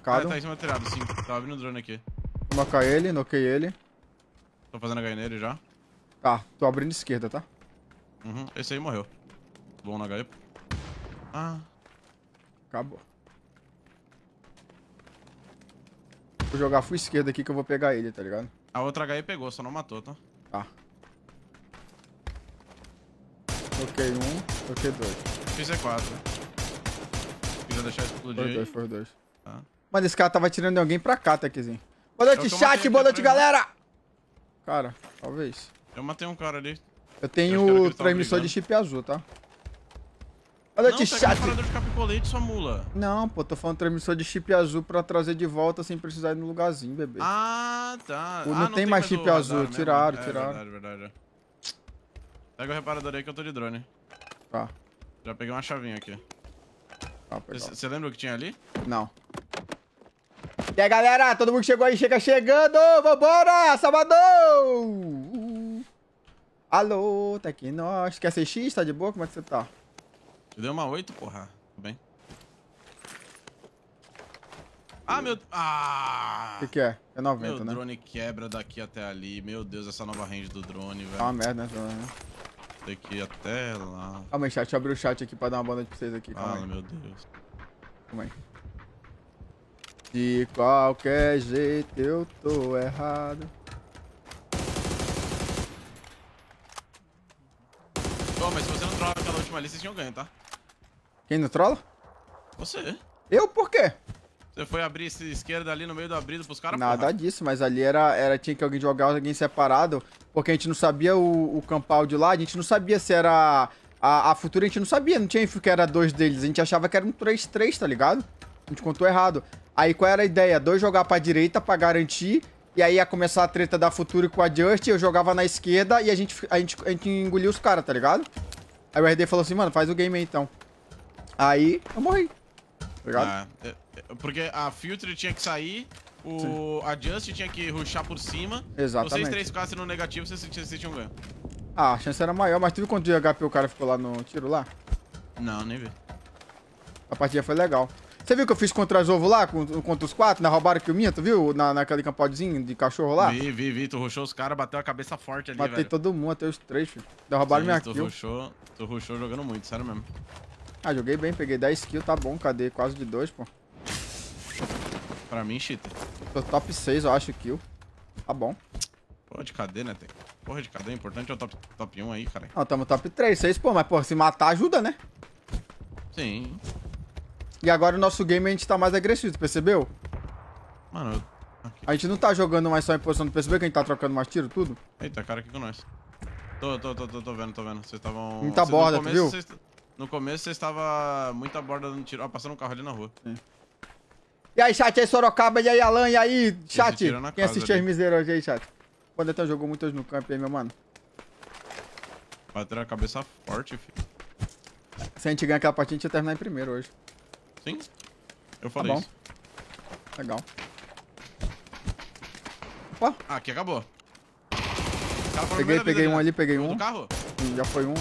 Ah, Cado. tá em cima do telhado, sim. Tá abrindo o drone aqui. Vou nocar ele, noquei ele. Tô fazendo HE nele já. Tá, tô abrindo esquerda, tá? Uhum. Esse aí morreu. Bom na HE. Ah. Acabou. Vou jogar full esquerda aqui que eu vou pegar ele, tá ligado? A outra HE pegou, só não matou, tá? Tá. Toquei um, toquei dois. Fiz C4. Quiser deixar explodir Foi dois, foi dois. Tá. Mano, esse cara tava atirando em alguém pra cá, Tequezinho. Boa noite, que eu chat, boa noite, né? galera! Cara, talvez. Eu matei um cara ali. Eu Eu que tenho que eles tavam transmissor de chip azul, tá? Boa Não, noite, pega um chat! parador de capicolete, sua mula. Não, pô, tô falando transmissor de chip azul pra trazer de volta sem precisar ir no lugarzinho, bebê. Ah, tá. Pô, Ah, não tem mais chip azul, mesmo. tiraram, é, tiraram. Verdade, verdade. Pega o reparador aí que eu tô de drone. Tá, Já peguei uma chavinha aqui. tá. Você lembra o que tinha ali? Não. E aí, galera, todo mundo que chegou aí, chega chegando! Vambora! Sabadão! Uh. Alô, tá aqui nós. Quer ser X? Tá de boa? Como é que você tá? Eu dei uma 8, porra. Tudo bem. Ah, meu... Ah! O que, que é? É Meu 90, né? drone quebra daqui até ali. Meu Deus, essa nova range do drone, É uma velho. merda, né? Daqui até lá. Calma aí, chat. Deixa eu abrir o chat aqui pra dar uma boa noite pra vocês aqui. Calma Ah, aí. meu Deus. Calma aí. De qualquer jeito eu tô errado. Ô, mas se você não trola aquela última ali, vocês tinham ganho, tá? Quem não trola? Você. Eu por quê? Você foi abrir essa esquerda ali no meio do abrido pros caras, Nada porra. disso, mas ali era, era tinha que alguém jogar alguém separado, porque a gente não sabia o, o campal de lá, a gente não sabia se era a, a futura, a gente não sabia, não tinha info que era dois deles, a gente achava que era um 3-3, tá ligado? A gente contou errado. Aí qual era a ideia? Dois jogar pra direita pra garantir, e aí ia começar a treta da futura com a Just, eu jogava na esquerda e a gente, a gente, a gente engoliu os caras, tá ligado? Aí o RD falou assim, mano, faz o game aí então. Aí eu morri. Tá ligado? Ah, é- é- porque a filter tinha que sair, o a Just tinha que rushar por cima. Exatamente. Vocês três ficassem no negativo, vocês, vocês tinham ganho. Ah, a chance era maior, mas tu viu quanto de HP o cara ficou lá no tiro lá? Não, nem vi. A partida foi legal. Você viu que eu fiz contra as ovo lá, contra os quatro, na roubaram que o minha, tu viu? Na, naquele campodezinho de cachorro lá? Vi, vi, vi. Tu rushou os caras, bateu a cabeça forte ali, Matei velho. todo mundo, até os três, filho. Derrubaram Sim, minha tu kill. tu rushou jogando muito, sério mesmo. Ah, joguei bem, peguei 10 kills, tá bom, cadê? Quase de 2, pô. Pra mim, cheater. Tô top 6, eu acho, kill. Tá bom. Porra de cadê, né, Teco? Porra de cadê? O importante é o top, top 1 aí, cara. Não, tamo top 3, 6, pô, mas, pô, se matar ajuda, né? Sim. E agora o nosso game a gente tá mais agressivo, percebeu? Mano, eu... aqui. A gente não tá jogando mais só em posição, tu percebeu que a gente tá trocando mais tiro, tudo? Eita, cara aqui com nós. Tô, tô, tô, tô, tô vendo, tô vendo. Vocês estavam... Muita vocês- borda, começo, viu? vocês- No começo vocês estavam muita borda dando tiro. Ó, passando um carro ali na rua. E aí, chat, aí, Sorocaba, e aí, Alan, e aí, chat? Quem assistiu as miseiras hoje aí, chat? Quando então jogou muito hoje no campo aí, meu mano? Bateram a cabeça forte, filho. Se a gente ganhar aquela partida, a gente ia terminar em primeiro hoje. Sim. Eu falei bom. isso. Legal. Opa, Ah, aqui acabou. Peguei, peguei um ali, peguei No um. carro? Já foi um.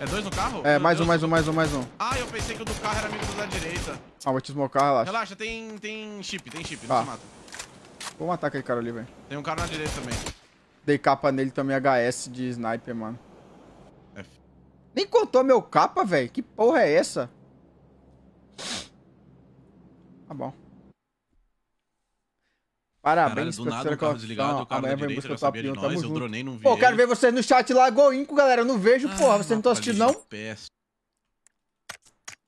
É dois no carro? É, Meu mais um, Deus. mais um, mais um, mais um. Ah, eu pensei que o do carro era amigo do da direita. Ah, vou te smocar, relaxa. Relaxa, tem, tem chip, tem chip, Tá. não se mata. Vou matar aquele cara ali, velho. Tem um cara na direita também. Dei capa nele também, HS de sniper, mano. F. Nem contou meu capa, velho. Que porra é essa? Tá bom. Caralho, Parabéns do pela nada o carro desligado, o Amanhã da direita top sabia de 1, nós, tamo junto. dronei não vi Pô, quero ver vocês no chat lá, Goinco, galera. Eu não vejo, porra. Você não tá assistindo, não? FPS.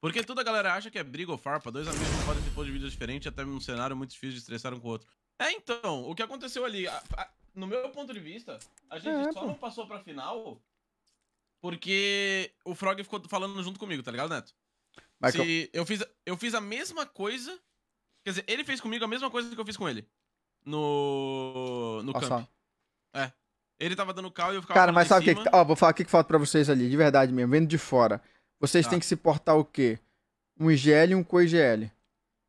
Porque toda a galera acha que é briga ou farpa, dois amigos não podem ter de vida diferente, até num cenário muito difícil de estressar um com o outro. É, então, o que aconteceu ali, a- a- no meu ponto de vista, a gente É, só pô. não passou pra final porque o Frog ficou falando junto comigo, tá ligado, Neto? Se eu, fiz, eu fiz a mesma coisa, quer dizer, ele fez comigo a mesma coisa que eu fiz com ele. No, no Passar. camp. É. Ele tava dando cal e eu ficava Cara, mas sabe o que? que- Ó, vou falar o que que falta pra vocês ali, de verdade mesmo, vendo de fora. Vocês Tá. têm que se portar o quê? Um IGL e um co-IGL.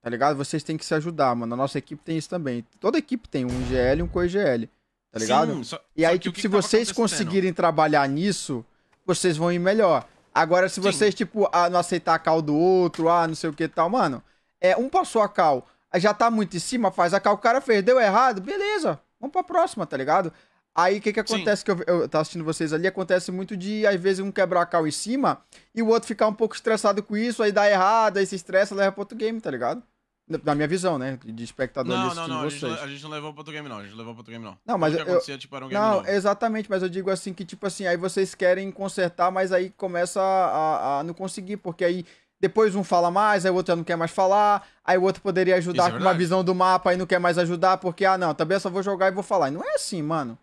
Tá ligado? Vocês têm que se ajudar, mano. A nossa equipe tem isso também. Toda equipe tem um IGL e um co-IGL. Tá ligado? Sim, só- E aí, tipo, que se que vocês conseguirem trabalhar nisso, vocês vão ir melhor. Agora, se Sim. vocês, tipo, ah, não aceitar a cal do outro, ah, não sei o que e tal, mano, é, um passou a cal, já tá muito em cima, faz a cal, o cara fez, deu errado, beleza, vamos pra próxima, tá ligado? Aí o que que acontece Sim. que eu, eu tava assistindo vocês ali, acontece muito de, às vezes, um quebrar a cal em cima e o outro ficar um pouco estressado com isso, aí dá errado, aí se estressa, leva pro outro game, tá ligado? Na minha visão, né? De espectador não, não, não, a gente, a gente, não levou pro outro game, não. A gente levou pro outro game, não. Não, mas. O que eu, acontecia, tipo, era um game Não, novo. exatamente, mas eu digo assim que, tipo assim, aí vocês querem consertar, mas aí começa a, a não conseguir, porque aí depois um fala mais, aí o outro já não quer mais falar, aí o outro poderia ajudar é com uma visão do mapa e não quer mais ajudar, porque, ah, não, também só vou jogar e vou falar. E não é assim, mano.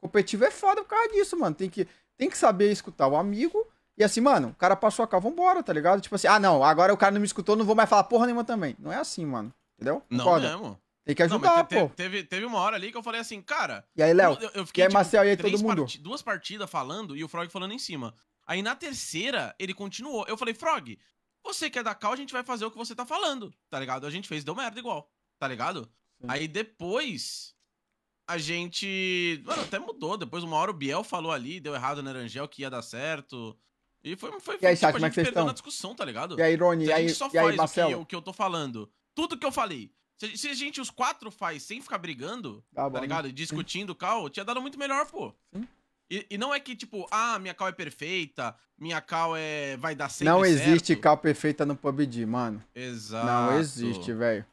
Competitivo é foda por causa disso, mano. Tem que, tem que saber escutar o amigo e assim, mano, o cara passou a cal, vambora, tá ligado? Tipo assim, ah, não, agora o cara não me escutou, não vou mais falar porra nenhuma também. Não é assim, mano. Entendeu? Não Concorda? mesmo. Tem que ajudar, não, pô. Teve, teve uma hora ali que eu falei assim, cara. E aí, Léo? Eu, eu fiquei, e aí, tipo, Marcel, e aí todo mundo? Part... Duas partidas falando e o Frog falando em cima. Aí na terceira, ele continuou. Eu falei, Frog, você quer dar cal, a gente vai fazer o que você tá falando, tá ligado? A gente fez, deu merda igual, tá ligado? Sim. Aí depois, a gente. Mano, até mudou. Depois, uma hora o Biel falou ali, deu errado no Erangel que ia dar certo. E foi, foi, e aí, tipo, a gente perdeu estão? na discussão, tá ligado? E aí, Rony, e aí, a gente só e aí, faz o, que, o que eu tô falando. Tudo que eu falei. Se, se, a gente, os quatro, faz sem ficar brigando, tá, tá ligado? Discutindo o cal, tinha dado muito melhor, pô. Sim. E, e, não é que, tipo, ah, minha cal é perfeita, minha cal é... vai dar sempre Não existe certo. cal perfeita no PUBG, mano. Exato. Não existe, velho.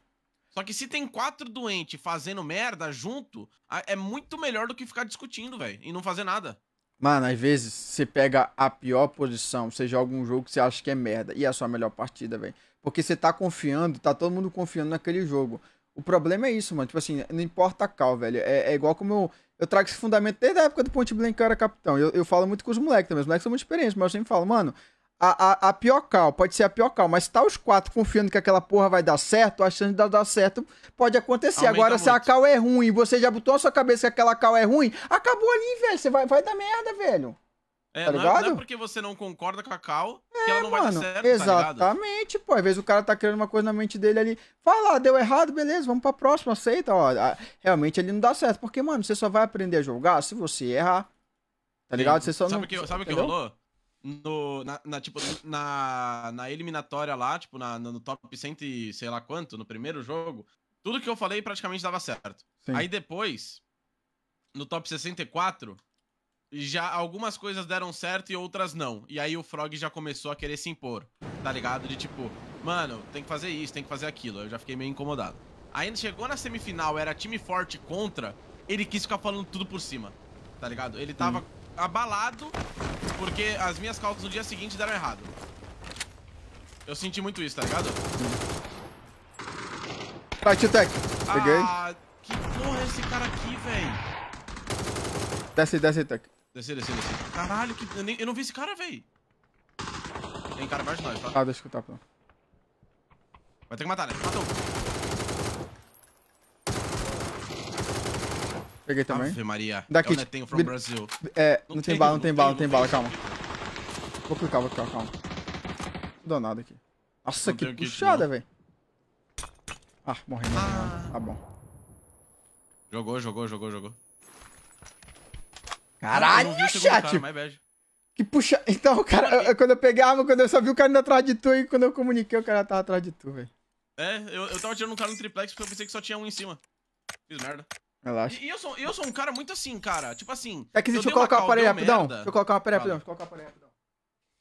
Só que se tem quatro doentes fazendo merda junto, é muito melhor do que ficar discutindo, velho, e não fazer nada. Mano, às vezes você pega a pior posição, você joga um jogo que você acha que é merda, e é a sua melhor partida, velho. Porque você tá confiando, tá todo mundo confiando naquele jogo. O problema é isso, mano. Tipo assim, não importa a cal, velho. É, é igual como eu, eu trago esse fundamento desde a época do Point Blank que eu era capitão. Eu, eu falo muito com os moleques também. Os moleques são muito experientes, mas eu sempre falo, mano, a, a, a pior cal pode ser a pior cal, mas se tá os quatro confiando que aquela porra vai dar certo, a chance de dar certo pode acontecer. Aumenta Agora, muito. se a cal é ruim e você já botou a sua cabeça que aquela cal é ruim, acabou ali, velho. Você vai, vai dar merda, velho. É, tá não, é, não, é porque você não concorda com a Cal é, que ela não mano, vai dar certo, tá Exatamente, tá pô. Às vezes o cara tá criando uma coisa na mente dele ali. Fala, ah, deu errado, beleza, vamos pra próxima, aceita, ó. Realmente ele não dá certo. Porque, mano, você só vai aprender a jogar se você errar. Tá ligado? Você só sabe não. Que, sabe o que rolou? No, na, na, tipo, na, na eliminatória lá, tipo, na, no top 100 e sei lá quanto, no primeiro jogo, tudo que eu falei praticamente dava certo. Sim. Aí depois, no top 64, já algumas coisas deram certo e outras não. E aí o Frog já começou a querer se impor, tá ligado? De tipo, mano, tem que fazer isso, tem que fazer aquilo. Eu já fiquei meio incomodado. Aí chegou na semifinal, era time forte contra, ele quis ficar falando tudo por cima, tá ligado? Ele tava hum. Abalado porque as minhas cálculos no dia seguinte deram errado. Eu senti muito isso, tá ligado? Vai, Tech. Peguei. Ah, que porra é esse cara aqui, velho? Desce, desce, Tech. Descer, descer, descer. Caralho, que... eu, nem... eu não vi esse cara, véi. Tem cara abaixo de nós, tá? Ah, deixa eu escutar, pô. Vai ter que matar, né? Matou. Peguei também. Ave Maria. Daqui. É o from Brasil. É, não, não tem, tem, bala, não tem bala, não tem bala, calma. Vou clicar, vou clicar, calma. Nada aqui. Nossa, não que puxada, velho. Ah, morri, morri, ah. Tá bom. Jogou, jogou, jogou, jogou. Caralho, chat! Cara, que puxa. Então, cara, eu, quando eu peguei a arma, quando eu só vi o cara indo atrás de tu, e quando eu comuniquei, o cara tava atrás de tu, velho. É, eu, eu tava tirando um cara no triplex porque eu pensei que só tinha um em cima. Fiz merda. Relaxa. E, e eu, sou, eu sou um cara muito assim, cara. Tipo assim. É que deixa eu, colocar o aparelho rapidão. Deixa eu colocar o aparelho rapidão. Deixa eu colocar o aparelho rapidão.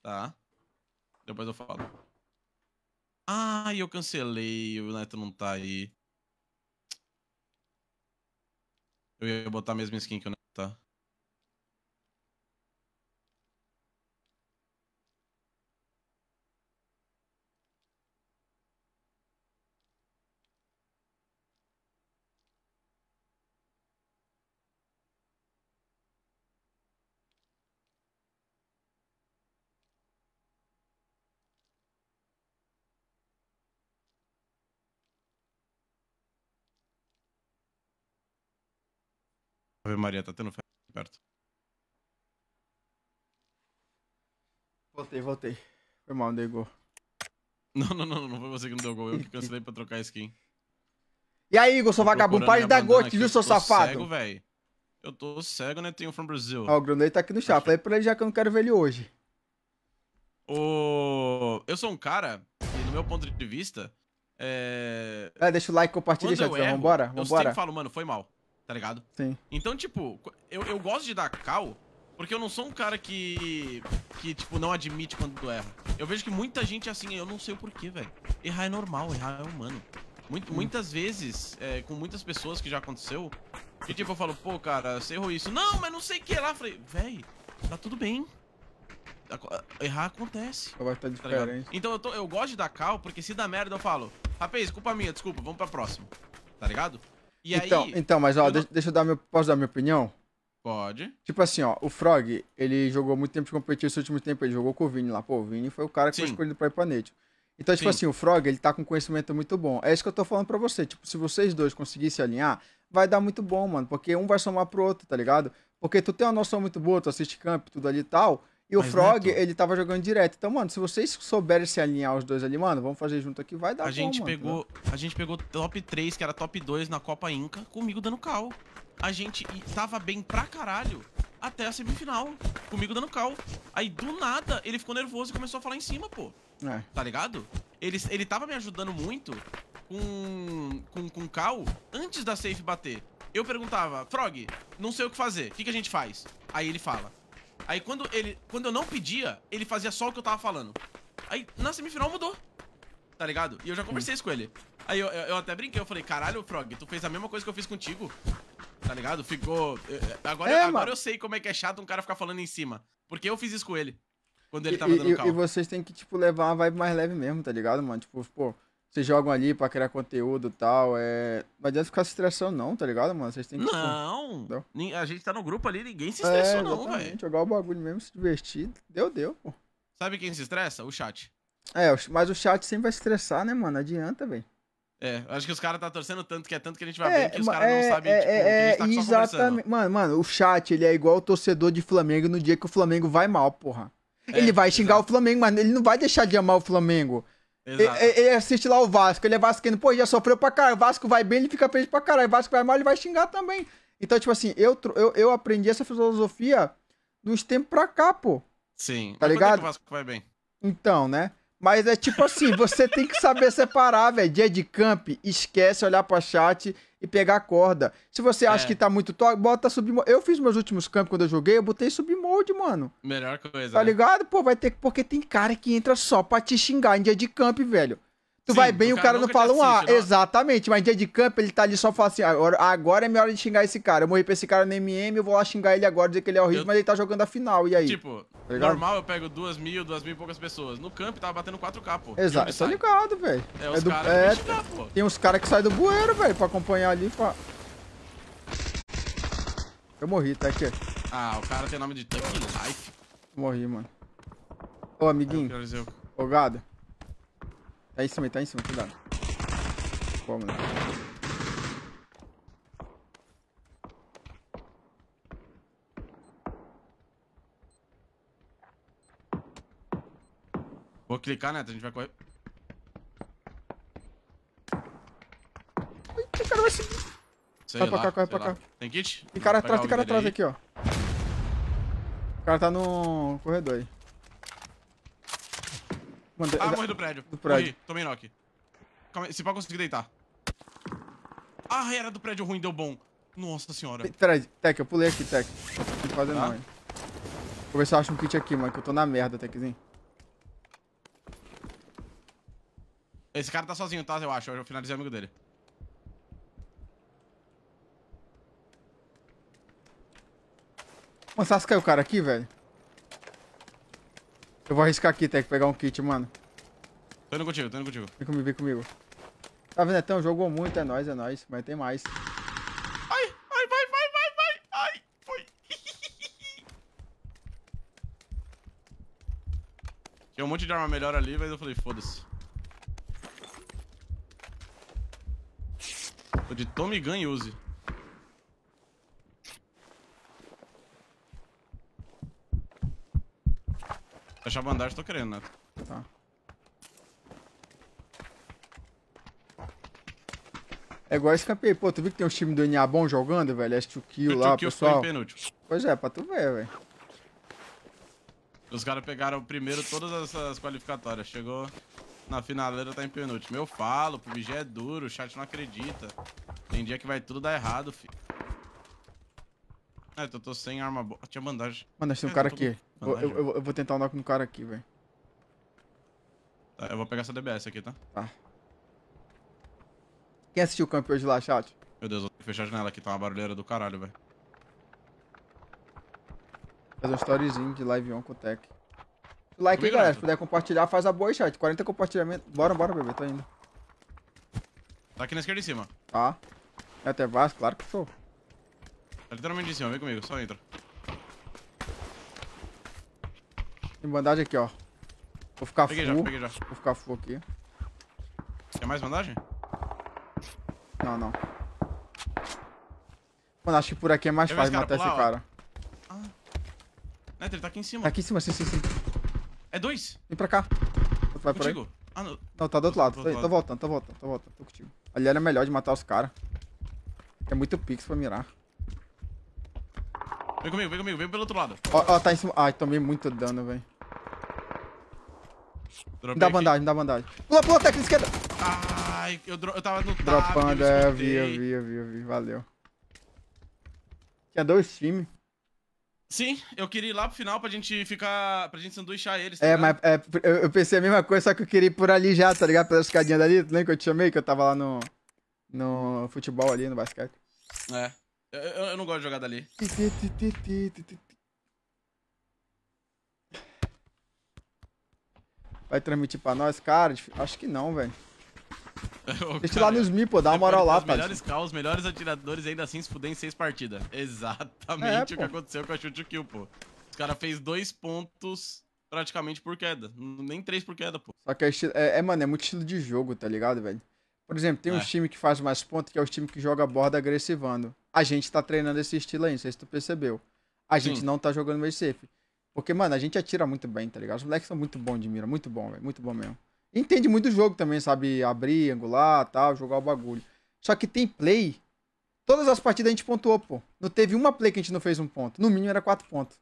Tá. Depois eu falo. Ah, eu cancelei. O Neto não tá aí. Eu ia botar a mesma skin que o Neto tá. Ave Maria, tá tendo festa perto. Voltei, voltei. Foi mal, não dei gol. Não, não, não, não foi você que não deu gol, eu que cancelei pra trocar skin. E aí, Igor, seu vagabundo, para de dar gol aqui, viu, seu safado? Eu tô cego, velho. Eu tô cego, né? Tenho from Brasil. Ó, o Grunei tá aqui no chat. Falei pra ele já que eu não quero ver ele hoje. O... Eu sou um cara, e no meu ponto de vista, É... É, deixa o like, compartilha, chat. erro, Vambora, eu vambora. sempre falo, mano, foi mal, tá ligado? Sim. Então, tipo, eu, eu gosto de dar cal, porque eu não sou um cara que, que, tipo, não admite quando erra. Eu vejo que muita gente é assim, eu não sei o porquê, velho. Errar é normal, errar é humano. Muito, Muitas vezes, é, com muitas pessoas que já aconteceu, que tipo, eu falo, pô, cara, você errou isso. Não, mas não sei o que lá. Eu falei, véi, tá tudo bem. Errar acontece. Vai estar Tá ligado? diferente. Então eu, tô- eu gosto de dar cal, porque se dá merda eu falo, rapaz, culpa minha, desculpa, vamos pra próxima. Tá ligado? E então, aí. então, mas ó, eu deixa, deixa eu dar meu. Posso dar minha opinião? Pode. Tipo assim, ó, o Frog, ele jogou muito tempo de competitivo esse último tempo, ele jogou com o Vini lá. Pô, o Vini foi o cara que foi Sim. escolhido pra ir pra Nature. Então, tipo Sim. assim, o Frog, ele tá com conhecimento muito bom. É isso que eu tô falando pra você. Tipo, se vocês dois conseguissem se alinhar, vai dar muito bom, mano. Porque um vai somar pro outro, tá ligado? Porque tu tem uma noção muito boa, tu assiste camp, tudo ali e tal. E o Mas, Frog, Neto- ele tava jogando direto. Então, mano, se vocês souberem se alinhar os dois ali, mano, vamos fazer junto aqui, vai dar a bom, gente mano, pegou, a gente pegou top 3, que era top 2 na Copa Inca, comigo dando cal. A gente tava bem pra caralho até a semifinal, comigo dando cal. Aí do nada ele ficou nervoso e começou a falar em cima, pô. É. Tá ligado? Ele, ele tava me ajudando muito com, com, com cal antes da safe bater. Eu perguntava, Frog, não sei o que fazer, o que, que a gente faz? Aí ele fala. Aí quando, ele, quando eu não pedia, ele fazia só o que eu tava falando. Aí na semifinal mudou. Tá ligado? E eu já conversei isso com ele. Aí eu, eu, eu até brinquei, eu falei, caralho, Frog, tu fez a mesma coisa que eu fiz contigo. Tá ligado? Ficou. eh, eh, Agora, É, eu, agora eu sei como é que é chato um cara ficar falando em cima. Porque eu fiz isso com ele. Quando ele tava e, dando e- cal. e vocês têm que, tipo, levar uma vibe mais leve mesmo, tá ligado, mano? Tipo, pô, vocês jogam ali pra criar conteúdo e tal, é... Não adianta ficar se estressando não, tá ligado, mano? Vocês têm que, tipo, Não, Não. A gente tá no grupo ali, ninguém se É, estressou não, exatamente, velho. jogar o bagulho mesmo, se divertir, deu, deu, pô. Sabe quem se estressa? O chat. É, mas o chat sempre vai se estressar, né, mano? Não adianta, velho. É, acho que os caras tá torcendo tanto que é tanto que a gente vai É, bem que os caras é, não sabem, é, tipo, que a gente é, tá só exatamente. Mano, mano, o chat, ele é igual o torcedor de Flamengo no dia que o Flamengo vai mal, porra. É, ele vai xingar exato. o Flamengo, mas ele não vai deixar de amar o Flamengo. Ele, ele assiste lá o Vasco, ele é vascaíno, pô, já sofreu pra caralho, o Vasco vai bem, ele fica feliz pra caralho, o Vasco vai mal, ele vai xingar também. Então, tipo assim, eu, eu, eu aprendi essa filosofia dos tempos pra cá, pô. Sim. tá Mas ligado? que o Vasco vai bem? Então, né? Mas é tipo assim, você tem que saber separar, velho. Dia de camp, esquece olhar pra chat e pegar a corda. Se você acha É. que tá muito top, bota submode. Eu fiz meus últimos camp quando eu joguei, eu botei submode, mano. Melhor coisa. Tá né? ligado? Pô, vai ter que. Porque tem cara que entra só pra te xingar em dia de camp, velho. Tu Sim, vai bem, o o cara cara não fala um A. assiste, não. Exatamente, mas dia de camp ele tá ali só fala assim: agora, agora é minha hora de xingar esse cara. Eu morri pra esse cara no MM, eu vou lá xingar ele agora, dizer que ele é horrível, Eu- mas ele tá jogando a final. E aí? Tipo, Tá normal eu pego duas mil, duas mil e poucas pessoas. No camp tava batendo 4K, pô. Exato, sai? ligado, velho. É os do- caras é, xingar, pô. Tem uns caras que saem do bueiro, velho, pra acompanhar ali. Pra... Eu morri, tá aqui. Ah, o cara tem nome de Tuck Life. Morri, mano. Ô, amiguinho. dizer, Ô, gado. Tá em cima, tá em cima, cuidado. Pô, mano. Vou clicar, Neto, a gente vai correr. O cara vai seguir. Sei Corre pra lá, cá, corre pra lá. cá. Tem kit? Tem cara atrás, tem cara atrás aqui, ó. O cara tá no corredor aí. Mano, Ah, morri do prédio. Do prédio. Morri, tomei knock. Calma aí, se pode conseguir deitar. Ah, era do prédio ruim, deu bom. Nossa senhora. Peraí, Tec, eu pulei aqui, Tec. Não tem fazer Tá. não, hein. Vou ver se eu acho um kit aqui, mano, que eu tô na merda, Teczinho. Esse cara tá sozinho, tá? Eu acho. Eu finalizei o amigo dele. Mano, Sasuke o cara aqui, velho? Eu vou arriscar aqui, Tec, pegar um kit, mano. Tô indo contigo, tô indo contigo. Vem comigo, vem comigo. Tá vendo, Netão? Jogou muito, é nóis, é nóis. Mas tem mais. Ai, ai, vai, vai, vai, vai. Ai, foi. Tinha um monte de arma melhor ali, mas eu falei, foda-se. Tô de tome gun e use. Fechar a bandagem, tô querendo, Neto. Tá. É igual esse campeão. Pô, tu viu que tem um time do NA bom jogando, velho? Kill lá, O kill ficou em pessoal. penúltimo. Pois é, pra tu ver, velho. Os caras pegaram primeiro todas essas qualificatórias. Chegou. na finaleira tá em penúltimo. Eu falo, o PUBG é duro, o chat não acredita. Tem dia que vai tudo dar errado, filho. É, eu tô sem arma boa. Tinha bandagem. Mano, tem um É, cara tô aqui. Com Eu, eu- eu vou tentar um knock no cara aqui, velho. Tá, eu vou pegar essa DBS aqui, tá? Quem assistiu o camp hoje lá, chat? Meu Deus, vou ter que fechar a janela aqui, tá uma barulheira do caralho, velho. Fazer um storyzinho de live on com o Tech. Like aí, galera. Se puder compartilhar, faz a boa aí, chat. 40 compartilhamentos. Bora, bora, bebê. Tô indo. Tá aqui na esquerda em cima. Tá. É até Vasco, claro que sou. Tá literalmente em cima, vem comigo, só entra. Tem bandagem aqui, ó. Vou ficar Peguei já, full. peguei já. Vou ficar full aqui. Quer mais bandagem? Não, não. Mano, acho que por aqui é mais fácil esse cara matar esse pular, ó? cara. Neto, ele tá aqui em cima. Tá aqui em cima, sim, sim, sim. É dois. Vem pra cá. Vai por aí. Contigo. Ah, não. Não, tá do outro lado. Do Tô, outro tô voltando, tô voltando, tô voltando. Tô contigo. Ali era melhor de matar os caras. É muito pix pra mirar. Vem comigo, vem comigo, vem pelo outro lado. Ó, ó, tá em cima. Ai, tomei muito dano, velho. Dropei dá aqui. bandagem, me dá bandagem. Pula, pula, técnica esquerda. Ai, eu, eu tava no tab, Dropando, eu é, vi, eu vi, eu vi, eu vi. Valeu. Tinha dois times. Sim, eu queria ir lá pro final pra gente ficar. pra gente sanduichar eles. tá É, ligado? mas é, eu, eu pensei a mesma coisa, só que eu queria ir por ali já, tá ligado? Pelas escadinhas dali. Lembra que eu te chamei? Que eu tava lá no. No futebol ali, no basquete. É. Eu, eu- eu não gosto de jogar dali. Vai transmitir pra nós? Cara, acho que não, velho. O Deixa cara- lá nos Mi, pô, dá uma Você moral lá, Os pai. melhores carros, os melhores atiradores ainda assim se fuder em seis partidas. Exatamente É, o que aconteceu com a Shoot Kill, pô. Os cara fez dois pontos praticamente por queda. Nem três por queda, pô. Só que é, é, é, mano, é muito estilo de jogo, tá ligado, velho? Por exemplo, tem É. uns times que faz mais pontos, que é os times que joga borda agressivando. A gente tá treinando esse estilo aí, não sei se tu percebeu. A gente Sim. não tá jogando meio safe. Porque, mano, a gente atira muito bem, tá ligado? Os moleques são muito bons de mira, muito bom, velho, muito bom mesmo. Entende muito do jogo também, sabe? Abrir, angular, tal, jogar o bagulho. Só que tem play. Todas as partidas a gente pontuou, pô. Não teve uma play que a gente não fez um ponto. No mínimo era quatro pontos.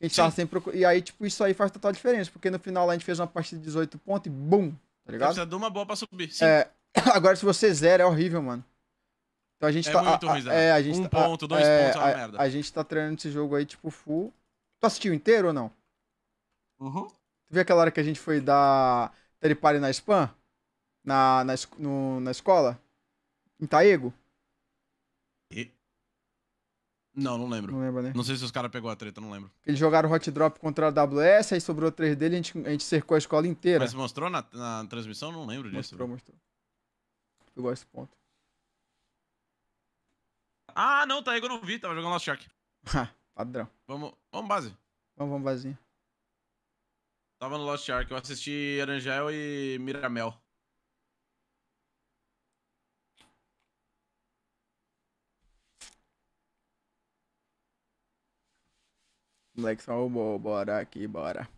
A gente Sim. tava sempre. E aí, tipo, isso aí faz total diferença. Porque no final lá a gente fez uma partida de 18 pontos e bum, tá ligado? precisa de uma boa pra subir. Sim. É, agora, se você zero, é horrível, mano. Então a gente É tá. muito a- a- é, a gente Um tá- ponto, dois é, pontos é uma a, merda. A gente tá treinando esse jogo aí, tipo, full. Tu assistiu inteiro ou não? Uhum. Tu viu aquela hora que a gente foi dar Teripari na Spam? Na, na, no- na escola? Em Taego? E- Não, não lembro. Não lembro, né? Não sei se os caras pegou a treta, não lembro. Eles jogaram Hot Drop contra a AWS, aí sobrou três dele e a gente, a gente cercou a escola inteira. Mas mostrou na, na transmissão? Não lembro disso. mostrou, mostrou. Eu gosto desse ponto. Ah, não, que eu não vi. Tava jogando Lost Shark. Padrão. Vamos, vamos base. Vamos, vamos, vazinho. Tava no Lost Shark. Eu assisti Arangel e Miramel. Moleque, só o bo- bora aqui, bora.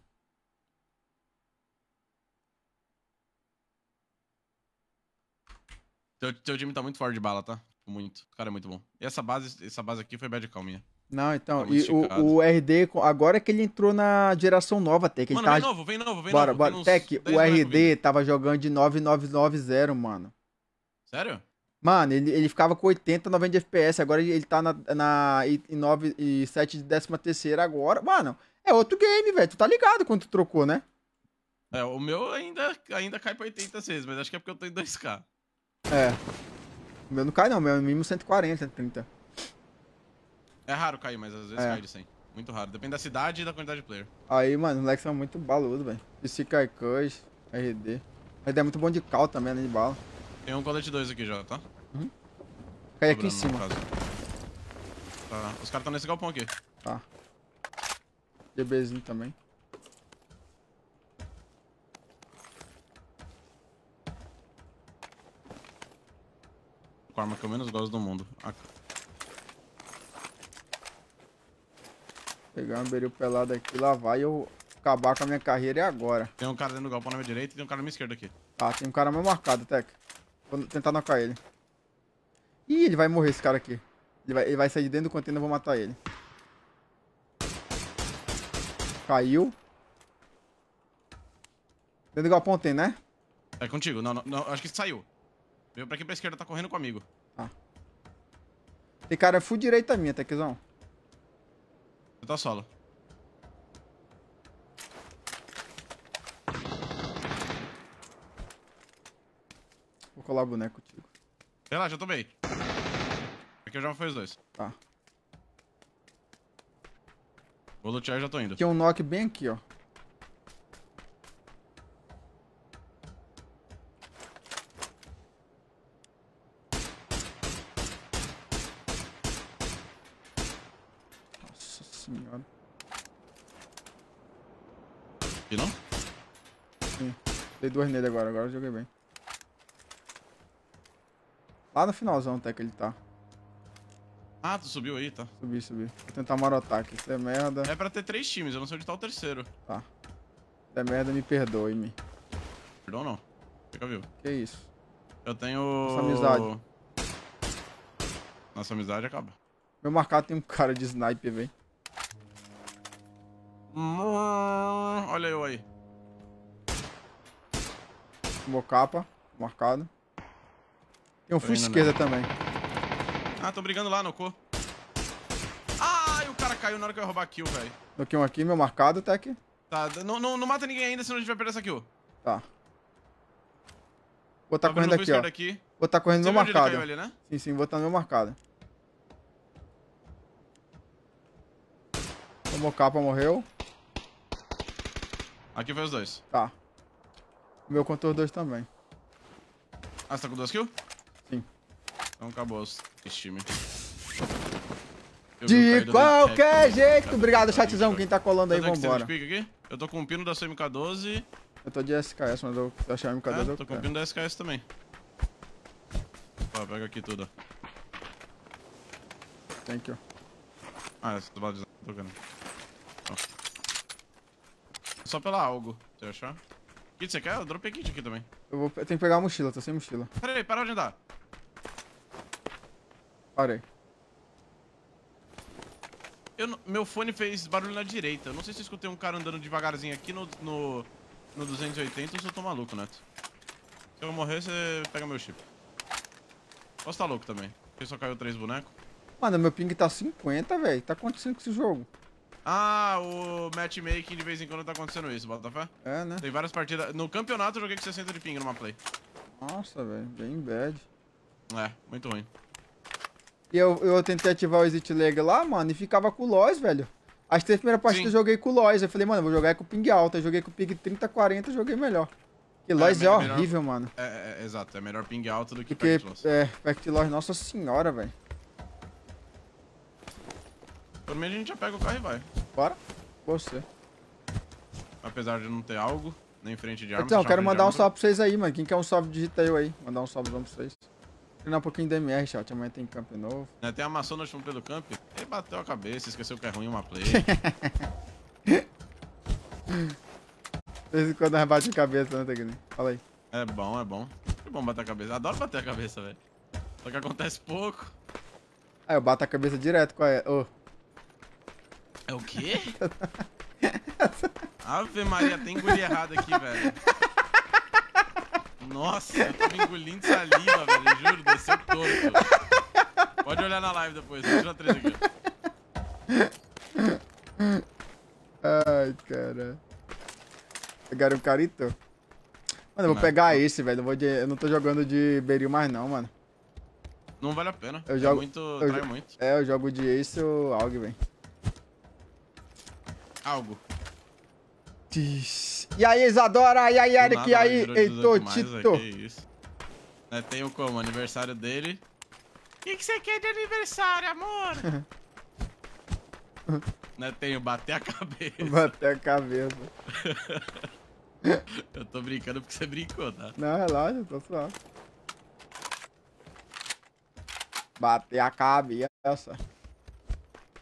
Teu, teu time tá muito forte de bala, tá? Muito. O cara é muito bom. E essa base, essa base aqui foi bad call minha. Não, então, Tá e o, o RD, agora que ele entrou na geração nova, até que ele Mano, tá... vem novo, vem novo, vem bora, novo. bora. Uns Tech, 10 o RD vindo. tava jogando de 9990, mano. Sério? Mano, ele, ele ficava com 80, 90 de FPS, agora ele, ele tá na, na e, e 9 e 7 de 13 terceira agora. Mano, é outro game, velho. Tu tá ligado quando tu trocou, né? É, o meu ainda, ainda cai pra 80 vezes, mas acho que é porque eu tô em 2K. É. O meu não cai não, o meu é mínimo 140, 130. É raro cair, mas às vezes É. cai de 100. Muito raro. Depende da cidade e da quantidade de player. Aí, mano, os moleques são muito baludos, velho. Psykai Kush, RD. RD é muito bom de cal também, né, de bala. Tem um colete 2 aqui já, tá? Cai aqui em cima. Tá. Os caras estão nesse galpão aqui. Tá. DBzinho também. Com a arma que eu menos gosto do mundo. A- Pegar um beril pelado aqui, lá vai eu acabar com a minha carreira e agora. Tem um cara dentro do galpão na minha direita e tem um cara na minha esquerda aqui. Tá, tem um cara mais marcado, Tec. Vou tentar nocar ele. Ih, ele vai morrer esse cara aqui. Ele vai, ele vai sair de dentro do container, eu vou matar ele. Caiu. Dentro do galpão tem, né? É contigo. Não, não, não, acho que saiu. Veio pra aqui pra esquerda, tá correndo comigo. Tem cara full direita minha, Tequizão. Você tá solo. Vou colar boneco contigo. Relaxa, eu tomei. Aqui eu já foi os dois. Tá. Vou lutear e já tô indo. Tinha um knock bem aqui, ó. Nossa senhora. E não? Dei duas nele agora, agora eu joguei bem. Lá no finalzão até que ele tá. Ah, tu subiu aí, tá. Subi, subi. Vou tentar marotar aqui. Se der merda. É pra ter três times, eu não sei onde tá o terceiro. Se der merda, me perdoe-me. Perdão, não. Fica vivo. Que isso? Eu tenho... Nossa amizade. Nossa amizade acaba. Meu marcado tem um cara de sniper, velho. Olha eu aí. Tomou capa. Marcado. Tem um full esquerda também. Ah, tô brigando lá no co. Ai, o cara caiu na hora que eu ia roubar a kill, velho. Noquei um aqui, meu marcado, Tech. Tá, não, não, não mata ninguém ainda, senão a gente vai perder essa kill. Tá. Vou tá Tá correndo aqui, ó. aqui. Vou tá correndo Você no meu marcado. caiu ali, né? Sim, sim, vou tá no meu marcado. Tomou capa, morreu. Aqui foi os dois. Tá. O meu os dois também. Ah, você tá com duas kills? Sim. Então acabou esse time. Eu o De qualquer check. jeito. Obrigado, chatzão. Quem tá colando aí, é vambora. Eu tô com um pino da sua MK12. Eu tô de SKS, mas eu eu achar MK2 É, eu tô com um quero. pino da SKS também. Ó, pega aqui tudo. Thank you. Ah, essa do lado de tô vendo. Ó. Só pela algo, você achar? Kit, você quer? Eu dropei kit aqui também. Eu, vou, eu tenho que pegar a mochila, tô sem mochila. Pera aí, para onde andar. Parei. Eu, não- meu fone fez barulho na direita. Eu não sei se eu escutei um cara andando devagarzinho aqui no, no, no 280 ou se eu tô maluco, Neto. Se eu morrer, você pega meu chip. Posso estar louco também. Porque só caiu três bonecos. Mano, meu ping tá 50, velho. Tá acontecendo com esse jogo? Ah, o matchmaking de vez em quando tá acontecendo isso, bota fé? É, né? Tem várias partidas. No campeonato eu joguei com 60 de ping numa play. Nossa, velho. Bem bad. É, muito ruim. E eu, eu tentei ativar o Exit Lag lá, mano, e ficava com o Lois, velho. As três primeiras partidas eu Sim. joguei com o Lois. Eu falei, mano, eu vou jogar com o ping alto. Eu joguei com o ping 30, 40, joguei melhor. E Lois é, melhor- melhor- horrível, mano. É, é, é, exato, é melhor ping alto do que Porque, packet loss. é, Pact Loss, nossa senhora, velho. Por mim a gente já pega o carro e vai. Bora. Você. Apesar de não ter algo, nem frente de arma. Então, eu quero mandar um salve pra vocês aí, mano. Quem quer um salve, digita eu aí. Mandar um salve pra vocês. Treinar um pouquinho de MR, chat. Amanhã tem camp novo. Né, tem a maçã no chão do camp. Ele bateu a cabeça, esqueceu que é ruim uma play. De vez em quando nós bate a cabeça, né, Tegrini? Fala aí. é bom, é bom. É bom bater a cabeça. Adoro bater a cabeça, velho. Só que acontece pouco. Aí eu bato a cabeça direto com a... Ô, É o quê? Ave Maria, tem engolir errado aqui, velho. Nossa, eu tava engolindo saliva, velho. Juro, desceu torto. Pode olhar na live depois, tirar três aqui. Ai, cara. Pegaram o carito? Mano, eu vou Não. pegar esse, velho. Eu, vou de- eu não tô jogando de Beril mais não, mano. Não vale a pena. Eu é jogo- muito, eu trai muito. É, eu jogo de Ace ou AUG, velho. Algo. E aí, Isadora? E aí, Eric? nada, E aí, virou 18 Heitor, Tito? velho, que isso. Né, tem o como? Aniversário dele. O que, que você quer de aniversário, amor? né, tem o bater a cabeça. Bater a cabeça. Eu tô brincando porque você brincou, tá? Não, relaxa, tô suave. Bater a cabeça.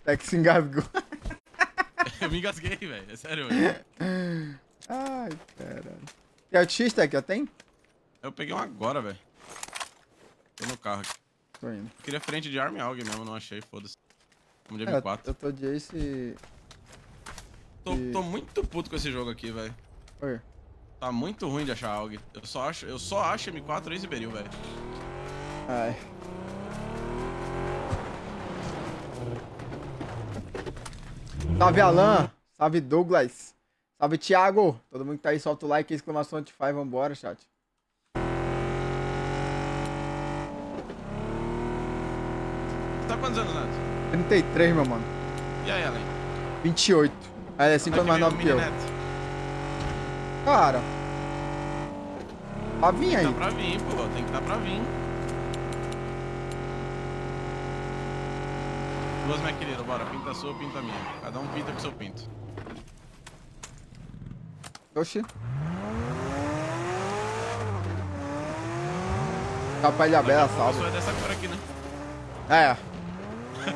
Até que se engasgou. Eu me engasguei, velho. É sério, velho. Ai, caralho. E o X-Tech, já tem? Eu peguei um agora, velho. Tô no carro aqui. Tô indo. Eu queria frente de arma e algo mesmo, não achei, foda-se. Vamos de É, M4. eu tô de Ace e... Tô, tô muito puto com esse jogo aqui, velho. Oi. Tá muito ruim de achar AUG. Eu só acho, eu só acho M4 e Beril, velho. Ai. Salve Alan, salve Douglas, salve Thiago. Todo mundo que tá aí, solta o like, exclamação de faz, vambora, chat. Tá quantos anos, Neto? 33, meu mano. E aí, Ellen? 28. Aí é 5 anos mais novo que eu. Cara. Pra vir aí. Tá pra vir, pô. Tem que tá pra vir. Duas, minha querida, bora. Pinta a sua, pinta a minha. Cada um pinta com seu pinto. Oxi. Capaz de Bela, A salve. é dessa cor aqui, né? É.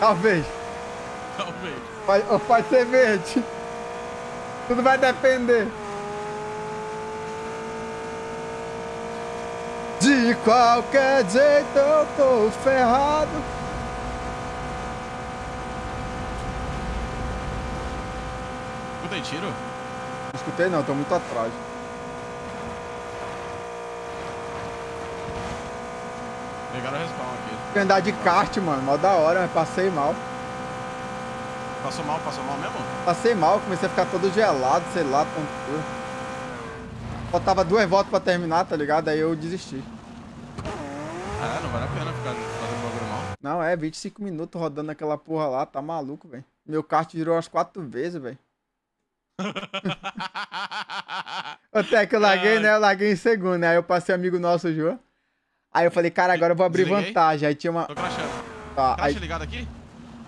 Talvez. Talvez. Pode, pode ser verde. Tudo vai depender. De qualquer jeito eu tô ferrado. Escutei tiro? Não escutei não, tô muito atrás. Pegaram o respawn aqui. Fui andar de kart, mano, mó da hora, mas passei mal. Passou mal, passou mal mesmo? Passei mal, comecei a ficar todo gelado, sei lá, tontura. Faltava duas voltas pra terminar, tá ligado? Aí eu desisti. Ah, não vale a pena ficar fazendo bagulho mal. Não, é 25 minutos rodando aquela porra lá, tá maluco, velho. Meu kart virou umas quatro vezes, velho. Até que eu larguei, né? Eu larguei em segundo, né? Aí eu passei amigo nosso, João. Aí eu falei, cara, agora eu vou abrir Desliguei. vantagem. Aí tinha uma. Tô crashando. Tá, Crash aí... ligado aqui?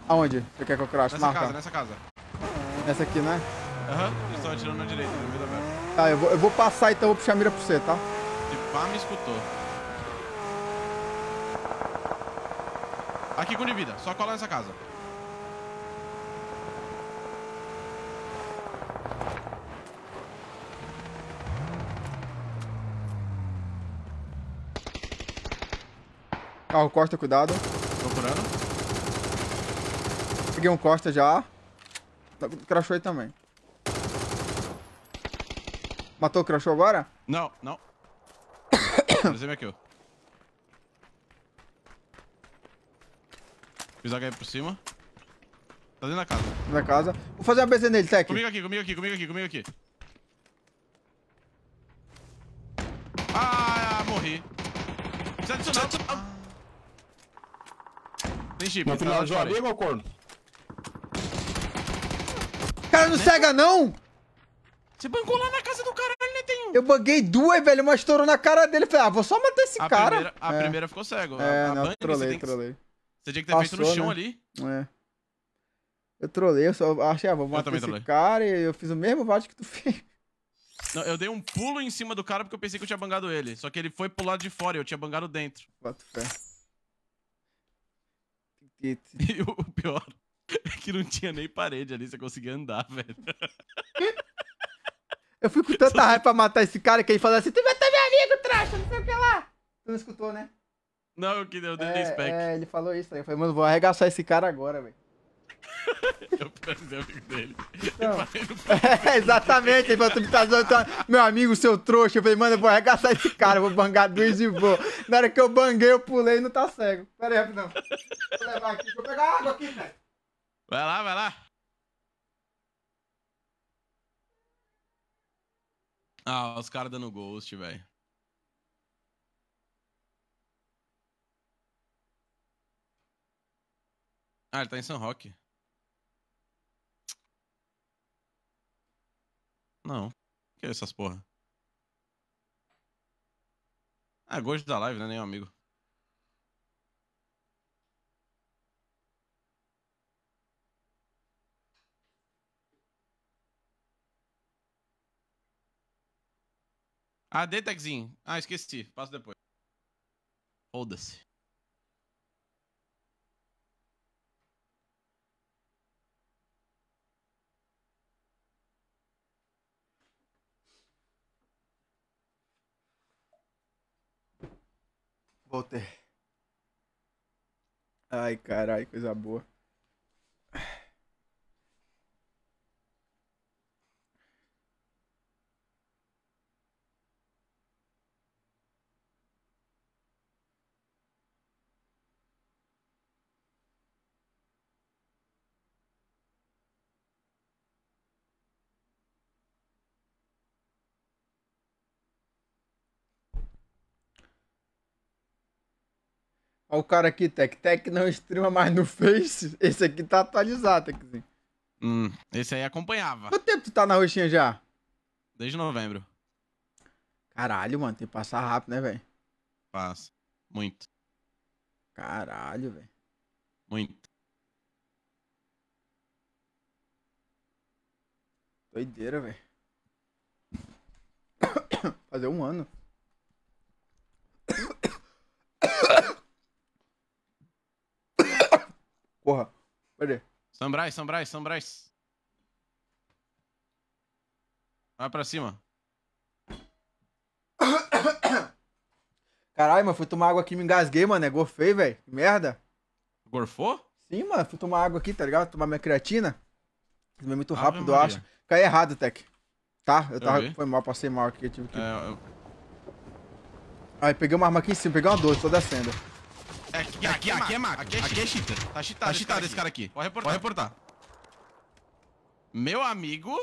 Aonde? Você quer que eu crash? Nessa Marca. casa, nessa casa. Nessa aqui, né? Aham, eles estão atirando na direita, no meio da. Tá, eu vou, eu vou passar então, vou puxar a mira pra você, tá? Se pá, me escutou. Aqui com de vida, só cola nessa casa. Carro Costa, cuidado. Procurando. Peguei um Costa já. Crashou aí também. Matou o crashou agora? Não, não. Finalizei minha kill. Fiz HE por cima. Tá dentro da casa. Na casa. Vou fazer uma BZ nele, Tec. Comigo aqui, comigo aqui, comigo aqui, comigo aqui. Ah, morri. Precisa adicionar, adicionar. Tem chip, Não tá lá de aí. meu corno? Cara, não cega não! Você bancou lá na casa do caralho, né? Tem um. Eu buguei duas, velho, mas estourou na cara dele. Falei, ah, vou só matar esse A, cara. primeira, a é. primeira ficou cego. É, a, a não, trolei, tem que- trolei. Você tinha que ter feito no Passou, chão né? ali. É. Eu trolei, eu só achei, ah, vou matar esse trolei. cara e eu fiz o mesmo voto que tu fez. Não, eu dei um pulo em cima do cara porque eu pensei que eu tinha bangado ele. Só que ele foi pro lado de fora e eu tinha bangado dentro. Boto fé. E o pior é que não tinha nem parede ali, você conseguia andar, velho. Eu fui com tanta raiva pra matar esse cara que ele falou assim: Tu vai ter meu amigo, trouxa, não sei o que lá. Tu não escutou, né? Não, que- eu dei É, spec. é, ele falou isso aí. Eu falei, mano, vou arregaçar esse cara agora, velho. Eu perdi o amigo dele. Não. É, exatamente. Ele falou, tu me tá zoando, tá- meu amigo, seu trouxa. Eu falei, mano, eu vou arregaçar esse cara, vou bangar dois e vou. Na hora que eu banguei, eu pulei e não tá cego. Pera aí, rapidão. Vou levar aqui, eu pegar água aqui, velho. Vai lá, vai lá. Ah, os caras dando ghost, velho. Ah, ele tá em São Roque. Não. Que é essas porra? Ah, gosto da live, né? Nem um amigo. Ah, Detexinho. Ah, esqueci. Passo depois. Foda-se. Voltei. Ai, caralho, coisa boa. Olha o cara aqui, Tech. Tech não streama mais no Face. Esse aqui tá atualizado, Techzinho. Hum, esse aí acompanhava. Quanto tempo tu tá na roxinha já? Desde novembro. Caralho, mano. Tem que passar rápido, né, velho? Passa. Muito. Caralho, velho. Muito. Doideira, velho. Fazer um ano. Porra. Cadê? Sambrais, Sambrais, Sambrais. Vai pra cima. Caralho, mano. Fui tomar água aqui e me engasguei, mano. É gorfei, velho. Que merda. Gorfou? Sim, mano. Fui tomar água aqui, tá ligado? Tomar minha creatina. Tomei muito rápido, eu acho. Caí errado, Tech. Tá? Eu tava. vi. Foi mal, passei mal aqui. Eu tive que... É, eu- Aí peguei uma arma aqui em cima, peguei uma 12, tô descendo. É aqui, aqui, aqui é maca. Aqui é cheater. Tá cheatado, tá cheatado esse cara aqui. Pode reportar. Pode reportar. Meu amigo.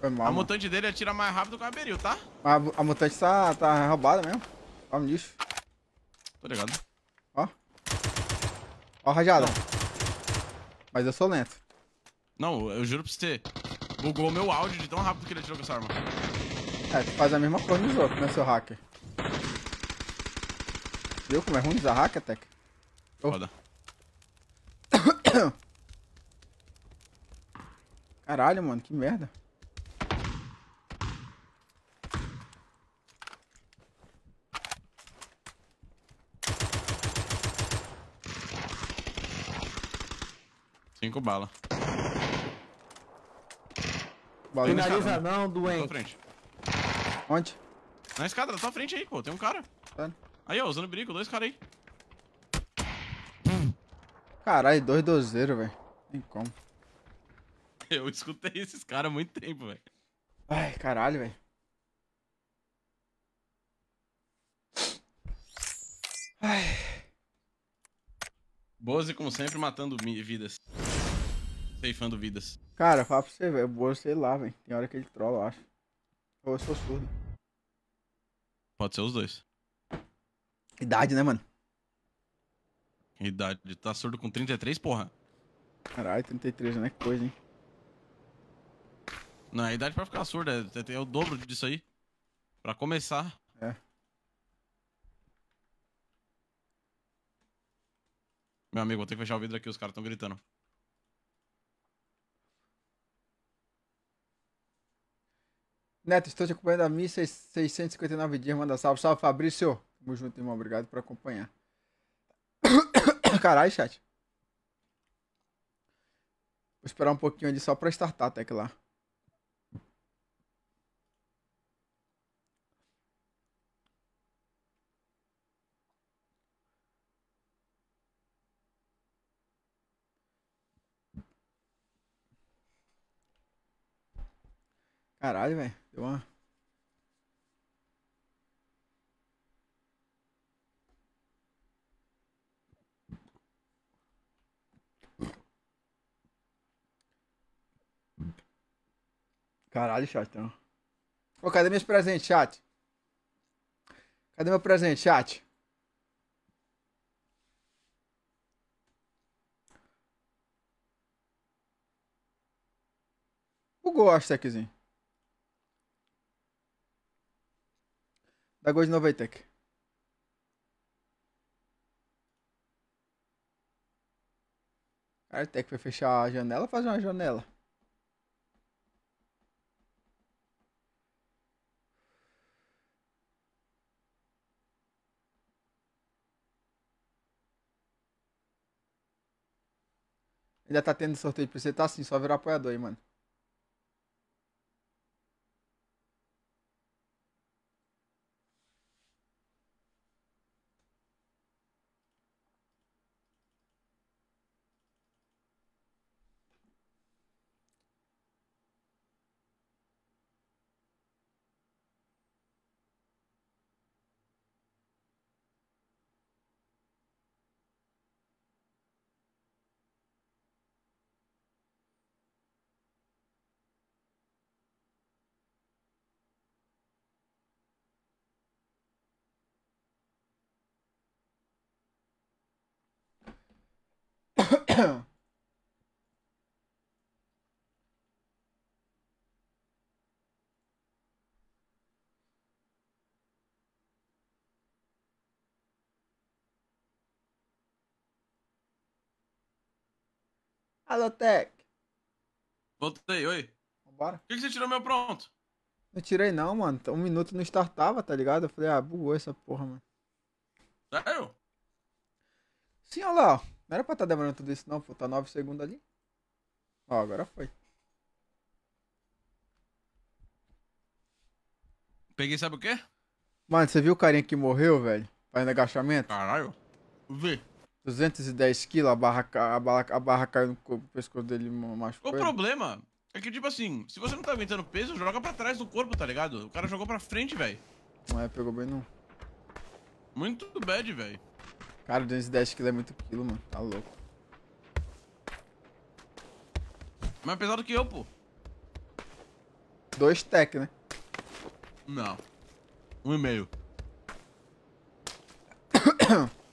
Foi mal. A mano. mutante dele atira mais rápido que o Beril, tá? A, a mutante tá, tá roubada mesmo. Ó o lixo. Tô ligado. Ó. Ó a rajada. Mas eu sou lento. Não, eu juro pra você. Bugou meu áudio de tão rápido que ele atirou com essa arma. É, tu faz a mesma coisa nos outros, né, seu hacker? Viu como é ruim usar hacker, Tech? Oh. Foda. Caralho, mano, que merda. Cinco balas. Barulho. Finaliza não, Na doente. frente. Onde? Na escada, da tua frente aí, pô. Tem um cara. Aí, ó, usando brinco, dois caras aí. Caralho, dois dozeiros, velho. Tem como. Eu escutei esses caras há muito tempo, velho. Ai, caralho, velho. Ai. Boze, como sempre, matando vidas. Ceifando vidas. Cara, fala pra você, velho. O Boa, sei lá, velho. Tem hora que ele trola, eu acho. Ou eu sou surdo. Pode ser os dois. Idade, né, mano? Idade. Tá surdo com 33, porra. Caralho, 33, né? Que coisa, hein? Não, a idade pra ficar surdo é, é o dobro disso aí. Pra começar. É. Meu amigo, vou ter que fechar o vidro aqui, os caras tão gritando. Neto, estou te acompanhando há 1.659 dias. Manda salve. Salve, Fabrício. Tamo junto, irmão. Obrigado por acompanhar. Caralho, chat. Vou esperar um pouquinho ali só pra startar até que lá. Caralho, velho. Deu uma. Caralho, chat. Então. Ô, cadê meus presentes, chat? Cadê meu presente, chat? Bugou, acho, Techzinho. Aí, Tech. Cara, Tech vai fechar a janela fazer uma janela? Ainda tá tendo sorteio pra você, tá assim, só virar apoiador aí, mano. Alô, Tech. Voltei, oi. Vambora. Por que, que você tirou meu pronto? Não tirei não, mano. Um minuto não startava, tá ligado? Eu falei, ah, bugou essa porra, mano. Sério? Sim, olha lá. Não era pra estar tá demorando tudo isso não, pô. Tá 9 segundos ali. Ó, agora foi. Peguei sabe o quê? Mano, você viu o carinha que morreu, velho? Fazendo agachamento? Caralho. Vê. 210 quilos, a barra, a barra, a barra caiu no co- pescoço dele machucou. O problema é que, tipo assim, se você não tá aguentando peso, joga pra trás do corpo, tá ligado? O cara jogou pra frente, velho. É, pegou bem no... Muito bad, velho. Cara, 210 quilos é muito quilo, mano. Tá louco. Mais pesado que eu, pô. Dois tech, né? Não. Um e meio.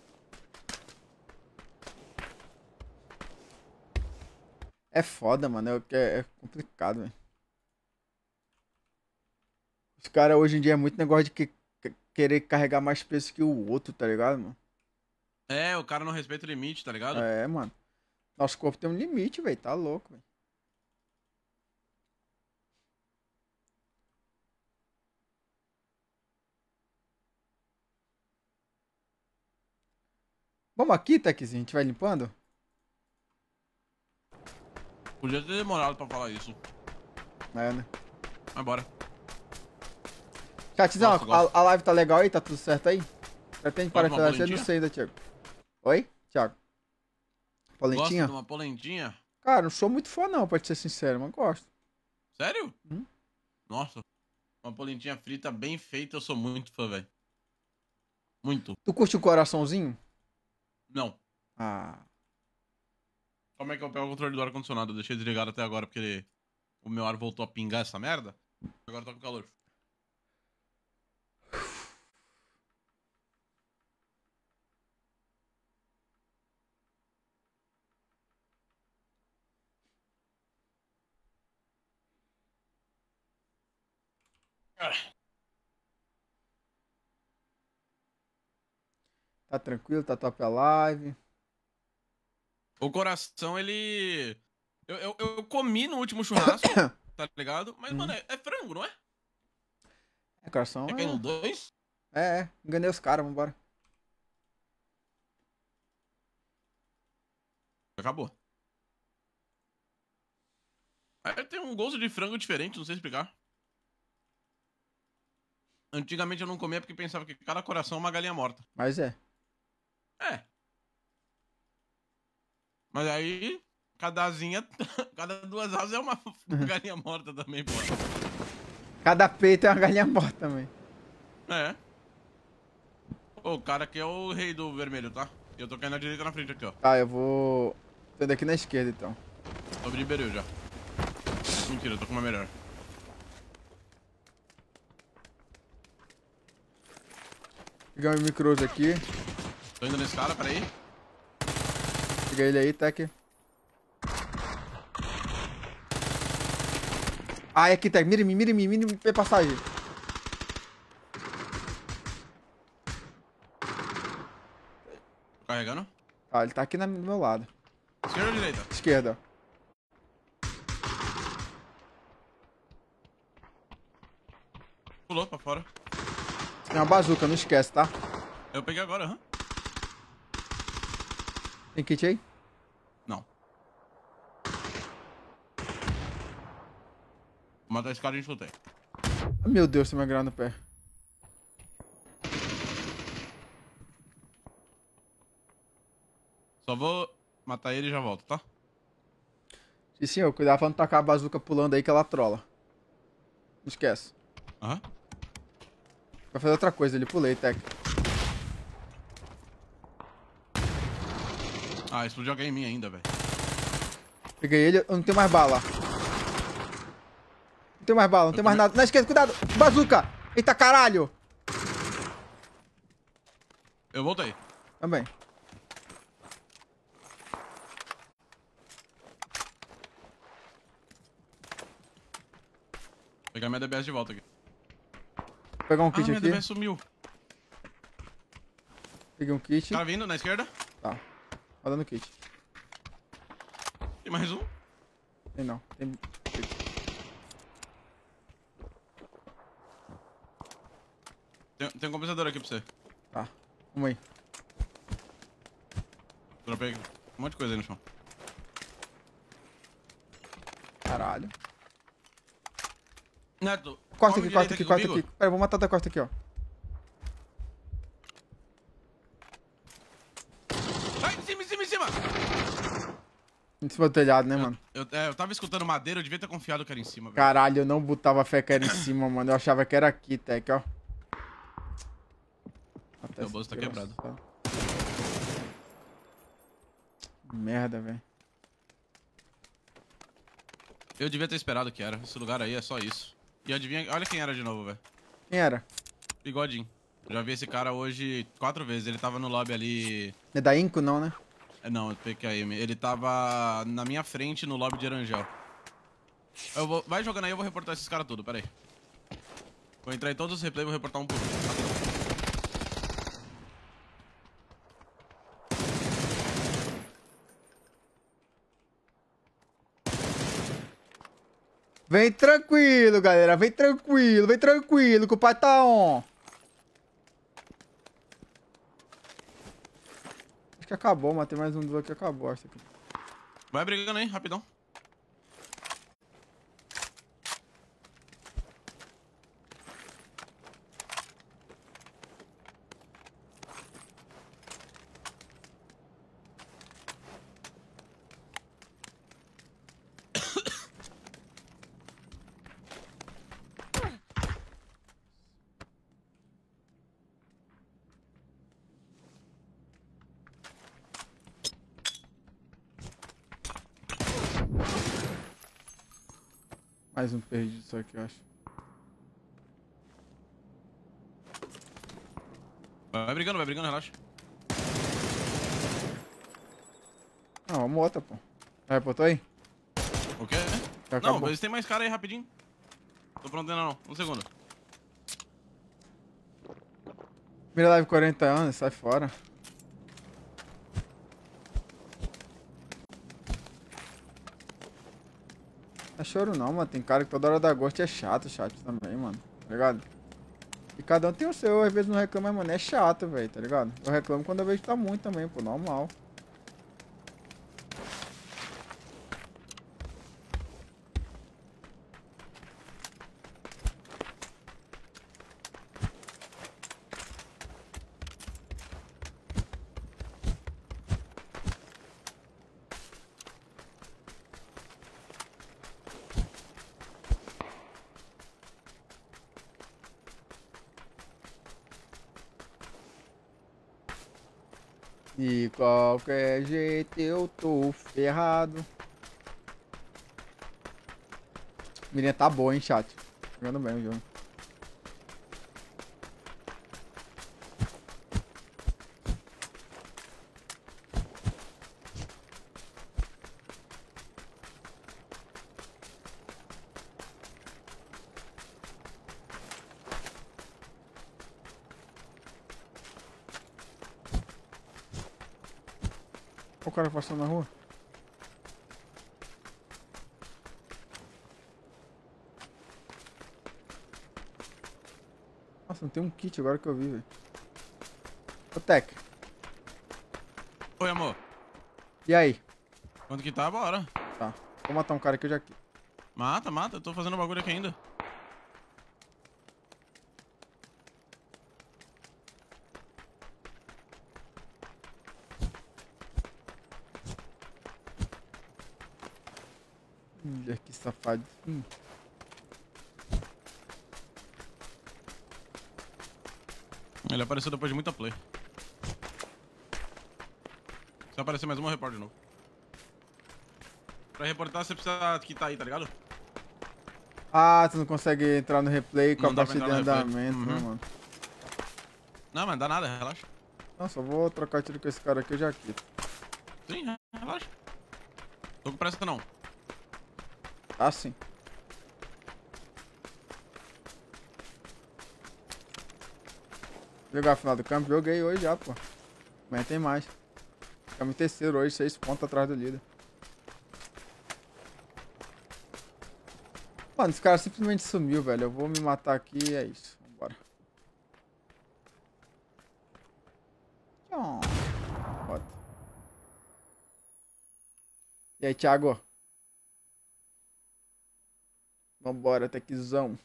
É foda, mano. É, é, é complicado, velho. Os caras hoje em dia é muito negócio de que, que- querer carregar mais peso que o outro, tá ligado, mano? É, o cara não respeita o limite, tá ligado? É, mano. Nosso corpo tem um limite, velho. Tá louco, velho. Vamos aqui, Techzinho? A gente vai limpando? Podia ter demorado pra falar isso. É, né? Mas bora. Chatzão, a, a live tá legal aí? Tá tudo certo aí? Pretende parar de falar? Eu não sei ainda, Thiago. Oi? Thiago? Polentinha? Gosta de uma polentinha? Cara, não sou muito fã não, pra te ser sincero, mas gosto. Sério? Hum. Nossa. Uma polentinha frita bem feita, eu sou muito fã, velho. Muito. Tu curte um coraçãozinho? Não. Ah, Como é que eu pego o controle do ar-condicionado? Eu deixei desligado até agora porque o meu ar voltou a pingar essa merda. Agora tá com calor. Tá tranquilo, tá top a live. O coração, ele. Eu, eu, eu comi no último churrasco, tá ligado? Mas, Hum. mano, é, é frango, não é? É, coração É é... no dois? É, é, enganei os caras, vambora. Acabou. Aí tem um gosto de frango diferente, não sei explicar. Antigamente eu não comia porque pensava que cada coração é uma galinha morta. Mas é. É. Mas aí, cada asinha, cada duas asas é uma galinha morta também, pô. Cada peito é uma galinha morta também. É. Ô, o cara aqui é o rei do vermelho, tá? Eu tô caindo na direita na frente aqui, ó. Tá, eu vou... Tô indo aqui na esquerda, então. Tô de beril já. Mentira, eu tô com uma melhor. Pegar o micros aqui. Tô indo nesse cara, peraí. Pega ele aí, Tech. Ah, é aqui, Tech. Mira em mim, mira em mim, mira em mim. Passagem. Carregando. Tá, ele tá aqui na- do meu lado. Esquerda ou direita? Esquerda. Pulou pra fora. Tem uma bazuca, não esquece, tá? Eu peguei agora, aham. Tem kit aí? Não. Vou matar esse cara e. Ah, Meu Deus, tem uma grana no pé. Só vou matar ele e já volto, tá? Sim, senhor. Cuidado pra não tacar a bazuca pulando aí que ela trola. Não esquece. Aham. Pra fazer outra coisa, ele pulei, Tec. Ah, explodiu alguém em mim ainda, velho. Peguei ele, eu não tenho mais bala. Não tenho mais bala, não eu tenho mais nada. Na esquerda, cuidado! Bazuca! Eita caralho! Eu voltei. Também. Vou pegar minha DBS de volta aqui. Pegar um Ah, kit minha aqui. DBS sumiu. Peguei um kit. Tá vindo na esquerda? Tá. Rodando kit. Tem mais um. Tem não. Tem. Tem, tem um compensador aqui pra você. Tá. Vamos aí. Dropei um monte de coisa aí no chão. Caralho. Neto, Corta aqui, corta aqui, corta aqui. Pera, eu vou matar da costa aqui, ó. Ai, em cima, em cima, em cima! Em cima do telhado, né, mano? Eu, é, eu tava escutando madeira, eu devia ter confiado que era em cima, velho. Caralho, eu não botava fé que era em cima, mano. Eu achava que era aqui, Tec, ó. Até Teu bolso tá quebrado. Merda, velho. Eu devia ter esperado que era. Esse lugar aí é só isso. E adivinha, olha quem era de novo, velho. Quem era? Bigodinho. Já vi esse cara hoje quatro vezes. Ele tava no lobby ali. É da Inco, não, né? É, Não, PKM. Ele tava na minha frente no lobby de Arangel. Eu vou... Vai jogando aí, eu vou reportar esses caras tudo, pera aí. Vou entrar em todos os replays e vou reportar um por um. Vem tranquilo, galera. Vem tranquilo, vem tranquilo, que o pai tá on. Acho que acabou, matei mais um duo aqui, acabou, acho que. Vai brigando aí, rapidão. Mais um perdido só aqui, eu acho. Vai brigando, vai brigando, relaxa. Ah, vamos outra, pô. Já reportou aí? O quê? Já Não, acabou. mas tem mais cara aí, rapidinho. Tô pronto ainda não. Um segundo. Primeira live 40 anos, sai fora. Choro não, mano. Tem cara que toda hora dá gosto e é chato, chato também, mano. Tá ligado? E cada um tem o seu, às vezes não reclama, mas, mano, é chato, velho, tá ligado? Eu reclamo quando eu vejo que tá muito também, pô, normal. De qualquer jeito eu tô ferrado. Mirinha tá boa, hein, chat. Jogando bem o jogo. Passando na rua. Nossa, não tem um kit agora que eu vi, velho. Ô, Tec. Oi, amor. E aí? Quanto que tá? Bora. Tá. Vou matar um cara aqui, eu já. Mata, mata. Eu tô fazendo bagulho aqui ainda. Hum. Ele apareceu depois de muita play. Se aparecer mais uma, eu reporto de novo. Pra reportar, você precisa quitar aí, tá ligado? Ah, tu não consegue entrar no replay com Não a partida replay. andamento, né, Uhum. mano? Não, mas não dá nada, relaxa. Não, só vou trocar tiro com esse cara aqui, eu já quito. Sim, relaxa. Tô com pressa não. Ah, sim. Jogar a final do campo, joguei hoje já, pô. Amanhã tem mais. Ficamos em terceiro hoje, seis pontos atrás do líder. Mano, esse cara simplesmente sumiu, velho. Eu vou me matar aqui e é isso. Vambora. Bota. E aí, Thiago? Vambora, techzão.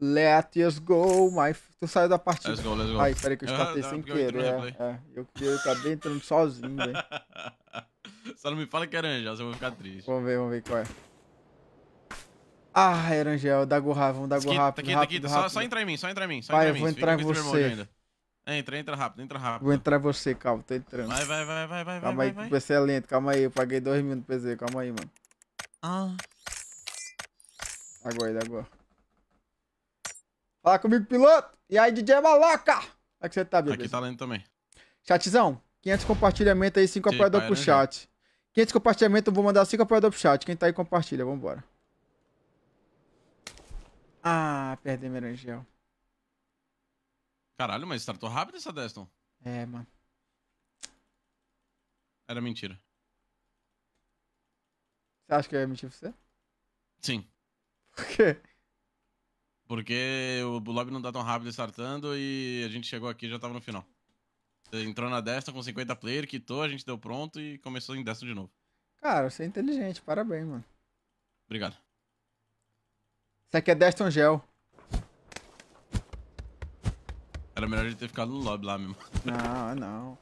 Let's go, my... Tu saiu da partida. Let's go, let's go. Ai, peraí que eu Ah, escapei não, sem eu querer. no É, é, eu queria eu acabei entrando sozinho, velho. Só não me fala que é Angel, senão eu vou ficar triste. Vamos ver, vamos ver qual é. Ah, Erangel, dá go rápido, vamos dar go Aqui, rápido, aqui, rápido, aqui, só, rápido. só entra em mim, só entra em mim, só Vai, entra eu mim. vou entrar em você. Entra, entra rápido, entra rápido. Vou entrar você, calma, tô entrando. Vai, vai, vai, vai, vai, calma vai, aí, vai. o PC é lento, calma aí, eu paguei 2 mil no PC, calma aí, mano. Ah. Agora, agora. Fala comigo, piloto! E aí, DJ Maloca? Como é que você tá, bebê? Aqui tá lento também. Chatzão, 500 compartilhamento aí, 5 Sim, apoiadores pro né, chat. 500 compartilhamento, eu vou mandar 5 apoiadores pro chat. Quem tá aí, compartilha, vambora. Ah, perdemos Erangel. Caralho, mas startou rápido essa Deston. É, mano. Era mentira. Você acha que eu ia mentir pra você? Sim. Por quê? Porque o lobby não tá tão rápido startando e a gente chegou aqui e já tava no final. Você entrou na Deston com 50 player, quitou, a gente deu pronto e começou em Deston de novo. Cara, você é inteligente, parabéns, mano. Obrigado. Isso aqui é Deston Gel. Era melhor a gente ter ficado no lobby lá mesmo. Não, não.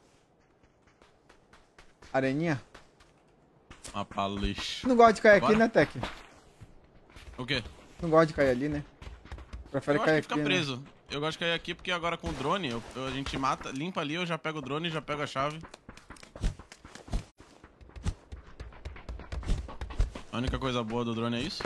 Areninha? Uma pá lixo. Não gosta de cair aqui, Bora. né, Tec? O quê? Não gosta de cair ali, né? Prefere eu cair que fica aqui, né? preso. Eu gosto de cair aqui porque agora com o drone, eu- eu- a gente mata, limpa ali, eu já pego o drone, já pego a chave. A única coisa boa do drone é isso.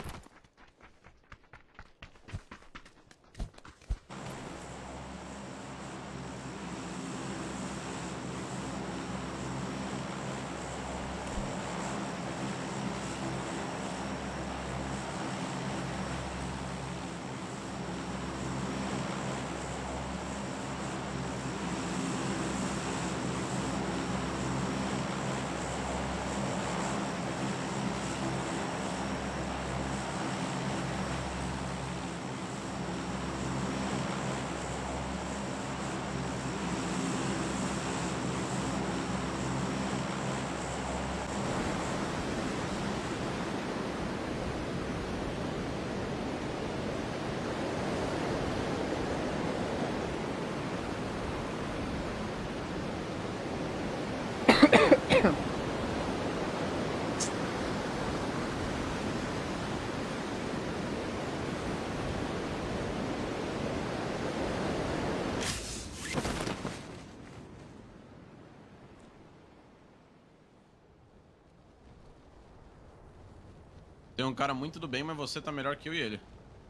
Tem um cara muito do bem, mas você tá melhor que eu e ele.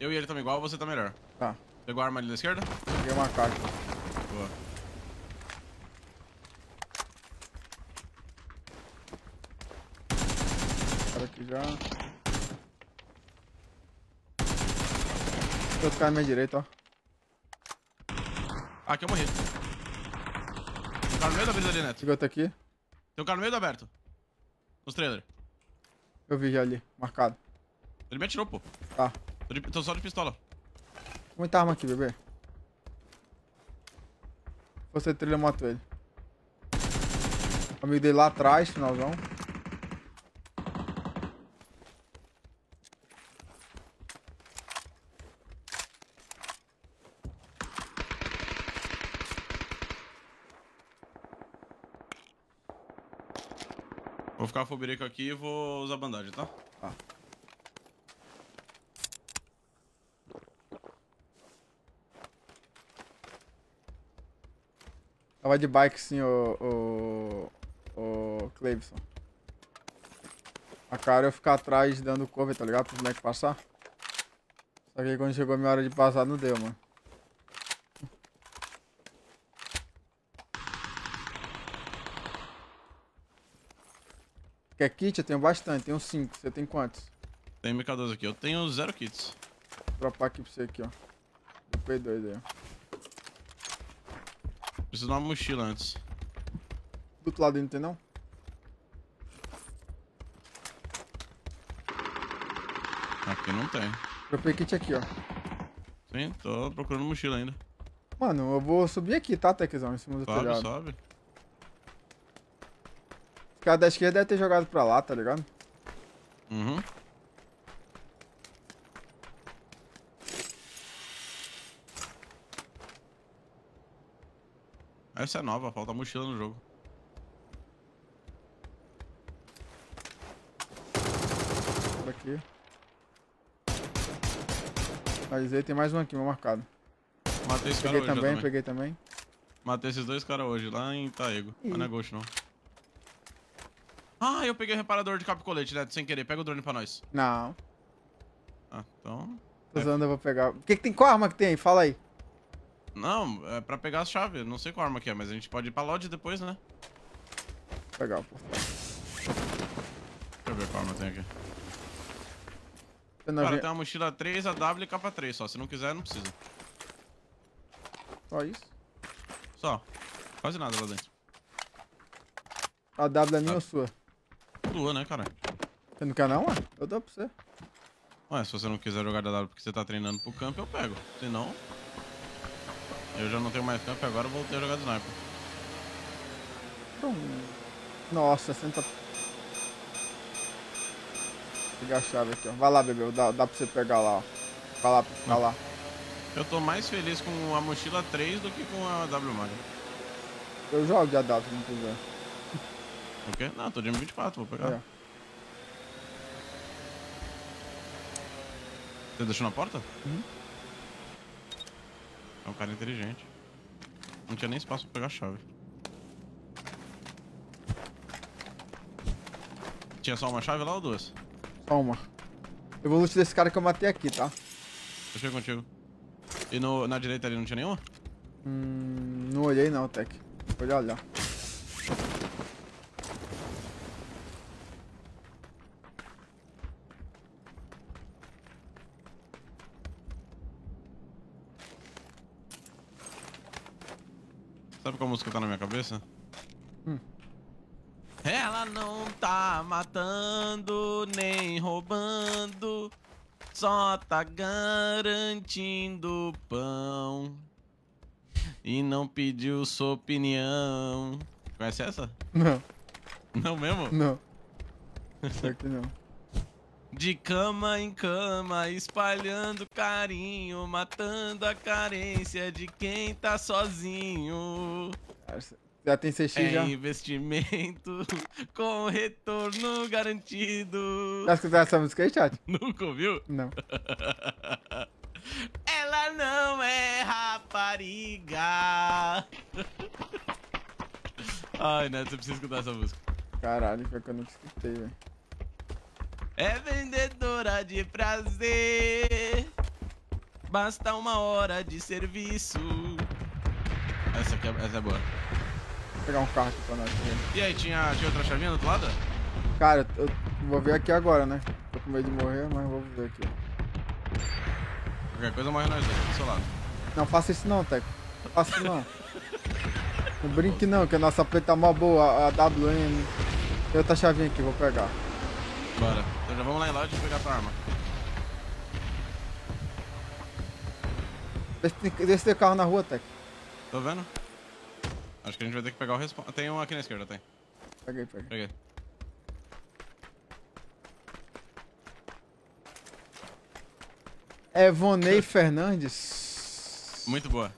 Eu e ele estamos igual, você tá melhor. Tá, Pegou a arma ali da esquerda? peguei uma caixa. Boa. Cara aqui já. Tem outro cara na minha direita, ó. Ah, aqui eu morri. Tem um cara no meio da brisa ali, Neto. Chegou outro aqui. Tem um cara no meio do aberto. Nos trailers. Eu vi já ali, marcado. Ele me atirou, pô. Tá. Tô, de- tô só de pistola. Muita arma aqui, bebê. Você trilha, eu mato ele. Amigo dele lá atrás, finalzão. Ficar foberico aqui e vou usar bandagem, tá? Tá. Tava de bike sim, o. O. O. Cleibson. A cara eu ficar atrás dando cover, tá ligado? Pro moleque passar. Só que aí quando chegou a minha hora de passar, não deu, mano. Quer kit? Eu tenho bastante, tenho 5. Você tem quantos? Tem MK12 aqui. Eu tenho zero kits. dropar aqui pra você aqui, ó. O P2 aí, ó. Preciso de uma mochila antes. Do outro lado aí não tem não? Aqui não tem. Dropei kit aqui, ó. Sim, tô procurando mochila ainda. Mano, eu vou subir aqui, tá, Techzão? Em cima do Sobe, telhado. sobe. O cara da esquerda deve ter jogado pra lá, tá ligado? Uhum. Essa é nova, falta mochila no jogo. Por aqui. Mas aí tem mais um aqui, meu marcado. Matei esse cara Peguei hoje já também, também. peguei também. Matei esses dois caras hoje, lá em Taego. Mas não é ghost, não. Ah, eu peguei o reparador de e colete, né? Sem querer. Pega o drone pra nós. Não. Ah, então... Tô usando, eu vou pegar. O que, que tem? Qual arma que tem? Fala aí. Não, é pra pegar as chaves. Não sei qual arma que é, mas a gente pode ir pra Lodge depois, né? Vou pegar o portal. Deixa eu ver qual arma tem aqui. Cara, vi- tem uma mochila 3, AW e capa 3 só. Se não quiser, não precisa. Só isso. Só. Quase nada lá dentro. A W é minha Ah. ou sua? Tua, né, cara? Você não quer não, mano? Eu dou pra você. Ué, se você não quiser jogar da W porque você tá treinando pro campo, eu pego. Se não... Eu já não tenho mais campo, agora eu voltei a jogar de sniper. Nossa, senta. Pegar a chave aqui, ó. Vai lá, bebê. Dá, dá pra você pegar lá, ó. Vai lá, vai lá. Eu tô mais feliz com a mochila 3 do que com a W Mag. Eu jogo de AW se não quiser. O quê? Não, tô de M24, vou pegar. É. Você deixou na porta? Uhum. É um cara inteligente. Não tinha nem espaço pra pegar a chave. Tinha só uma chave lá ou duas? Só uma. Eu vou loot desse cara que eu matei aqui, tá? Eu ir contigo. E no, na direita ali não tinha nenhuma? Hum, não olhei não, Tech. Pode olhar. Sabe qual música tá na minha cabeça? Hum. Ela não tá matando nem roubando, só tá garantindo pão. E não pediu sua opinião. Conhece essa? Não, Não mesmo? não. Aqui não. De cama em cama, espalhando carinho, matando a carência de quem tá sozinho. Já tem CX É já? investimento com retorno garantido. Já escutou essa música aí, chat? Nunca ouviu? Não. Ela não é rapariga. Ai, Neto, você precisa escutar essa música. Caralho, foi que eu nunca escutei, velho. É vendedora de prazer. Basta uma hora de serviço. Essa aqui é, essa é boa. Vou pegar um carro aqui pra nós. ver. E aí, tinha, tinha outra chavinha do outro lado? Cara, eu vou ver aqui agora, né? Tô com medo de morrer, mas vou ver aqui. Qualquer coisa morre nós dois, do seu lado. Não faça isso não, Teco. Não faça isso não. Não brinque não, que a nossa play tá mó boa, a, a WM. Tem outra chavinha aqui, vou pegar. Bora. Vamos lá em loja pegar tua arma. Se tem carro na rua, Teco. Tô vendo? Acho que a gente vai ter que pegar o respawn. Tem um aqui na esquerda, tem. Peguei, peguei. Peguei. Evonei Fernandes. Muito boa.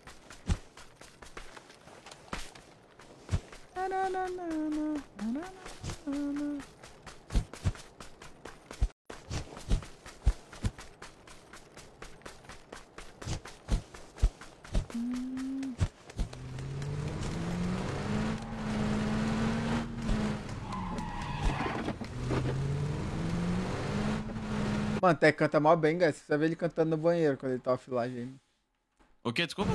Mano, Teco canta mó bem, guys. Você vê ele cantando no banheiro quando ele tá offline ainda. O quê? Desculpa?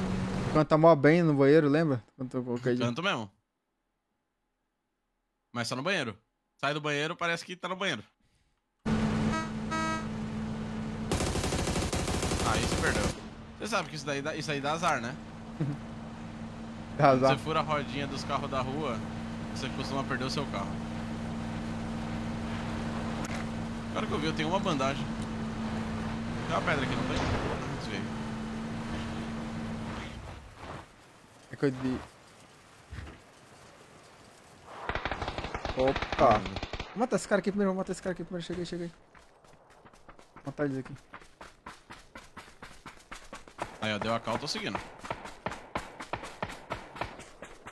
Canta mó bem no banheiro, lembra? Quando eu coloquei de... Canto mesmo. Mas só no banheiro. Sai do banheiro, parece que tá no banheiro. Ah, isso perdeu. Você sabe que isso daí dá, isso aí dá azar, né? Dá Quando azar. você fura a rodinha dos carros da rua, você costuma perder o seu carro. Agora que eu vi, eu tenho uma bandagem. Tem uma pedra aqui, não tem? Desviei. É coisa de... Opa. Vou matar esse cara aqui primeiro, vou matar esse cara aqui primeiro. Cheguei, cheguei. Vou matar eles aqui. Aí, ó, deu a cal, tô seguindo.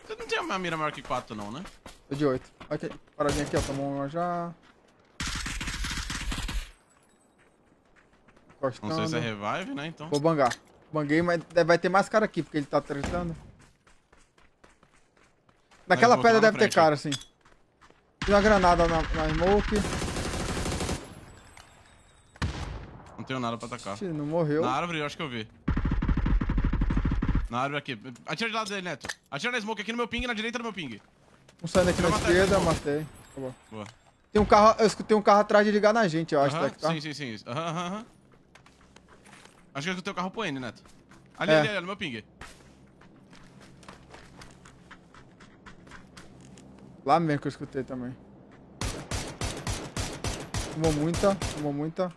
Você não tem uma mira maior que 4 não, né? Tô de 8. Ok, paradinha aqui, ó. Tomou uma já. Encostando. Não sei se é revive, né? Então. Vou bangar. Banguei, mas vai ter mais cara aqui, porque ele tá tretando. Naquela vou pedra deve ter frente, cara, assim. Tem uma granada na, na smoke. Não tenho nada pra atacar. Ixi, não morreu. Na árvore, eu acho que eu vi. Na árvore aqui. Atira de lado dele, Neto. Atira na smoke aqui no meu ping, na direita do meu ping. Um saindo aqui Eu na esquerda, matei. Acabou. Boa. Tem um carro, eu escutei um carro atrás de ligar na gente, eu acho, Aham, tá? tá? Sim, sim, sim. Aham, aham, aham. Acho que eu escutei o carro pro N, Neto. Ali, É. ali, ali, no meu ping. Lá mesmo que eu escutei também. Tomou muita, tomou muita.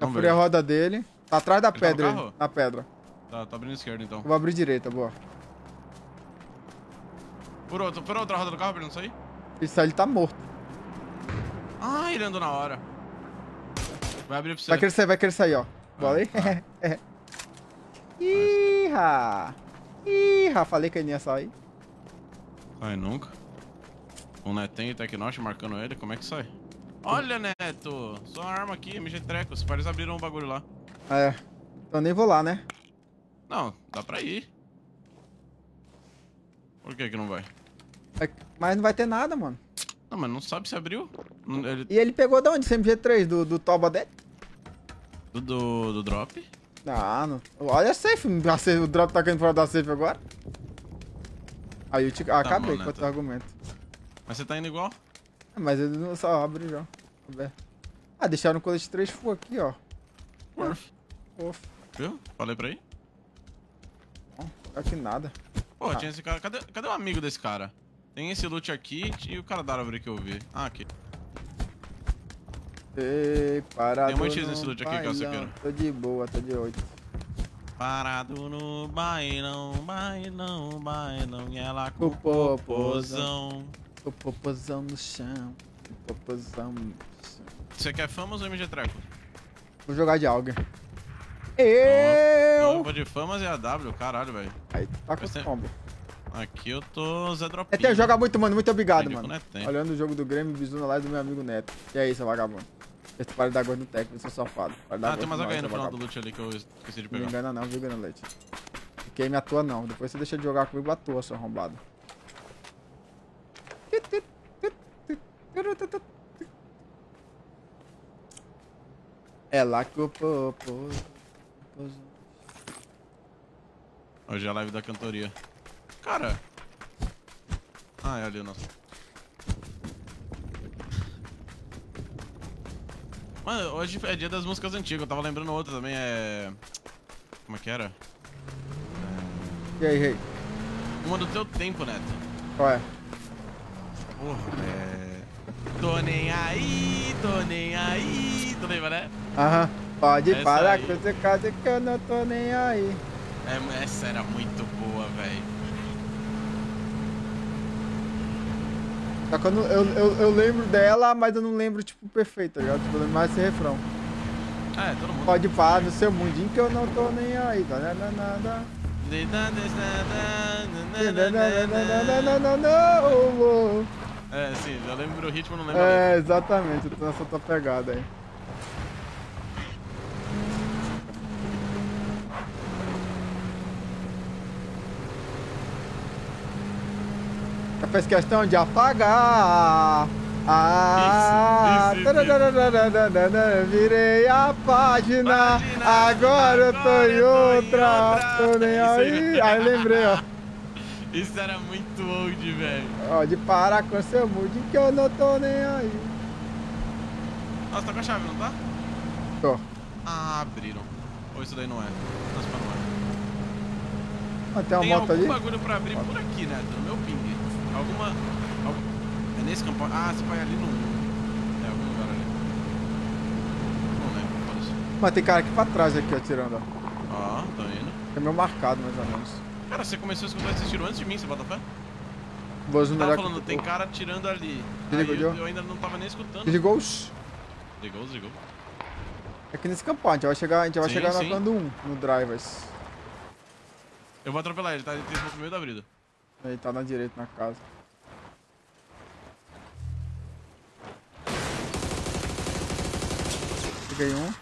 Já furei a roda dele. Tá atrás da Ele tá pedra, carro? na pedra. Tá, tá abrindo esquerda então. Eu vou abrir direita, boa. Por outro, por outra roda do carro pra ele não sair? Isso aí ele tá morto. Ah, ele andou na hora. Vai abrir pra você. Vai querer sair, vai querer sair, ó. Bola aí. Ah, Iha! Iha! Falei que ele ia sair. Sai nunca. Um Netinho e Tecnosh marcando ele, como é que sai? Olha, Neto! Sua arma aqui, MG Treco. Os pares abriram um bagulho lá. É. Então nem vou lá, né? Não, dá pra ir. Por que que não vai? É- Mas não vai ter nada, mano. Não, mas não sabe se abriu. Ele, E ele pegou de onde? Esse MG3? Do, do Toba dele? do, do, do drop? Ah, não. Olha a safe. O drop tá caindo fora da safe agora. Aí eu te... ah, acabei bom, com o argumento. Mas você tá indo igual? Ah, Mas ele não só abre já. Ah, deixaram o colete 3 full aqui, ó. Porf. Fofo. Viu? Falei pra ir. Aqui nada. Pô, Ah. tinha esse cara. Cadê, cadê o amigo desse cara? Tem esse loot aqui e o cara da árvore que eu vi. Ah, aqui. Ei, parado Tem um monte nesse loot aqui, queira. Tô de boa, tô de 8. Parado no bailão, bailão, bailão. E ela com O o popozão. Tô popozão no chão. Popozão no chão. Você quer famas ou MG Treco? Vou jogar de Auger. Não, eu vou de famas e AW, caralho, velho. Aí tá com os ser- combos. Aqui eu tô Zé É, Dropinho. tem, joga muito, mano. Muito obrigado, mano. o Netem. Olhando o jogo do Grêmio, bisu na live do meu amigo Neto. E aí, seu vagabundo? Esse para dar gosto no técnico, seu safado. Para Ah, tem mais alguém no final do loot ali que eu esqueci de Não me pegar. engana não, viu, Granulete? Fiquei me atua não. Depois você deixa de jogar comigo à toa, seu arrombado. É lá que o popo... Hoje é a live da cantoria. Cara. Ah, é ali o nosso. Mano, hoje é dia das músicas antigas. Eu tava lembrando outra também. É. Como é que era? E aí, rei? Uma do teu tempo, Neto. Qual é? Porra, é. Tô nem aí, tô nem aí. Tu lembra, né? Aham. Pode Essa parar aí. que você casa que eu não tô nem aí. É, essa era muito boa, velho. Só que eu, não- eu, eu, eu lembro dela, mas eu não lembro, tipo, perfeito, tá ligado? Tipo, eu lembro mais esse refrão. É, todo mundo. Pode parar no seu mundinho que eu não tô nem aí. Tá, nada, nada. É, sim, eu lembro o ritmo, não lembro É, exatamente, eu tô nessa tua pegada aí. Já fez questão de apagar. Ah, Isso, isso, isso. virei a página. Página, Agora eu tô agora em eu tô em outra. Tô nem aí. aí. Lembrei, ó. Isso era muito old, velho. Ó, de parar com seu mood que eu não tô nem aí. Nossa, tá com a chave, não tá? Tô. Ah, abriram. Ou isso daí não é? Nossa, não é. Ah, tem uma Tem moto algum ali? bagulho pra abrir por aqui, né? No meu ping. Alguma... algum- É nesse campo? Ah, você vai ali no... É, algum lugar ali. Não lembro, foda-se. Mas tem cara aqui pra trás aqui atirando, ó. Ó, tô indo. É meu marcado, mais ou menos. Cara, você começou a escutar esse tiro antes de mim, você bota fé? Eu zoom tava falando, que tem cara atirando ali. Desligou, eu, eu ainda não tava nem escutando. Desligou os... Desligou, desligou. Aqui nesse campo, a gente vai chegar, a gente vai Sim, chegar sim. nocando um no drivers. Eu vou atropelar ele, tá? Ele tem no meio da brida. Ele tá na direita, na casa. Peguei um.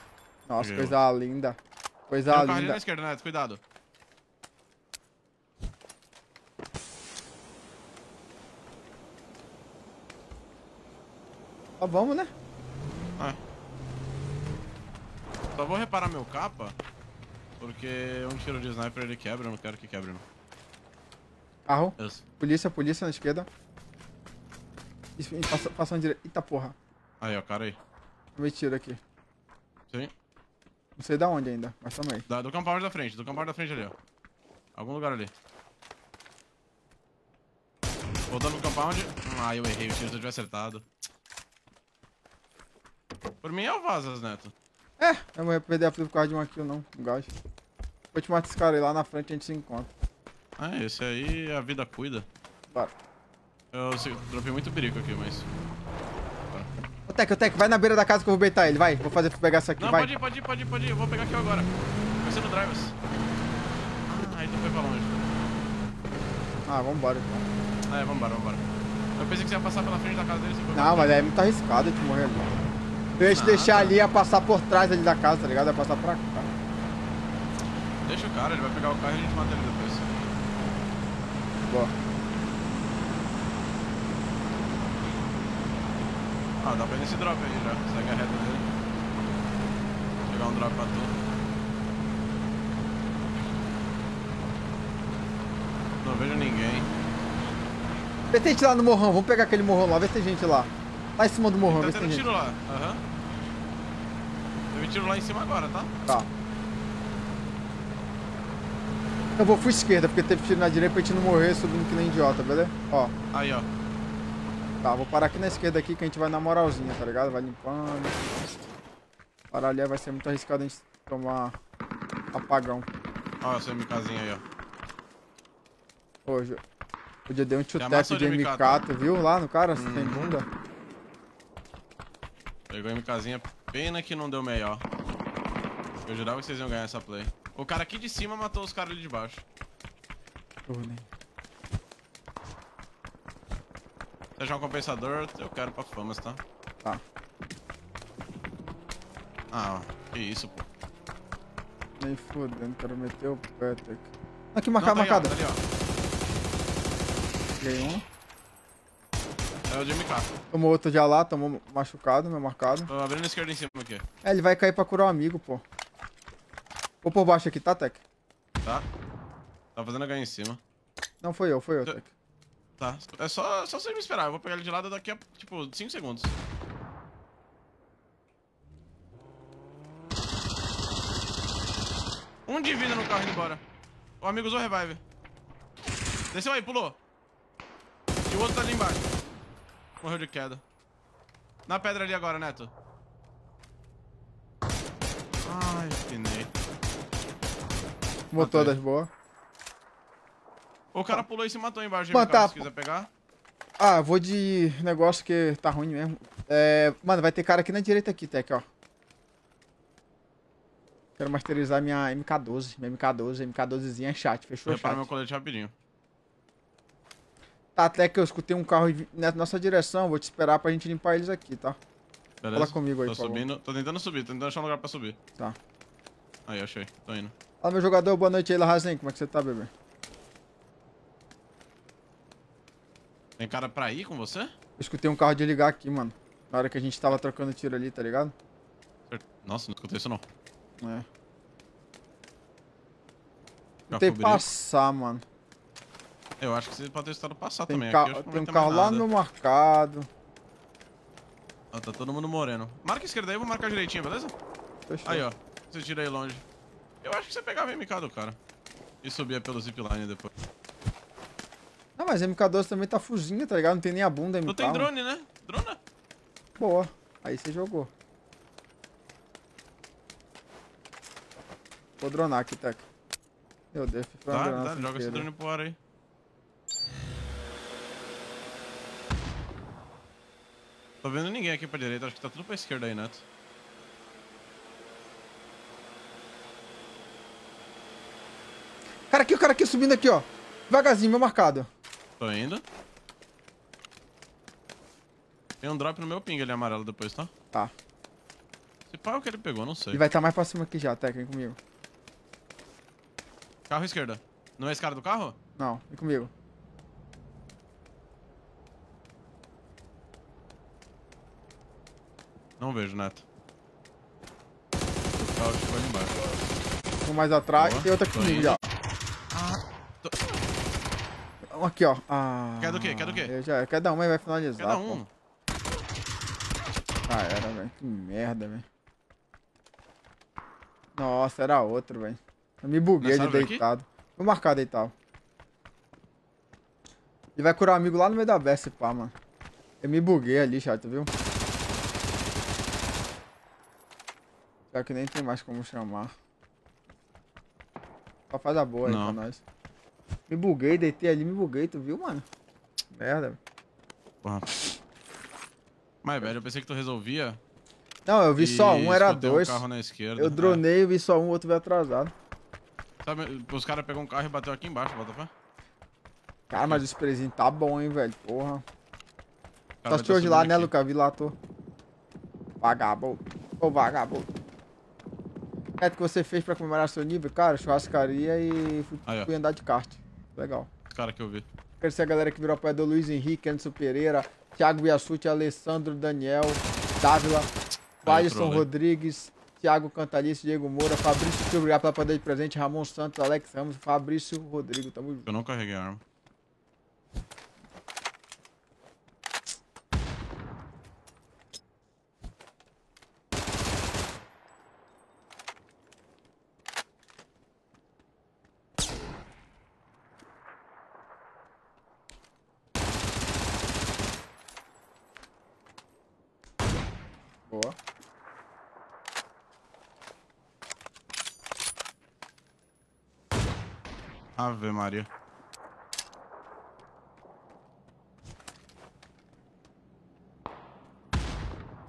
Nossa, Peguei coisa linda. Coisa Tem um ali na linda. esquerda, Neto, cuidado. Tá, vamos, né? Ah. Só vou reparar meu capa, porque um tiro de sniper ele quebra, eu não quero que quebre não. Carro. Isso. Polícia, polícia na esquerda. Isso, passa- Passando direito. Eita porra. Aí, ó, cara aí. Tomei tiro aqui. Sim. Não sei da onde ainda, mas também. Da, do compound da frente, do compound da frente ali, ó. Algum lugar ali. Voltando pro compound. Ah, eu errei, o tiro se eu tivesse acertado. Por mim é o Vazas, Neto. É, eu vou perder a por causa de uma kill não, um gás. Vou te matar esse cara aí lá na frente a gente se encontra. Ah, esse aí a vida cuida. Bora. Eu se- dropei muito perigo aqui, mas. Ô Tec, ô Tec, vai na beira da casa que eu vou beitar ele, vai. Vou fazer pegar essa aqui, Não, vai. pode ir, pode ir, pode ir, pode ir. Eu vou pegar aqui agora. Vai ser no Drivers. Ah, aí tu foi pra longe. Ah, vambora então. É, vambora, vambora. Eu pensei que você ia passar pela frente da casa dele. Você foi Não, mas é muito arriscado de morrer ali. Eu ia te Ah, deixar tá. ali, ia passar por trás ali da casa, tá ligado? Ia passar pra cá. Deixa o cara, ele vai pegar o carro e a gente mata ele depois. Boa. Ah, dá pra ir nesse drop aí já. Segue a reta dele. Pegar um drop pra tu. Não vejo ninguém. Vê se tem gente lá no morrão, vamos pegar aquele morrão lá, vê se tem gente lá. Lá em cima do morrão, Tá vê se tem gente. tiro lá. Aham. Teve tiro lá em cima agora, tá? Tá. Eu vou full esquerda, porque teve tiro na direita pra gente não morrer subindo que nem idiota, beleza? Ó, Aí, ó. tá, vou parar aqui na esquerda aqui que a gente vai na moralzinha, tá ligado? Vai limpando. Parar ali vai ser muito arriscado a gente tomar apagão. Ó, essa MKzinha aí, ó. Hoje, hoje eu dei um chutep de de MK, tá? tu viu lá no cara? Você tem Uhum. bunda? Pegou a MKzinha. Pena que não deu melhor. Eu jurava que vocês iam ganhar essa play. O cara aqui de cima matou os caras ali de baixo. Nem. Se achar um compensador, eu quero pra famas, tá? Tá. Ah, que isso, pô. Nem fudendo, quero meter o pé, Tec. Aqui, Não, marcado, tá aí, ó, marcado. tá ali, Peguei um. ó. É o de MK. Tomou outro já lá, tomou machucado, meu marcado. Tô abrindo a esquerda em cima aqui, É, ele vai cair pra curar o amigo, pô. Vou por baixo aqui, tá, Tec? tá? Tá fazendo H em cima. Não, foi eu, foi eu, Eu- Tec. Tá. É só, só você me esperar. Eu vou pegar ele de lado daqui a, tipo, 5 segundos. Um de vida no carro indo embora. O amigo usou revive. Desceu aí, pulou. E o outro tá ali embaixo. Morreu de queda. Na pedra ali agora, Neto. Ai, pinei. Motor das boas. O cara pulou e se matou embaixo. de Mano, tá. Se quiser pegar. Ah, eu vou de negócio que tá ruim mesmo. É, mano, vai ter cara aqui na direita aqui, Tec, ó. Quero masterizar minha MK12. Minha MK12, MK12zinha é chat, fechou chat. meu colete rapidinho. Tá, Tec, eu escutei um carro na nossa direção, vou te esperar pra gente limpar eles aqui, tá? Beleza? Fala comigo aí, Tô por favor. subindo, tô tentando subir, tô tentando achar um lugar pra subir. Tá. Aí, achei. Tô indo. Fala, meu jogador, boa noite aí, Larrazen. Como é que você tá, bebê? Tem cara pra ir com você? Eu escutei um carro desligar aqui, mano. Na hora que a gente tava trocando tiro ali, tá ligado? Nossa, não escutei isso não. É. Tentei passar, mano. Eu acho que você pode ter estado passar Tem, também. ca- Aqui, tem um carro lá no marcado. Ah, tá todo mundo moreno. Marca a esquerda aí, eu vou marcar direitinho, beleza? Fechou. Aí, ó. Você tira aí longe. Eu acho que você pegava a MK do cara. E subia pelo zipline depois. Não, mas MK12 também tá fugindo, tá ligado? Não tem nem a bunda MK. Não tem drone, né? Drone? Boa. Aí você jogou. Vou dronar aqui, Tec. Meu Deus, foi uma Tá, tá, joga esse drone pro ar aí. Tô vendo ninguém aqui pra direita, acho que tá tudo pra esquerda aí, Neto. Cara aqui, o cara aqui subindo aqui, ó. Devagarzinho, meu marcado. Tô indo. Tem um drop no meu ping ali amarelo depois, tá? Tá. Se pá é o que ele pegou, não sei. Ele vai estar mais pra cima aqui já, Tec, vem comigo. Carro esquerda. Não é esse cara do carro? Não, vem comigo. Não vejo, Neto. O carro chegou ali embaixo. Um mais atrás Boa, e outro aqui comigo já. Um aqui, ó. Ah, Quer do quê? Quer do quê? eu Já, dar um aí vai finalizar. Cada pô. um. Ah, era, velho. Que merda, velho. Nossa, era outro, velho. Eu me buguei Nessa de árvore aqui? deitado. Vou marcar deitado. Ele vai curar o amigo lá no meio da besta, pá, mano. Eu me buguei ali, chato, viu? Pior que nem tem mais como chamar. Só faz a boa aí Não. pra nós. Me buguei, deitei ali, me buguei, tu viu, mano? Merda. Porra. Mas, velho, eu pensei que tu resolvia. Não, eu vi só um, era dois. Um carro na esquerda. Eu É. dronei, vi só um, o outro veio atrasado. Sabe, os caras pegou um carro e bateu aqui embaixo, Botafé. Cara, mas o sprayzinho tá bom, hein, velho. Porra. Cara Só assistiu tá hoje lá, né, aqui. Luca? Vi lá, tô. Vagabundo. Ô, vagabundo. É o que você fez pra comemorar seu nível? Cara, churrascaria e fui, Aí, fui andar de kart. Legal. Os caras que eu vi. Agradecer a galera que virou apoiador Luiz Henrique, Anderson Pereira, Thiago Biassuti, Alessandro Daniel, Dávila, trolei. Rodrigues, Thiago Cantalice, Diego Moura, Fabrício Tio, obrigado pela poder de presente, Ramon Santos, Alex Ramos, Fabrício Rodrigo, tamo junto. Eu não carreguei a arma. Boa. Ave Maria.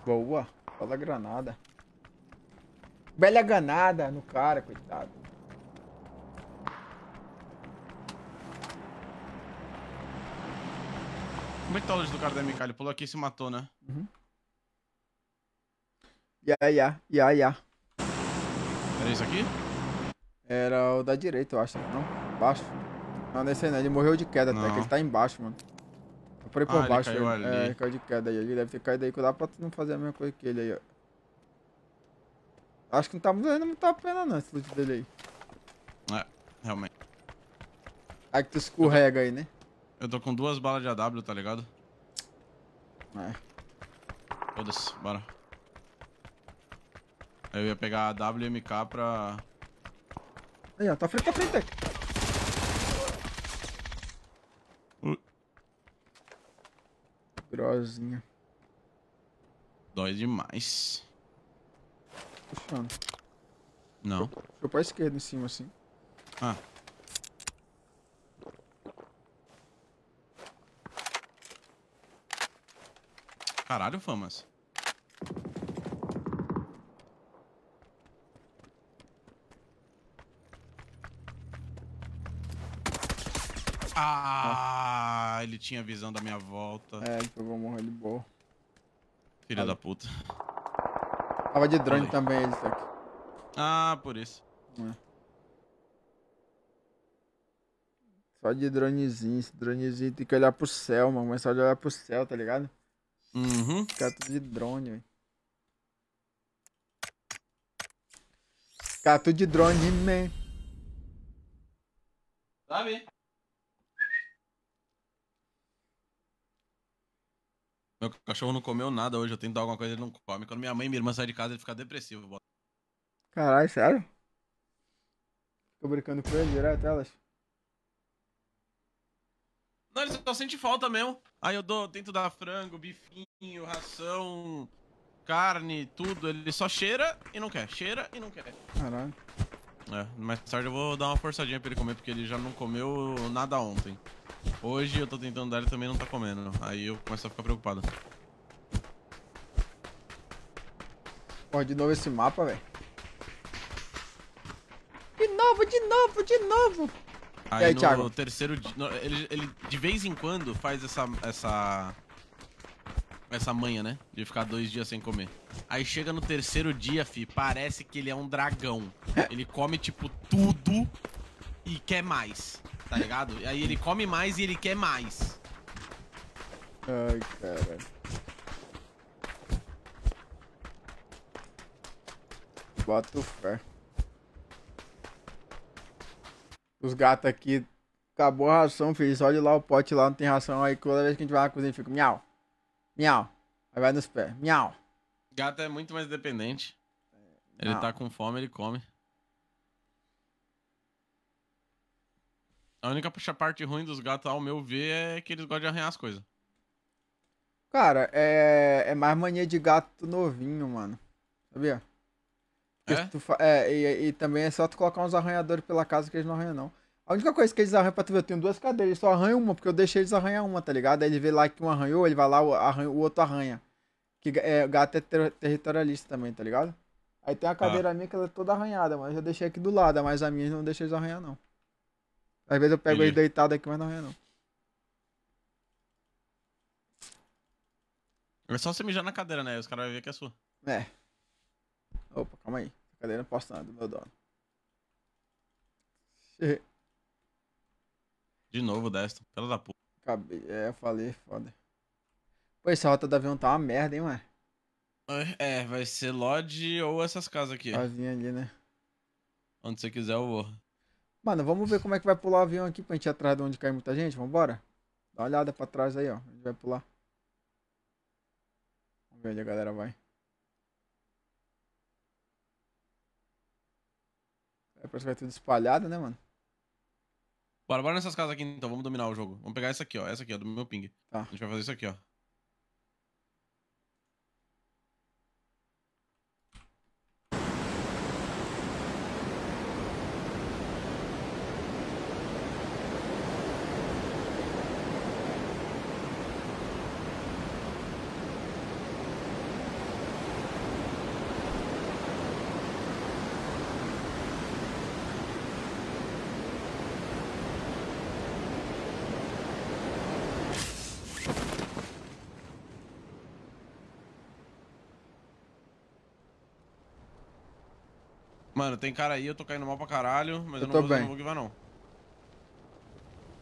Boa. Fala granada. Bela granada no cara, coitado. Como é que tá do cara da MK? Ele pulou aqui e se matou, né? Ya, ya, ya, ya. Era isso aqui? Era o da direita, eu acho. Não? Baixo. Não, nesse aí não. Ele morreu de queda até, Não. que ele tá embaixo, mano. Eu por aí Ah, por ele baixo. caiu ele. ali. É, ele caiu de queda aí. Ele deve ter caído aí. Cuidado pra tu não fazer a mesma coisa que ele aí, ó. Acho que não tá valendo muito a pena não, esse loot dele aí. É, realmente. Aí que tu escorrega aí, né? Eu tô com duas balas de AW, tá ligado? É. Foda-se, bora. Eu ia pegar a AW e MK pra. Aí, ó. Tá frente, tá frente. Grosinha. Dói demais. Puxando. Não. Deixa pra esquerda em cima, assim. Ah. Caralho, Famas. Ah, ele tinha visão da minha volta. É, ele pegou morrer de boa. Filha da puta. Tava de drone Olha também, ele aqui. Ah, por isso. Só de dronezinho. Esse dronezinho tem que olhar pro céu, mano. Mas só de olhar pro céu, tá ligado? Uhum. Ficar tudo de drone, velho. Ficar tudo de drone, man. Sabe? Meu cachorro não comeu nada hoje, eu tento dar alguma coisa, ele não come. Quando minha mãe e minha irmã saem de casa, ele fica depressivo. Caralho, sério? Tô brincando com ele direto, elas. Não, ele só sente falta mesmo. Aí eu dou, tento dar frango, bifinho, ração, carne, tudo. Ele só cheira e não quer. Cheira e não quer. Caralho. É, mais tarde eu vou dar uma forçadinha pra ele comer, porque ele já não comeu nada ontem. Hoje eu tô tentando dar, ele também não tá comendo. Aí eu começo a ficar preocupado. Porra, de novo esse mapa, velho. De novo, de novo, de novo. Aí, aí, no Thiago? terceiro dia. no- Ele, ele de vez em quando faz essa. essa. Essa manha, né? De ficar dois dias sem comer. Aí chega no terceiro dia, fi, parece que ele é um dragão. Ele come, tipo, tudo e quer mais. Tá ligado? Aí ele come mais e ele quer mais. Ai, caralho. Bota fé. Os gatos aqui. Acabou a ração, filho. Só de lá o pote lá não tem ração. Aí toda vez que a gente vai na cozinha fica miau. Miau. Aí vai nos pés. Miau. Gato é muito mais dependente. Ele Não. tá com fome, ele come. A única parte ruim dos gatos, ao meu ver, é que eles gostam de arranhar as coisas. Cara, é, é mais mania de gato novinho, mano. Sabia? É? fa- é, e, e também é só tu colocar uns arranhadores pela casa que eles não arranham, não. A única coisa que eles arranham pra tu ver, eu tenho duas cadeiras, eles só arranham uma, porque eu deixei eles arranhar uma, tá ligado? Aí ele vê lá que um arranhou, ele vai lá, o, arranha, o outro arranha. Que é, gato é ter- territorialista também, tá ligado? Aí tem a cadeira minha que ela é toda arranhada, mas eu deixei aqui do lado, mas a minha não deixei eles arranhar, não. Às vezes eu pego Entendi. eles deitados aqui, mas não arranha, não. É só você mijar na cadeira, né? Os caras vão ver que é sua. É. Opa, calma aí. A cadeira não posso nada, do meu dono. De novo, Deston. Pela da puta. Acabei. É, eu falei, foda. Pô, essa rota do avião tá uma merda, hein, ué? É, vai ser Lodge ou essas casas aqui. Sozinha ali, né? Onde você quiser, eu vou. Mano, vamos ver como é que vai pular o avião aqui pra gente ir atrás de onde cai muita gente? Vambora? Dá uma olhada pra trás aí, ó. A gente vai pular. Vamos ver onde a galera vai. É, parece que vai tudo espalhado, né, mano? Bora, bora nessas casas aqui então, vamos dominar o jogo. Vamos pegar essa aqui, ó. Essa aqui, ó, do meu ping. Tá. A gente vai fazer isso aqui, ó. Mano, tem cara aí, eu tô caindo mal pra caralho, mas Eu eu, não tô vou, bem. não vou guivar não.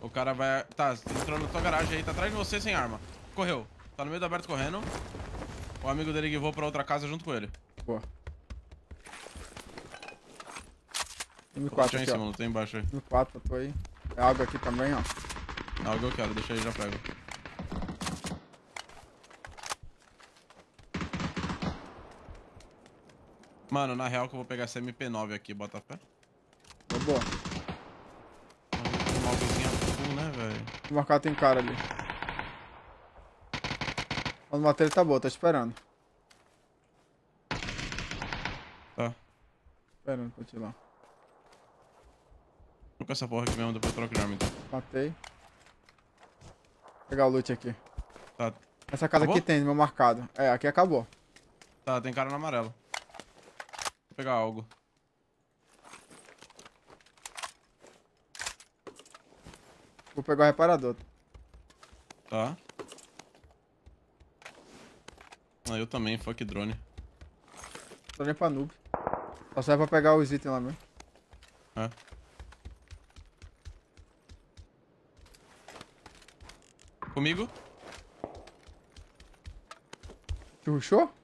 O cara vai... Tá, entrou na tua garagem aí, tá atrás de você sem arma. Correu. Tá no meio do aberto correndo. O amigo dele guivou pra outra casa junto com ele. Boa. Vou M4 deixar em aqui, cima, ó. não tem embaixo aí. M4 pra tu aí. É água aqui também, ó. Algo eu quero, deixa aí, já pego. Mano, na real que eu vou pegar essa MP9 aqui, bota fé. Tá boa. Uma full, né, velho? O mercado tem cara ali. O matéria tá boa, tô esperando. Tá. Esperando pra tirar. Vou com essa porra aqui mesmo, depois troco de arma então. Matei. Vou pegar o loot aqui. Tá, Essa casa Acabou? aqui tem meu marcado. É, aqui acabou. tá, tem cara no amarelo. Vou pegar algo. Vou pegar o reparador. Tá. Ah, eu também, fuck drone. Tô nem pra noob. Só serve pra pegar os itens lá mesmo. É. Comigo? Te rushou?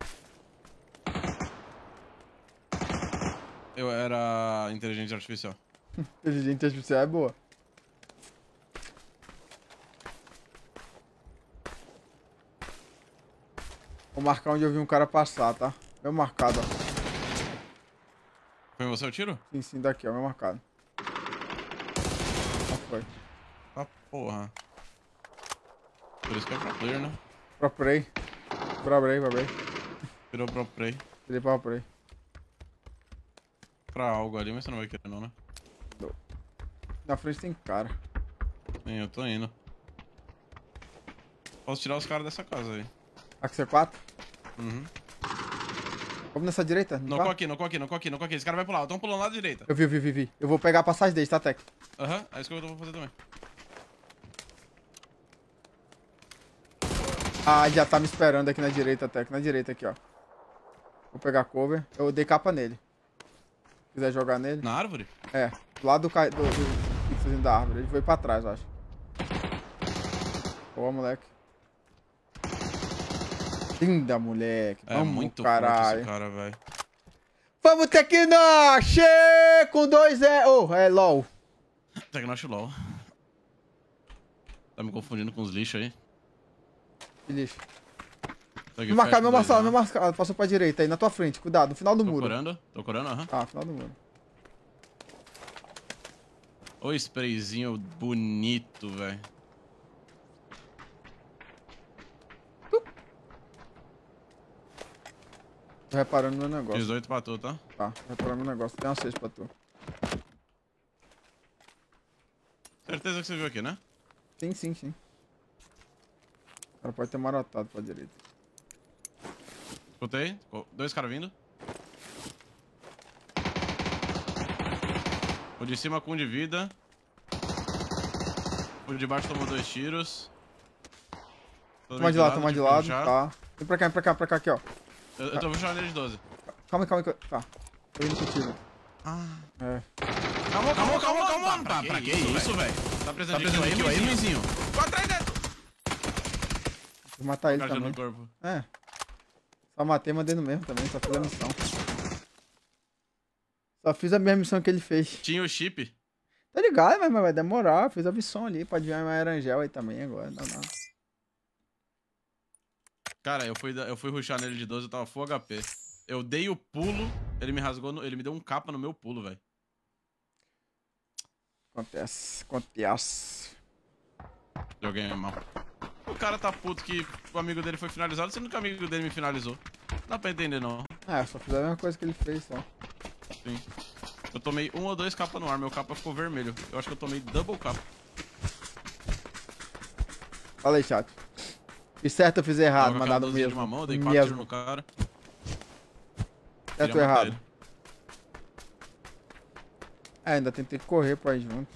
Eu era inteligente artificial. Inteligente artificial é boa. Vou marcar onde eu vi um cara passar, tá? Meu marcado, ó. Foi você o tiro? Sim, sim, daqui, ó. Meu marcado. pai. Ah, porra. Por isso que é pro player, né? Pro play. Pro play, pro play. Virou pro play. Virei pro play. Pra algo ali, mas você não vai querer não, né? Na frente tem cara. Sim, eu tô indo. Posso tirar os caras dessa casa aí. Aqui C4? Uhum. Vamos nessa direita? Não, com aqui, não, com aqui, não, com aqui, não, com aqui. Esse cara vai pular, estão pulando lá da direita. Eu vi, vi, vi, vi. Eu vou pegar a passagem deles, tá, Tec? Aham, é isso que eu vou fazer também. Ah, já tá me esperando aqui na direita, Tec. Na direita aqui, ó. Vou pegar cover. Eu dei capa nele. Se quiser jogar nele. Na árvore? É, do lado do, do, do fixozinho da árvore. Ele foi pra trás, eu acho. Boa, moleque. Linda, moleque. É Vamos, muito caralho. esse cara, velho. Vamos, Tecnoche! Com dois é... Oh, é LOL. Tecnosh LOL. Tá me confundindo com os lixos aí. Que lixo. Tá marcar, meu marcado, né? meu marcado. Passou pra direita aí, na tua frente. Cuidado, no final do Tô muro. curando, tô curando, aham. Ah, final do muro. Ô sprayzinho bonito, velho. Tô reparando meu negócio. 18 pra tu, tá? Tá, tô reparando meu negócio. Tem uma 6 pra tu. Certeza que você viu aqui, né? Sim, sim, sim. O cara pode ter marotado pra direita. Escutei. Dois caras vindo. O de cima com um de vida. O de baixo tomou dois tiros. Todo Toma de lado, toma de lado. Tá. Vem pra cá, vem pra cá, pra cá aqui, ó. Eu, eu tô puxando ele de 12. Calma aí, calma aí. Tá. Tô indo contigo. Ah. É. Calma, calma, calma, calma. Pra, pra que isso, velho? Tá precisando de kill aí, Luizinho? Tô atrás dele. Vou matar ele Cara também. no corpo. É. Só matei, mandei no mesmo também. Só fiz a missão. Só fiz a mesma missão que ele fez. Tinha o chip. Tá ligado, mas mas vai demorar. Fiz a missão ali. Pode vir uma Erangel aí também agora. Não, não. Cara, eu fui, eu fui rushar nele de 12, eu tava full HP. Eu dei o pulo, ele me rasgou, no- ele me deu um capa no meu pulo, velho. Acontece. Acontece. Joguei mal. O cara tá puto que o amigo dele foi finalizado, sendo que o amigo dele me finalizou. Não dá pra entender, não. É, só fiz a mesma coisa que ele fez, só. Sim. Eu tomei um ou dois capas no ar, meu capa ficou vermelho. Eu acho que eu tomei double capa. Fala aí, chat. Fiz certo ou fiz errado? Mandado mesmo. de mamão, dei quatro tiros no cara. Certo ou errado? ele. É, ainda tentei correr pra ir junto.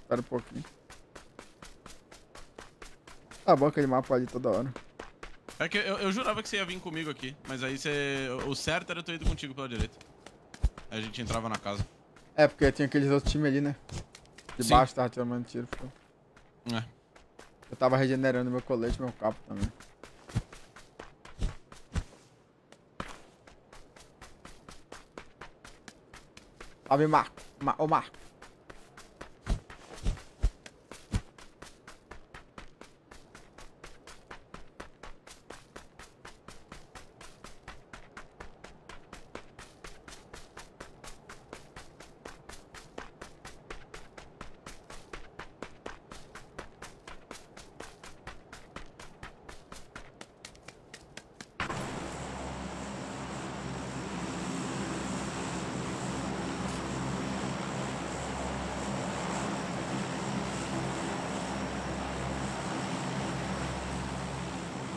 Espera um pouquinho. Tá bom aquele mapa ali toda hora. É que eu, eu jurava que você ia vir comigo aqui, mas aí você. O certo era eu ter ido contigo pela direita. Aí a gente entrava na casa. É, porque tinha aqueles outros times ali, né? De Sim. baixo tava tirando tiro. pô. É. Eu tava regenerando meu colete e meu capo também. Salve, Marco. Ma Ô, Marco.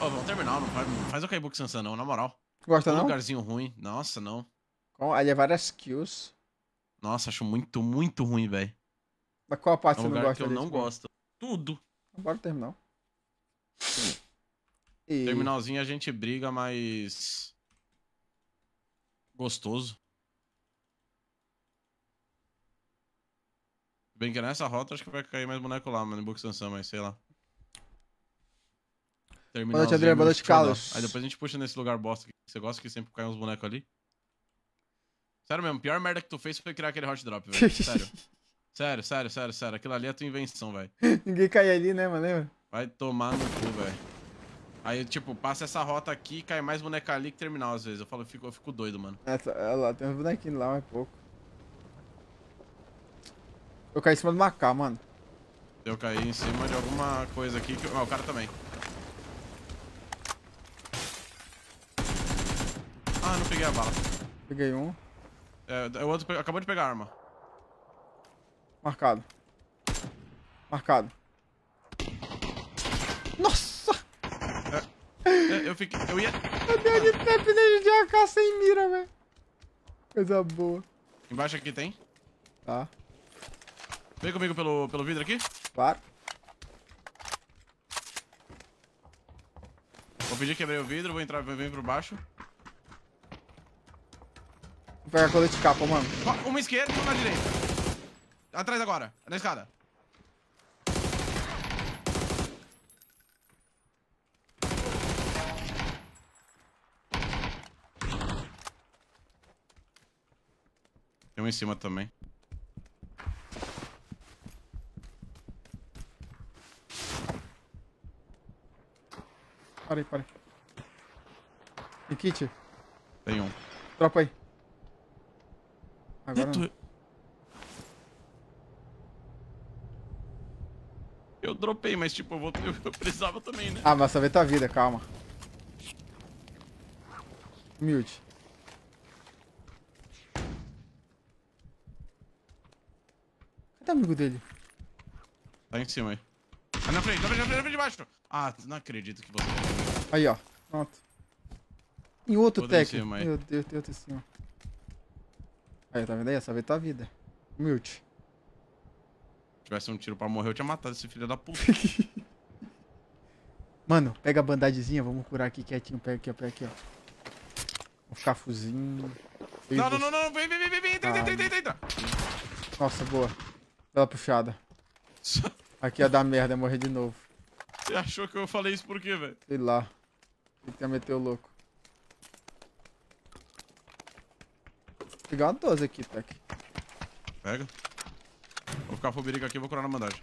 Ó, vamos terminar, não faz, não faz o Kaibuki Sansan não, na moral. Gosta Um não? lugarzinho ruim. Nossa, não. Com, ali é várias kills. Nossa, acho muito, muito ruim, velho. Mas qual a parte É você um não lugar gosta que eu não gosto. Tudo. Bora terminar. E... Terminalzinho a gente briga, mas. Gostoso. Bem que nessa rota acho que vai cair mais boneco lá, mano, em Book Sansan, mas sei lá. Boa noite, muito foda. Carlos. Aí depois a gente puxa nesse lugar bosta que você gosta que sempre cai uns bonecos ali. Sério mesmo, pior merda que tu fez foi criar aquele hot drop, velho. Sério. Sério, sério, sério, sério. Aquilo ali é tua invenção, velho. Ninguém cai ali, né, mano? Lembra? Vai tomar no cu, velho. Aí, tipo, passa essa rota aqui, cai mais boneca ali que terminal, às vezes. Eu falo, eu fico, eu fico doido, mano. Essa, olha lá, tem uns bonequinhos lá, mas pouco. Eu caí em cima do Macá, mano. Eu caí em cima de alguma coisa aqui que... Ah, o cara também. Ah, não peguei a bala. Peguei um. É, o outro acabou de pegar a arma. Marcado. Marcado. Nossa! É, eu fiquei... Eu ia... Eu dei de trap de AK sem mira, velho. Coisa boa. Embaixo aqui tem. Tá, Vem comigo pelo, pelo vidro aqui. claro. Vou pedir que quebrei o vidro, vou entrar, vir por baixo. Vou pegar colete de capa, mano. Uma esquerda e uma na direita. Atrás agora, na escada. Tem um em cima também. Parei, parei. E kit? Tem um. Dropa aí. Agora não. Eu, dropei, mas tipo, eu, vou... eu, eu precisava também, né? Ah, mas só vê tua vida, calma. Mute. Cadê o amigo dele? Tá em cima aí. Ah, na frente, na frente, na frente, na frente de baixo. Ah, não acredito que você... Aí, ó. Pronto. Em outro Outro em tech. Meu Deus, tem outro em cima. Aí, tá vendo aí? Só vê tua vida. Mute. Se tivesse um tiro pra morrer, eu tinha matado esse filho da puta. Mano, pega a bandagezinha, vamos curar aqui quietinho. Pega aqui, ó, pega aqui, ó. Um cafuzinho. não, não, não, não, vem, vem, vem, vem, vem, entra, entra, entra, entra, entra. Nossa, boa. Bela puxada. Aqui ia dar merda, ia morrer de novo. Você achou que eu falei isso por quê, velho? Sei lá. Tem que meter o louco. Pegar uma 12 aqui, Tec. Pega. Vou ficar fobirica aqui e vou curar na bandagem.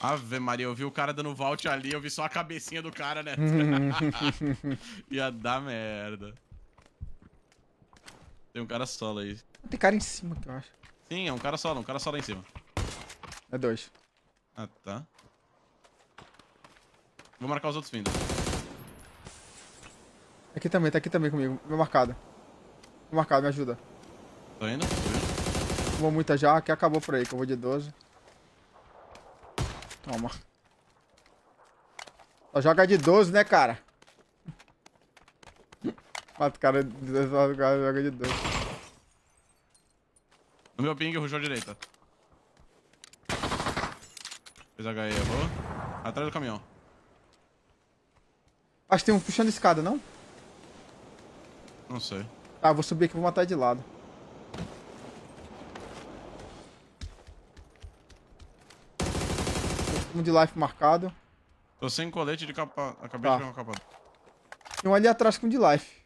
Ave Maria, eu vi o cara dando vault ali, eu vi só a cabecinha do cara, né? Ia dar merda. Tem um cara solo aí. Tem cara em cima que eu acho. Sim, é um cara solo, um cara solo aí em cima. É dois. Ah, tá. Vou marcar os outros vindo. Aqui também, tá aqui também comigo. Meu marcado. Meu marcado, me ajuda. Tô indo? Vou muita já, que acabou por aí, que eu vou de 12. Toma. Só joga de 12, né, cara? Mata o cara, só o cara joga de 12. No meu ping, rushou à direita. Fez HE, errou. Atrás do caminhão. Acho que tem um puxando escada, não? Não sei. Tá, vou subir aqui e vou matar de lado. Um de life marcado. Tô sem colete de capa. Acabei Tá. de pegar uma capa. Tem um ali atrás com um de life.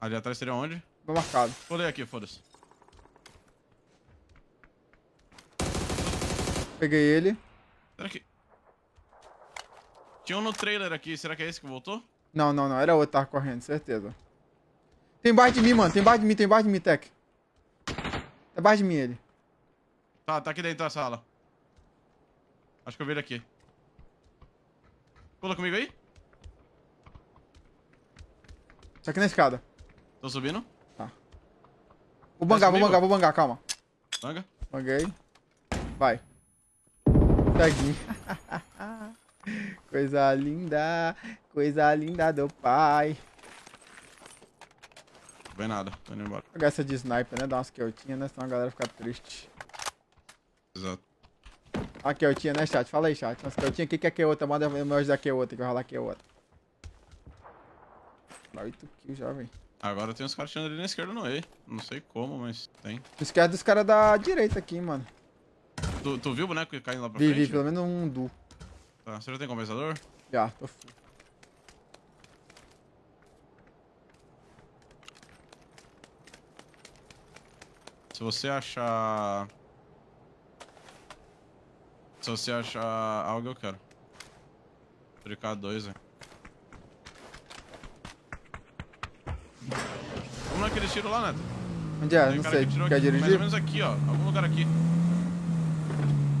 Ali atrás seria onde? Meu marcado. Colei aqui, foda-se. Peguei ele. Será que. Tinha um no trailer aqui, será que é esse que voltou? Não, não, não. Era outro que tava correndo, certeza. Tem embaixo de mim, mano. Tem embaixo de mim, tem embaixo de mim, Tech. Tá embaixo de mim ele. Tá, tá aqui dentro da sala. Acho que eu vi ele aqui. Pula comigo aí? Tá aqui na escada. Tô subindo. Vou bangar, vou bangar, vou bangar, calma. Manga. Banguei. Vai. Ceguinho. coisa linda, coisa linda do pai. Não vem nada, tô indo embora. Pegar essa de sniper, né? Dar umas queutinhas, né? Senão a galera fica triste. Exato. A queutinha, né, chat? Fala aí, chat. Umas queutinhas. O que que é queuta? Manda emoji da queuta que eu vou rolar queuta. 8 kills já, velho. Agora tem uns caras tirando ali na esquerda no E. Não sei como, mas tem. Esquerda dos caras da direita aqui, mano. Tu, tu viu o boneco caindo lá pra Vi, vi, frente? pelo menos um du. Tá, você já tem compensador? Já, tô full. Se você achar... Se você achar algo, eu quero. Tricar dois, velho. Vamos naquele tiro lá, Neto. Onde é? Tem Não sei. que Quer aqui, Mais ou dirigir? menos aqui, ó. Algum lugar aqui.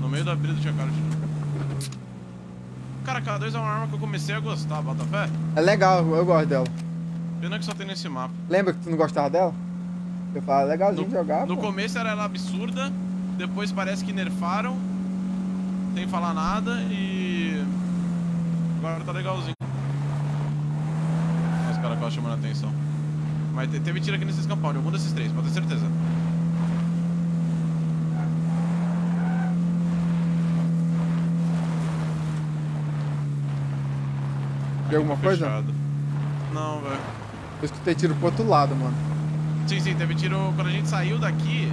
No meio da brisa tinha cara. Cara, K2 é uma arma que eu comecei a gostar, bota fé. É legal, eu gosto dela. Pena que só tem nesse mapa. Lembra que tu não gostava dela? Eu falava, é legalzinho de jogar, No pô. começo era ela absurda, depois parece que nerfaram, sem falar nada e. Agora tá legalzinho. Os caras quase chamando a atenção. Mas te- teve tiro aqui nesses compound, algum desses três, pode ter certeza. Viu alguma coisa? Fechado. Não, velho. Eu escutei tiro pro outro lado, mano. Sim, sim, teve tiro. Quando a gente saiu daqui,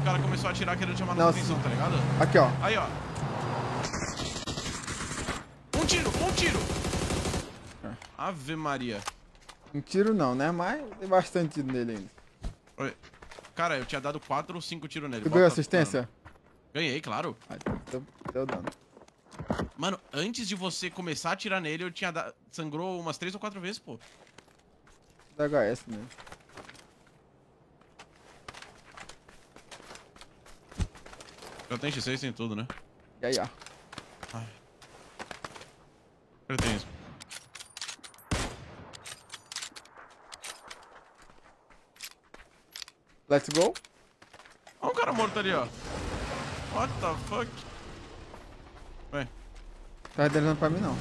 o cara começou a atirar querendo chamar nossa atenção, tá ligado? Aqui, ó. Aí, ó. Um tiro, um tiro! Ave Maria. Um tiro não, né? Mas tem bastante tiro nele ainda. Oi. Cara, eu tinha dado 4 ou 5 tiros nele. Tu ganhou assistência? Ganhei, claro. Ah, deu, deu dano. Mano, antes de você começar a atirar nele, eu tinha dado... Sangrou umas 3 ou 4 vezes, pô. Da HS mesmo. Já tem X6, tem tudo, né? E aí, ó. Eu tenho isso. Let's go. Olha um cara morto ali, ó. What the fuck? Vem. Tá renderizando pra mim, não.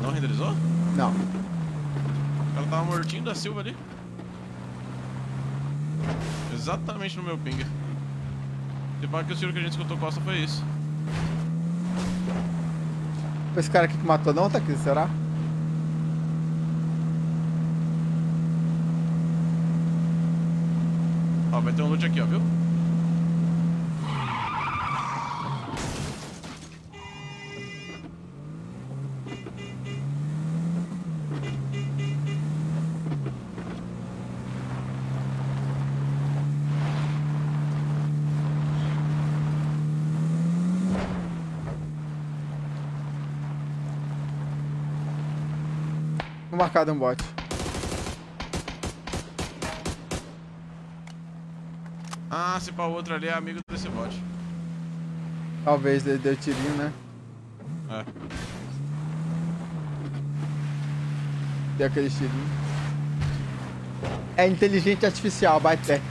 Não renderizou? Não. O cara tava mortinho da Silva ali. Exatamente no meu ping. Se pá que o tiro que a gente escutou Costa foi isso. Foi esse cara aqui que matou não, tá aqui, será? Ó, vai ter um loot aqui, ó, viu? Marcar um bot. Ah, se o outro ali é amigo desse bot. Talvez ele deu tirinho, né? É. Deu aquele tirinho. É inteligente artificial, Bytec.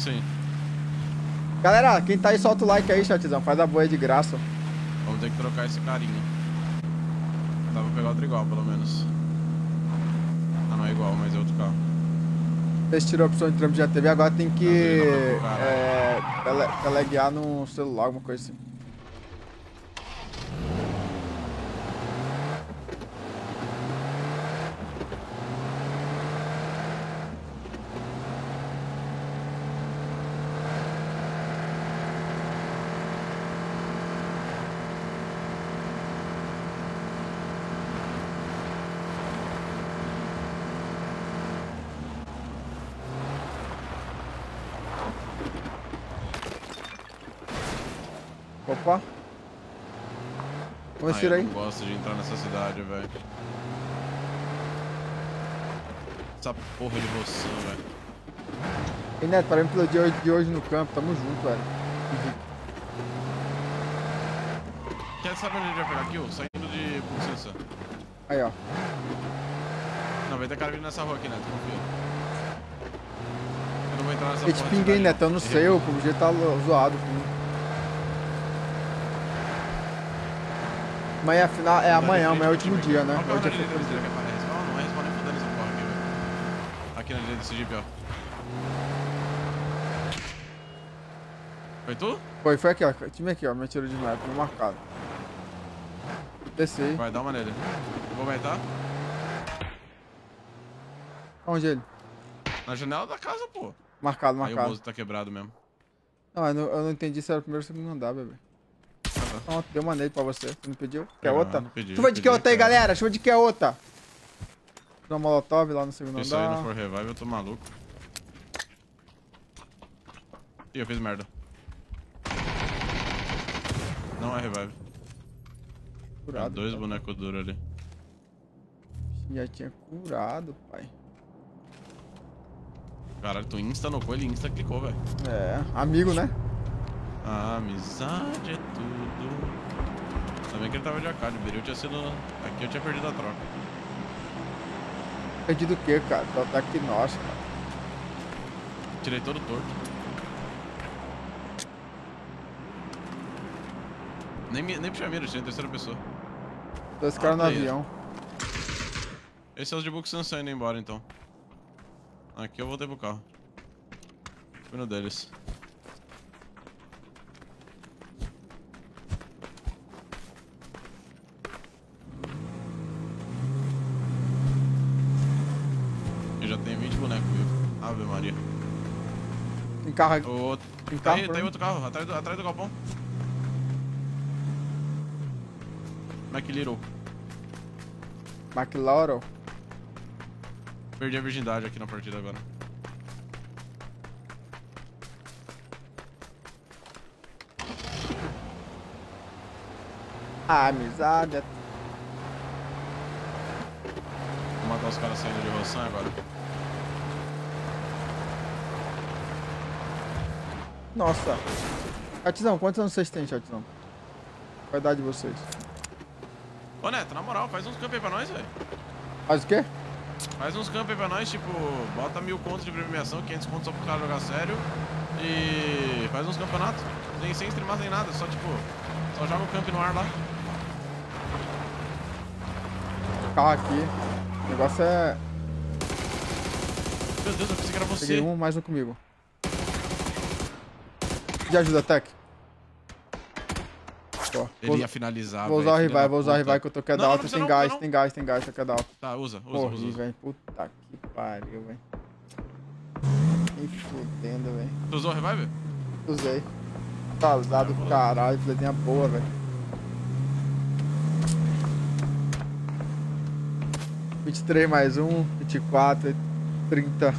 Sim. Galera, quem tá aí, solta o like aí, chatzão. Faz a boa aí de graça. Vamos ter que trocar esse carinha. Dá pra pegar outro igual, pelo menos. Não é igual, mas é outro carro. Vocês tirou a opção de trampo de TV, agora tem que dá pra trocar, é, teleguiar no celular, alguma coisa assim. Opa. Vamos Ah, tirar eu aí. não gosto de entrar nessa cidade, velho. Essa porra de você, velho. E Neto, paramos pelo dia de hoje no campo, tamo junto, velho. Quer saber onde a gente vai pegar kill? Saindo de Pulsissa. Aí, ó. Não, vai ter cara vindo nessa rua aqui, Neto, confia. Eu não vou entrar nessa Eu te pinguei, Netão, no seu, pô, o jeito tá zoado. Pô. Amanhã, afinal, é amanhã, amanhã é o último dia, né? É Hoje é é é porra aqui, na direita desse jeep, ó. Foi tu? Foi, foi aqui, ó. Time aqui, ó. Meu tiro de sniper, marcado. Desci. Vai, dá uma nele. Vou aumentar. Onde ele? Na janela da casa, pô. Marcado, Aí o marcado. bolso tá quebrado mesmo. Não, eu não, eu não entendi se era o primeiro ou o segundo andar, bebê. Ah, tá. Pronto, deu uma nele pra você. Você não pediu? Quer Não, outra? não pedi, Chuva de pedi, que outra aí, galera? Chuva de que outra? Dá uma molotov lá no segundo Se isso aí não andar. for revive, eu tô maluco. Ih, eu fiz merda. Não é revive. Tem Curado. dois pai. bonecos duros ali. Já tinha curado, pai. Caralho, tu insta no ele insta clicou, velho. É, amigo, né? A amizade é tudo. Também que ele tava de AK, de Beril tinha sido. Aqui eu tinha perdido a troca. Perdido o quê, cara? Tu tá aqui nossa, cara. Tirei todo torto. Nem, nem puxei a mira, tirei em terceira pessoa. Dois caras no Ah, aí, avião. Esse é os de Book Sansan indo embora então. Aqui eu voltei pro carro. Fui no deles. Eu já tenho 20 bonecos vivos. Ave Maria. Tem carro aqui. O. Tem Tá carro mim? outro carro, atrás do, atrás do galpão. Mac Little. McLaren. Perdi a virgindade aqui na partida agora. A amizade é... Vou matar os caras saindo de roção agora. Nossa. Chatizão, quantos anos vocês têm, chatizão? Qual a idade de vocês? Ô Neto, na moral, faz uns camp aí pra nós, velho. Faz o quê? Faz uns camp aí pra nós, tipo, bota mil contos de premiação, 500 contos só pro cara jogar sério. E faz uns campeonatos. Sem, sem streamar, sem nada, só tipo, só joga o camp no ar lá. Carro aqui. O negócio é... Meu Deus, eu pensei que era Peguei você. um, mais um comigo. De ajuda, Tech. Ele ia finalizar, vou usar o da vou usar o rival que eu tô alta. precisa Tem gás, tem gás, tem gás, tô queda alta. Tá, usa, usa, Morri, usa. velho. Puta que pariu, velho. Me fudendo, velho. Tu usou o revive? Usei. Atrasado do caralho, filezinha boa, velho. 23 mais 1, 24, 30,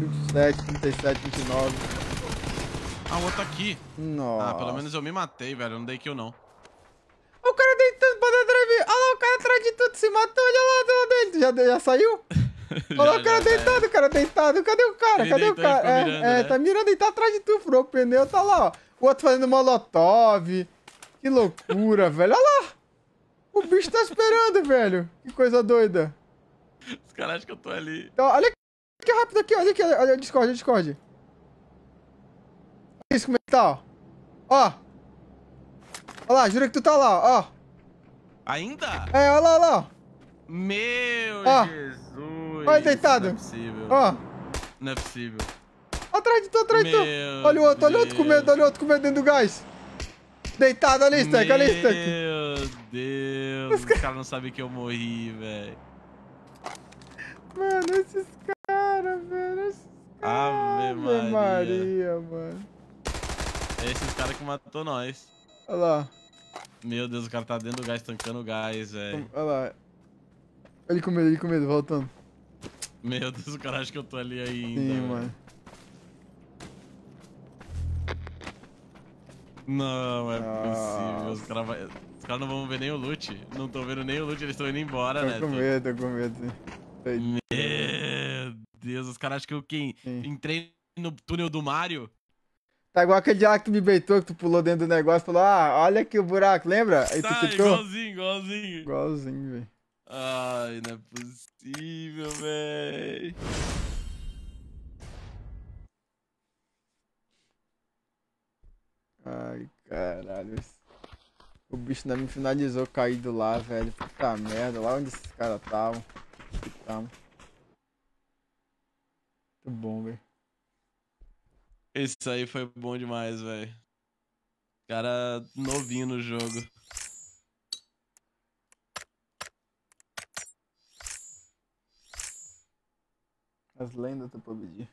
27, 37, 29. Ah, o outro aqui. Nossa. Ah, pelo menos eu me matei, velho. Eu não dei kill, não. O cara deitando pra dentro de mim. Olha lá, o cara atrás de tudo se matou. Olha lá, lá. Tu já, já saiu? Olha lá, o cara deitado, o cara deitado. Cadê o cara? Ele Cadê o cara? É, mirando, é né? tá mirando e tá atrás de tu, furou o pneu, tá lá, ó. O outro fazendo molotov. Que loucura, velho. Olha lá. O bicho tá esperando, velho. Que coisa doida. Os caras acham que eu tô ali. Então, olha aqui rápido aqui, olha aqui, olha o Discord, olha o Discord. Olha isso como é que tá, ó. Ó. Olha lá, jura que tu tá lá, ó. Ainda? É, olha lá, olha lá. ó. Meu Ó. Jesus. Olha deitado. Não é possível. Ó. Não é possível. Atrás de tu, atrás de tu. Olha o outro, olha o outro com medo, olha o outro com medo dentro do gás. Deitado, olha isso, Tec, olha isso, Tec. Meu Deus. Os caras não sabem que eu morri, velho. Mano, esses caras, velho. Esses Ave Ave Maria. Maria, mano. É esses caras que matou nós. Olha lá, Meu Deus, o cara tá dentro do gás, tancando o gás, velho. olha lá. Ele com medo, ele com medo, voltando. Meu Deus, o cara acha que eu tô ali ainda. Sim, mano. Não, é Nossa. possível. Os caras vai... Os caras não vão ver nem o loot. Não tô vendo nem o loot, eles estão indo embora, né? Tô com medo, tô com medo. Meu Deus, os caras acham que eu quem? Entrei no túnel do Mario? Tá igual aquele dia lá que tu me beitou, que tu pulou dentro do negócio e falou, ah, olha aqui o buraco, lembra? Aí tu Tá, quitou. igualzinho, igualzinho. Igualzinho, velho. Ai, não é possível, véi. Ai, caralho. O bicho ainda me finalizou caído lá, velho. Puta merda, lá onde esses caras estavam. Muito bom, velho. Esse aí foi bom demais, velho. Cara novinho no jogo. As lendas do PUBG.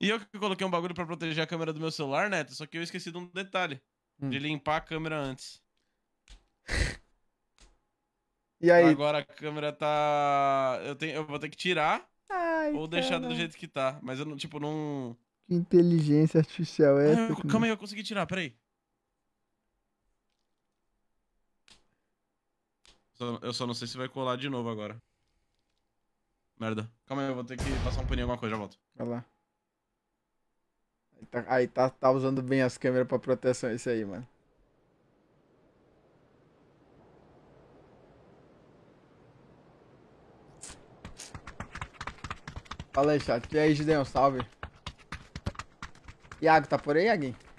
E eu que coloquei um bagulho pra proteger a câmera do meu celular, Neto, só que eu esqueci de um detalhe. Hum. De limpar a câmera antes. E aí? Agora a câmera tá. Eu, tenho... eu vou ter que tirar Ai, ou deixar do jeito que tá. Mas eu não, tipo, não. Que inteligência artificial é Ah, essa? eu- Calma aí, eu consegui tirar, peraí. Eu só não sei se vai colar de novo agora. Merda. Calma aí, eu vou ter que passar um paninho alguma coisa, já volto. Vai lá. Aí tá, aí tá, tá usando bem as câmeras pra proteção esse aí, mano. Fala aí, chat. E aí, Gideon, salve. Iago, tá por aí, Iaguinho?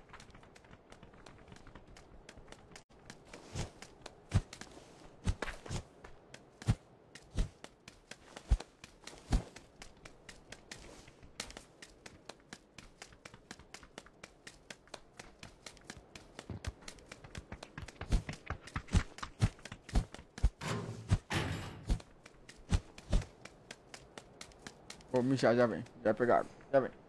Mijar, já vem. Já pegar água. Já vem.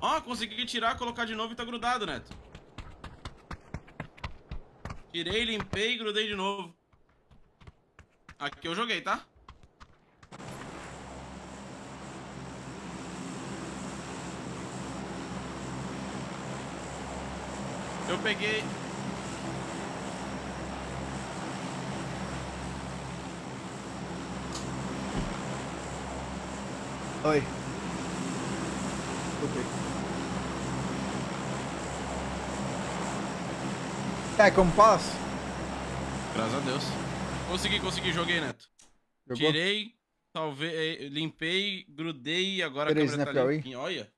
Ó, consegui tirar, colocar de novo e tá grudado, Neto. Tirei, limpei e grudei de novo. Aqui eu joguei, tá? Eu peguei. Oi. Ok. É, como passo? Graças a Deus. Consegui, consegui, joguei, Neto. Jogou? Tirei, salvei, eh, limpei, grudei e agora Três, a câmera tá limpinha. Olha.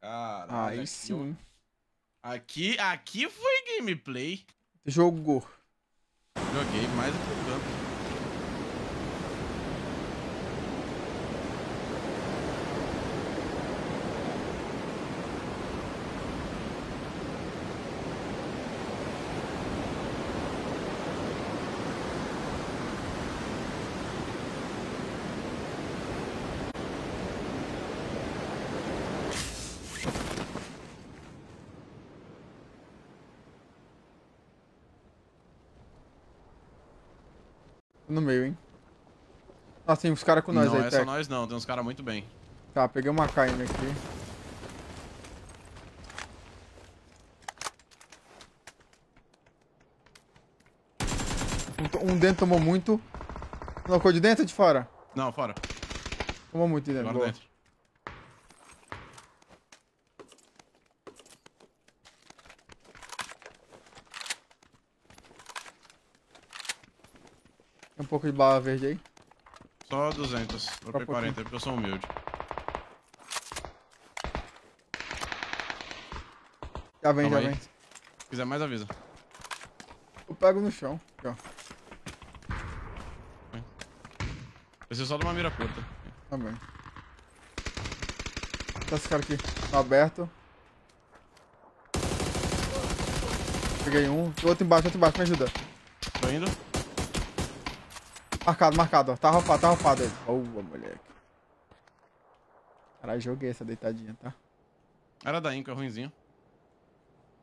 Caralho. Aí aqui sim. Aqui, aqui foi gameplay. Jogou. Joguei mais do que tanto. No meio, hein? Nossa, tem uns caras com nós não aí, é só nós não, tem uns caras muito bem. Tá, peguei uma carne aqui. Um to- Um dentro tomou muito. Colocou de dentro ou de fora? Não, fora. Tomou muito de dentro. Agora dentro. Tem um pouco de bala verde aí. Só 200. Vou Só pra um 40 porque eu sou humilde. Já vem, já aí. vem. Se quiser mais, avisa. Eu pego no chão. Aqui, ó. Preciso só de uma mira curta. Também. Tá esse cara aqui. Tá aberto. Peguei um. Outro embaixo, outro embaixo. Me ajuda. Tô indo. Marcado, marcado, ó. Tá arrofado, tá arrofado ele. Boa, moleque. Caralho, joguei essa deitadinha, tá? Era da Inca, ruimzinho.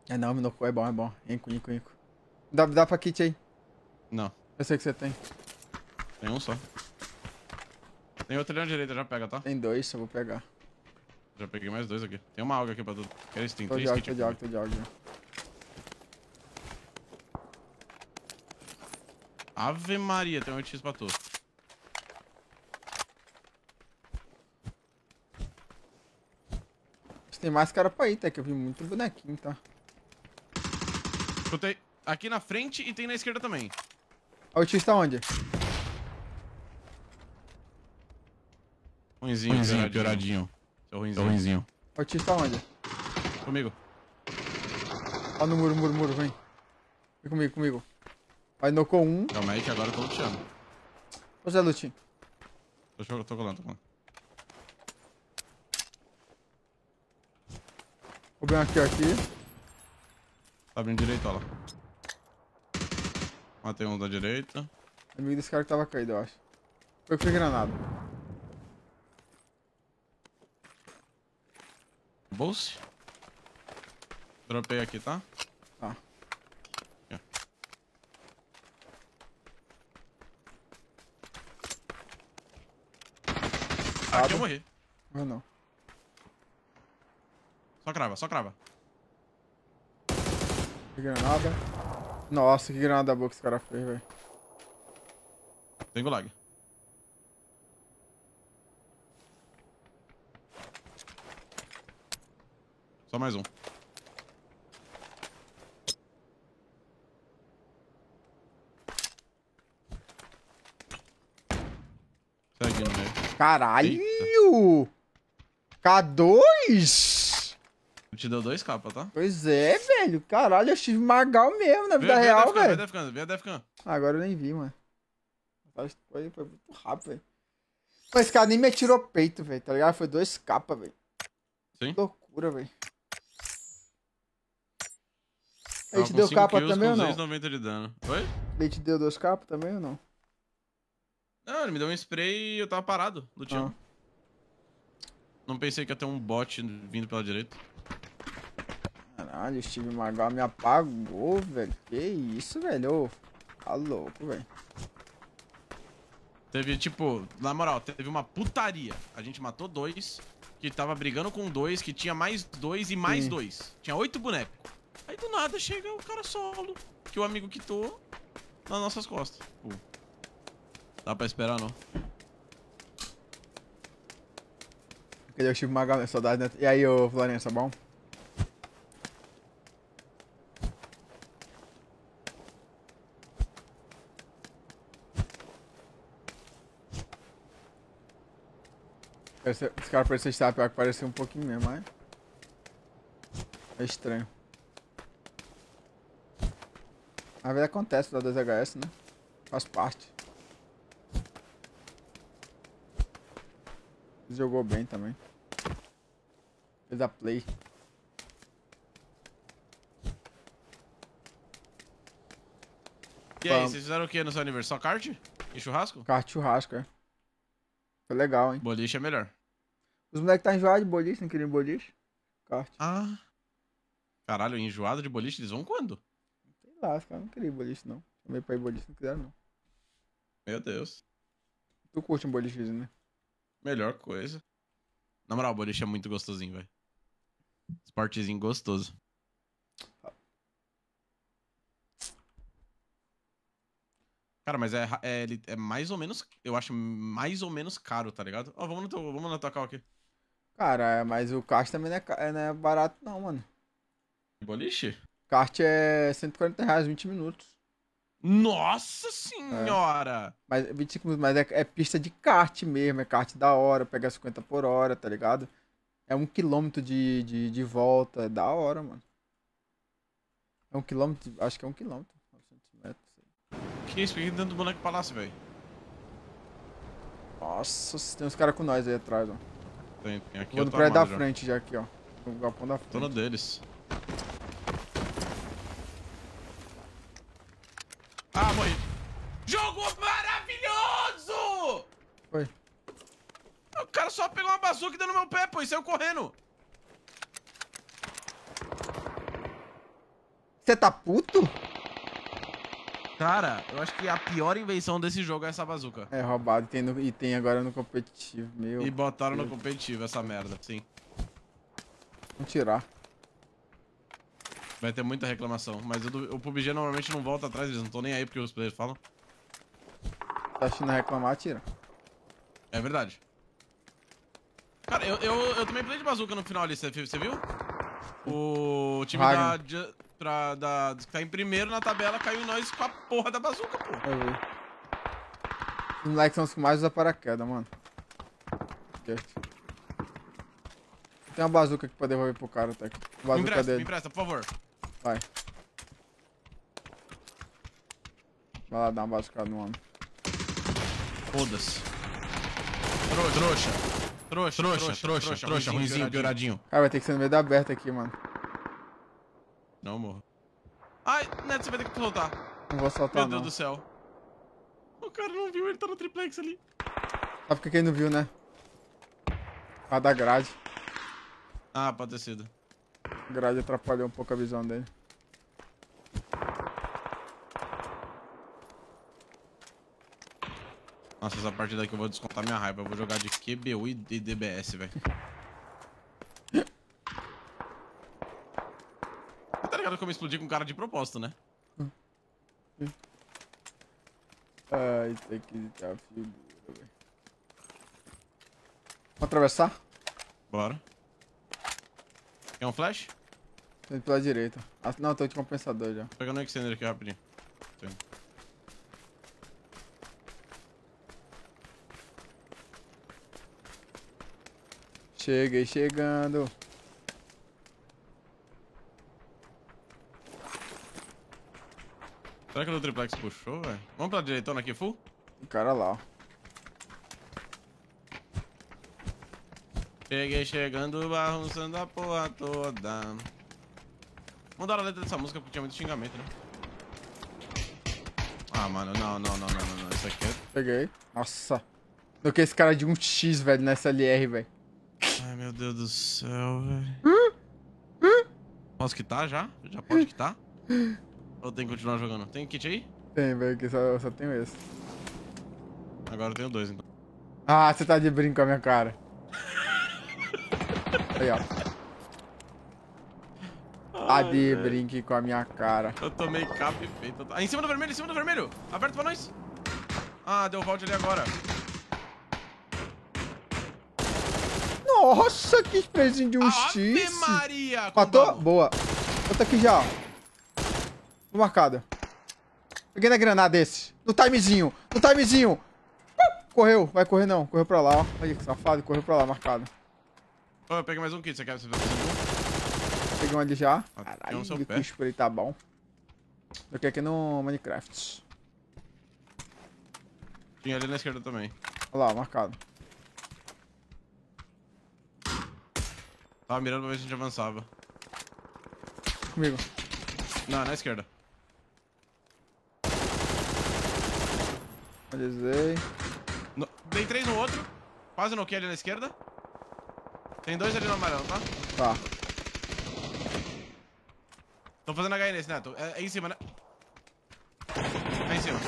É não, Minocô é bom, é bom. Inco, inco, inco. Dá, dá pra kit aí. Não, Eu sei que você tem. tem um só. Tem outro ali na direita, já pega, tá? Tem dois, eu vou pegar. Já peguei mais dois aqui. Tem uma alga aqui pra tudo. Eles têm Tô de três água, kits tô de aqui. água, tô de água. Ave Maria, tem um 8x pra tu. Tem mais cara pra ir, até que eu vi muito bonequinho, tá? Escutei aqui na frente e tem na esquerda também. A Otis tá onde? Ruinzinho, Ruinzinho, pioradinho. Seu Seu ruinzinho. O Otis tá onde? Comigo. Ó no muro, muro, muro, vem. Vem comigo, comigo. Vai, nocou um. Calma aí que agora eu tô luteando. Ô Zé Lutinho. Tô, tô, tô colando, tô colando. Vou bem aqui, aqui. Tá abrindo direito, ó lá. Matei um da direita. Amigo desse cara que tava caído, eu acho. Foi que foi granada. Bolse. Dropei aqui, tá? Tá. Aqui, ó. Aqui eu morri. Mas não. Só crava, só crava. Que granada. Nossa, que granada boa que esse cara fez, velho. Tem gulag. Só mais um. Segue Caralho! K2? Te deu dois capas, tá? Pois é, velho. Caralho, eu tive Magal mesmo na vida Vê- vê a real, Defcan, vê a velho. Defcan, vê a Defcan. Agora eu nem vi, mano. Foi, foi muito rápido, velho. Pô, esse cara nem me atirou peito, velho, tá ligado? Foi dois capas, velho. Sim. Que loucura, velho. Ele te deu capa kills também ou não? 690 de dano. Oi? Ele te deu dois capas também ou não? Não, ele me deu um spray e eu tava parado do tiro. Ah. Não pensei que ia ter um bot vindo pela direita. Caralho, o Steve Magal me apagou, velho. Que isso, velho? Tá louco, velho. Teve, tipo, na moral, teve uma putaria. A gente matou dois, que tava brigando com dois, que tinha mais dois e mais Sim. dois. Tinha oito bonecos. Aí do nada chega o cara solo, que o amigo quitou nas nossas costas. Pô. Dá pra esperar, não. Cadê o Steve Magal? né? Saudade, né? E aí, ô Florença, bom? Esse, esse cara parecia estar pior que parecia um pouquinho mesmo, mas. É estranho. Às vezes acontece da 2HS, né? Faz parte. Jogou bem também. Fez a play. E aí, vocês fizeram o que no seu aniversário? Só kart? E churrasco? Kart churrasco, é. Foi legal, hein? Boliche é melhor. Os moleques tá enjoados de boliche, não queriam boliche. Kart. Ah. Caralho, enjoado de boliche, eles vão quando? Sei lá, os caras não queriam boliche, não. Chamei pra ir boliche, não quiseram, não. Meu Deus. Tu curte um boliche, né? Melhor coisa. Na moral, o boliche é muito gostosinho, velho. Esportezinho gostoso. Cara, mas é, é, é mais ou menos. Eu acho mais ou menos caro, tá ligado? Ó, vamos no teu, vamos na tua cal aqui. Cara, é, mas o kart também não é, é- não é barato, não, mano. Boliche? Kart é 140 reais, 20 minutos. Nossa senhora! Mas 25 minutos, mas é, é pista de kart mesmo, é kart da hora, pega 50 por hora, tá ligado? É um quilômetro de, de, de volta, é da hora, mano. É um quilômetro, acho que é um quilômetro. 900 metros. Que isso? Por que dentro do boneco palácio, velho? Nossa, tem uns caras com nós aí atrás, ó. Tem, tem aqui Vou no tô prédio da já. frente já aqui, ó. No galpão da Tô no frente. deles. Ah, morri. Jogo maravilhoso! Foi. O cara só pegou uma bazuca e deu no meu pé, pô, e saiu correndo. Você tá puto? Cara, eu acho que a pior invenção desse jogo é essa bazuca. É roubado. Tem no- e tem agora no competitivo. Meu. E botaram no Deus. competitivo essa merda, sim. Vamos tirar. Vai ter muita reclamação. Mas o, o PUBG normalmente não volta atrás, eles não estão nem aí porque os players falam. Tá achando a reclamar, tira. É verdade. Cara, eu, eu, eu também play de bazuca no final ali, você viu? O time da, pra, da, que tá em primeiro na tabela caiu nós com a porra da bazuca, pô. Eu vi. Os moleques são os que mais usam paraquedas, mano. Tem uma bazuca aqui pra devolver pro cara, Tec. Me Bazuca empresta, me dele. empresta, por favor. Vai. Vai lá dar uma bazucada no homem. Foda-se. Trouxa. Trouxa. Trouxa, trouxa, trouxa, trouxa, ruimzinho, pioradinho. Cara, vai ter que ser no meio da aberta aqui, mano. Não morro. Ai, Neto, você vai ter que soltar. Não vou soltar, Meu Deus não. do céu. O cara não viu, ele tá no triplex ali. Só porque quem não viu, né? A da grade. Ah, pode ter sido. Grade atrapalhou um pouco a visão dele. Nossa, essa partida aqui eu vou descontar minha raiva. Eu vou jogar de QBU e DBS, velho. Tá ligado que eu me explodi com um cara de propósito, né? Ai, tem que tá figura, velho. Vamos atravessar? Bora. Quer um flash? Tem pela direita. Ah, não, tô de compensador já. Tô pegando o extender aqui rapidinho. Cheguei chegando. Será que o triplex puxou, velho? Vamos pela direitona aqui, full? O cara lá, ó. Cheguei chegando, bagunçando a porra toda. Mudaram a letra dessa música porque tinha muito xingamento, né? Ah, mano, não, não, não, não, não, não. Isso aqui é... Peguei. Nossa. Do que esse cara de um X, velho, nessa LR, velho. Ai, meu Deus do céu, velho. Posso quitar já? Já pode quitar? Ou tem que continuar jogando? Tem kit aí? Tem, velho, que só, só tenho esse. Agora eu tenho dois, então. Ah, você tá de brinco com a minha cara. Aí, ó. Tá de velho. brinque com a minha cara. Eu tomei capa e feito. Ah, em cima do vermelho, em cima do vermelho! Aberto pra nós! Ah, deu vault ali agora. Nossa, que sprayzinho de um Ave X. Maria! Matou? Boa. Outra aqui já, ó. Tô marcado. Peguei na granada esse. No timezinho. No timezinho. Correu. Vai correr não. Correu pra lá, ó. Olha que safado. Correu pra lá, marcado. Ô, eu peguei mais um kit, você quer você um? Peguei um ali já. Ah, Caralho, no seu que pé. spray tá bom. Eu quero aqui no Minecraft. Tinha ali na esquerda também. Olha lá, marcado. Tava mirando pra ver se a gente avançava. Comigo. Não, na esquerda. Analisei. No- Dei três no outro. Quase noquei ali na esquerda. Tem dois ali no amarelo, tá? Tá. Tô fazendo HE nesse, Neto. É, é em cima, né? É em cima.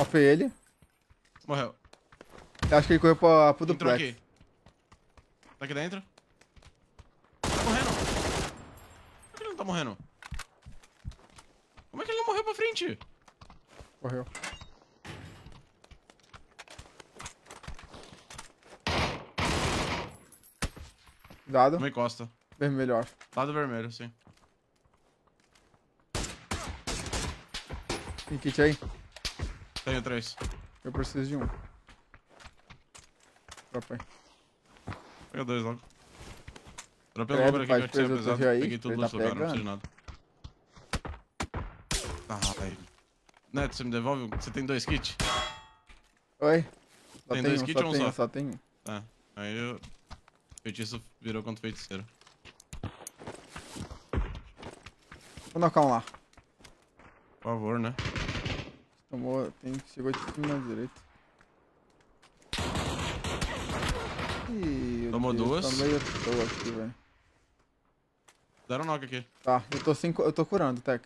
Offei ele. Morreu. Eu acho que ele correu pra, pro Entrou duplex. aqui. Tá aqui dentro? Tá morrendo. Por que ele não tá morrendo? Como é que ele não morreu pra frente? Correu. Cuidado. Tomei costa. Vermelho, ó. Lado vermelho, sim. Tem kit aí? Tenho três. Eu preciso de um. Dropa aí. Pega dois logo. Dropei logo aqui que eu pesado. aí, Peguei tudo no tá seu lugar, não pegando. precisa de nada. Ah, velho. Neto, você me devolve? Você tem dois kits? Oi? Só Tem tem, dois um, kits ou um só? só tem um. Tá. Aí eu... Feitiço virou contra feiticeiro. Vou knockar um lá. Por favor, né? Tomou, tem, chegou de cima na direita. Ih, Tomou Deus, duas. Tô meio à toa aqui, velho. Deram knock aqui. Tá, eu tô sem, eu tô curando, Tec.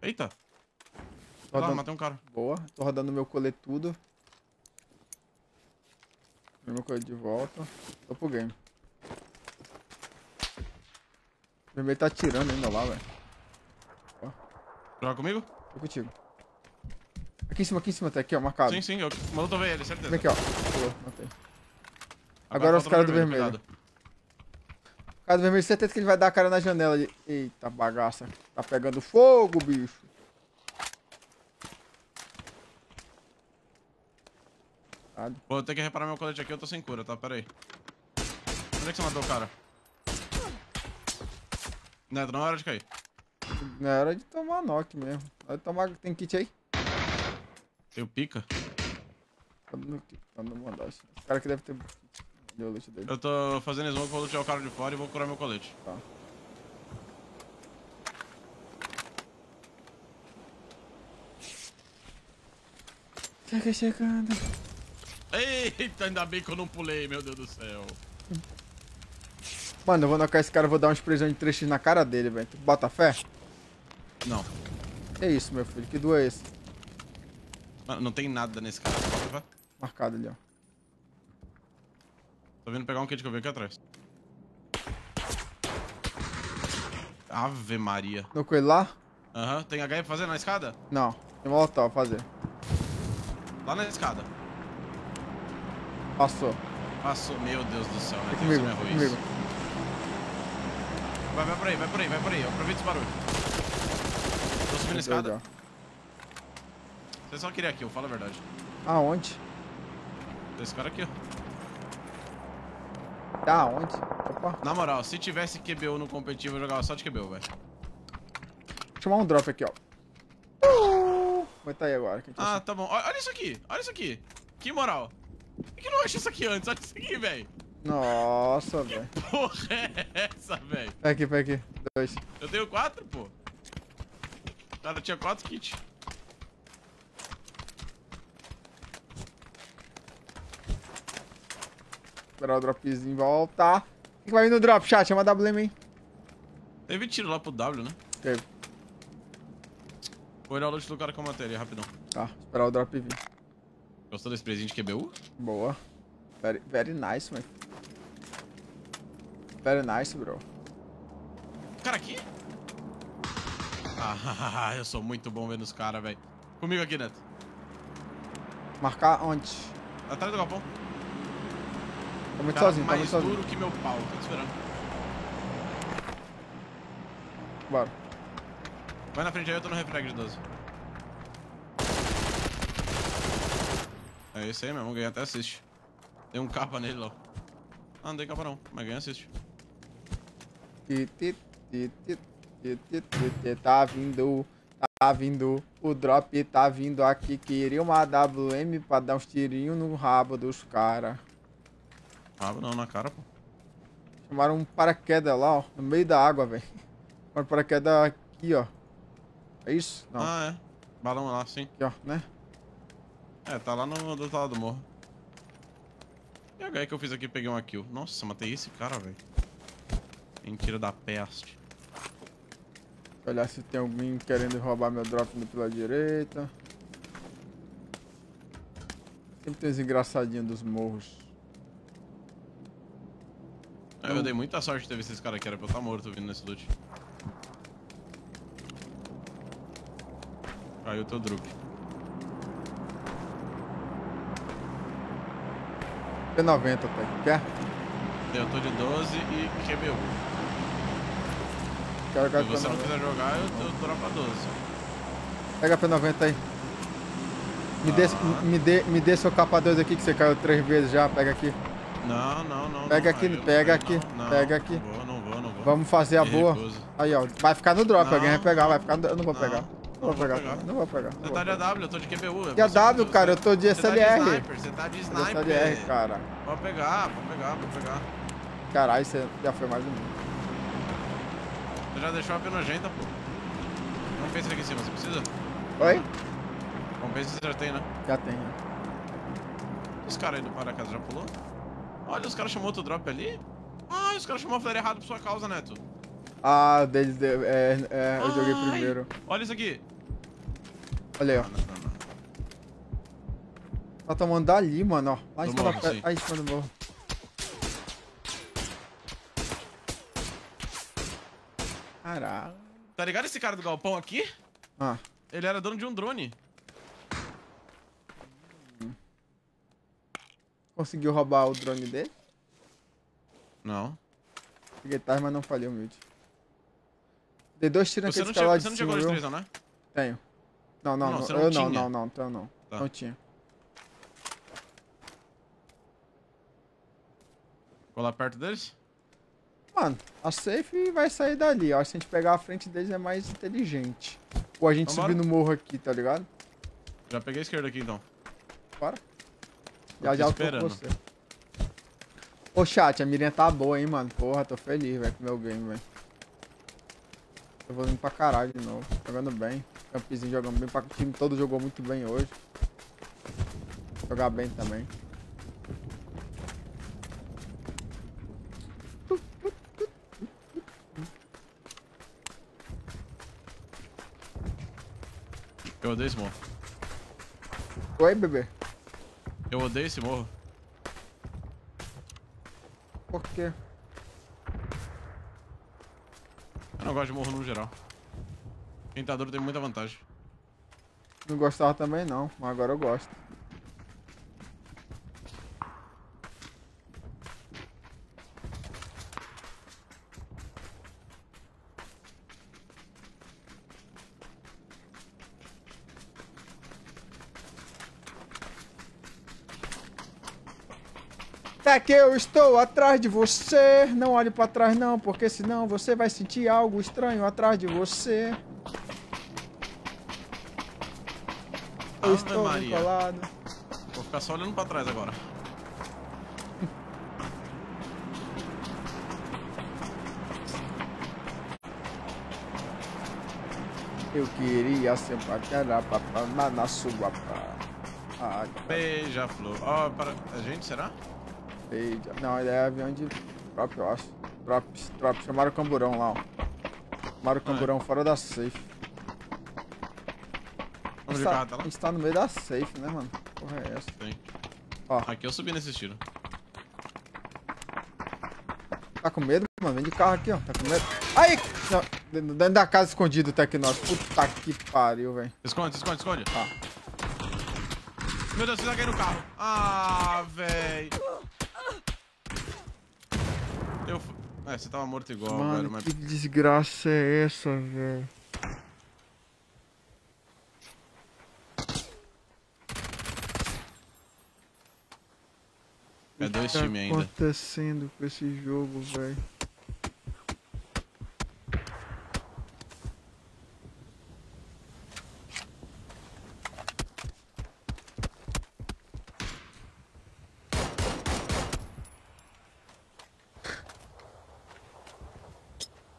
Eita! Tô rodando, matei um cara. boa. Tô rodando meu coletudo. Meu colete de volta. Tô pro game. O vermelho tá atirando ainda lá, velho. Joga comigo? Tô contigo. Aqui em cima, aqui em cima, tá aqui, ó, marcado. Sim, sim. Eu molotovei ele, certeza. Vem aqui, ó. Pulou, matei. Agora os falta caras do vermelho. cuidado. O cara do vermelho, certeza que ele vai dar a cara na janela ali. Eita bagaça. Tá pegando fogo, bicho. Caralho. Vou ter que reparar meu colete aqui, eu tô sem cura, tá? Pera aí. Onde é que você matou o cara? Neto, não é hora de cair. Não era de tomar knock mesmo. Vai tomar. Tem kit aí? Tem o pica. Tá no kit. Tá mandar. Esse cara aqui deve ter kit. Deu o loot dele. Eu tô fazendo smoke, vou lutear o cara de fora e vou curar meu colete. Tá. Chega chegando. Eita, ainda bem que eu não pulei, meu Deus do céu. Mano, eu vou nocar esse cara, vou dar uma explosão de 3x na cara dele, velho. Bota fé? Não. Que isso, meu filho? Que duo é esse? Mano, não tem nada nesse cara. Bota. Marcado ali, ó. Tô vindo pegar um kit que eu vi aqui atrás. Ave Maria. No coelho lá? Aham, tem HE pra fazer na escada? Não. Tem molotov pra fazer. Lá na escada. Passou. Passou, meu Deus do céu, né? Comigo, minha comigo. ruim. Vai, vai por aí, vai por aí, vai por aí. Aproveita esse barulho. Tô subindo a escada. Você só queria aqui, eu falo a verdade. Aonde? Esse cara aqui, ó. Tá onde? Opa. Na moral, se tivesse QBU no competitivo, eu jogava só de QBU, velho. Vou chamar um drop aqui, ó. Vai tá aí agora. Ah, tá bom. Olha olha isso aqui, olha isso aqui. Que moral. Por que eu não achei isso aqui antes? Olha isso aqui, velho. Nossa, velho. Porra é essa, velho? Pega aqui, pega aqui. Dois. Eu tenho quatro, pô. Cara tinha quatro kits. Esperar o dropzinho voltar. O que vai vir no drop, chat? Chama a WM, hein? Teve tiro lá pro W, né? Teve. Vou olhar o loot do cara com a matéria, rapidão. Tá, esperar o drop vir. Gostou desse presente QBU? Boa. Very, very nice, man. Very nice, bro. Cara aqui? Ah, eu sou muito bom vendo os caras, velho. Comigo aqui, Neto. Marcar onde? Atrás do galpão. Tá muito Cara sozinho, mais muito sozinho. duro que meu pau. Tô te esperando. Bora. Vai na frente aí, eu tô no refrag de 12. É isso aí mesmo, ganhei até assist. Tem um capa nele lá. Ah, não tem capa não, mas ganha assist. Tá vindo, tá vindo. O drop tá vindo aqui. Queria uma WM pra dar uns tirinhos no rabo dos caras. Ah, não, na cara, pô. Chamaram um paraquedas lá, ó. No meio da água, velho. Um paraquedas aqui, ó. É isso? Não. Ah, é. Balão lá, sim. Aqui, ó, né? É, tá lá no do outro lado do morro. E a HE que eu fiz aqui, peguei uma kill. Nossa, matei esse cara, velho. Mentira da peste. Olhar se tem alguém querendo roubar meu drop no pela direita. Sempre tem os engraçadinhos dos morros. É, Eu dei muita sorte de ter visto esse cara aqui, era pra eu estar morto vindo nesse loot. Caiu teu druk. P90 até. Quer? Eu tô de 12 e QBU. Quero Se você não quiser jogar, eu, eu dropo a 12. Pega a P90 aí. Me, dê, Ah. me, dê, me dê seu capa 2 aqui que você caiu três vezes já. Pega aqui. Não, não, não. Pega não, aqui, eu- pega aqui, não, não, pega aqui. Não vou, não vou, não vou. Vamos fazer a boa. Aí, ó. Vai ficar no drop. Alguém vai pegar. Vai ficar no... Eu não vou pegar. Não Não vou vou pegar. Não vou pegar. não Você vou tá de. AW, eu tô de QBU. você AW, cara? Eu tô de Você tá de SLR. sniper, você tá de De sniper. SLR, cara. Pode pegar, pode pegar, pode pegar. Caralho, você já foi mais um. Você já deixou a P nojenta, pô. Vamos ver esse aqui em cima, você precisa? Oi? Vamos ver se você já tem, né? Já tem. Os caras aí do paraquedas já pulou? Olha, os caras chamou outro drop ali. Ah, os caras chamou a flare errado por sua causa, Neto. Ah, deles. de- É, é, eu joguei primeiro. Olha isso aqui. Olha aí, ó. Não, não, não. Tá tomando dali, mano, ó. Lá em cima da morro, pedra. sim. Aí em cima do morro. Caralho. Tá ligado esse cara do galpão aqui? Ah, Ele era dono de um drone. conseguiu roubar o drone dele? Não. Peguei tarde, mas não falhei humilde. Dei dois tiros Você naquele não, cara lá você de não cima, tinha viu? gold 3 não, né? Tenho. Não, não, Não, não. eu não, não, não, então não. Tá. Não tinha. Colar perto deles? Mano, a safe vai sair dali. Ó, se a gente pegar a frente deles é mais inteligente. Ou a gente Vambora. subir no morro aqui, tá ligado? Já peguei a esquerda aqui então. Bora. Tô Já já eu tô com você. Ô chat, a mirinha tá boa, hein, mano. Porra, tô feliz, velho, com o meu game, velho. Eu vou indo pra caralho de novo. Jogando bem. Campzinho jogando bem. O time todo jogou muito bem hoje. Jogar bem também. Eu odeio esse morro. Oi, bebê. Eu odeio esse morro. Por quê? Eu não gosto de morro no geral. Duro tem muita vantagem. Não gostava também não, mas agora eu gosto. É que eu estou atrás de você. Não olhe pra trás não, porque senão você vai sentir algo estranho atrás de você. Ave estou Maria. Vou ficar só olhando pra trás agora. Eu queria ser paquera na, na sua pá. Ah, Beija-flor. Ó, para... A gente, será? beija. Não, ele é avião de drop, eu acho. Drops, drops. Chamaram o camburão lá, ó. Chamaram o camburão fora da safe. A Vamos de gente, tá, até a gente tá no meio da safe, né, mano? Porra é essa? Tem. Ó, Aqui eu subi nesse tiro. tá com medo, mano? Vem de carro aqui, ó. Tá com medo? Aí! Não, dentro da casa escondido o Tecnos. Puta que pariu, velho. Esconde, esconde, esconde. Tá. Meu Deus, você tá caindo no carro. Ah, véi. Eu... É, você tava morto igual, velho, Mano, mas... que desgraça é essa, velho? É dois O que times tá ainda. acontecendo com esse jogo, velho?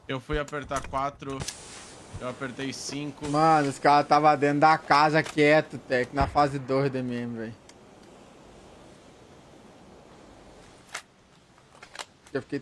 Eu fui apertar 4, eu apertei 5. Mano, os caras tava dentro da casa quieto, Tec, na fase 2 do MM, velho. Eu fiquei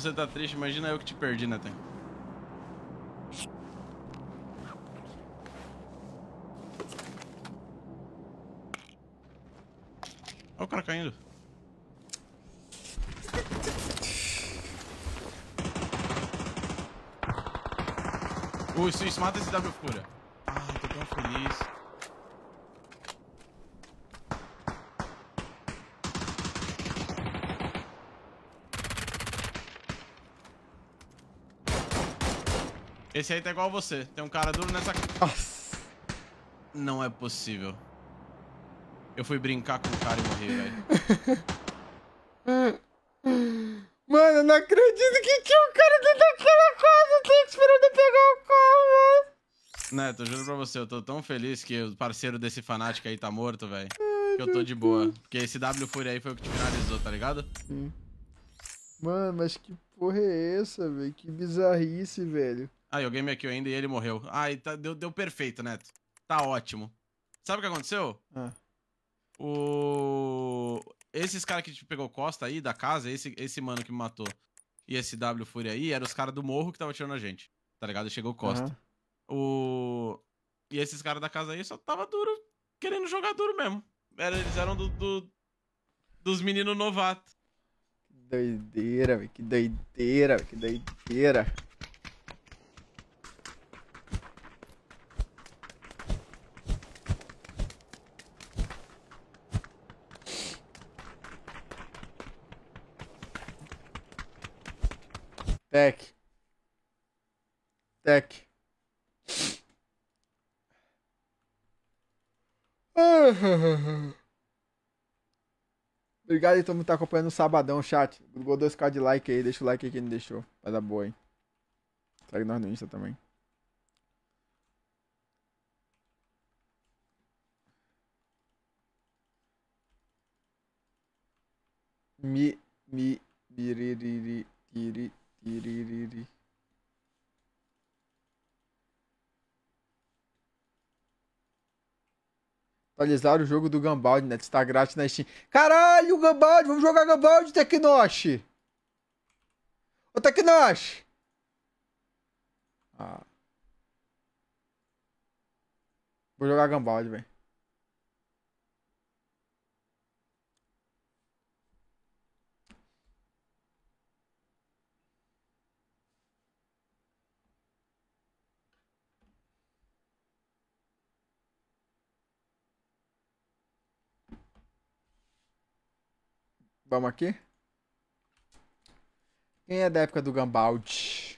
você tá triste, imagina eu que te perdi, né, Tem? Olha o cara caindo. Isso, isso mata esse W Fúria. Ai, tô tão feliz. Esse aí tá igual você. Tem um cara duro nessa. Nossa. Não é possível. Eu fui brincar com o cara e morri, velho. Mano, eu não acredito que tinha um cara dentro daquela casa, tem esperando eu pegar o carro, mano. Neto, eu juro pra você, eu tô tão feliz que o parceiro desse fanático aí tá morto, velho. Que eu tô de boa. Porque esse W Fúria aí foi o que te finalizou, tá ligado? Mano, mas que porra é essa, velho? Que bizarrice, velho. Aí, o game aqui ainda e ele morreu. Ai, tá, deu, deu perfeito, Neto. Tá ótimo. Sabe o que aconteceu? Ah. O. Esses caras que te pegou costa aí da casa, esse, esse mano que me matou e esse W Fúria aí, eram os caras do morro que tava tirando a gente. Tá ligado? Chegou costa. Aham. O... E esses caras da casa aí só tava duro, querendo jogar duro mesmo. Era, eles eram do, do- dos meninos novatos. Doideira, velho. Que doideira, véi, que doideira. Tech. Tech. Obrigado aí, todo mundo tá acompanhando o Sabadão, chat. Grudou 2k de like aí, deixa o like aí quem não deixou. Vai dar boa, hein. Segue nós no Insta também. Mi, mi, biririri, tiri, tiririri. Atualizar o jogo do Gambaldi, né? Está grátis na Steam. Caralho, Gambaldi! Vamos jogar Gambaldi, Tecnoshi! Ô, Tecnoshi! Ah. Vou jogar Gambaldi, velho. Vamos aqui? Quem é da época do Gambaldi?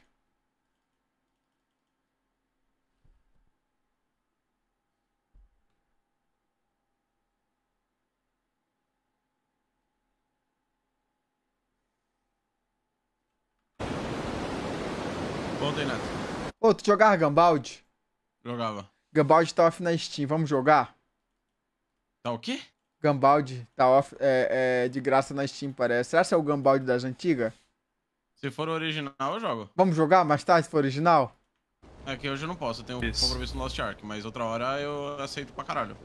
Ontem, Neto. Ô, tu jogava Gambaldi? Jogava. Gambaldi tá off na Steam, vamos jogar? Tá o quê? Gambaldi tá off, é, é de graça na Steam, parece. Será que é o Gambaldi das antigas? Se for original, eu jogo. Vamos jogar mais tarde, se for original? É que hoje eu não posso, eu tenho Isso. compromisso no Lost Ark, mas outra hora eu aceito pra caralho.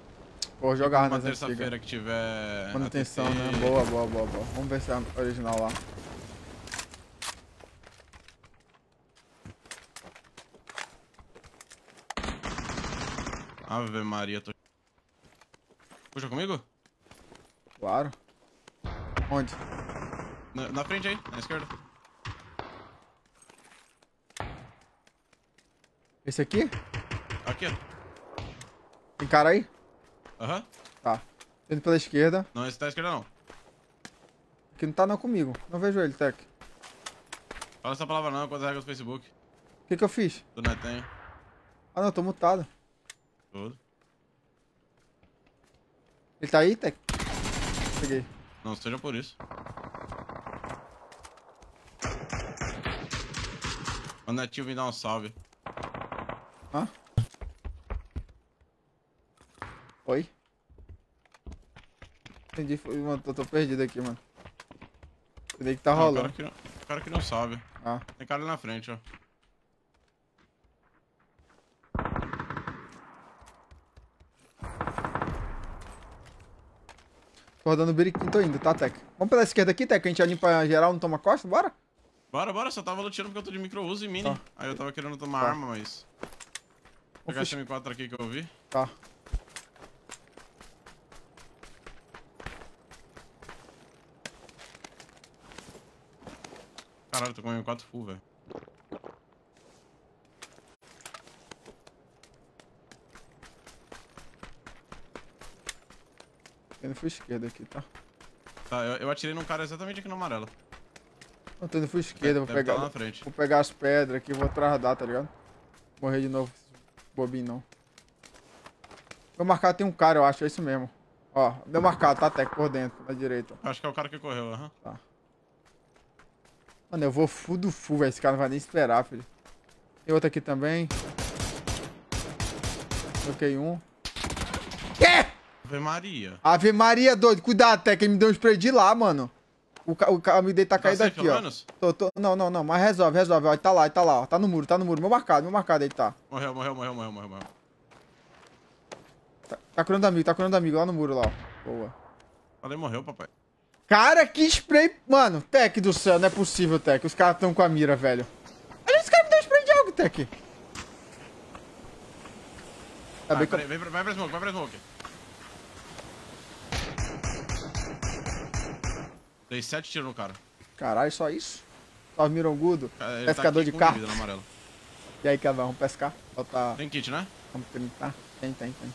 Vou jogar nas antigas. terça-feira que tiver. Manutenção, né? Boa, boa, boa, boa. Vamos ver se é original lá. Ave Maria, tô. Puxa comigo? Claro. Onde? Na, na frente aí, na esquerda. Esse aqui? Aqui, ó. Tem cara aí? Aham. Tá. Tô indo pela esquerda. Não, esse tá à esquerda não. Aqui não tá não comigo. Não vejo ele, Tec. Fala essa palavra não, quantas regras do Facebook. O que que eu fiz? Do Netenho. Ah não, tô mutado. Tudo. Ele tá aí, Tec? Peguei. Não seja por isso. O Netinho vem dar um salve. Hã? Oi? Entendi, foi, mano, tô, tô perdido aqui, mano. Entendi que tá Não, o cara rolando. que não, o cara que não salve. Ah. Tem cara ali na frente, ó. Rodando o biriquinho, tô indo, tá, Tec? Vamos pela esquerda aqui, Tec? A gente limpa geral, não toma costa, bora? Bora, bora, só tava luteando porque eu tô de micro uso e mini. Tá. Aí eu tava querendo tomar Tá. arma, mas. Vou pegar esse M4 aqui que eu vi. Tá. Caralho, tô com M4 full, velho. Indo full esquerda aqui, tá? Tá, eu, eu atirei num cara exatamente aqui no amarelo. Eu tô indo full esquerda, vou Deve pegar, tá lá na frente. vou pegar as pedras aqui, vou tradar, tá ligado? Morrer de novo, bobinho não. Meu marcado tem um cara, eu acho, é isso mesmo. Ó, meu marcado, tá, Tec, por dentro, na direita. Acho que é o cara que correu, aham. Mano, eu vou full do full, velho. Esse cara não vai nem esperar, filho. Tem outro aqui também. Coloquei um. Ave Maria. Ave Maria, doido. Cuidado, Tec. Ele me deu um spray de lá, mano. O, ca o carro dele tá Tá caído safe, aqui, ó. Tô, tô... Não, não, não. Mas resolve, resolve. Ó, ele tá lá, ele tá lá, ó. Tá no muro, tá no muro. Meu marcado, meu marcado, ele tá. Morreu, morreu, morreu, morreu, morreu, morreu. Tá, tá curando amigo, tá curando amigo lá no muro, lá, ó. Boa. Falei, morreu, papai. Cara, que spray. Mano, Tec do céu, não é possível, Tec. Os caras tão com a mira, velho. Olha, esse cara me deu spray de algo, Tec. Tá Vai, bem que peraí, vem pra- vai pra smoke, vai pra smoke. Dei sete tiros no cara. Caralho, só isso? Só mirongudo? Cara, ele Pescador aqui de carro. vida. E aí, Kevin, vamos pescar? Falta... Tem kit, né? Vamos tentar? Tem, tem, tem.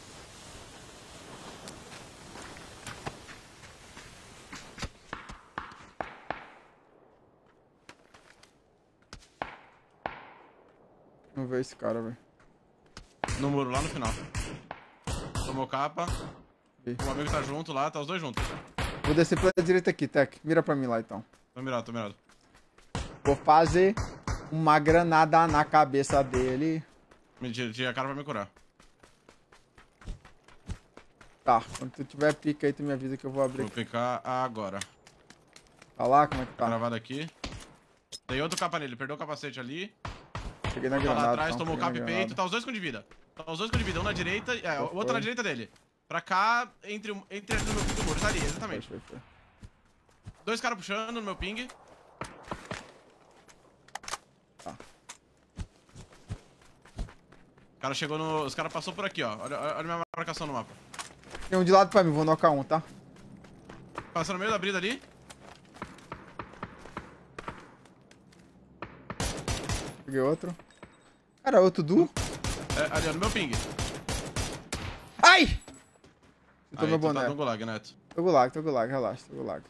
Não ver esse cara, velho. No muro, lá no final. Tomou capa. Vi. O amigo tá junto lá, tá os dois juntos. Vou descer pela direita aqui, Tec. Mira pra mim lá, então. Tô mirado, tô mirado. Vou fazer uma granada na cabeça dele. Mentira, tinha a cara pra me curar. Tá, quando tu tiver pica aí, tu me avisa que eu vou abrir Vou picar agora. Tá lá? Como é que Tá gravado aqui. Tem outro capa nele, perdeu o capacete ali. Cheguei na Tá granada. lá atrás, então, tomou cap e peito. granada. Tá os dois com de vida. Tá os dois com de vida. Um na direita, é, o outro na direita dele. Pra cá, entre, entre no meu Tá ali, Foi, exatamente. foi, foi. Dois caras puxando no meu ping. Tá. O cara chegou no. Os caras passou por aqui, ó. Olha, olha a minha marcação no mapa. Tem um de lado pra mim, vou nocar um, tá? Passou no meio da brida ali. Peguei outro. Cara, outro Du? É, ali, ó, no meu ping. Ai! Eu tô Aí, meu tá boné. no gulag, Neto. Tô gulag, tô gulag, relaxa, tô gulag.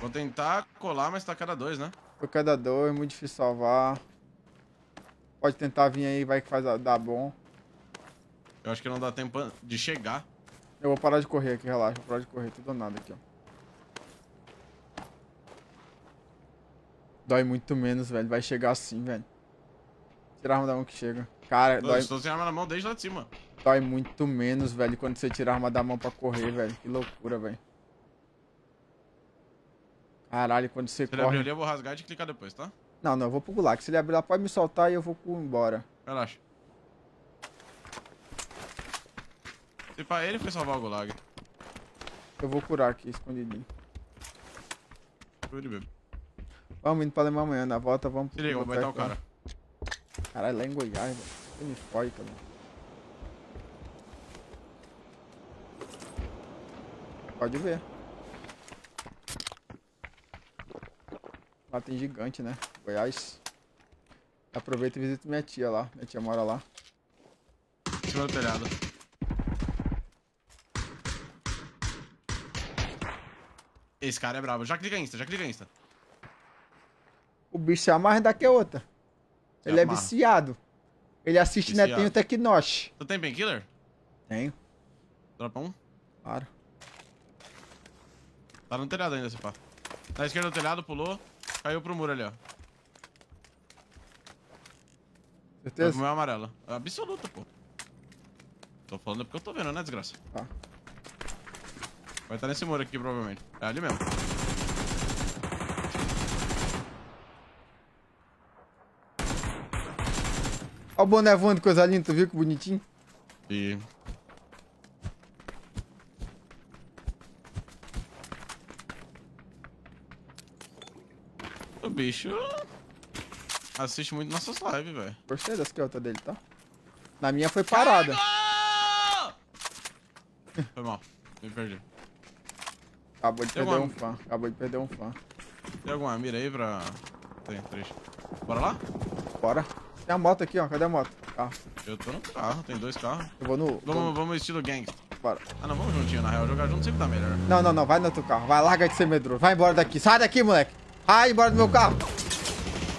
Vou tentar colar, mas tá cada dois, né? Tô cada dois, muito difícil salvar. Pode tentar vir aí, vai que faz dar bom. Eu acho que não dá tempo de chegar. Eu vou parar de correr aqui, relaxa, vou parar de correr, tudo nada aqui, ó. Dói muito menos, velho. Vai chegar assim, velho. Tirar a arma da mão que chega. Cara, Eu dói, estou sem arma na mão desde lá de cima. dói muito menos, velho, quando você tira a arma da mão pra correr, velho. Que loucura, velho. Caralho, quando você Se ele abrir corre. ali, eu vou rasgar e te clicar depois, tá? Não, não, eu vou pro gulag. Se ele abrir lá, pode me soltar e eu vou embora. Relaxa. Se pra ele foi salvar o gulag. Eu vou curar aqui, escondidinho. Ele mesmo. Vamos indo pra Alemanha amanhã. Na volta, vamos Se liga, vou botar o cara. Caralho, lá em Goiás, velho. Você me fode, cara. Pode ver. Lá tem gigante, né? Goiás. Aproveita e visita minha tia lá. Minha tia mora lá. Em cima do telhado. Esse cara é brabo. Já clica Insta, já clica Insta. O bicho se amarra daqui a outra. Se Ele é viciado. Ele assiste Viciado. Netinho Tecnosh. Tu tem painkiller? Tenho, Dropa um. claro. Tá no telhado ainda, esse pá. Na esquerda do telhado, pulou. Caiu pro muro ali, ó. Certeza? pro meu amarelo. É absoluta, pô. Tô falando porque eu tô vendo, né, desgraça? Tá. Vai estar nesse muro aqui, provavelmente. É ali mesmo. Olha o boné voando, coisa linda, tu viu que bonitinho? E... bicho assiste muito nossas lives, velho. Gostei das que outra dele, tá? Na minha foi parada. Foi mal, me perdi. Acabou de Tem perder uma- um fã. Acabou de perder um fã. Tem alguma mira aí pra... Tem, três. Bora lá? Bora. Tem a moto aqui, ó. Cadê a moto? Carro. Eu tô no carro, tem dois carros. Eu vou no. Vamos, vamos estilo gang. Bora. Ah não, vamos juntinho, na real. Jogar junto sempre dá melhor. Não, não, não. Vai no outro carro. Vai, larga de ser medroso. Vai embora daqui. Sai daqui, moleque. Vai embora do meu carro.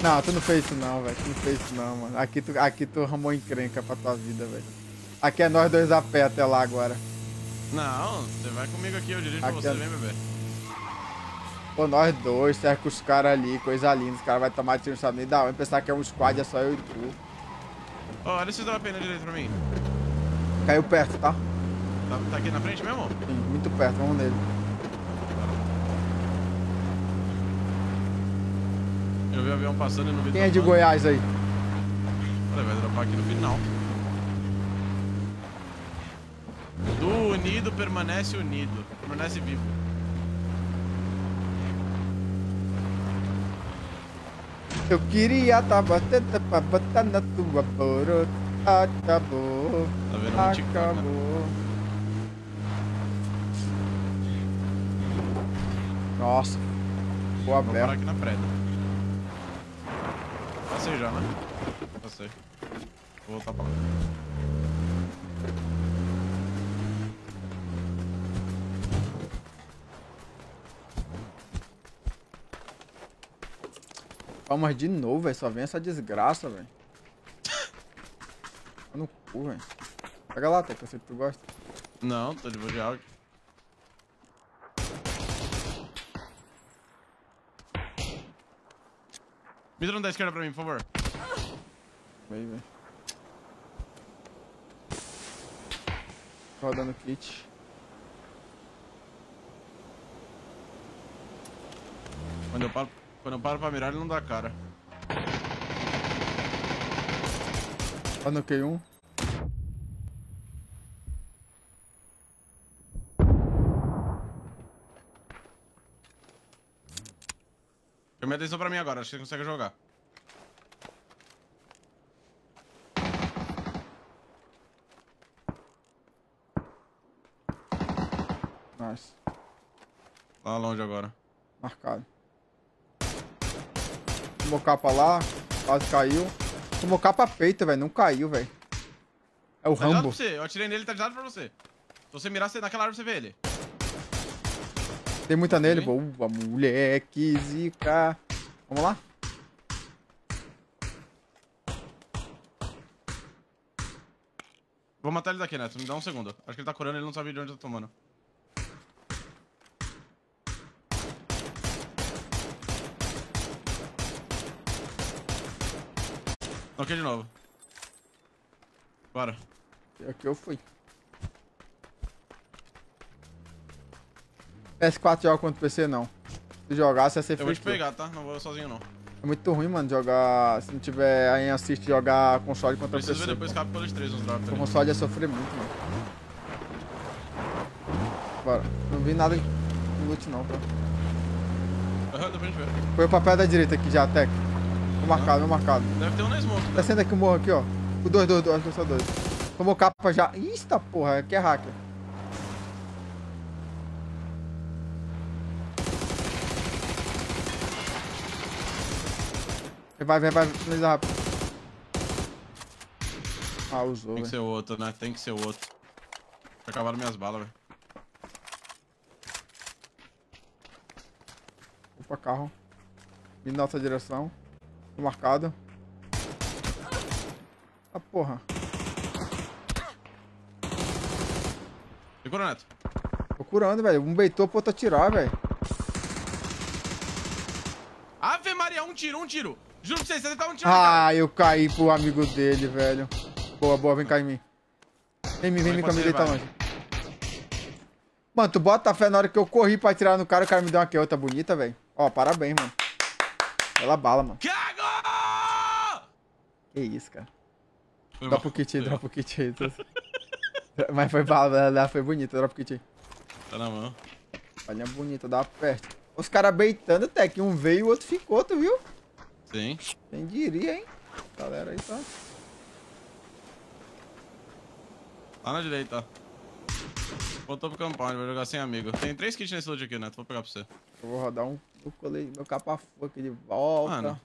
Não, tu não fez isso não, velho. Tu não fez isso não, mano. Aqui tu, aqui tu arrumou encrenca pra tua vida, velho. Aqui é nós dois a pé até lá agora. Não, você vai comigo aqui, eu dirijo pra Aqui você, é- vem beber. Pô, nós dois, cerca os caras ali, coisa linda. Os caras vão tomar tiro, não sabe nem da onde. Pensar que é um squad, é só eu e tu. Ó, olha esses drop aí na direita pra mim. Caiu perto, tá? Tá, tá aqui na frente mesmo? Sim, muito perto. Vamos nele. Eu vi o avião passando e não vi Quem é de. Goiás aí? Olha, vai dropar aqui no final. Do unido permanece unido. Permanece vivo. Eu queria tá batendo pra botar na tua boroto. Acabou. Tá vendo um né? Acabou. Nossa. Boa Vou parar aqui na preda. Passei já, né? Passei. Vou voltar pra lá. Palmas de novo, velho. Só vem essa desgraça, velho. Tá no cu, velho. Pega lá, Teca, eu sei que tu gosta. Não, tô de boa de áudio. Me dá um da esquerda pra mim, por favor. Vem. Tô rodando kit. Quando eu paro, quando eu paro pra mirar, ele não dá cara. Rodando Q1. Chama atenção pra mim agora, acho que você consegue jogar. Nice. Lá longe agora. Marcado. Tomou capa lá. Quase caiu. Tomou capa peita, velho. Não caiu, velho. É o Tá Rambo. eu atirei nele, tá de lado pra você. Se você mirar, naquela árvore você vê ele. Tem muita nele. Ok. Boa, moleque, zica. Vamos lá? Vou matar ele daqui, Neto, me dá um segundo. Acho que ele tá curando, ele não sabe de onde tô tomando. Ok, de novo. Bora. Aqui eu fui. PS4 joga contra o PC, não. Se jogasse, ia ser Eu vou te pegar, tá? Não vou sozinho, não. É muito ruim, mano, jogar... Se não tiver aí assiste jogar console contra Preciso ver PC. depois capa pelos três nos drops O console ia sofrer muito, mano. Bora. Não vi nada de loot, não, tá? Aham, depois a gente vê. Foi o papel da direita aqui já, Tec. Tô marcado, tô marcado. Deve ter um na smoke, né? Descendo aqui o morro aqui, ó. O dois, dois, dois, acho que são dois. Tomou capa já. Eita porra, aqui é hacker. Vai, vai, vai, finaliza rápido. Ah, usou, Tem que velho. ser o outro, né? Tem que ser o outro. Acabaram minhas balas, velho. Opa, carro. Vindo na nossa direção. Tô marcado. Ah, porra. Segura, Neto. Procurando, velho. Um beitou pro outro atirar, velho. Ave Maria, um tiro, um tiro. Juro pra vocês, você tá um tiro. Ah, eu caí pro amigo dele, velho. Boa, boa, vem cá em mim. Vem em mim, vem em mim, Camila, pode tá longe. Mano, tu bota a fé na hora que eu corri pra atirar no cara, o cara me deu uma outra bonita, velho. Ó, parabéns, mano. Bela bala, mano. Cago! Que isso, cara. Foi mal. pro kit aí, mal. pro kit aí. Mas foi bala, ela foi bonita, dá pro kit aí. Tá na mão. Olha bonita, dá perto. Os caras beitando até que um veio e o outro ficou, tu viu? Sim. Quem diria, hein? Galera aí tá. Lá na direita, ó. Voltou pro compound, vai jogar sem amigo. Tem três kits nesse loot aqui, Neto. Vou pegar pra você. Eu vou rodar um. Eu colei meu capa aqui de volta. Mano.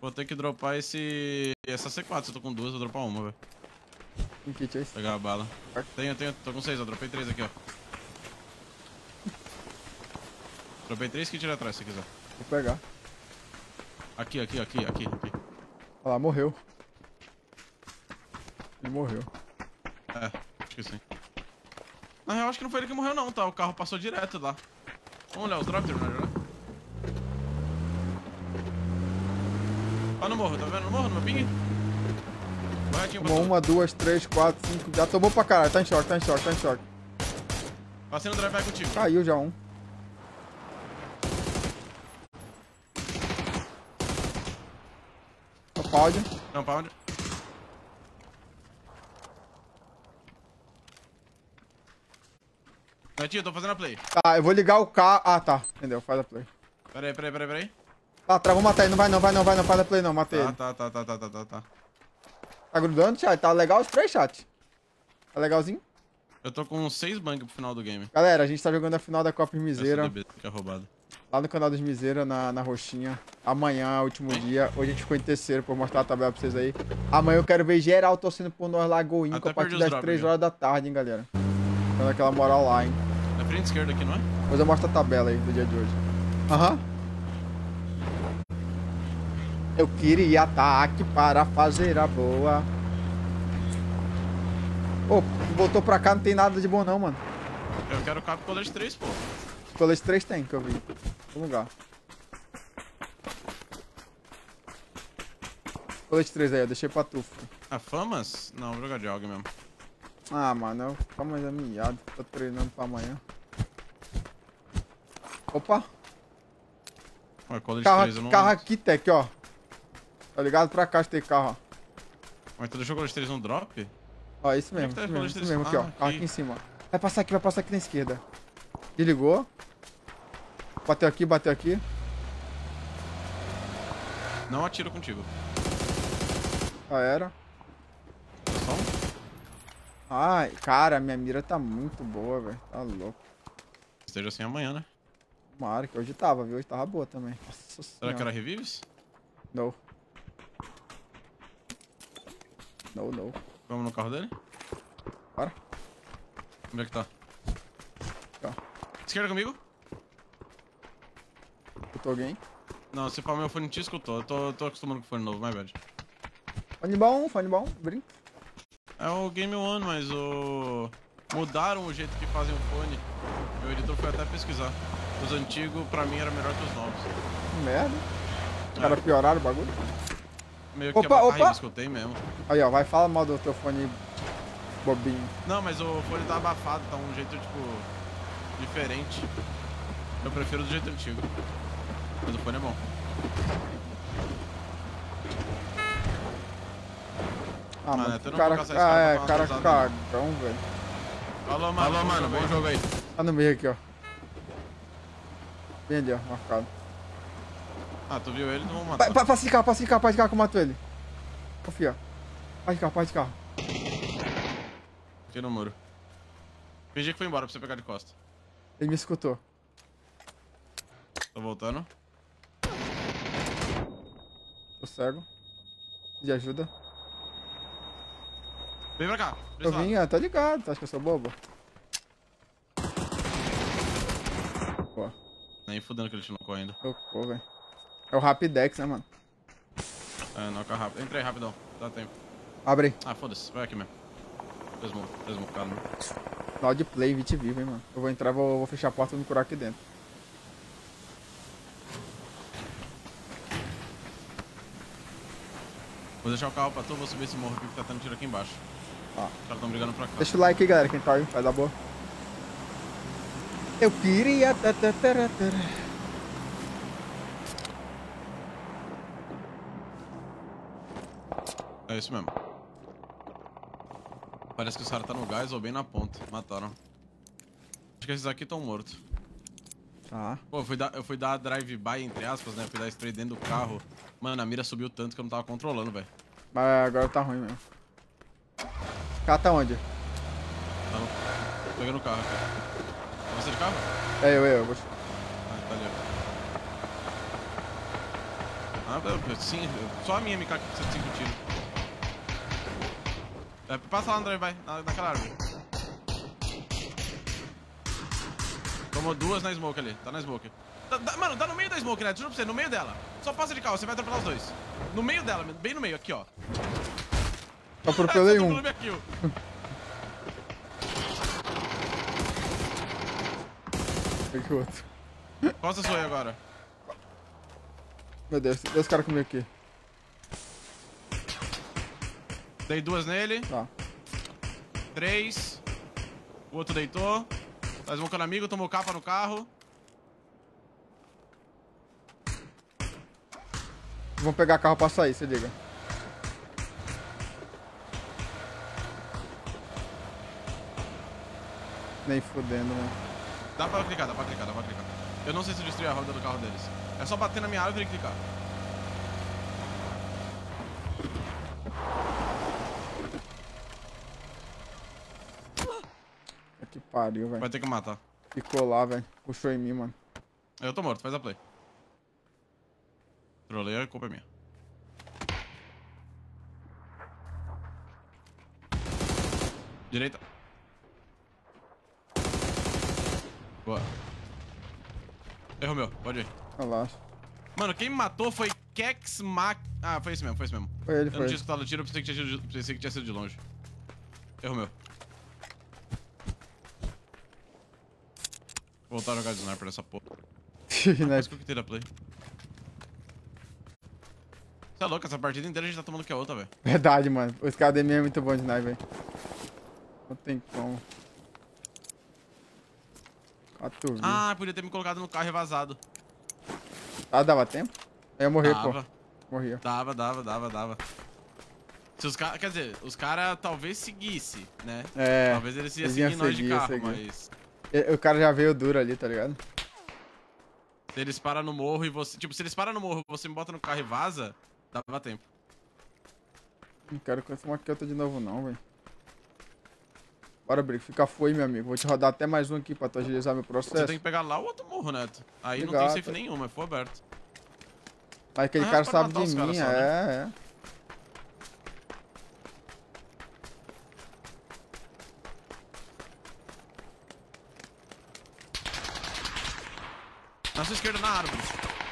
Vou ter que dropar esse... Essa C4. Se eu tô com duas, vou dropar uma, velho. Que kit esse? Pegar a bala. Tenho, tenho. Tô com seis, eu dropei três aqui, ó. Dropei três kits ali atrás, se quiser. Vou pegar. Aqui, aqui, aqui, aqui, aqui. Olha lá, morreu. Ele morreu. É, acho que sim. Na real, acho que não foi ele que morreu não, tá? O carro passou direto lá. Vamos olhar os de jogar. Ó no morro, tá vendo? No morro, no meu ping? Passou. uma, duas, três, quatro, cinco. Já tomou pra caralho. Tá em choque, tá em choque, tá em choque. Passei no drive-by contigo. Caiu já um. Não, pound. Netinho, tô fazendo a play. Tá, eu vou ligar o carro. Ah, tá. Entendeu? Faz a play. Pera aí, pera aí, pera aí, pera aí. Tá, atrás, vou matar ele. Não vai não, vai não, vai não. Faz a play não, matei Tá, ele. tá, tá, tá, tá, tá, tá, tá. Tá grudando, chat? Tá legal os três, chat? Tá legalzinho? Eu tô com seis bang pro final do game. Galera, a gente tá jogando a final da Copa Miseira. Essa DB que é roubado. Lá no canal dos Miseira, na, na roxinha. Amanhã, último dia. Hoje a gente ficou em terceiro, pra mostrar a tabela pra vocês aí. Amanhã eu quero ver geral torcendo por nós lá, Até a partir das drops 3 já. horas da tarde, hein, galera. Dando aquela moral lá, hein. Na frente esquerda aqui, não é? Depois eu mostro a tabela aí do dia de hoje. Aham. Eu queria estar aqui para fazer a boa. Ô, voltou pra cá, não tem nada de bom não, mano. Eu quero cap colete 3, pô. Colete 3 tem, que eu vi. No lugar. Colete 3 aí, eu deixei pra tu. filho. Ah, famas? Não, vou jogar de algo mesmo. Ah, mano, eu fico mais amiado. Tô treinando pra amanhã. Opa, Ué, colete carro, 3 eu não... carro aqui, Tec, ó. Tá ligado? Pra cá tem carro, ó. Mas tu deixou colete 3 no drop? Ó, isso é mesmo, que tá isso a mesmo, isso mesmo, aqui, ó. Carro aqui. aqui em cima. ó. Vai passar aqui, vai passar aqui na esquerda. Desligou. Bateu aqui, bateu aqui. Não atiro contigo. Já era. Ai, cara, minha mira tá muito boa, velho. Tá louco. Esteja assim amanhã, né? Tomara que hoje tava, viu? Hoje tava boa também. Nossa Será que era revives? Não. Não, não. Vamos no carro dele? Bora. Onde é que tá? Tá. Esquerda comigo? Alguém? Não, se for meu fone te escutou. Eu tô, tô acostumando com fone novo, my bad. Fone bom, fone bom. Brinca. É o Game One, mas o... Mudaram o jeito que fazem o fone. Meu editor foi até pesquisar. Os antigos, pra mim, era melhor que os novos. Merda. Os caras pioraram o bagulho. Meio que Opa, a... opa! Ai, eu escutei mesmo. Aí, ó. Vai, fala mal do teu fone bobinho. Não, mas o fone tá abafado, tá um jeito, tipo, diferente. Eu prefiro do jeito antigo. Mas o fone é bom. Ah, Mano, mano. cara, ah, é, cara cagão, velho. Alô, mano. Alô, mano, bom jogo aí. Tá no meio aqui, ó. Bem ali, ó. Marcado. Ah, tu viu ele? Não vou Pa- matar. pa- Passa de carro, passa de carro, passa de carro que eu mato ele. Confia. Passa de carro, passa de carro. Aqui no muro. Fingi que foi embora pra você pegar de costa. Ele me escutou. Tô voltando. Tô cego. De ajuda. Vem pra cá. Eu vim, ah, tá ligado. Tu acha que eu sou bobo? Pô, Nem fudendo que ele te nocou ainda. tocou, velho. É o Rapidex, né, mano? É, noca rápido. Entrei rapidão. Dá tempo. Abre. Ah, foda-se. Vai aqui mesmo. Desmo, desmocado, né? Final de play, 20 vivo, hein, mano. Eu vou entrar, vou, vou fechar a porta e vou me curar aqui dentro. Vou deixar o carro pra tu, vou subir esse morro aqui que tá tendo tiro aqui embaixo. Ó. Os caras tão brigando pra cá. Deixa o like aí, galera, quem tá aí. Vai dar boa. Eu queria... É isso mesmo. Parece que os caras tá no gás ou bem na ponta. Mataram. Acho que esses aqui estão mortos. Tá. Pô, eu fui dar, eu fui dar drive-by, entre aspas, né? Fui dar spray dentro do carro. Mano, a mira subiu tanto que eu não tava controlando, velho. Mas agora tá ruim mesmo. O cara tá onde? Tá no... Tô pegando o carro aqui. É você de carro? É eu, eu. eu vou... Ah, tá ali. ó. Ah, eu- sim, eu- só a minha MK que de 5 tiros. É, passa lá no drive-by, na, naquela árvore. Tomou duas na smoke ali, tá na smoke. Mano, tá no meio da smoke, né? Juro pra você, no meio dela. Só passa de carro, você vai atropelar os dois. No meio dela, bem no meio, aqui, ó. Atropelei um. Peguei outro. Costa sua aí agora. Meu Deus, dois caras comigo aqui. Dei duas nele, Tá. três. O outro deitou. Tá smocando amigo, tomou capa no carro. vão pegar carro pra sair, se liga. Nem fudendo, né? Dá pra clicar, dá pra clicar, dá pra clicar. Eu não sei se destruir a roda do carro deles. É só bater na minha árvore e clicar. É que pariu, velho. Vai ter que matar. Ficou lá, velho. Puxou em mim, mano. Eu tô morto, faz a play. Trolei, a culpa é minha. Direita. Boa. Erro meu, pode ir. Relaxa. Mano, quem me matou foi Kex Mac. Ah, foi esse mesmo, foi esse mesmo. Foi ele, Eu foi não tinha escutado o tiro, eu pensei que tinha, sido- pensei que tinha sido de longe. Erro meu. Vou voltar a jogar de sniper nessa porra. Né? Mas que eu quitei da play. Você é louco, essa partida inteira a gente tá tomando que a outra, velho. Verdade, mano. Os caras da DM é muito bom de sniper, velho. Não tem como. Quatro. Ah, podia ter me colocado no carro e vazado. Ah, dava tempo? Eu ia morrer, pô. Dava, Morria. dava, dava, dava, dava. Se os caras. Quer dizer, os caras talvez seguisse, né? É. Talvez eles iam seguir nós de carro, seguir. mas. O cara já veio duro ali, tá ligado? Se eles param no morro e você. Tipo, se eles param no morro e você me bota no carro e vaza, dava tempo. Não quero com essa maqueta de novo, não, velho. Bora, Brick. Fica foi, meu amigo. Vou te rodar até mais um aqui pra tu agilizar meu Você processo. tem que pegar lá o outro morro, Neto. Aí não Obrigado. tem safe nenhum, mas foi aberto. Mas aquele Ah, cara sabe de mim, só, é, né? é. Na sua esquerda, na árvore.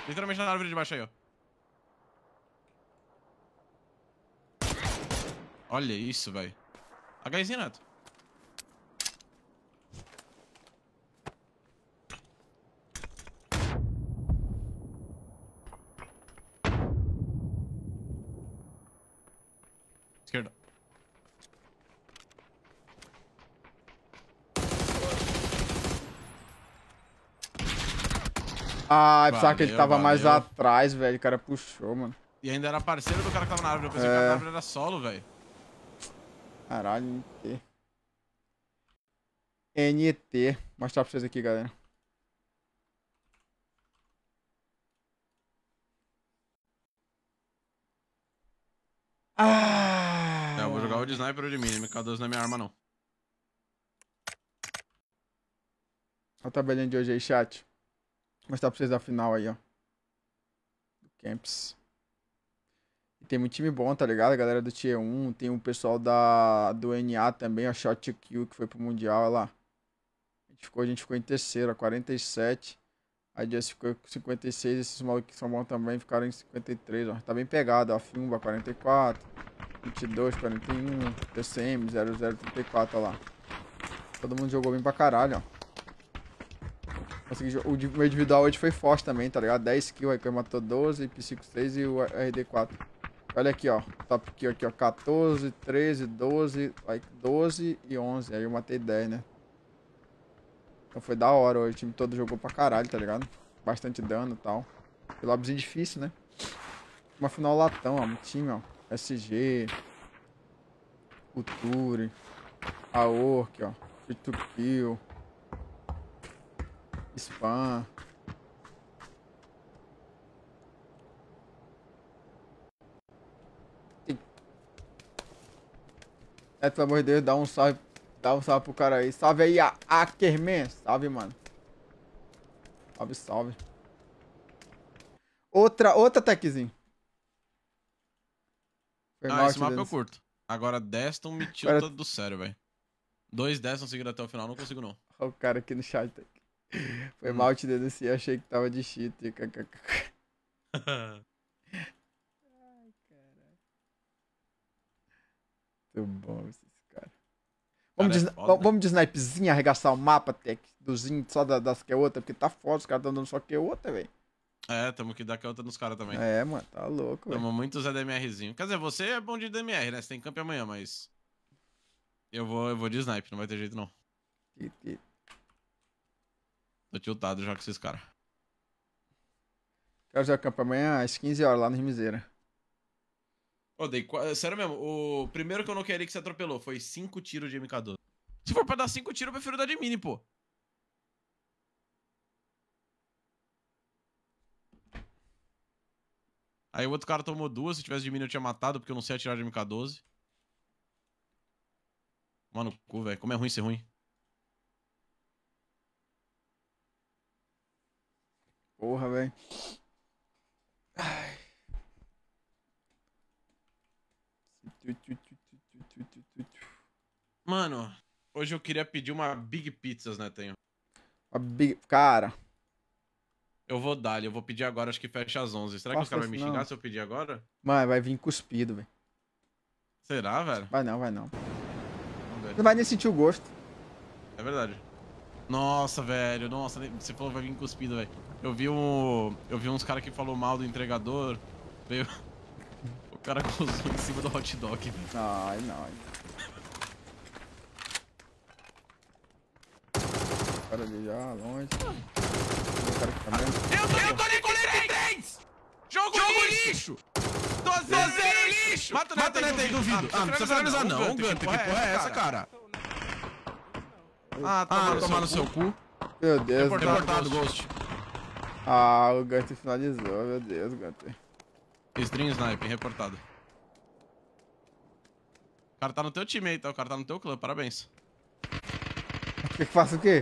Literalmente na árvore de baixo aí, ó. Olha isso, velho. HIzinho, Neto. Esquerda. Ah, eu pensava que ele Valeu, tava mais valeu. atrás, velho. O cara puxou, mano. E ainda era parceiro do cara que tava na árvore. Eu pensei que o É. cara na árvore era solo, velho. Caralho, NT. NT. Mostrar pra vocês aqui, galera. Ah! É, eu vou jogar o de sniper de mini. MK12 não é minha arma, não. Olha a tabelinha de hoje aí, chat. Vou mostrar pra vocês a final aí, ó. Do Camps. Tem muito time bom, tá ligado? A galera do Tier 1. Tem o pessoal da, do NA também, a Shot Kill, que foi pro Mundial, olha lá. A gente ficou, a gente ficou em terceiro, a 47. A Just ficou com 56. Esses malucos que são bons também ficaram em 53, ó. Tá bem pegado, ó. Fimba 44. 22, 41. TCM 0034, ó lá. Todo mundo jogou bem pra caralho, ó. Consegui O meu individual hoje foi forte também, tá ligado? 10 kills, aí que matou 12, P5 6 e o RD4. Olha aqui, ó. Top kill aqui, ó. 14, 13, 12, like 12 e 11. Aí eu matei 10, né? Então foi da hora hoje. O time todo jogou pra caralho, tá ligado? Bastante dano e tal. E lobbyzinho difícil, né? Uma final latão, ó. Um time, ó. SG. Culture. Aork, ó. Fit to kill. Spam. É, pelo amor de Deus, dá um salve. Dá um salve pro cara aí. Salve aí, a Ackerman. Salve, mano. Salve, salve. Outra, outra techzinho. Foi Ah, esse mapa eu curto. Agora Deston me tilta do sério, velho. Dois Deston seguidos até o final, não consigo não. Olha o cara aqui no chat. Foi Hum. mal te denunciei, achei que tava de cheat. Muito bom esses caras. Vamos, Cara, é de, sni- foda. vamos de snipezinho, arregaçar o mapa, Tech, dozinho, só da- das que é outra, porque tá foda, os caras tão dando só que é outra, velho. é, tamo que dar que outra nos caras também. É, mano, tá louco, velho. Tamo muito ZDMRzinho. Quer dizer, você é bom de DMR, né? Você tem campo amanhã, mas. Eu vou, eu vou de snipe, não vai ter jeito não. Tô tiltado já com esses caras. Quero jogar campo amanhã às 15 horas lá no Rimizeira. Oh, dei, sério mesmo, o primeiro que eu não queria que você atropelou foi 5 tiros de MK12. Se for pra dar 5 tiros, eu prefiro dar de mini, pô. Aí o outro cara tomou duas, se tivesse de mini eu tinha matado, porque eu não sei atirar de MK12. Mano, cu, velho, como é ruim ser ruim. Porra, velho. Mano, hoje eu queria pedir uma Big Pizzas, né, tenho. A big... Cara, Eu vou dar, eu vou pedir agora, acho que fecha às 11. Será que os caras vão me xingar não. se eu pedir agora? mano, vai vir cuspido, velho. Será, velho? Vai não, vai não. Não vai nem sentir o gosto. É verdade. Nossa, velho. Nossa, você falou que vai vir cuspido, velho. Eu vi um. Eu vi uns caras que falou mal do entregador. Veio. O cara gozou em cima do hot dog, velho. Ai, não. O cara ali já, longe. O cara que tá mesmo. Eu tô, eu tô de colete 3! Jogo, lixo! 12 lixo! Mata o Neto aí, duvido. Ah, não precisa finalizar não, Gunter. Que porra é essa, cara? Ah, Ah, tomar no seu cu. Meu Deus. Reportado, Ghost. Ah, o Gunter finalizou, meu Deus, Gunter. String Sniper, reportado. O cara tá no teu time aí, tá? O cara tá no teu clã, parabéns. Quer que faça o quê?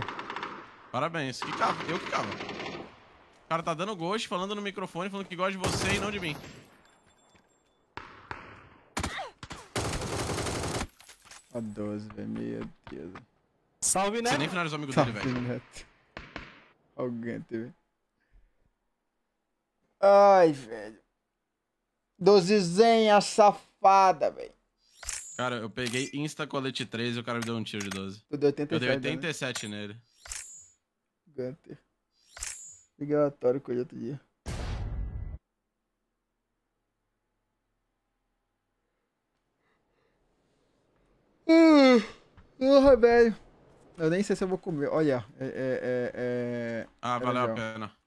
Parabéns. Que cava, eu que cava. O cara tá dando ghost, falando no microfone, falando que gosta de você e não de mim. A 12, velho, meu Deus. Salve, né? Você nem finalizou o amigo Tá dele, velho. Neto. Gunter, velho. Ai, velho. Dozezinha safada, velho. Cara, eu peguei Insta Colete 3 e o cara me deu um tiro de 12. Tu deu Eu dei 87, né? 87 nele. Gunter. Obrigatório com ele outro dia. Uh, Porra, velho. Eu nem sei se eu vou comer. Olha, é. é, é, é... Ah, É valeu a pena.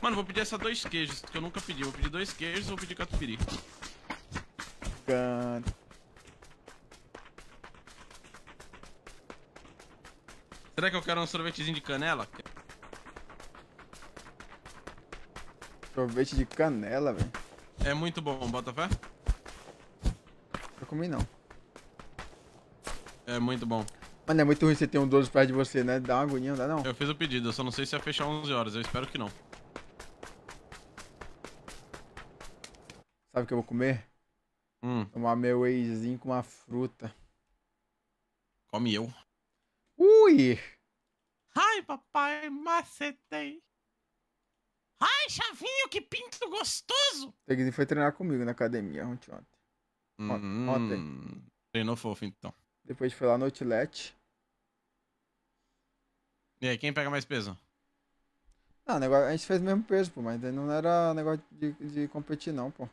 Mano, vou pedir essa dois queijos, que eu nunca pedi. Vou pedir dois queijos ou vou pedir catupiry. Gunter. Será que eu quero um sorvetezinho de canela? Sorvete de canela, velho. É muito bom, bota fé? Eu comi não. É muito bom. Mano, é muito ruim você ter um 12 perto de você, né? Dá uma agonia, não dá não? Eu fiz o pedido, eu só não sei se ia fechar 11 horas. Eu espero que não. Sabe o que eu vou comer? Hum, Tomar meu wheyzinho com uma fruta. come eu. Ui! Ai, papai, macetei. Ai, chavinho, que pinto gostoso. Ele foi treinar comigo na academia ontem, ontem. Hum, ontem. Treinou fofo, então. Depois foi lá no Outlet. E aí, quem pega mais peso? Ah, negócio, a gente fez o mesmo peso, pô, mas não era negócio de, de competir, não, pô.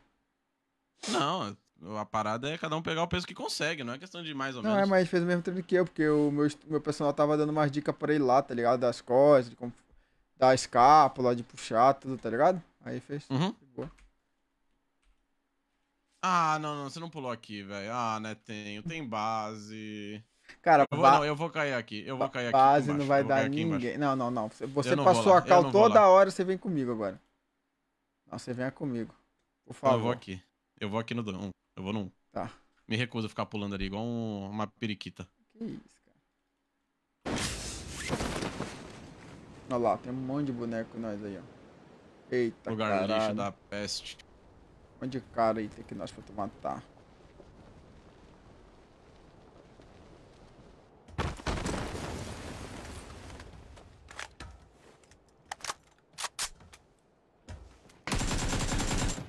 Não, a parada é cada um pegar o peso que consegue, não é questão de mais ou Não, menos. é, mas fez o mesmo treino que eu, porque o meu, meu personal tava dando umas dicas pra ele lá, tá ligado? Das costas, de como, da escápula, de puxar, tudo, tá ligado? Aí fez. Uhum. boa. Ah, não, não, você não pulou aqui, velho. Ah, Netinho, tem base. Cara, Eu vou, ba- não, eu vou cair aqui, eu vou cair aqui. base embaixo, não vai dar ninguém. Não, não, não. Você, não passou a cal não toda hora, você vem comigo agora. Não, você venha comigo. Por Não, favor. eu vou aqui. Eu vou aqui no 1. Eu vou no 1. Tá. Me recuso a ficar pulando ali igual um- uma periquita. Que isso, cara. Olha lá, tem um monte de boneco nós aí, ó. Eita, Lugar lixo caralho. da peste. Um monte de cara aí tem que nós pra tu matar.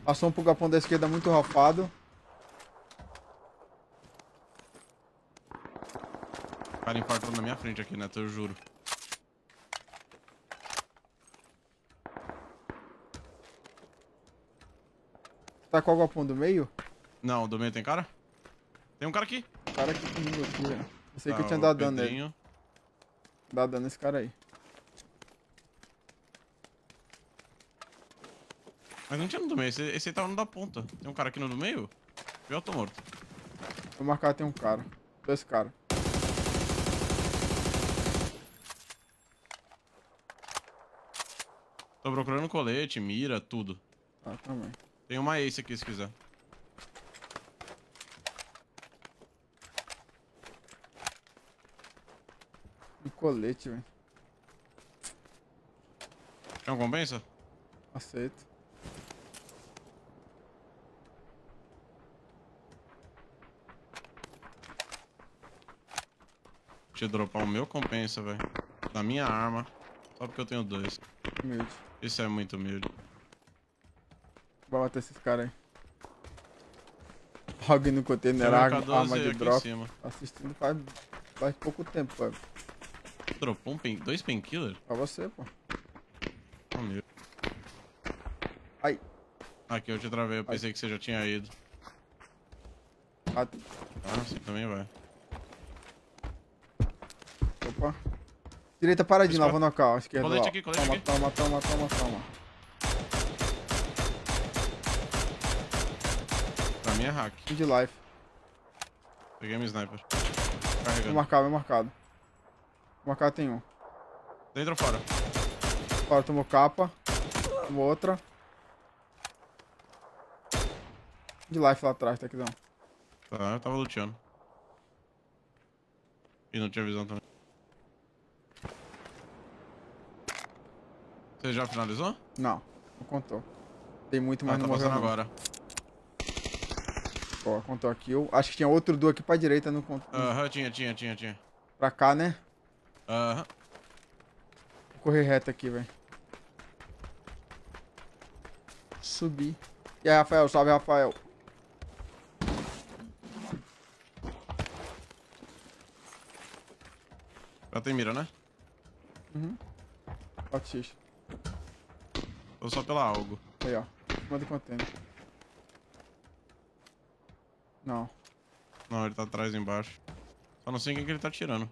Passou um pro galpão da esquerda muito rafado. O cara infartou na minha frente aqui, Neto, eu juro. Tá qual o galpão do meio? Não, do meio tem cara? Tem um cara aqui. O cara aqui comigo aqui, velho. Eu sei que Tá, eu tinha dado dano nele. Dá dano nesse cara aí. Mas não tinha no do meio, esse, esse aí tava no da ponta. Tem um cara aqui no do meio? Eu tô morto. Vou marcar, tem um cara. Dois caras. Tô procurando colete, mira, tudo. Tá, também. Tem uma ace aqui se quiser. Um colete, velho. Quer um compensa? Aceito. Deixa eu dropar o meu compensa, velho. Da minha arma. Só porque eu tenho dois. Humilde. Isso é muito humilde. Bora matar esses caras aí. Alguém no container, arma, AK-12 arma de drop. Assistindo faz, faz pouco tempo, pai. Dropou um pen... dois painkiller? Pra você, pô. Humilde. Ai. Aqui, eu te travei. Eu pensei que você já tinha ido. Ah, Ah, você também vai. Opa. Direita paradinho, Espa- lavando a cal. Esquerda Colete lá. aqui, colete toma, aqui. toma, toma, toma, toma. Pra mim é hack. De life. Peguei meu sniper. Vou Carregando. marcar, vou marcado. Vou marcar tem um. Dentro ou fora? Fora, tomou capa. Tomou outra. De life lá atrás, tá aqui não. Tá, eu tava luteando. E não tinha visão também. Você já finalizou? Não, não contou. Tem muito, ah, tá não morreu passando não. agora. Ó, contou aqui. Eu acho que tinha outro duo aqui pra direita, não contou. Aham, tinha, tinha, tinha, tinha. Pra cá, né? Aham. Vou correr reto aqui, velho. Subir. E aí, Rafael? Salve, Rafael. Já tem mira, né? Bate X. Tô só pela algo. Aí, ó. Cima do container. Não. Não, ele tá atrás embaixo. Só não sei quem que ele tá tirando.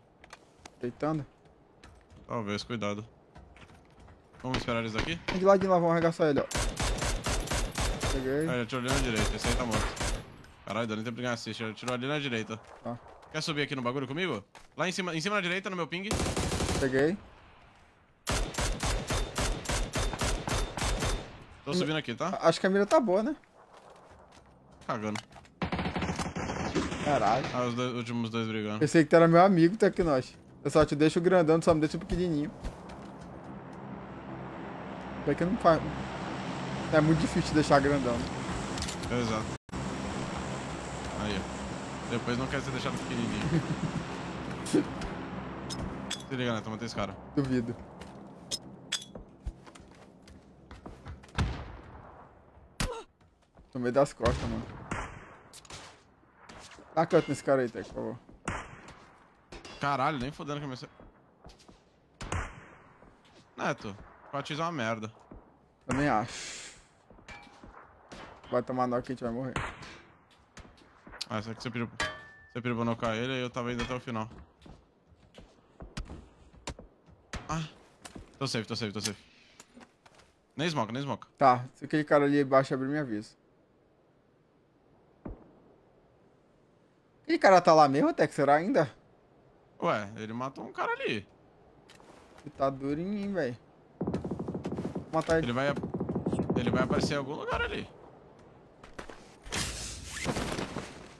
Deitando. Talvez, cuidado. Vamos esperar eles aqui? De ladinho lá, vamos arregaçar ele, ó. Peguei. Ah, ele atirou ali na direita. Esse aí tá morto. Caralho, dá nem tempo de ganhar assist. Ele atirou ali na direita. Tá. Quer subir aqui no bagulho comigo? Lá em cima, em cima na direita, no meu ping. Peguei. Tô subindo aqui, tá? Acho que a mira tá boa, né? Cagando. Caralho. Ah, os dois- últimos dois brigando. Pensei que tu era meu amigo, tá aqui nós. Eu só te deixo grandão, tu só me deixa o pequenininho. É que não faz. É muito difícil de deixar grandão. né? Exato. Aí, ó. Depois não quer ser deixado pequenininho. Se liga, Neto, matei esse cara. Duvido. Tomei das costas, mano. Dá canto nesse cara aí, Tec, por favor. Caralho, nem fodendo que comecei. Neto, Patiz é uma merda. Também acho. Vai tomar knock que a gente vai morrer. Ah, só que você pediu, você pediu pra nocar ele e eu tava indo até o final. Ah. Tô safe, tô safe, tô safe. Nem smoke, nem smoke. Tá, se aquele cara ali embaixo abrir, me avisa. Aquele cara tá lá mesmo, Tec? Será ainda? Ué, ele matou um cara ali. Ele tá durinho, velho. Vou matar ele. Ele vai. Ele vai aparecer em algum lugar ali.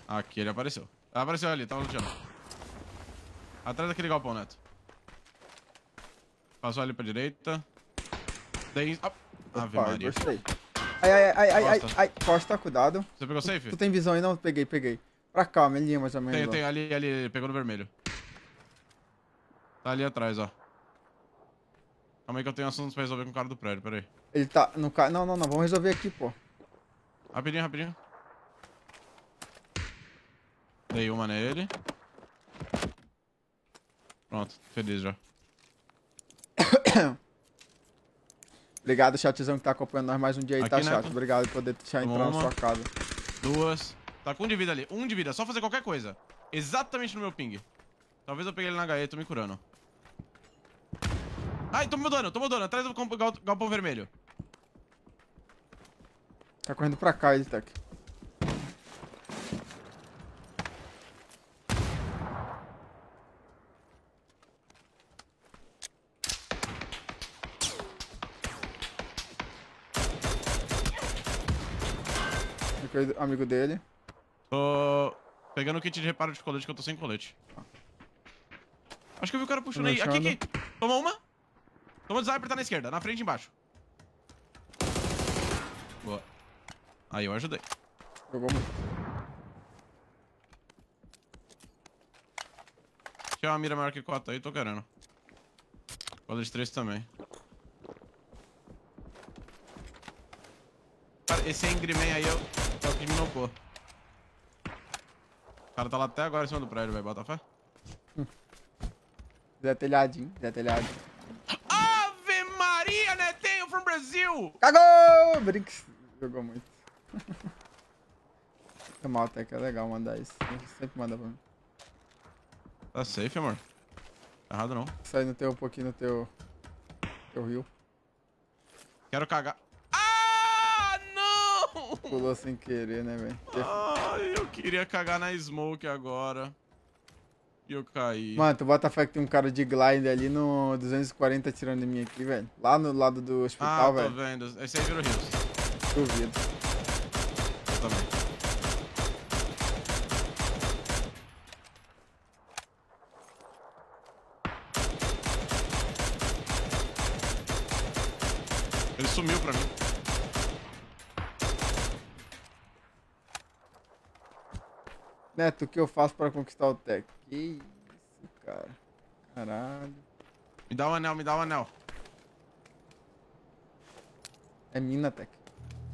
Aqui ele apareceu. Ah, Apareceu ali, tava lutando. Atrás daquele galpão, Neto. Passou ali pra direita. Dei. Ah, Ave Opa, Maria. gostei. Ai, ai, ai, ai, ai, ai, Costa, cuidado. Você pegou safe? Tu tem visão aí não? Peguei, peguei. Pra cá, uma linha mais ou menos. Tem, ó. tem, ali, ali, pegou no vermelho. Tá ali atrás, ó. Calma aí que eu tenho assuntos pra resolver com o cara do prédio, pera aí. Ele tá no ca... Não, não, não, vamos resolver aqui, pô. Rapidinho, rapidinho. Dei uma nele. Pronto, feliz já. Obrigado, chatzão, que tá acompanhando nós mais um dia aí, tá, Aqui, chat? Neto. Obrigado por poder deixar Toma entrar na sua casa. Duas. Tá com um de vida ali. Um de vida, só fazer qualquer coisa. Exatamente no meu ping. Talvez eu pegue ele na HE, tô me curando. Ai, tomou dano, tomou dano. Atrás do galpão vermelho. Tá correndo pra cá ele, Tec. Aquele Amigo dele. Tô pegando o kit de reparo de colete que eu tô sem colete. Acho que eu vi o cara puxando aí. Aqui, aqui. Toma uma. Toma o sniper, tá na esquerda. Na frente e embaixo. Boa. Aí eu ajudei. Jogou muito. Tinha uma mira maior que 4 aí, tô querendo. Color de 3 também. Cara, esse Angry Man aí é o, é o que me nocou. O cara tá lá até agora em cima do prédio, vai botar fé? Zé Telhadinho, Zé Telhadinho. Ave Maria, Netinho from Brasil! Cagou! Brinks. Jogou muito. É mal até que é legal mandar isso. Sempre manda pra mim. Tá safe, amor. Tá errado não. Sai no teu, um pouquinho no teu... Teu rio. Quero cagar. Ah, não! Pulou sem querer, né, velho? Eu queria cagar na smoke agora. E eu caí. Mano, tu bota fé que tem um cara de glide ali no 240 tirando em mim aqui, velho. Lá no lado do hospital, velho. Ah, tô vendo. Esse aí virou rios. Duvido. Eu também. Ele sumiu pra mim. Neto, o que eu faço pra conquistar o tech? Que isso, cara. Caralho. Me dá um anel, me dá um anel. É mina, tech.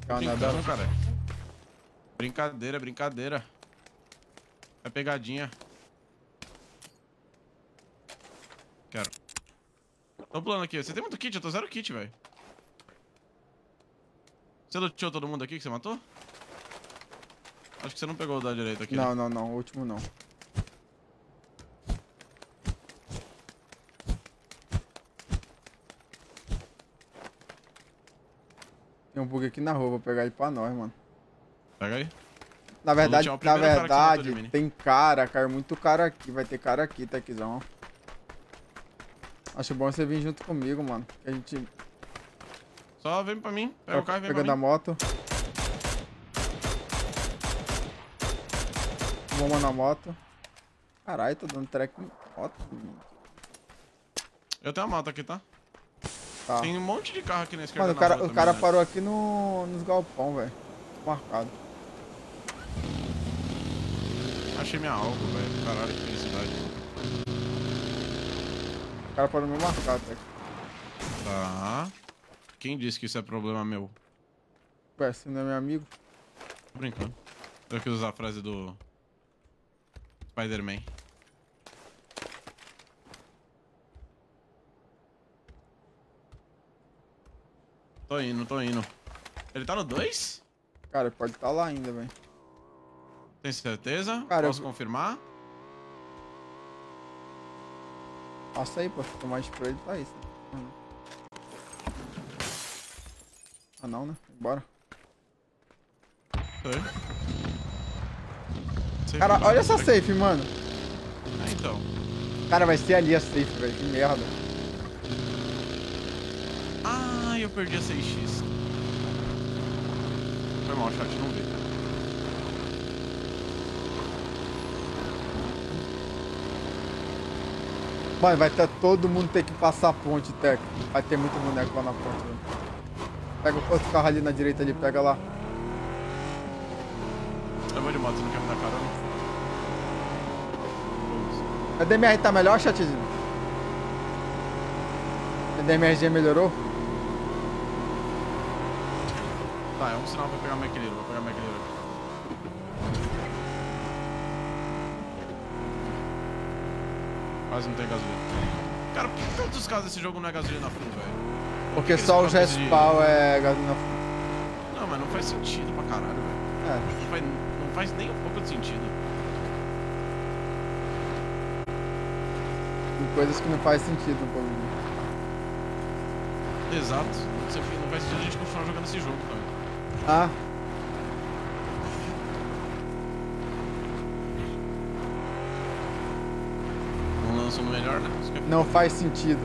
Um anel dela? cara. Brincadeira, brincadeira. É pegadinha. Quero. Tô pulando aqui. Você tem muito kit? Eu tô zero kit, velho. Você luteou todo mundo aqui que você matou? Acho que você não pegou o da direita aqui. Não, né? não, não. O último não. Tem um bug aqui na rua, vou pegar ele pra nós, mano. Pega aí. Na verdade, na cara verdade, mim. tem cara, caiu muito cara aqui. Vai ter cara aqui, techzão. Acho bom você vir junto comigo, mano. A gente Só vem pra mim. Pega o carro e vem pegando a moto. Vamos na moto. Caralho, tô dando track em moto. Eu tenho a moto aqui, tá? Tá. Tem um monte de carro aqui na esquerda. Mano, o cara, o cara né? parou aqui no, nos galpão, velho. Marcado. Achei minha algo, velho. Caralho, que felicidade. O cara parou no meu marcado, velho. Tá. Quem disse que isso é problema meu? Ué, você não é meu amigo? Tô brincando. Eu quis usar a frase do. Spider-Man. Tô indo, tô indo. Ele tá no 2? Cara, pode estar lá ainda, velho. Tem certeza? Cara, Posso eu- confirmar? Passa aí, pô. Tomar de pra ele, tá isso. Ah, não, né? Bora. Foi. Safe Cara, olha essa aqui. safe, mano. Ah, então. Cara, vai ser ali a safe, velho. Que merda. Ah, eu perdi a 6x. Foi mal, chat, não vi. Mano, vai ter todo mundo ter que passar a ponte, Teco. Vai ter muito boneco lá na ponte, velho. Pega o outro carro ali na direita ali, pega lá. Eu vou de moto, não quer me dar carona? A DMR tá melhor, chatzinho? A DMRG melhorou? Tá, é um sinal pra pegar meu equilíbrio, vou pegar meu equilíbrio. Quase não tem gasolina. Cara, por que todos os casos desse jogo não é gasolina full, velho? Porque que só o esse- respawn é gasolina. Não, mas não faz sentido pra caralho, velho. É. Não faz, faz nem um pouco de sentido. Tem coisas que não faz sentido no PUBG. Exato. Não faz sentido a gente continuar jogando esse jogo, cara. Ah, Não lança no melhor, né? É não faz sentido.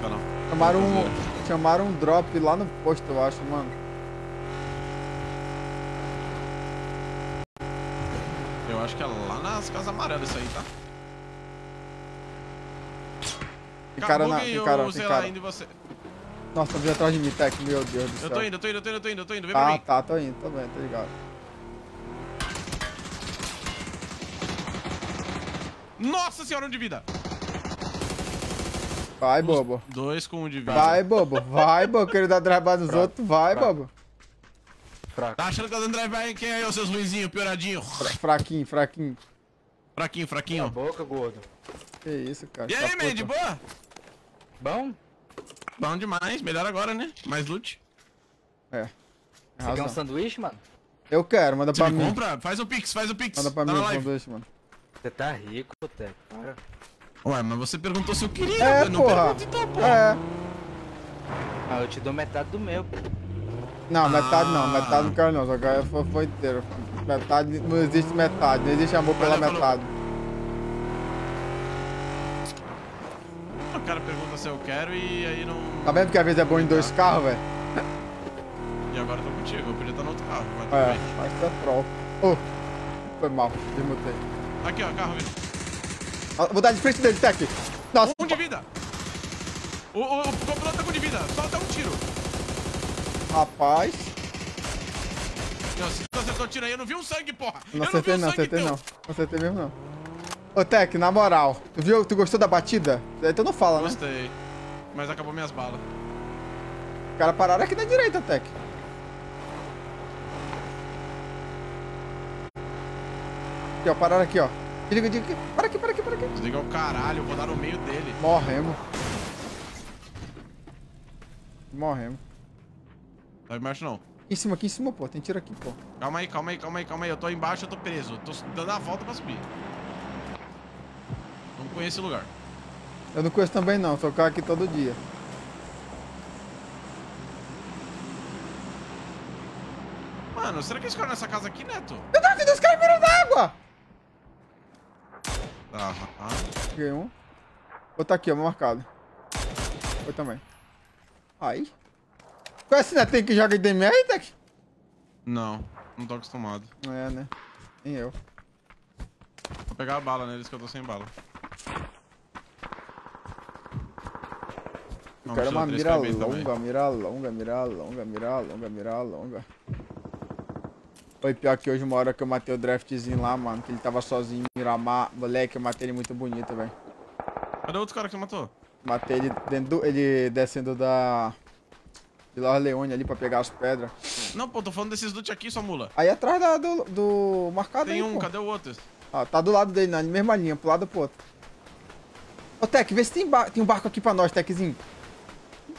canal. Chamaram um, chamaram um drop lá no posto, eu acho, mano. Acho que é lá nas casas amarelas isso aí, tá? cara na. Tem cara, ou, sei tem lá, cara. indo você. Nossa, tá vindo atrás de mim, Tec. Meu Deus do céu. Eu tô indo, eu tô indo, eu tô indo, eu tô indo, eu tô indo. Vem pra Tá, mim. tá, tô indo, tô bem, tô ligado. Nossa senhora, um de vida. Vai, bobo. Dois com um de vida. Vai, bobo. Vai, bobo. Querendo dar drive nos outros. Vai, fraco. bobo. Fraco. Tá achando que tá dando drive-by quem aí, ô seus ruizinhos, pioradinho? Fraquinho, fraquinho. Fraquinho, Cala a fraquinho. boca, gordo. Que isso, cara. E aí, man, de boa? Bom? Bom demais, melhor agora, né? Mais loot. É. Você quer um sanduíche, mano? Eu quero, manda Você pra me mim. compra? Faz o pix, faz o pix. Manda pra tá mim o sanduíche, mano. Você tá rico, Tec. Para. Ué, mas você perguntou se eu queria, É, eu não pergunto então, pô. É. Ah, eu te dou metade do meu, pô. Não, metade não. Ah. Metade não quero não. Só quero foi, foi inteiro. Metade, não existe metade. Não existe amor pela metade. O cara pergunta se eu quero e aí não... Tá vendo que às vezes é bom em dois carros, velho? E agora eu tô contigo, eu podia estar no outro carro, mas tudo É, bem. mas é troll. Oh, foi mal. Desmutei. Aqui, ó, carro vindo. Ah, Vou dar de frente dele, Tec. Nossa, Um de vida! O, o, o copiloto tá com de vida, solta um tiro. Rapaz. Não, se tu acertou tiro aí, eu não vi um sangue, porra! Não eu acertei não, acertei não. Não acertei mesmo não. Ô, Tec, na moral, tu viu? Tu gostou da batida? Então não fala, né? Gostei. Mas acabou minhas balas. O cara pararam aqui na direita, Tec. Aqui, ó, pararam aqui, ó. Diga aqui. Para aqui, para aqui, para aqui. Desliga o caralho, eu vou dar no meio dele. Morremos. Morremos. Não embaixo não. Aqui em cima, aqui em cima, pô. Tem tiro aqui, pô. Calma aí, calma aí, calma aí, calma aí. Eu tô embaixo, eu tô preso. Eu tô dando a volta pra subir. Não conheço esse lugar. Eu não conheço também não, sou cara aqui todo dia. Mano, será que esse cara nessa casa aqui, Neto? Eu tava vendo os caras virando água! Tá. Ah, Peguei um. Outro aqui, ó, marcado. Foi também. Aí. Conhece né? Tem que joga de DMR, Tec? não, não tô acostumado. É, né? Nem eu. Vou pegar a bala neles que eu tô sem bala. Eu quero uma mira 3 também. longa, mira longa, mira longa, mira longa, mira longa. Foi pior que hoje, uma hora que eu matei o draftzinho lá, mano, que ele tava sozinho em Miramar. Moleque, eu matei ele muito bonito, velho. Cadê o outro cara que você matou? Matei ele dentro do, ele descendo da... Los Leone ali pra pegar as pedras. Não, pô, tô falando desses loot aqui, sua mula. Aí atrás da- do, do marcado Tem aí, um, pô. cadê o outro? Ó, tá do lado dele, na mesma linha, pro lado pro outro. Ô, Tec, vê se tem, tem um barco aqui pra nós, Teczinho.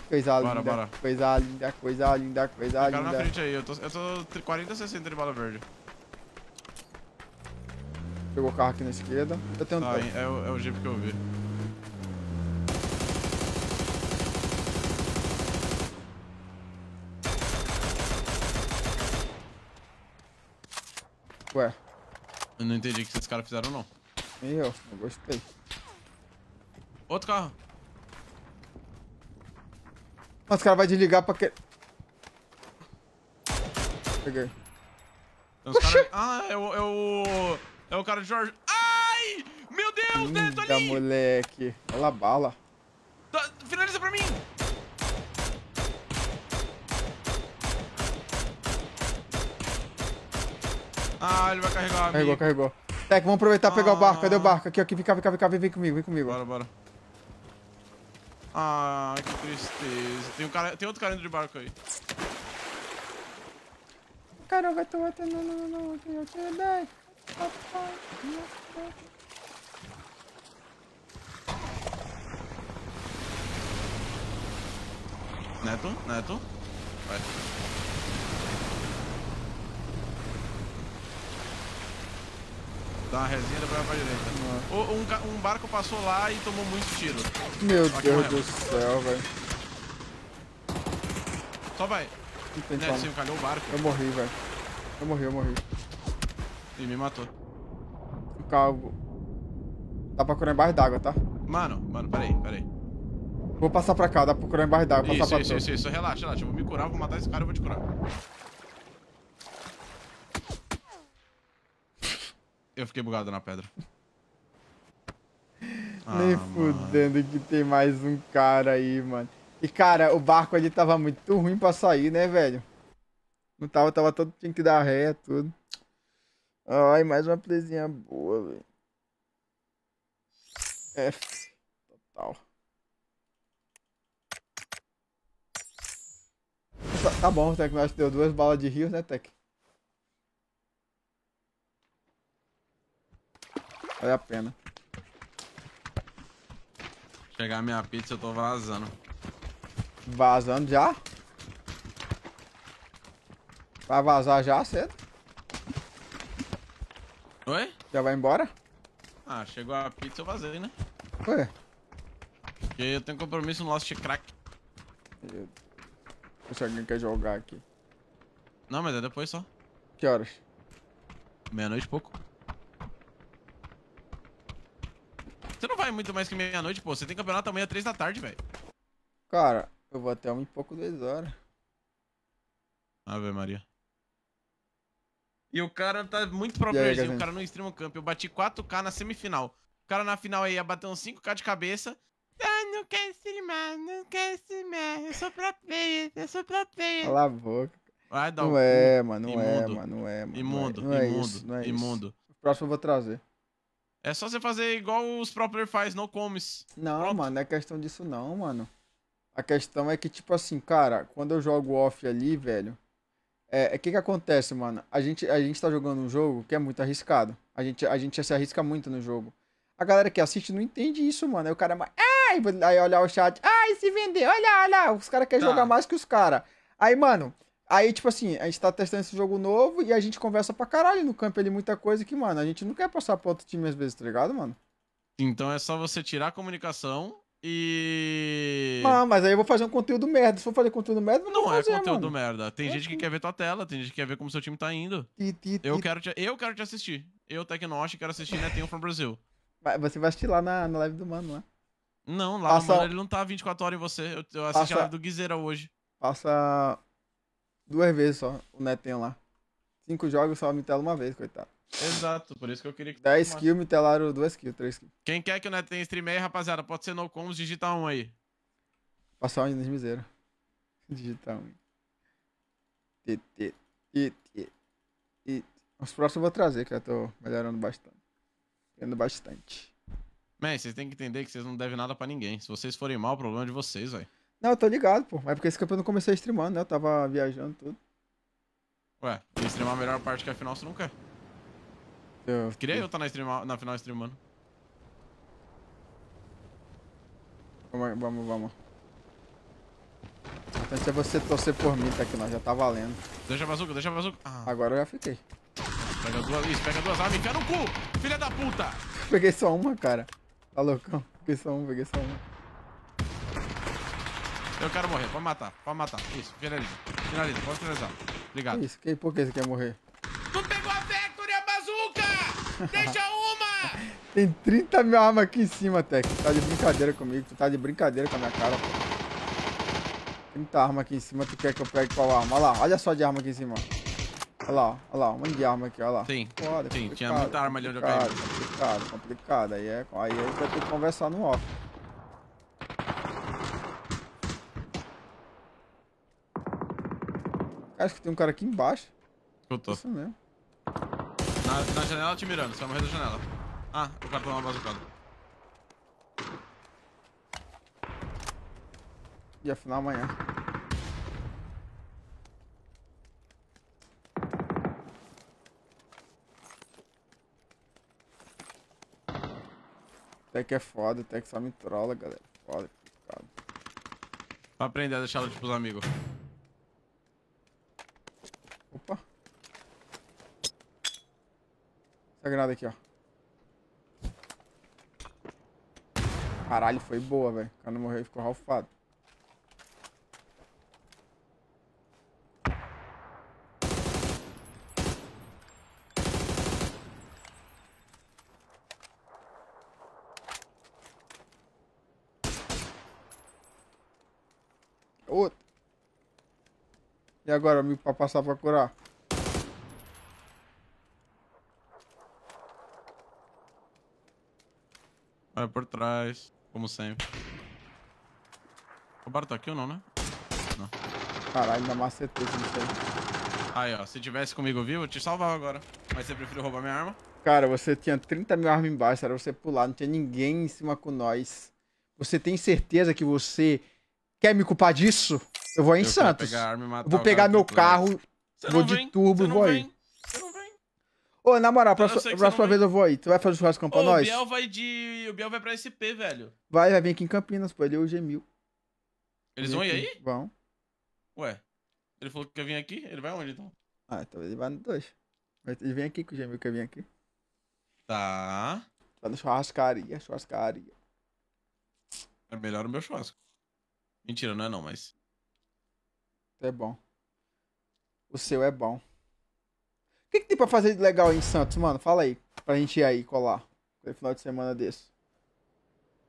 Coisa Bora, linda, bora. coisa linda, coisa linda, coisa Tem cara na linda. frente aí, eu tô, eu tô tri- 40, 60 de bala verde. Pegou o carro aqui na esquerda. Eu tenho Tá, um... é, o, é o jeep que eu vi. Ué, Eu não entendi o que esses caras fizeram, não. eu, não gostei. Outro carro. Mas o cara vai desligar pra que... Peguei. Tem uns. Ah, é o, é o... É o cara de Jorge... Ai! Meu Deus, Linda, ali! moleque. Olha a bala. Tá, finaliza pra mim! Ah, ele vai carregar a Carregou, amigo. carregou. Tec, vamos aproveitar e pegar o barco. Cadê o Ah. barco? Aqui, aqui, vem cá, vem cá, vem cá, vem, vem comigo, vem comigo. Bora, bora. Ah, que tristeza. Tem, um cara, tem outro cara indo de barco aí. Cara, vai tomar... Não, não, não, não. Neto, Neto. Vai. Dá uma resinha, depois vai pra direita. O- um, um barco passou lá e tomou muitos tiros. Meu Aqui Deus morreu. do céu, velho. Só vai. Como. você encalhou o barco Eu morri, velho. Eu morri, eu morri. e me matou. O carro... Tá procurando embaixo d'água, tá? Mano, mano, peraí, peraí. Vou passar pra cá, dá pra procurar embaixo d'água, passar Isso, pra isso, isso, isso. Relaxa, relaxa. Eu vou me curar, vou matar esse cara e vou te curar. Eu fiquei bugado na pedra. Nem Ah, mano. fudendo que tem mais um cara aí, mano. E, cara, o barco ali tava muito ruim pra sair, né, velho? Não tava, tava todo, tinha que dar ré, tudo. Ai, mais uma playzinha boa, velho. F. Total. Tá- Tá bom, Tec, nós deu duas balas de rios, né, Tec? Vale a pena. Chegar a minha pizza, eu tô vazando. Vazando já? Vai vazar já cedo? Oi? Já vai embora? Ah, chegou a pizza, eu vazei, né? Ué, Porque eu tenho compromisso no Lost Crack. eu- se alguém quer jogar aqui. Não, mas é depois só. Que horas? Meia-noite e pouco. Não vai muito mais que meia-noite, pô. Você tem campeonato amanhã, três da tarde, velho. Cara, eu vou até um e pouco, duas horas. Ave Maria. E o cara tá muito pro playerzinho, o cara no Stream Camp. Eu bati 4k na semifinal. O cara na final aí ia bater uns 5k de cabeça. Ah, não quero streamar, não quero streamar. Eu sou pro player, eu sou pro player. Cala a boca. Vai dar Não cu. é, mano, não é, Imundo. mano, não é, mano. Imundo, não é, imundo, não é isso, não é isso. imundo. O próximo eu vou trazer. É só você fazer igual os pro player faz, no comes. Não, Pronto. mano, não é questão disso não, mano. A questão é que, tipo assim, cara, quando eu jogo off ali, velho, é o que que acontece, mano? A gente, a gente tá jogando um jogo que é muito arriscado. A gente, a gente se arrisca muito no jogo. A galera que assiste não entende isso, mano. Aí o cara, é ai, aí olhar o chat, ai, se vender, olha, olha, os caras querem Tá. jogar mais que os caras. Aí, mano, aí, tipo assim, a gente tá testando esse jogo novo e a gente conversa pra caralho no campo ali, muita coisa que, mano, a gente não quer passar pra outro time às vezes, tá ligado, mano? Então é só você tirar a comunicação e. Não, mas aí eu vou fazer um conteúdo merda. Se for fazer conteúdo merda, eu não, Não vou é fazer, conteúdo mano. merda. Tem É gente que quer ver tua tela, tem gente que quer ver como seu time tá indo. Eu quero te, eu quero te assistir. Eu, Tecnosh, quero assistir Netinho from Brasil. Você vai assistir lá na, na live do mano lá. Não, lá, Passa- mano, ele não tá 24 horas em você. Eu, eu assisti Passa- a live do Guizeira hoje. Passa duas vezes só o netinho lá. Cinco jogos só me tela uma vez, coitado. Exato, por isso que eu queria que tu 10 tomasse. kills, me telaram duas kills, três kills. Quem quer que o Netinho streame aí, rapaziada, pode ser no coms, digita um aí. Passar um ti, ti, ti, ti. Os próximos eu vou trazer, que eu tô melhorando bastante. Melhorando bastante. Man, vocês têm que entender que vocês não devem nada pra ninguém. Se vocês forem mal, o problema é de vocês, velho. Não, eu tô ligado, pô. Mas porque esse campeonato eu não comecei streamando, né? Eu tava viajando tudo. Ué, streamar a melhor parte que é a final, você não quer. Eu, Queria eu estar na, streama- na final streamando. Vamos, vamos, vamos. O importante é você torcer por mim, tá aqui, nós já tá valendo. Deixa a bazuca, deixa a bazuca. Ah, Agora eu já fiquei. pega duas, isso, pega duas armas, enfia no cu, filha da puta. Peguei só uma, cara. Tá loucão? Peguei só uma, peguei só uma. Eu quero morrer, pode matar, pode matar. Isso, finaliza, finaliza, pode finalizar. Obrigado. Isso? Que, por que você quer morrer? Tu pegou a Vector e a bazuca! Deixa uma! Tem 30 mil armas aqui em cima, Tec. Tu tá de brincadeira comigo. Tu tá de brincadeira com a minha cara, pô. 30 armas aqui em cima, tu quer que eu pegue qual arma? Olha lá, olha só de arma aqui em cima. Olha lá, olha lá, um monte de arma aqui, olha lá. Sim, Foda, sim, tinha muita arma ali onde eu caí. Complicado, complicado. Aí, é, aí a gente vai ter que conversar no off. Acho que tem um cara aqui embaixo. Escutou. Isso mesmo. Na, na janela te mirando, você vai morrer da janela. Ah, o cara tomou uma bazucada. E afinal amanhã. Tech é foda, Tech só me trola, galera. Foda, complicado. Pra aprender a deixar ela pros amigos. Opa. Essa granada aqui, ó. Caralho, foi boa, velho. O cara não morreu e ficou ralfado. Outro. E agora, amigo, pra passar pra curar? Vai por trás, como sempre. O bar tá aqui ou não, né? Caralho, ainda macetei isso aí. Aí, ó. Se tivesse comigo vivo, eu te salvava agora. Mas você preferiu roubar minha arma? Cara, você tinha 30 mil armas embaixo, era você pular, não tinha ninguém em cima com nós. Você tem certeza que você quer me culpar disso? Eu vou em Eu Santos. pegar arma e matar Eu vou pegar meu carro. Vou não de turbo e não vou aí. vem, Você não vem. Ô, na moral, Eu próxima, que próxima vez vai. eu vou aí. Tu vai fazer churrasco pra Ô, o nós? Biel vai de. O Biel vai pra SP, velho. Vai, vai vir aqui em Campinas, pô. Ele é o G1000. Eles vão ir aí? Vão. Ué. Ele falou que quer vir aqui? Ele vai onde então? Ah, então ele vai no dois. Mas Ele vem aqui com o G1000 quer vir aqui. Tá. Vai na churrascaria, churrascaria. É melhor o meu churrasco. Mentira, não é não, mas. É bom. O seu é bom. O que, que tem pra fazer de legal em Santos, mano? Fala aí. Pra gente ir aí colar. No final de semana desse.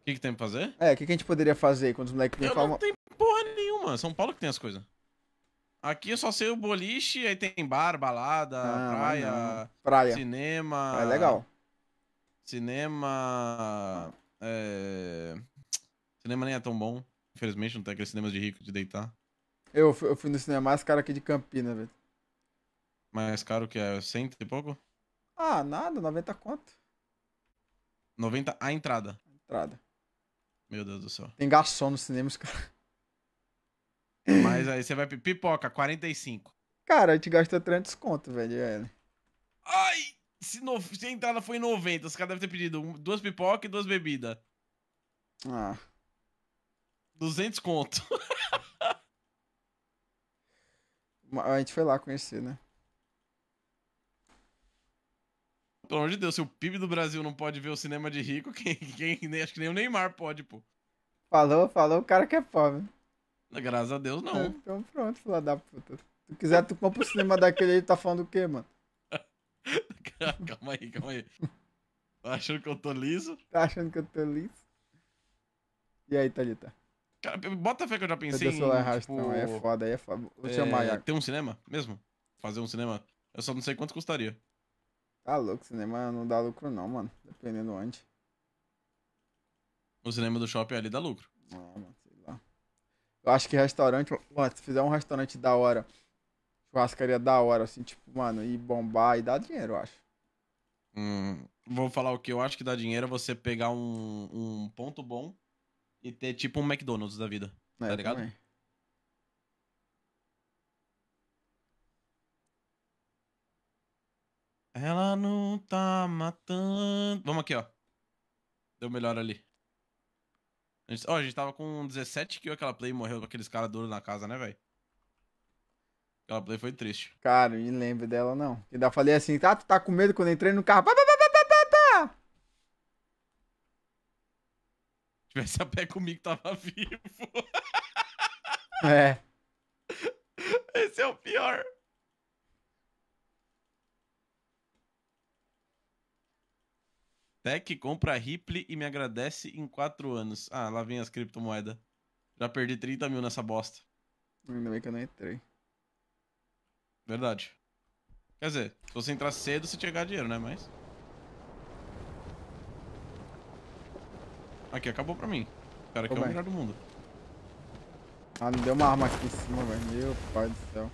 O que, que tem pra fazer? É, o que, que a gente poderia fazer quando os moleques vêm falar. não tenho porra nenhuma. São Paulo que tem as coisas. Aqui eu só sei o boliche, aí tem bar, balada, Ah, praia, não. Praia. cinema. É legal. Cinema. É... Cinema nem é tão bom. Infelizmente não tem aqueles cinemas de rico de deitar. Eu, fui- eu fui no cinema mais caro aqui de Campinas, velho. Mais caro que é cento e pouco? Ah, nada, 90 conto. 90 a entrada. Entrada. Meu Deus do céu. Tem garçom no cinema, os caras. Mas aí você vai pi- pipoca, 45. Cara, a gente gastou 300 conto, velho. Ai! Se, no... se a entrada foi 90, os caras devem ter pedido duas pipoca e duas bebidas. Ah. 200 conto. A gente foi lá conhecer, né? Pelo amor de Deus, se o PIB do Brasil não pode ver o cinema de rico, quem, quem nem, acho que nem o Neymar pode, pô. Falou, falou, o cara que é pobre. Graças a Deus, não. Então pronto, filha da puta. Se tu quiser, tu compra o cinema daquele aí, tá falando o quê, mano? calma aí, calma aí. Tá achando que eu tô liso? Tá achando que eu tô liso? E aí, Thalita? Cara, bota fé que eu já Cadê pensei celular em, arrastão? tipo, Aí é foda, aí é foda. Vou é, chamar já. ter um cinema mesmo? Fazer um cinema? Eu só não sei quanto custaria. Tá louco, cinema não dá lucro não, mano. Dependendo onde. O cinema do shopping ali dá lucro. Ah, mano, sei lá. Eu acho que restaurante, mano, se fizer um restaurante da hora, churrascaria da hora, assim, tipo, mano, e bombar e dá dinheiro, eu acho. Hum, vou falar o que eu acho que dá dinheiro é você pegar um, um ponto bom e ter tipo um McDonald's da vida. É, Tá ligado? também. Ela não tá matando. Vamos aqui, ó. Deu melhor ali. A gente, ó, a gente tava com 17 kills aquela play e morreu com aqueles caras duros na casa, né, velho? Aquela play foi triste. Cara, eu não lembro dela, não. E ainda falei assim, tá, tu tá com medo quando eu entrei no carro. Pá, pá, pá, pá, pá, pá. Se tivesse a pé comigo, tava vivo. É. Esse é o pior. Tech compra Ripley e me agradece em 4 anos. Ah, lá vem as criptomoedas. Já perdi 30 mil nessa bosta. Ainda bem que eu não entrei. Verdade. Quer dizer, se você entrar cedo, você tinha ganhado dinheiro, né? Mas. Aqui, acabou pra mim. O cara aqui é o melhor do mundo. Ah, não deu uma arma aqui em cima, velho. Meu pai do céu.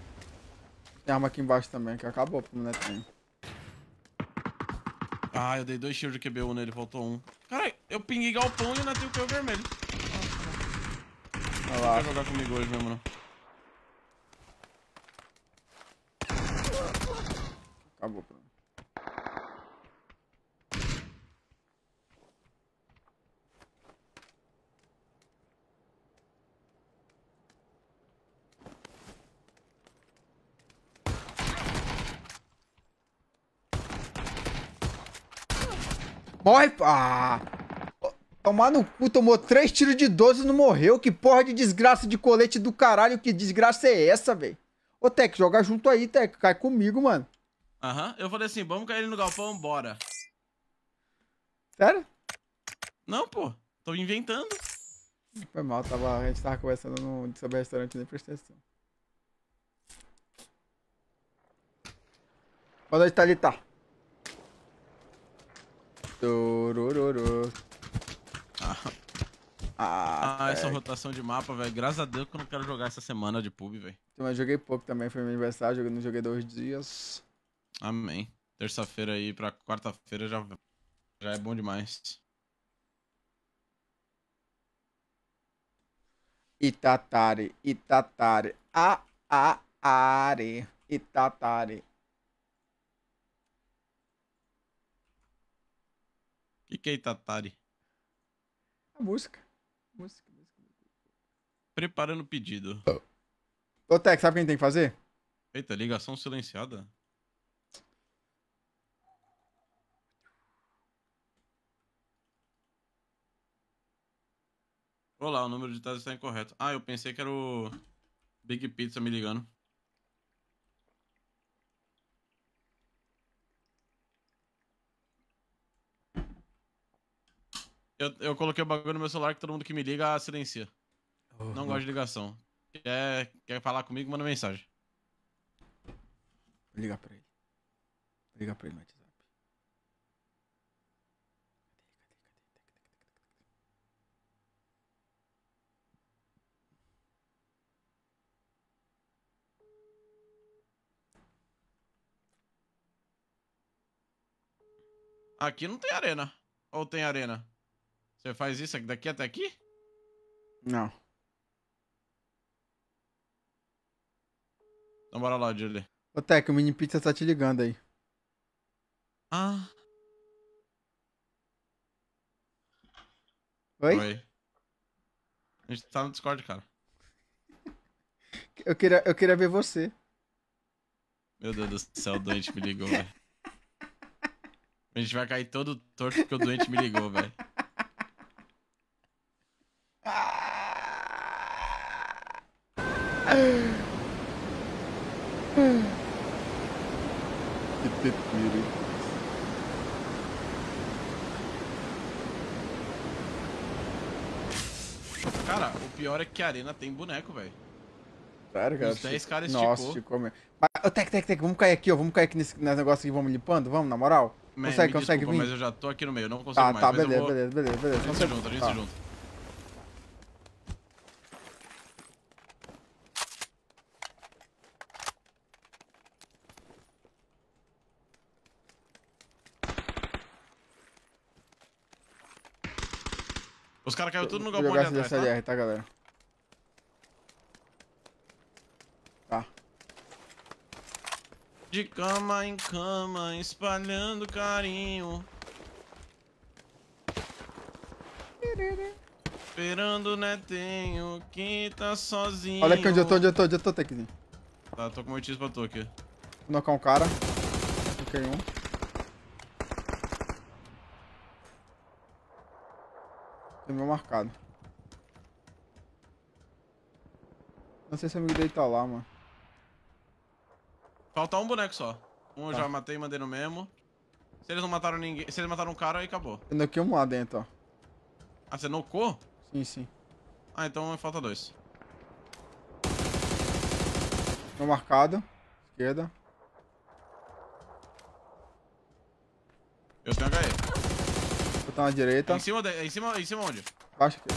Tem arma aqui embaixo também, que acabou pro molequinho. Ah, eu dei dois shield de QB1 nele, faltou um. Cara, eu pinguei galpão e ainda tenho o QB vermelho. Olha Não lá. vai jogar comigo hoje mesmo, não. Acabou pra mim. Morre! Ah! Tomar no cu, tomou três tiros de 12 e não morreu. Que porra de desgraça de colete do caralho. Que desgraça é essa, velho? Ô, Tec, joga junto aí, Tec. Cai comigo, mano. Aham, eu falei assim, vamos cair no galpão, bora. Sério? Não, pô, tô inventando. Foi mal, tava, a gente tava conversando no, sobre restaurante nem prestei atenção. Boa noite, Thalita. Turururu. Ah, Ah, essa velho. rotação de mapa, velho. Graças a Deus que eu não quero jogar essa semana de pub, velho. Mas joguei pouco também, foi meu aniversário, joguei, não joguei dois dias. Amém. Terça-feira aí pra quarta-feira já, já é bom demais. Itatari, Itatari, a a are, Itatari. O que, que é Itatari? A música. Música, música. Preparando o pedido. Ô, Tec, sabe o que a gente tem que fazer? Eita, ligação silenciada. Olá, o número de dados está incorreto. Ah, eu pensei que era o Big Pizza me ligando. Eu, eu coloquei o bagulho no meu celular que todo mundo que me liga silencia. Não gosto de ligação. Quer, quer falar comigo, manda mensagem. Vou ligar pra ele. Vou ligar pra ele no WhatsApp. Aqui não tem arena. Ou tem arena? Você faz isso aqui daqui até aqui? Não. Então bora lá, Julie. Ô, Tec, o Mini Pizza tá te ligando aí. Ah. Oi? Oi. A gente tá no Discord, cara. Eu, queria, eu queria ver você. Meu Deus do céu, o doente me ligou, velho. A gente vai cair todo torto porque o doente me ligou, velho. Que Cara, o pior é que a arena tem boneco, velho. Sério, cara? Uns 10 caras Nossa, esticou. esticou mesmo. Mas, Tec, Tec, Tec, vamos cair aqui, ó. Vamos cair aqui nesse, nesse negócio aqui, vamos limpando? Vamos, na moral? Man, consegue, consegue desculpa, vir? mas eu já tô aqui no meio, não consigo Tá, mais. tá, mas eu beleza, vou... beleza, beleza, beleza. A gente se junta, a gente tá. se junta. Os caras caíram tudo no galpão ali atrás, tá? DSLR, tá, galera? Tá. De cama em cama, espalhando carinho. Esperando o netinho que tá sozinho. Olha aqui onde eu tô, onde eu tô, onde eu tô, Teczinho. Tá, tô com mortis pra tu aqui. Vou nocar um cara. Noquei um. Tem meu marcado. Não sei se o amigo dele tá lá, mano. Falta um boneco só. Um eu Tá. já matei e mandei no mesmo. Se eles não mataram ninguém. Se eles mataram um cara, aí acabou. Eu noquei um lá dentro, ó. Ah, você nocou? Sim, sim. Ah, então falta dois. Meu marcado. Esquerda. Eu tenho HE. Botar na direita. Em cima, de... em cima, em cima onde? Baixa aqui.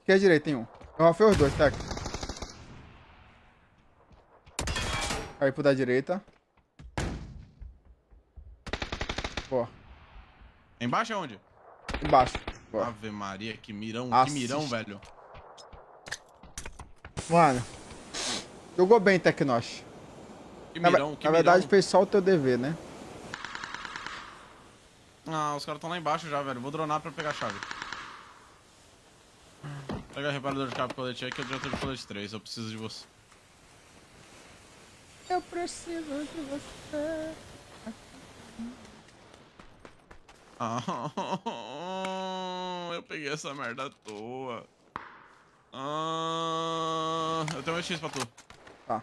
Esquerda e direita tem um. Eu rafei os dois, Tec. Aí pro da direita. Boa. Embaixo é onde? Embaixo. Boa. Ave Maria, que mirão, que mirão, velho. Mano. Jogou bem, Tecnosh. Que Na, ve- mirão, que na verdade, mirão. fez só o teu dever, né? Ah, os caras estão lá embaixo já, velho. Vou dronar pra pegar a chave. Pega reparador de cabo colete aí que eu já tô de colete 3. Eu preciso de você. Eu preciso de você. Ah, eu peguei essa merda à toa. Ah, eu tenho um X pra tu. Tá.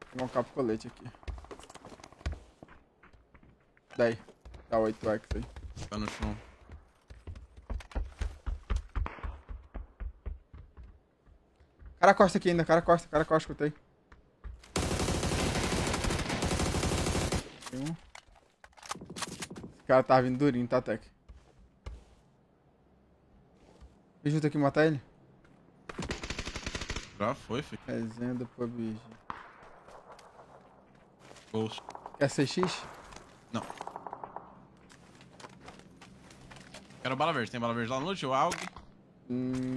Vou pegar um cabo colete aqui. Daí. Dá 8x aí. Tá no chão. Cara costa aqui ainda, cara costa, cara costa, escutei. Tem um. Esse cara tá vindo durinho, tá, Tec? Vem junto aqui matar ele. Já foi, filho. Resenha do PUBG. Ghost. Quer CX? Quero bala verde. Tem bala verde lá no loot ou algo? Hum.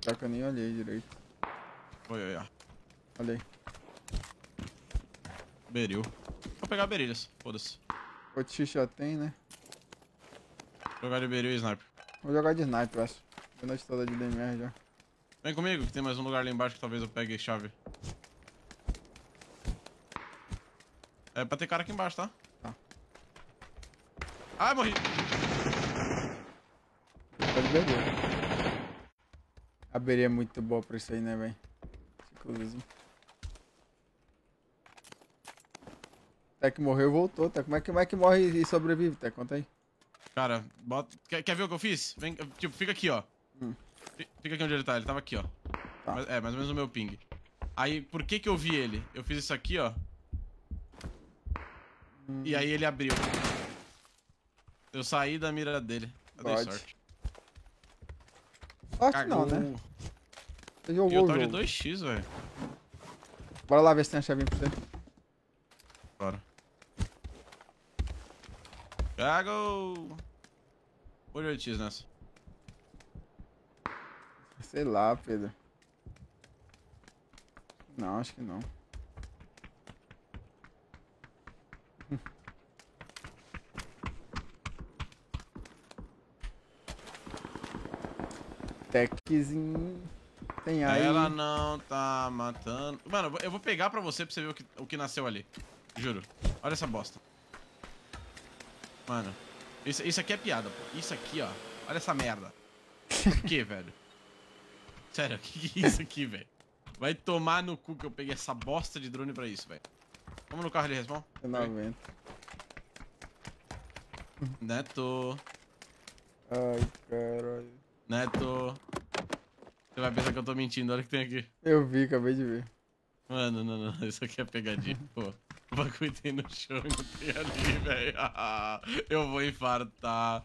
Pior que eu nem olhei direito. Oi, oi, ó. Olhei. Beril. Vou pegar berilhas. Foda-se. O X já tem, né? Jogar de beril e sniper. Vou jogar de sniper, eu acho. Tô noite toda de DMR já. Vem comigo, que tem mais um lugar lá embaixo que talvez eu pegue chave. É pra ter cara aqui embaixo, tá? Tá. Ai, morri! Beber. A é muito boa pra isso aí, né, velho? Até que morreu e voltou, tá? Como é que, como é que morre e sobrevive, tá? Conta aí. Cara, bota... Quer, quer ver o que eu fiz? Vem, tipo, fica aqui, ó. Hum. Fi- Fica aqui onde ele tá, ele tava aqui, ó. Tá. Mas- É, mais ou menos o meu ping. Aí, por que que eu vi ele? Eu fiz isso aqui, ó. Hum. E aí ele abriu. Eu saí da mira dele. Eu dei sorte. Sorte não, né? Você E jogou eu o tô de jogo. 2x, velho. Bora lá ver se tem a chavinha pra você. Bora. Cago! Vou de 8x nessa. Sei lá, Pedro. Não, acho que não. Techzinho. Tem aí. Ela não tá matando. Mano, eu vou- eu pegar pra você pra você ver o que, o que nasceu ali. Juro. Olha essa bosta. Mano. Isso, isso aqui é piada, pô. Isso aqui, ó. Olha essa merda. Por que, velho? Sério, o que, que é isso aqui, velho? Vai tomar no cu que eu peguei essa bosta de drone pra isso, velho. Vamos no carro ali, respawn? 90. Neto. Ai, caralho. Neto. Você vai pensar que eu tô mentindo, olha o que tem aqui. Eu vi, acabei de ver. Mano, não, não, isso aqui é pegadinha, pô. O bagulho tem no chão e não tem ali, velho. Eu vou infartar.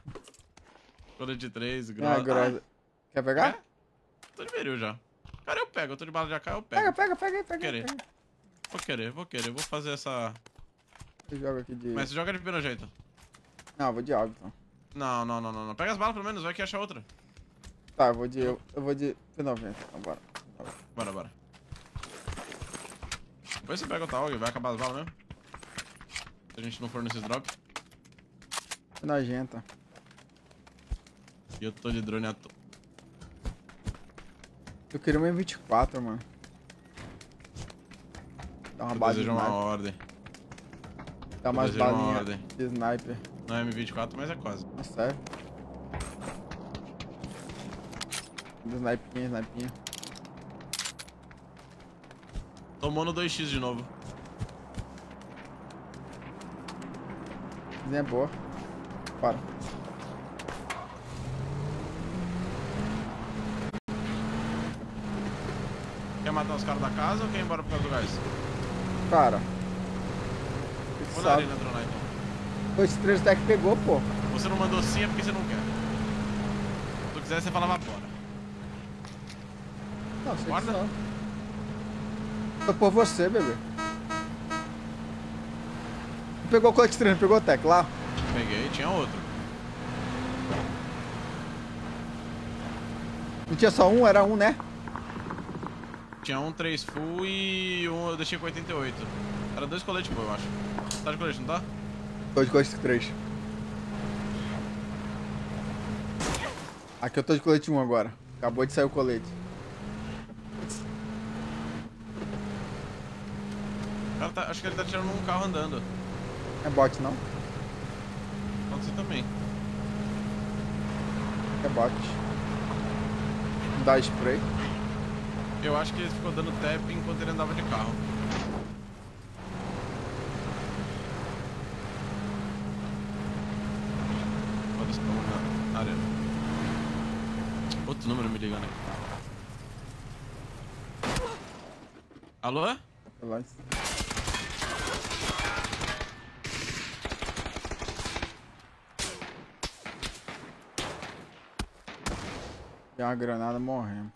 Colete 3, Ah, grossa. grossa. Quer pegar? É? Tô de veril já. Cara, eu pego, eu tô de bala de AK, eu pego. Pega, pega, pega, pega. querer. pega. Vou querer, vou querer, vou fazer essa. Eu jogo aqui de. Mas joga de primeiro jeito. Não, eu vou de áudio então. Não, não, não, não, não. Pega as balas pelo menos, vai que acha outra. Tá, eu vou de. Eu, eu vou de P90. Então bora. Bora, bora. Depois você pega o tal, vai acabar as balas mesmo. Se a gente não for nesses drops. Nojenta. E eu tô de drone à toa. Eu queria uma M24, mano. Dá uma Eu base de uma sniper. ordem. Dá umas balinhas de sniper. Não é M24, mas é quase. É sério. De snipinha, snipinha. Tomou no 2x de novo. Cozinha é boa. Bora. Quer matar os caras da casa ou quer ir embora por causa do gás? Cara. Vou na arena dronar então. Esse 3 deck pegou, pô. Você não mandou sim é porque você não quer. Se tu quiser, você falava bora. Não, sei Guarda. só. Foi por você, bebê. Não pegou 3, não pegou o tech lá? Peguei, tinha outro. Não tinha só um, era um, né? Tinha um 3 full e um eu deixei com 88. Era dois coletes, pô, eu acho. Tá de colete, não tá? Tô de colete 3. Aqui eu tô de colete 1 agora. Acabou de sair o colete. O cara tá- acho que ele tá tirando um carro andando. É bot, não? Pode ser também. É bot. Dá spray. Eu acho que ele ficou dando tap enquanto ele andava de carro. Foda-se, tamo na arena. Outro número me ligando aqui. Alô? Sei uma granada morrendo.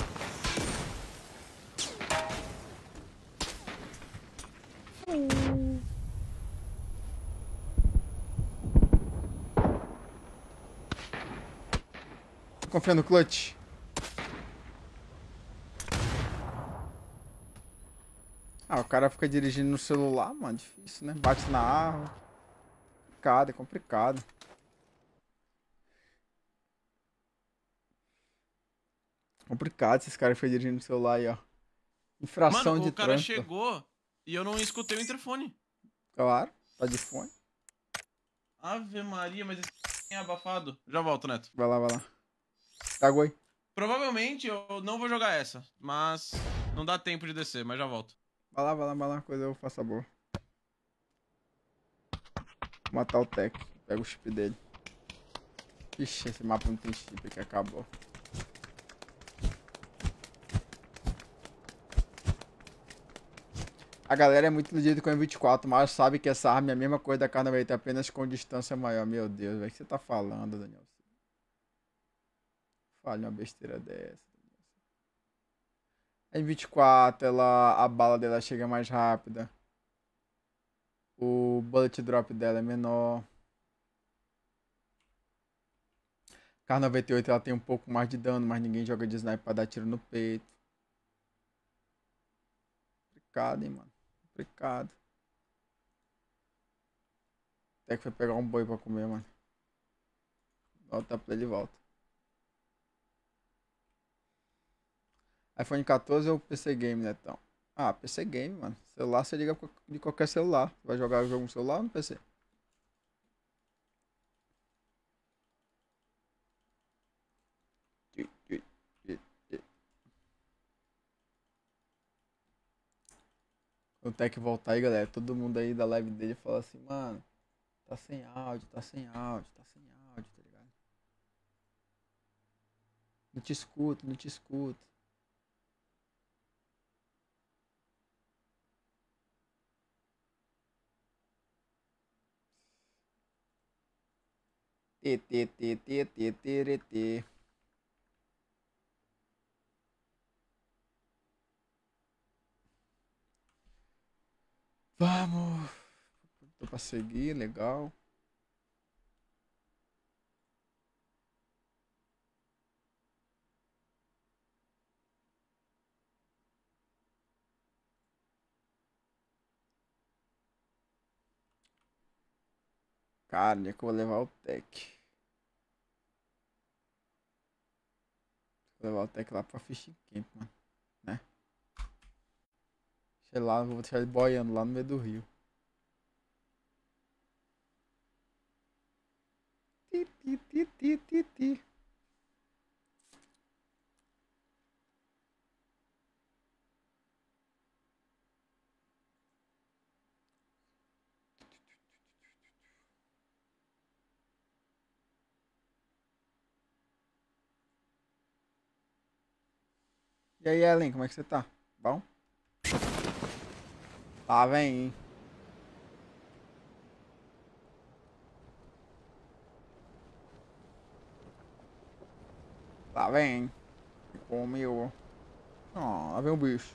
Confia no clutch. Ah, o cara fica dirigindo no celular, mano. Difícil, né? Bate na árvore. Complicado, é complicado. Complicado esses caras ficam dirigindo no celular aí, ó. Infração Mano, de o cara trânsito. chegou e eu não escutei o interfone. Claro, tá de fone. Ave Maria, mas esse é abafado. Já volto, Neto. Vai lá, vai lá. Água aí. Provavelmente eu não vou jogar essa, mas não dá tempo de descer, mas já volto. Vai lá, vai lá, vai lá. Coisa eu faço a boa. Vou matar o Tech. Pega o chip dele. Ixi, esse mapa não tem chip que acabou. A galera é muito iludida com o M24, mas sabe que essa arma é a mesma coisa da K90, apenas com distância maior. Meu Deus, o que você tá falando, Daniel? Fale uma besteira dessa. A M24, ela, a bala dela chega mais rápida. O bullet drop dela é menor. K98 ela tem um pouco mais de dano, mas ninguém joga de sniper pra dar tiro no peito. Complicado, hein, mano. Complicado. Até que foi pegar um boi pra comer, mano. Volta pra ele de volta. iPhone 14 ou PC Game, Netão? Ah, PC Game, mano. Celular você liga de qualquer celular. Vai jogar o jogo no celular ou no PC? Quando o Tech voltar aí, galera, todo mundo aí da live dele fala assim, mano, tá sem áudio, tá sem áudio, tá sem áudio, tá ligado? Não te escuto, não te escuto. Tê, tê, tê. Vamos. Tô pra seguir, legal. Cara, é que eu vou levar o tech? Vou levar o tech lá pra Fishing Camp, mano. Sei lá, vou deixar ele boiando lá no meio do rio. Ti, ti, ti, ti, ti, ti. E aí, Ellen, como é que você tá? Bom? Lá vem. Lá vem. Comeu. Ó, lá vem o bicho.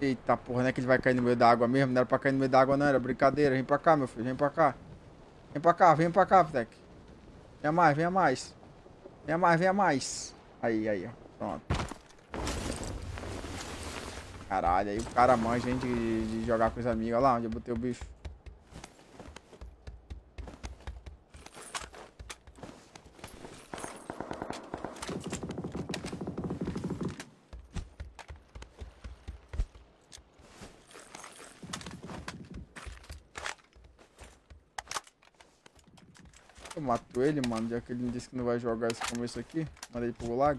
Eita porra, não é que ele vai cair no meio da água mesmo? Não era pra cair no meio da água, não. Era brincadeira. Vem pra cá, meu filho. Vem pra cá. Vem pra cá, vem pra cá, Tec. Venha mais, venha mais. Venha mais, venha mais. Aí, aí, ó. Pronto. Caralho, aí o cara manja, hein, de, de jogar com os amigos. Olha lá onde eu botei o bicho. Eu mato ele, mano, já que ele me disse que não vai jogar esse começo aqui. Manda ele pro lag.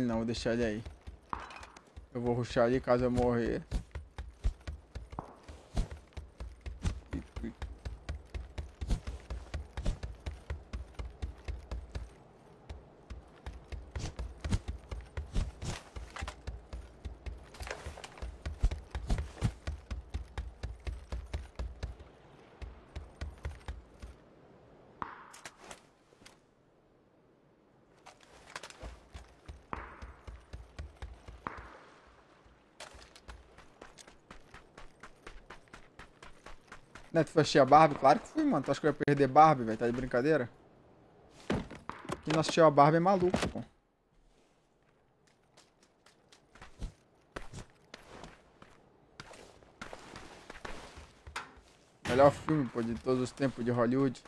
Ele não, vou deixar ele aí. Eu vou ruxar ali caso eu morrer. Né, tu foi a Barbie? Claro que fui, mano. Tu acha que eu ia perder Barbie, velho? Tá de brincadeira? Quem não assistiu a Barbie é maluco, pô. Melhor filme, pô, de todos os tempos de Hollywood.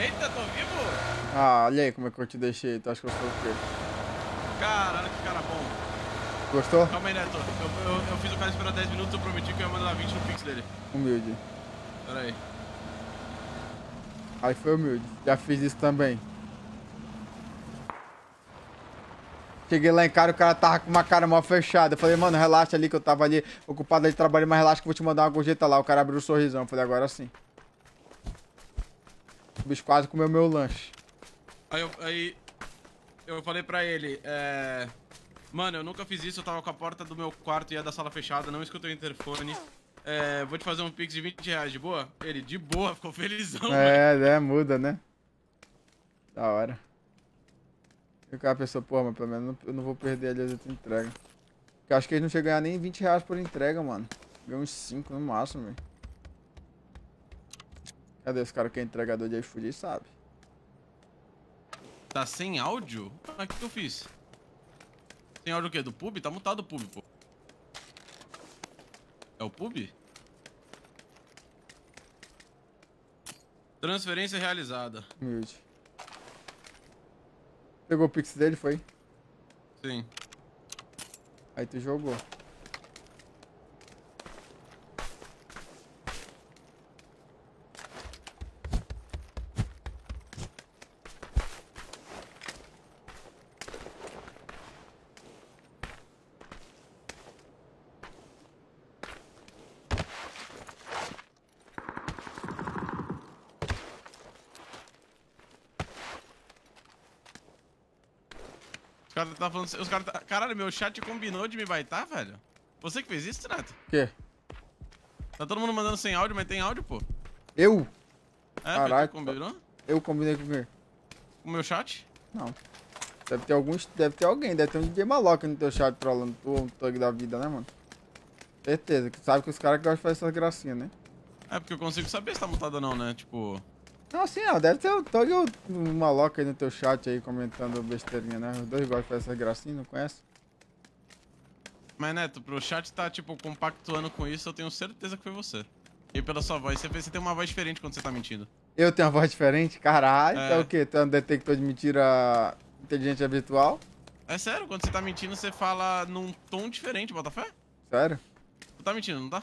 Eita, tô vivo? Ah, olha aí como é que eu te deixei. Tu acha que eu sou o quê? Caralho, que cara bom. Gostou? Calma aí, Neto. Eu, eu, eu fiz o cara esperar 10 minutos, eu prometi que eu ia mandar 20 no pix dele. Humilde. Pera aí. Aí foi humilde. Já fiz isso também. Cheguei lá em casa, o cara tava com uma cara mal fechada. Eu falei, mano, relaxa ali que eu tava ali ocupado ali trabalhando, mas relaxa que eu vou te mandar uma gorjeta lá. O cara abriu o sorrisão. Eu falei, agora sim. O bicho quase comeu meu lanche. Aí eu, aí eu falei pra ele, é... Mano, eu nunca fiz isso, eu tava com a porta do meu quarto e ia da sala fechada, não escutei o interfone. É, vou te fazer um pix de 20 reais, de boa? Ele, de boa, ficou felizão, velho. É, é, muda, né? Da hora. E o cara pensou, pô, mas pelo menos eu não vou perder ali as outras entregas. Porque eu acho que eles não chegam a ganhar nem 20 reais por entrega, mano. Ganhou uns 5 no máximo, velho. Cadê esse cara que é entregador de iFood? Sabe. Tá sem áudio? Ah, o que, que eu fiz? Sem áudio o quê? Do pub? Tá mutado o pub, pô. É o pub? Transferência realizada. Humilde. Pegou o pix dele, foi? Sim. Aí tu jogou. Tá falando. Os caras tá... Caralho, meu chat combinou de me baitar, velho? Você que fez isso, Neto? O quê? Tá todo mundo mandando sem áudio, mas tem áudio, pô. Eu? É, Caraca. combinou? Eu combinei com quem? Com o meu chat? Não. Deve ter alguns. Deve ter alguém, deve ter um DJ maloca no teu chat trolando tu, um thug da vida, né, mano? Certeza, sabe que os caras gostam de fazer essas gracinhas, né? É, porque eu consigo saber se tá mutado ou não, né? Tipo. Não, assim, ó, deve ter o Tog e o o maloca aí no teu chat aí comentando besteirinha, né? Os dois gostam de fazer essas gracinhas, não conhece? Mas, Neto, pro chat tá, tipo, compactuando com isso, eu tenho certeza que foi você. E pela sua voz, você, você tem uma voz diferente quando você tá mentindo. Eu tenho uma voz diferente? Caralho, É. tá o quê? Tu é um detector de mentira inteligente virtual? É sério, quando você tá mentindo, você fala num tom diferente, Botafé? Sério? Tu tá mentindo, não tá?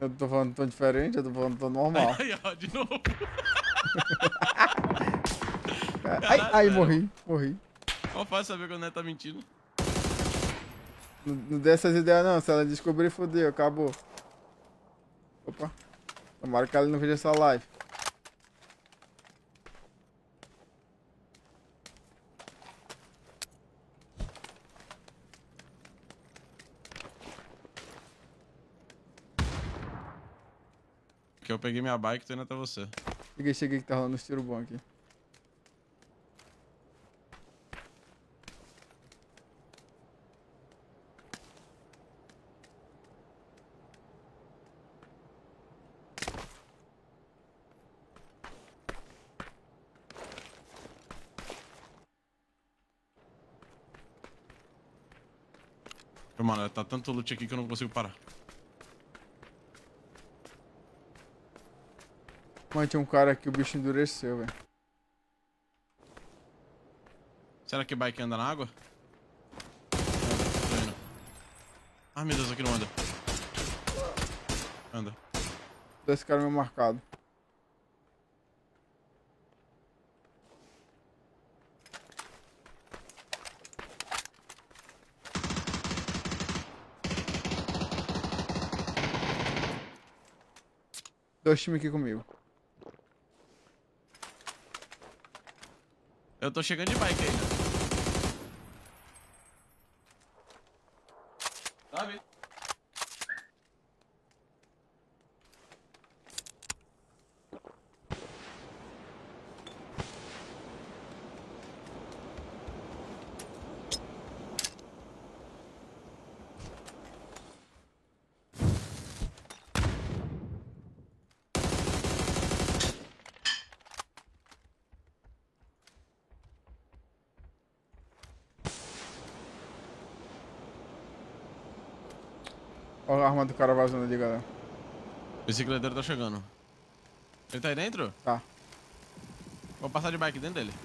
Eu tô falando tão diferente, eu tô falando tão normal. Aí, ó, de novo. Ai, ai, velho. morri, morri. Como fácil saber quando o Neto tá mentindo? Não, não dê essas ideias não, se ela descobrir, fodeu, acabou. Opa. Tomara que ela não veja essa live. Porque eu peguei minha bike e tô indo até você. Cheguei, cheguei que tá rolando um tiro bom aqui. Mano, tá tanto loot aqui que eu não consigo parar. Mano, tinha um cara aqui, o bicho endureceu, velho. Será que bike anda na água? Indo. Ah, meu Deus, aqui não anda. Anda. Dois caras meio marcado. Dois times aqui comigo. Eu tô chegando de bike ainda. Sabe? Olha a arma do cara vazando ali, galera. O bicicleteiro tá chegando. Ele tá aí dentro? Tá. Vou passar de bike dentro dele.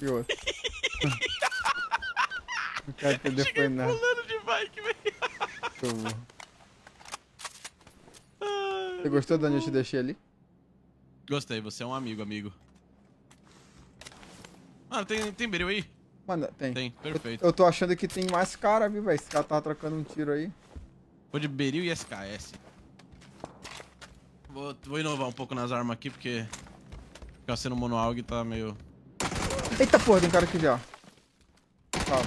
E outro. Não quero entender foi nada. pulando de bike, velho. Você gostou de onde eu te deixei ali? Gostei, você é um amigo, amigo. Mano, tem, tem beril aí? Mano, tem. Tem, perfeito. Eu tô achando que tem mais cara, viu, velho? Esse cara tava trocando um tiro aí. Vou de beril e SKS. Vou, vou inovar um pouco nas armas aqui, porque... Ficar sendo monoalg tá meio... Eita porra, tem cara aqui já. Calma.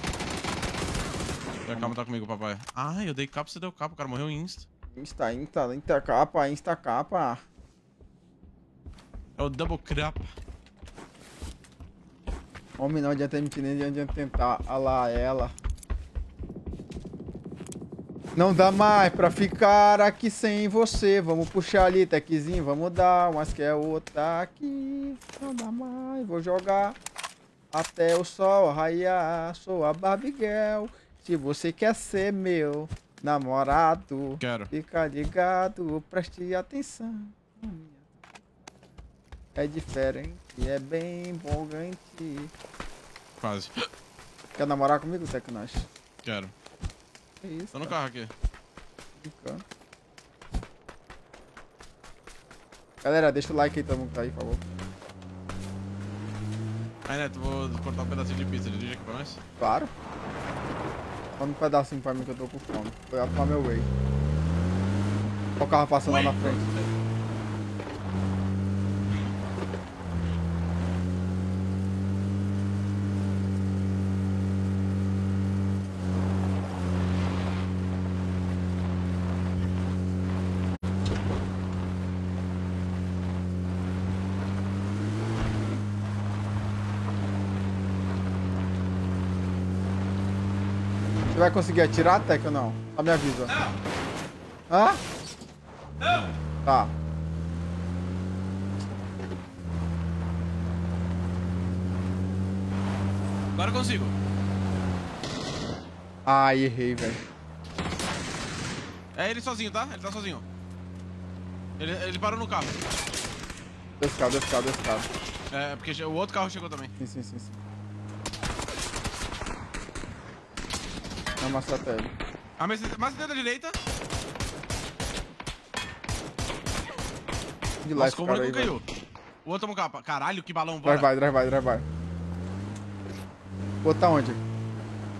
Já calma, tá comigo, papai. Ah, eu dei capa, você deu capa, o cara morreu em insta. Insta, insta, insta capa, insta capa. É o double crapa. Homem, não adianta mentir, nem adianta tentar. Olha lá ela. Não dá mais pra ficar aqui sem você. Vamos puxar ali, techzinho, vamos dar. Mas que é outra aqui. Não dá mais, vou jogar. Até o sol raiar. Sou a Barbie Girl. Se você quer ser meu namorado, Quero. fica ligado, preste atenção. É diferente, é bem empolgante. Quase. Quer namorar comigo, Tecnash? Quero. Que isso? Tô no carro aqui. Brincando. Galera, deixa o like aí, todo mundo que tá aí, por favor. Aí, Neto, vou cortar um pedacinho de pizza. Dirige aqui pra nós? Claro. Manda um pedacinho pra mim que eu tô com fome. Foi arrumar meu way. Olha o carro passando lá na frente. Vai conseguir atirar, Tec, ou não? Só me avisa. Não. Hã? Não. Tá. Agora eu consigo. Ai, errei, velho. É ele sozinho, tá? Ele tá sozinho. Ele, ele parou no carro. Dois carros, dois carros, dois carros. É, porque o outro carro chegou também. Sim, sim, sim, sim. Não amassou até ele. A Mercedes, mais da direita. De lá Nossa, como ele caiu. O outro tomou capa. Caralho, que balão, Drive bora. by, drive by, drive by. O outro tá onde?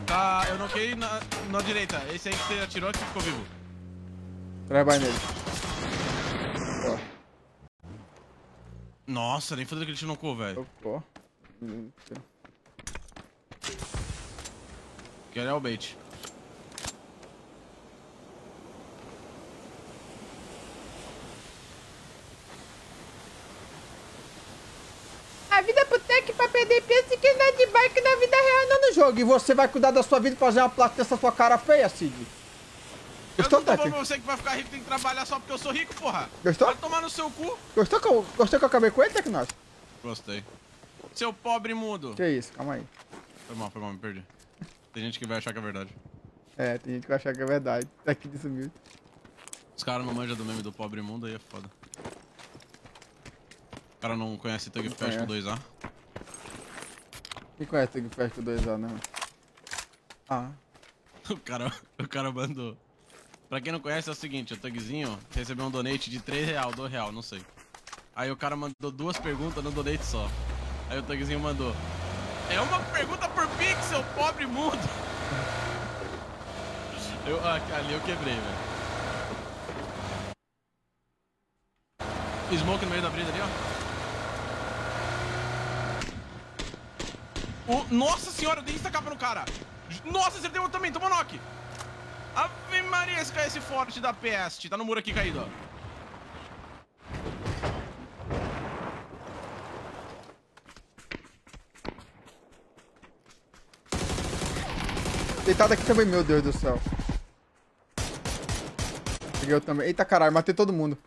Tá, eu noquei na, na direita. Esse aí que você atirou aqui ficou vivo. Drive by nele. Ó, Nossa, nem fodeu que ele te nocou, velho. tocou. Hum, Que ele é o bait. bike pra perder peso que anda é de bike na vida real não no jogo. E você vai cuidar da sua vida e fazer uma plástica dessa sua cara feia, Cid. Gostou, eu não tô você que vai ficar rico tem que trabalhar só porque eu sou rico, porra. Gostou? Vai tomar no seu cu. Gostou que eu, gostou que eu acabei com ele, Tecnos? Gostei. Seu pobre mundo. Que isso, calma aí. Foi mal, foi mal, me perdi. Tem gente que vai achar que é verdade. É, tem gente que vai achar que é verdade. Tá aqui sumiu. Os caras não manjam do meme do pobre mundo, aí é foda. O cara não conhece Tug Fest é. com 2A. Quem conhece o Fast 2 lá, né? Ah. O cara, o cara mandou. Pra quem não conhece, é o seguinte, o Tugzinho recebeu um donate de 3 real, 2 real, não sei. Aí o cara mandou duas perguntas no donate só. Aí o Tugzinho mandou. É uma pergunta por pixel, pobre mundo! Eu, ah, ali eu quebrei, velho. Smoke no meio da brisa ali, ó. O, nossa senhora, eu dei capa no cara. Nossa, acertei outro também, tomou knock. Ave Maria, esse KS forte da Pest. Tá no muro aqui caído, ó. Deitado aqui também, meu Deus do céu. Peguei eu também. Eita caralho, matei todo mundo.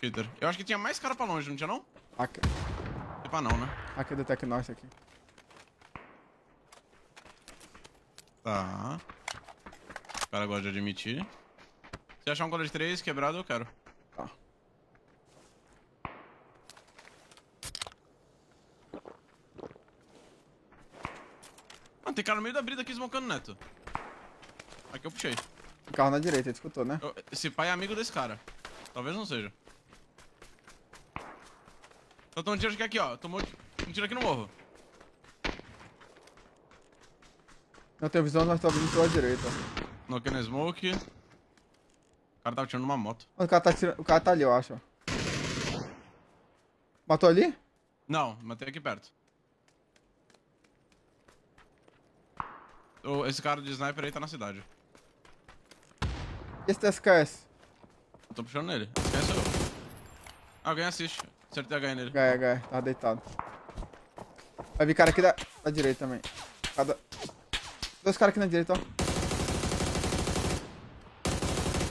Peter, eu acho que tinha mais cara pra longe, não tinha não? Aqui, É pra não, né? aqui do Tecnox aqui. Tá. O cara gosta de admitir. Se achar um colete 3 quebrado, eu quero. Tá. Mano, tem cara no meio da brida aqui smocando neto. Aqui eu puxei. O carro na direita, ele escutou, né? Eu- esse pai é amigo desse cara. Talvez não seja. Tô tomando tiro aqui, ó. Tomou um tiro aqui no morro. Não tenho visão, nós estamos vindo pela direita. Noquei na smoke. O cara tava tirando uma moto. O cara tá, tirando... o cara tá ali, eu acho. Matou ali? Não, matei aqui perto. Esse cara de sniper aí tá na cidade. Esse TSKS. Eu tô puxando nele. Sou eu? Ah, Alguém assiste. Acertei ganha nele. Gaia, Gaia, tá deitado. Vai vir cara aqui da, da direita também. Cada... Dois caras aqui na direita, ó.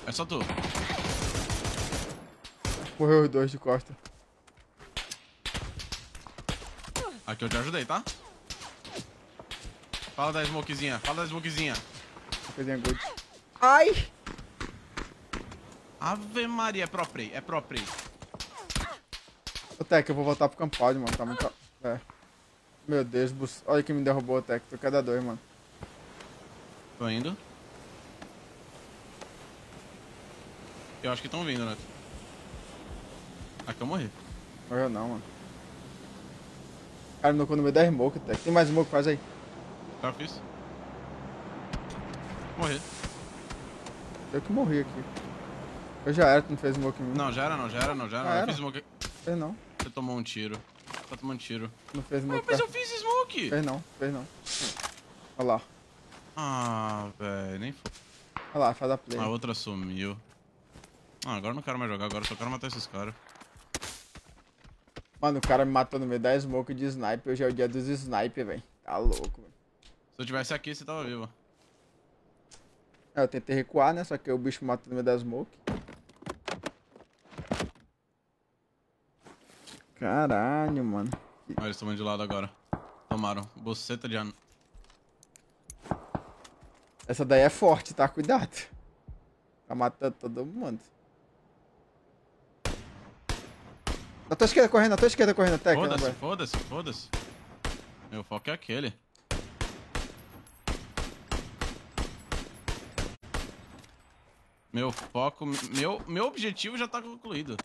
É só tu. Morreu os dois de costa. Aqui eu te ajudei, tá? Fala da smokezinha, fala da smokezinha. Coisinha good. Ai! Ave Maria, é pro play, é pro play. Ô, Tec, eu vou voltar pro campalho, mano. Tá muito... É. Meu Deus, bus... olha quem me derrubou, Tec. Tô cada dois, mano. Tô indo. Eu acho que estão vindo, né? Aqui eu morri. Morreu não, mano. Cara, me no meio da smoke, Tec. Tem mais smoke? Faz aí. Já fiz. Morri. Eu que morri aqui. Eu já era, tu não fez smoke em mim. Não, já era não, já era não, já era. Ah, não. Eu era? fiz smoke. Fez não. Você tomou um tiro. Tá tomando tiro. Não fez Ah, smoke. mas eu perto. fiz smoke! Fez não, fez não. Olha lá. Ah, velho, nem foi. Olha lá, faz a play. A outra sumiu. Ah, agora eu não quero mais jogar, agora eu só quero matar esses caras. Mano, o cara me matou no meio da smoke de sniper. Hoje é o dia dos sniper, velho. Tá louco, velho. Se eu tivesse aqui, você tava vivo. É, eu tentei recuar, né? Só que o bicho matou no meio da smoke. Caralho, mano. Olha, eles tomam de lado agora. Tomaram. Boceta de an... Essa daí é forte, tá? Cuidado. Tá matando todo mundo. Na tua esquerda correndo, na tua esquerda correndo até aqui, né, Foda-se, foda-se, foda-se. Meu foco é aquele. Meu foco, meu, meu objetivo já tá concluído.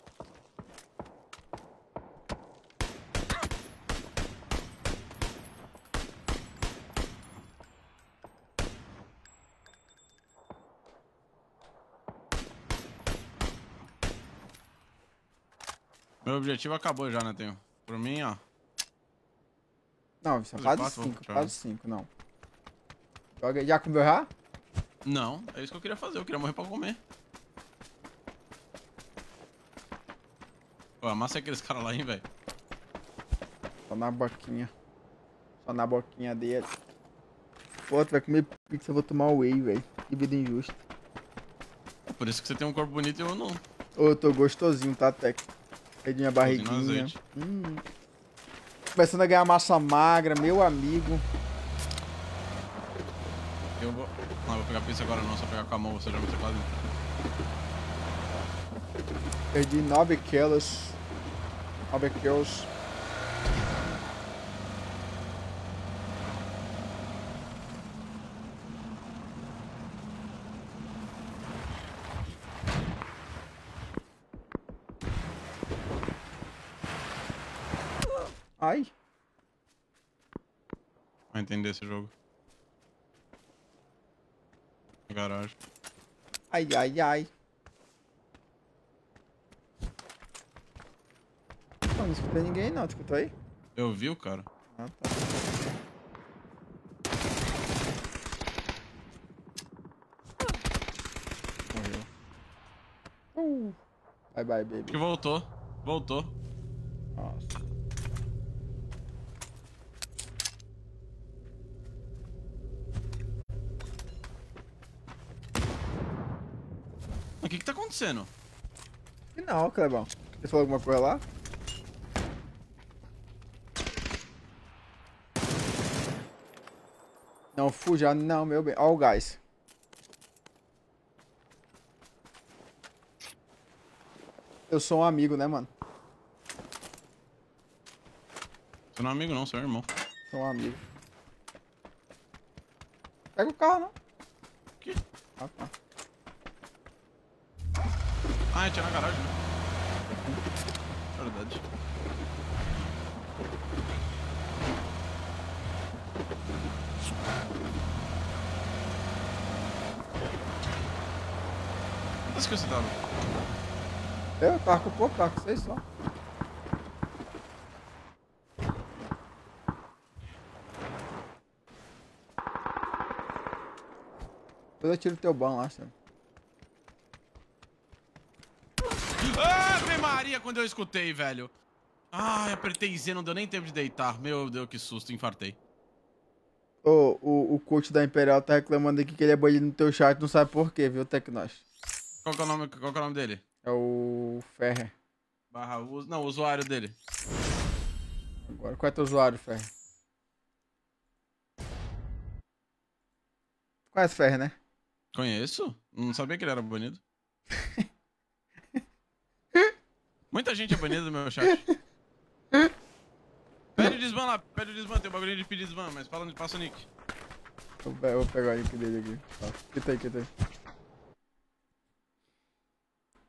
Meu objetivo acabou já, né, Tenho? Por mim, ó. Não, isso é quase quatro, 5, tchau. quase 5, não. Joga. Já comeu já? Não, é isso que eu queria fazer, eu queria morrer pra comer. Pô, amassa aqueles caras lá, hein, velho. Só na boquinha. Só na boquinha dele. Pô, tu vai comer pizza, eu vou tomar whey, velho. Que vida injusta. É por isso que você tem um corpo bonito e eu não. Ô, eu tô gostosinho, tá, Tec? No barriguinha. Hum. Começando a ganhar massa magra, meu amigo. Eu vou. Não, vou pegar pista agora não, só pegar com a mão, você já me quase. Perdi 9 kills. 9 kills. Ai. Vai entender esse jogo. Garagem. Ai, ai, ai. Não, não escutei ninguém não, tu escutou aí? Eu vi o cara. Ah, tá. Morreu. Uh. Bye bye, baby. Que voltou. Voltou. Nossa. Acontecendo? Não, Clebão. Você falou alguma coisa lá? Não, fuja, não, meu bem. Ó o gás. Eu sou um amigo, né, mano? Você não é amigo não, você é irmão. Sou um amigo. Pega o carro, não. Que? Ah, tá. Ah, tinha na garagem, né? Verdade. Quantas que você tava? Eu tava com pouco, tava com seis só. Depois eu tiro teu ban lá, senhor. Ave Maria, quando eu escutei, velho. Ai, apertei Z, não deu nem tempo de deitar. Meu Deus, que susto, infartei. Ô, o, o coach da Imperial tá reclamando aqui que ele é banido no teu chat, não sabe por quê, viu, Tecnos? Qual que é o nome, qual que é o nome dele? É o Ferrer. Barra. Não, o usuário dele. Agora, qual é teu usuário, Ferrer? Conhece Ferrer, né? Conheço? Não sabia que ele era banido. Muita gente é banida no meu chat. Pede o desban lá, pede o desban, tem um bagulho de pedir desban, mas fala, passa o nick. Eu, vou pegar o link dele aqui. Tá. Quita aí, quita aí.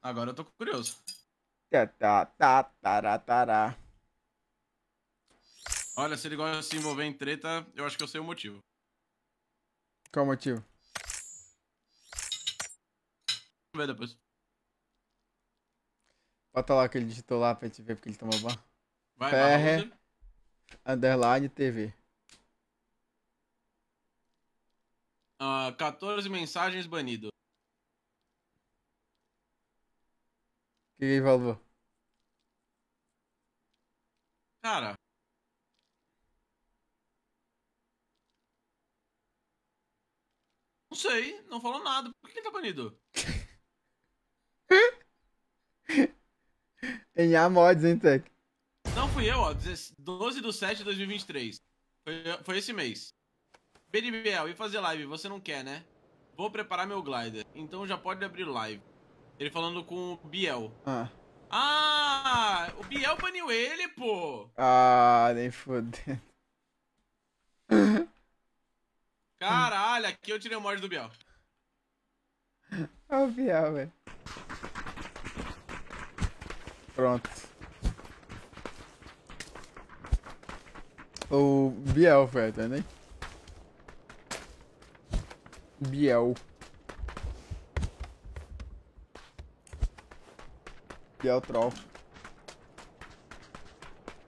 Agora eu tô curioso. Tá, tá, tá, tará, tará. Olha, se ele gosta de se envolver em treta, eu acho que eu sei o motivo. Qual o motivo? Vamos ver depois. Bota lá que ele digitou lá pra gente ver porque ele tomou ban. Vai. Barroso. Underline TV. Ah, 14 mensagens banido. O que ele falou? Cara. Não sei, não falou nada. Por que ele tá banido? NA Mods, hein, Tech? Não fui eu, ó. 12 de 7 de 2023. Foi, foi esse mês. BDBL, e fazer live? Você não quer, né? Vou preparar meu glider. Então já pode abrir live. Ele falando com o Biel. Ah. Ah, o Biel baniu ele, pô. Ah, nem fodendo. Caralho, aqui eu tirei o mod do Biel. Ah, o Biel, velho. Pronto. O Biel, velho, tá? Biel. Biel Troll.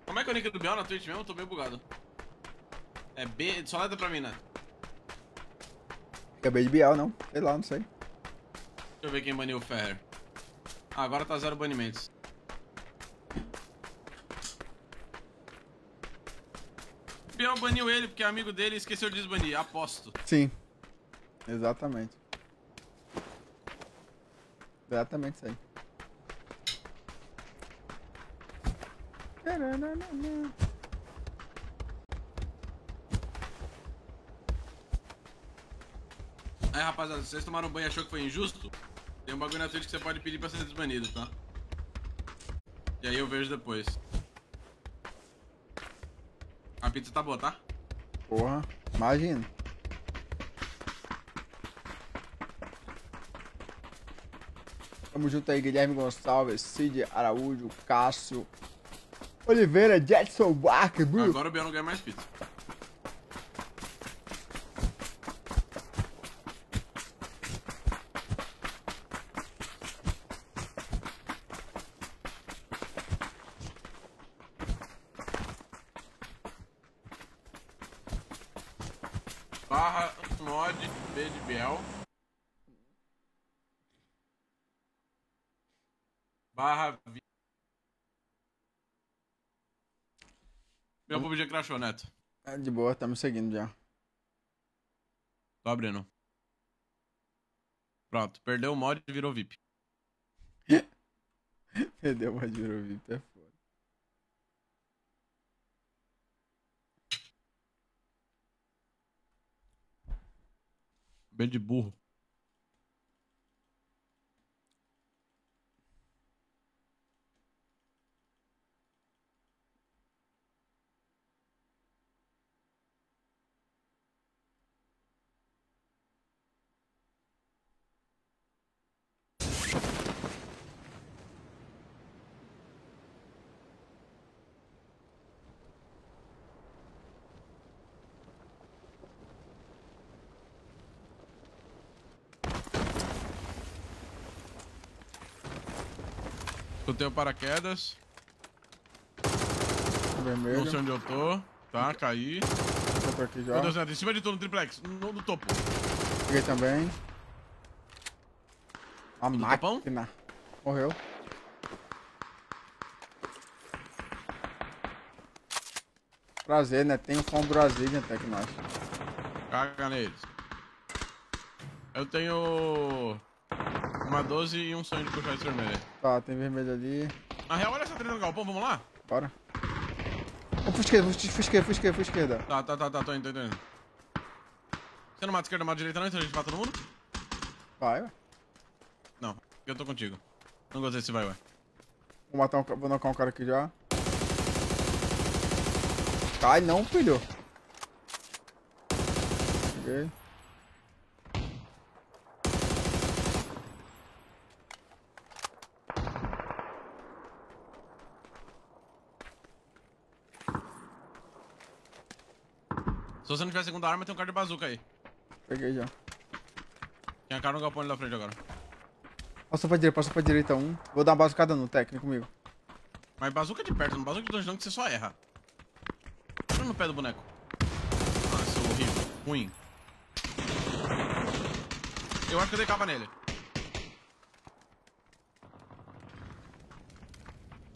Como é que é o nick do Biel na Twitch mesmo? Eu tô meio bugado. É B, só letra pra mim, né? Acabei de Biel, não? Sei lá, não sei. Deixa eu ver quem baniu o Ferrer. Ah, agora tá zero banimentos. O Biel baniu ele porque é amigo dele e esqueceu de desbanir. Aposto. Sim. Exatamente. Exatamente isso aí. Aí, rapaziada, vocês tomaram banho e achou que foi injusto, tem um bagulho na Twitch que você pode pedir pra ser desbanido, tá? E aí eu vejo depois. Pizza tá boa, tá? Porra, imagina. Tamo junto aí, Guilherme Gonçalves, Cid Araújo, Cássio, Oliveira, Jetson Barker, Bruno. Agora o Biel não ganha mais pizza. Barra mod B de Biel. Barra vi- Crashou, Neto. É, de boa, tá me seguindo já. Tô abrindo. Pronto, perdeu o mod e virou VIP. Perdeu mais virou VIP, é foda. Bem de burro. Escutei o paraquedas. Não Vermelho, sei onde eu tô. Tá, caí. tô aqui já. Meu Deus, Neto, em cima de tudo, no triplex. No, no topo. Peguei também. A Do máquina. Morreu. Prazer, né? Tem um fome Brasília até que nós. Caga neles. Eu tenho. Uma 12 e um sonho de puxar esse vermelho. Tá, tem vermelho ali. Na real, olha essa treta no galpão, vamos lá? Bora. Ô, fui esquerda, fui esquerda, fui esquerda, fui esquerda. Tá, tá, tá, tá, tô indo, tô indo. Você não mata esquerda, mata direita não, então a gente mata todo mundo? Vai, ué. Não, eu tô contigo. Não gostei desse vai, ué. Vou matar um, vou nocar um cara aqui já. Cai não, filho. Peguei. Você não tiver segunda arma, tem um cara de bazuca aí. Peguei já. Tem a cara no galpão ali na frente agora. Passou pra direita, passou pra direita um. Vou dar uma bazucada no técnico comigo. Mas bazuca de perto, não bazuca de longe não, que você só erra. Tira no pé do boneco. Seu horrível. Ruim. Eu acho que eu dei capa nele.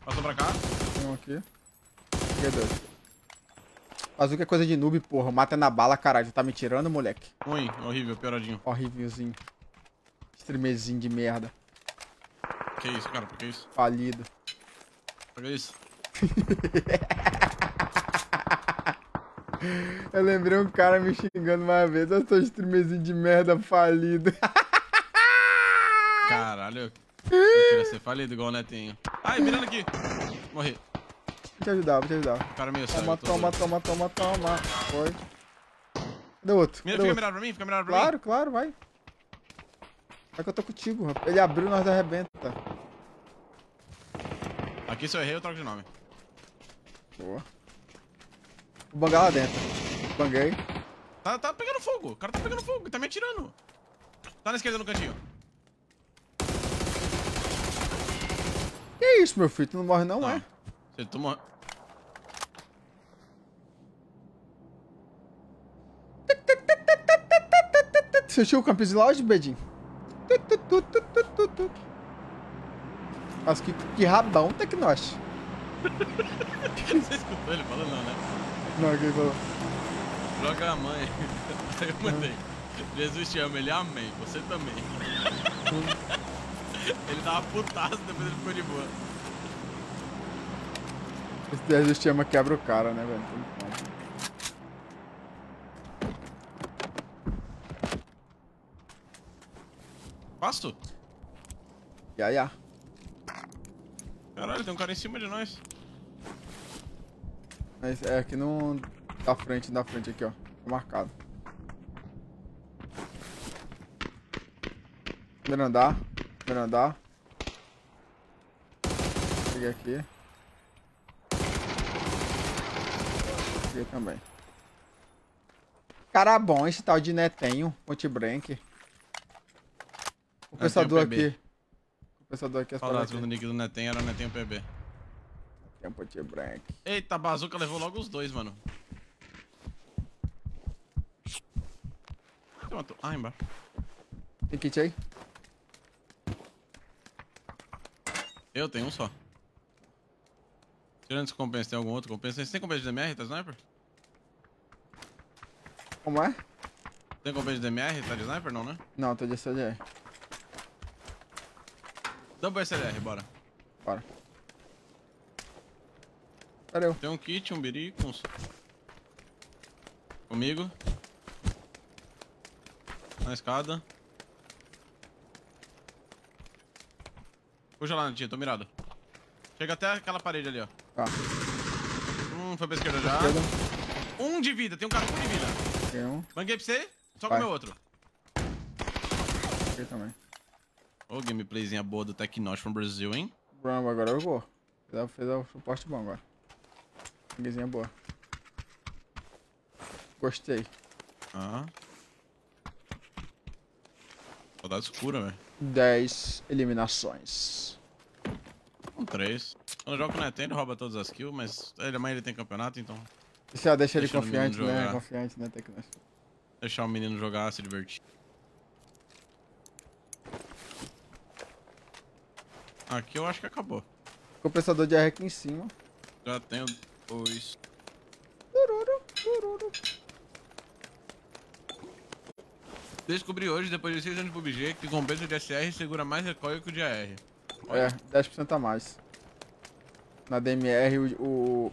Passou pra cá. Tem um aqui. Peguei dois. Bazuca é coisa de noob, porra. Mata na bala, caralho. Tá me tirando, moleque? Ruim, horrível, pioradinho. Horrívelzinho. Streamerzinho de merda. Que isso, cara? Por que isso? Falido. Por que isso? Eu lembrei um cara me xingando uma vez. Eu sou streamerzinho de merda falido. Caralho, eu queria ser falido igual o Netinho. Ai, mirando aqui. Morri. Vou te ajudar, vou te ajudar. O cara meio sério. Toma, tô toma, doido. toma, toma, toma. Foi. Cadê o outro? Mira, Cadê fica outro? mirado pra mim, fica mirado pra mim. Claro, claro, vai. É que eu tô contigo, rapaz. Ele abriu, nós arrebenta. Aqui se eu errei, eu troco de nome. Boa. Vou bangar lá dentro. Banguei. Tá, tá pegando fogo. O cara tá pegando fogo, tá me atirando. Tá na esquerda no cantinho. Que isso, meu filho? Tu não morre não, Não. é? Você toma. Você assistiu o Campus Lounge, Bedinho? Mas que, que rabão tá que nós. Você escutou ele falando, não, né? Não, quem falou? Joga a mãe. Aí eu mandei. Jesus te ama, ele amém. Você também. ele tava putaço, depois ele ficou de boa. Esse Jesus te ama quebra o cara, né, velho? Tem como. Passo? Ya, ya. Caralho, tem um cara em cima de nós. Mas é aqui no... Da frente, da frente aqui, ó. Tá marcado. Primeiro andar. Primeiro andar. Peguei aqui. Peguei também. Cara bom esse tal de Netenho, Ponte Brank. O pensador aqui. O pensador aqui, as Fala, o nick do Netem era Netem PB. Tem um Ponte Brank. Eita, a bazuca levou logo os dois, mano. Ah, embaixo. Tem kit aí? Eu tenho um só. Tirando esse compensa, tem algum outro compensa? Você tem compensa de DMR, tá sniper? Como é? Tem compensa de DMR, tá de sniper? Não, né? Não, tô de SLR. Double SLR, bora. Bora. Cadê eu? Tem um kit, um birico. Comigo. Na escada. Puxa lá, Netinho, tô mirado. Chega até aquela parede ali, ó. Tá. Hum, foi pra esquerda já. Esquerda. Um de vida, tem um cara com um de vida. Tem um. Banguei pra você, só Vai. comer outro. Aqui também. Ô, gameplayzinha boa do Tecnos from Brasil, hein? Rambo, agora eu vou. Fez, fez o suporte bom agora. Ninguém boa. Gostei. Ah. Saudade escura, velho. 10 eliminações. 3. Quando jogo com o Netem, ele rouba todas as kills, mas ele, amanhã ele tem campeonato, então Deixa, deixa ele Deixa o confiante, né? jogar. Confiante, né? Deixar o menino jogar, se divertir. Aqui eu acho que acabou. Compensador de R aqui em cima. Já tenho dois. Tururu, tururu. Descobri hoje, depois de 6 anos de PUBG, que compensa de SR segura mais recoil que o de AR. É, 10% a mais. Na DMR, o, o,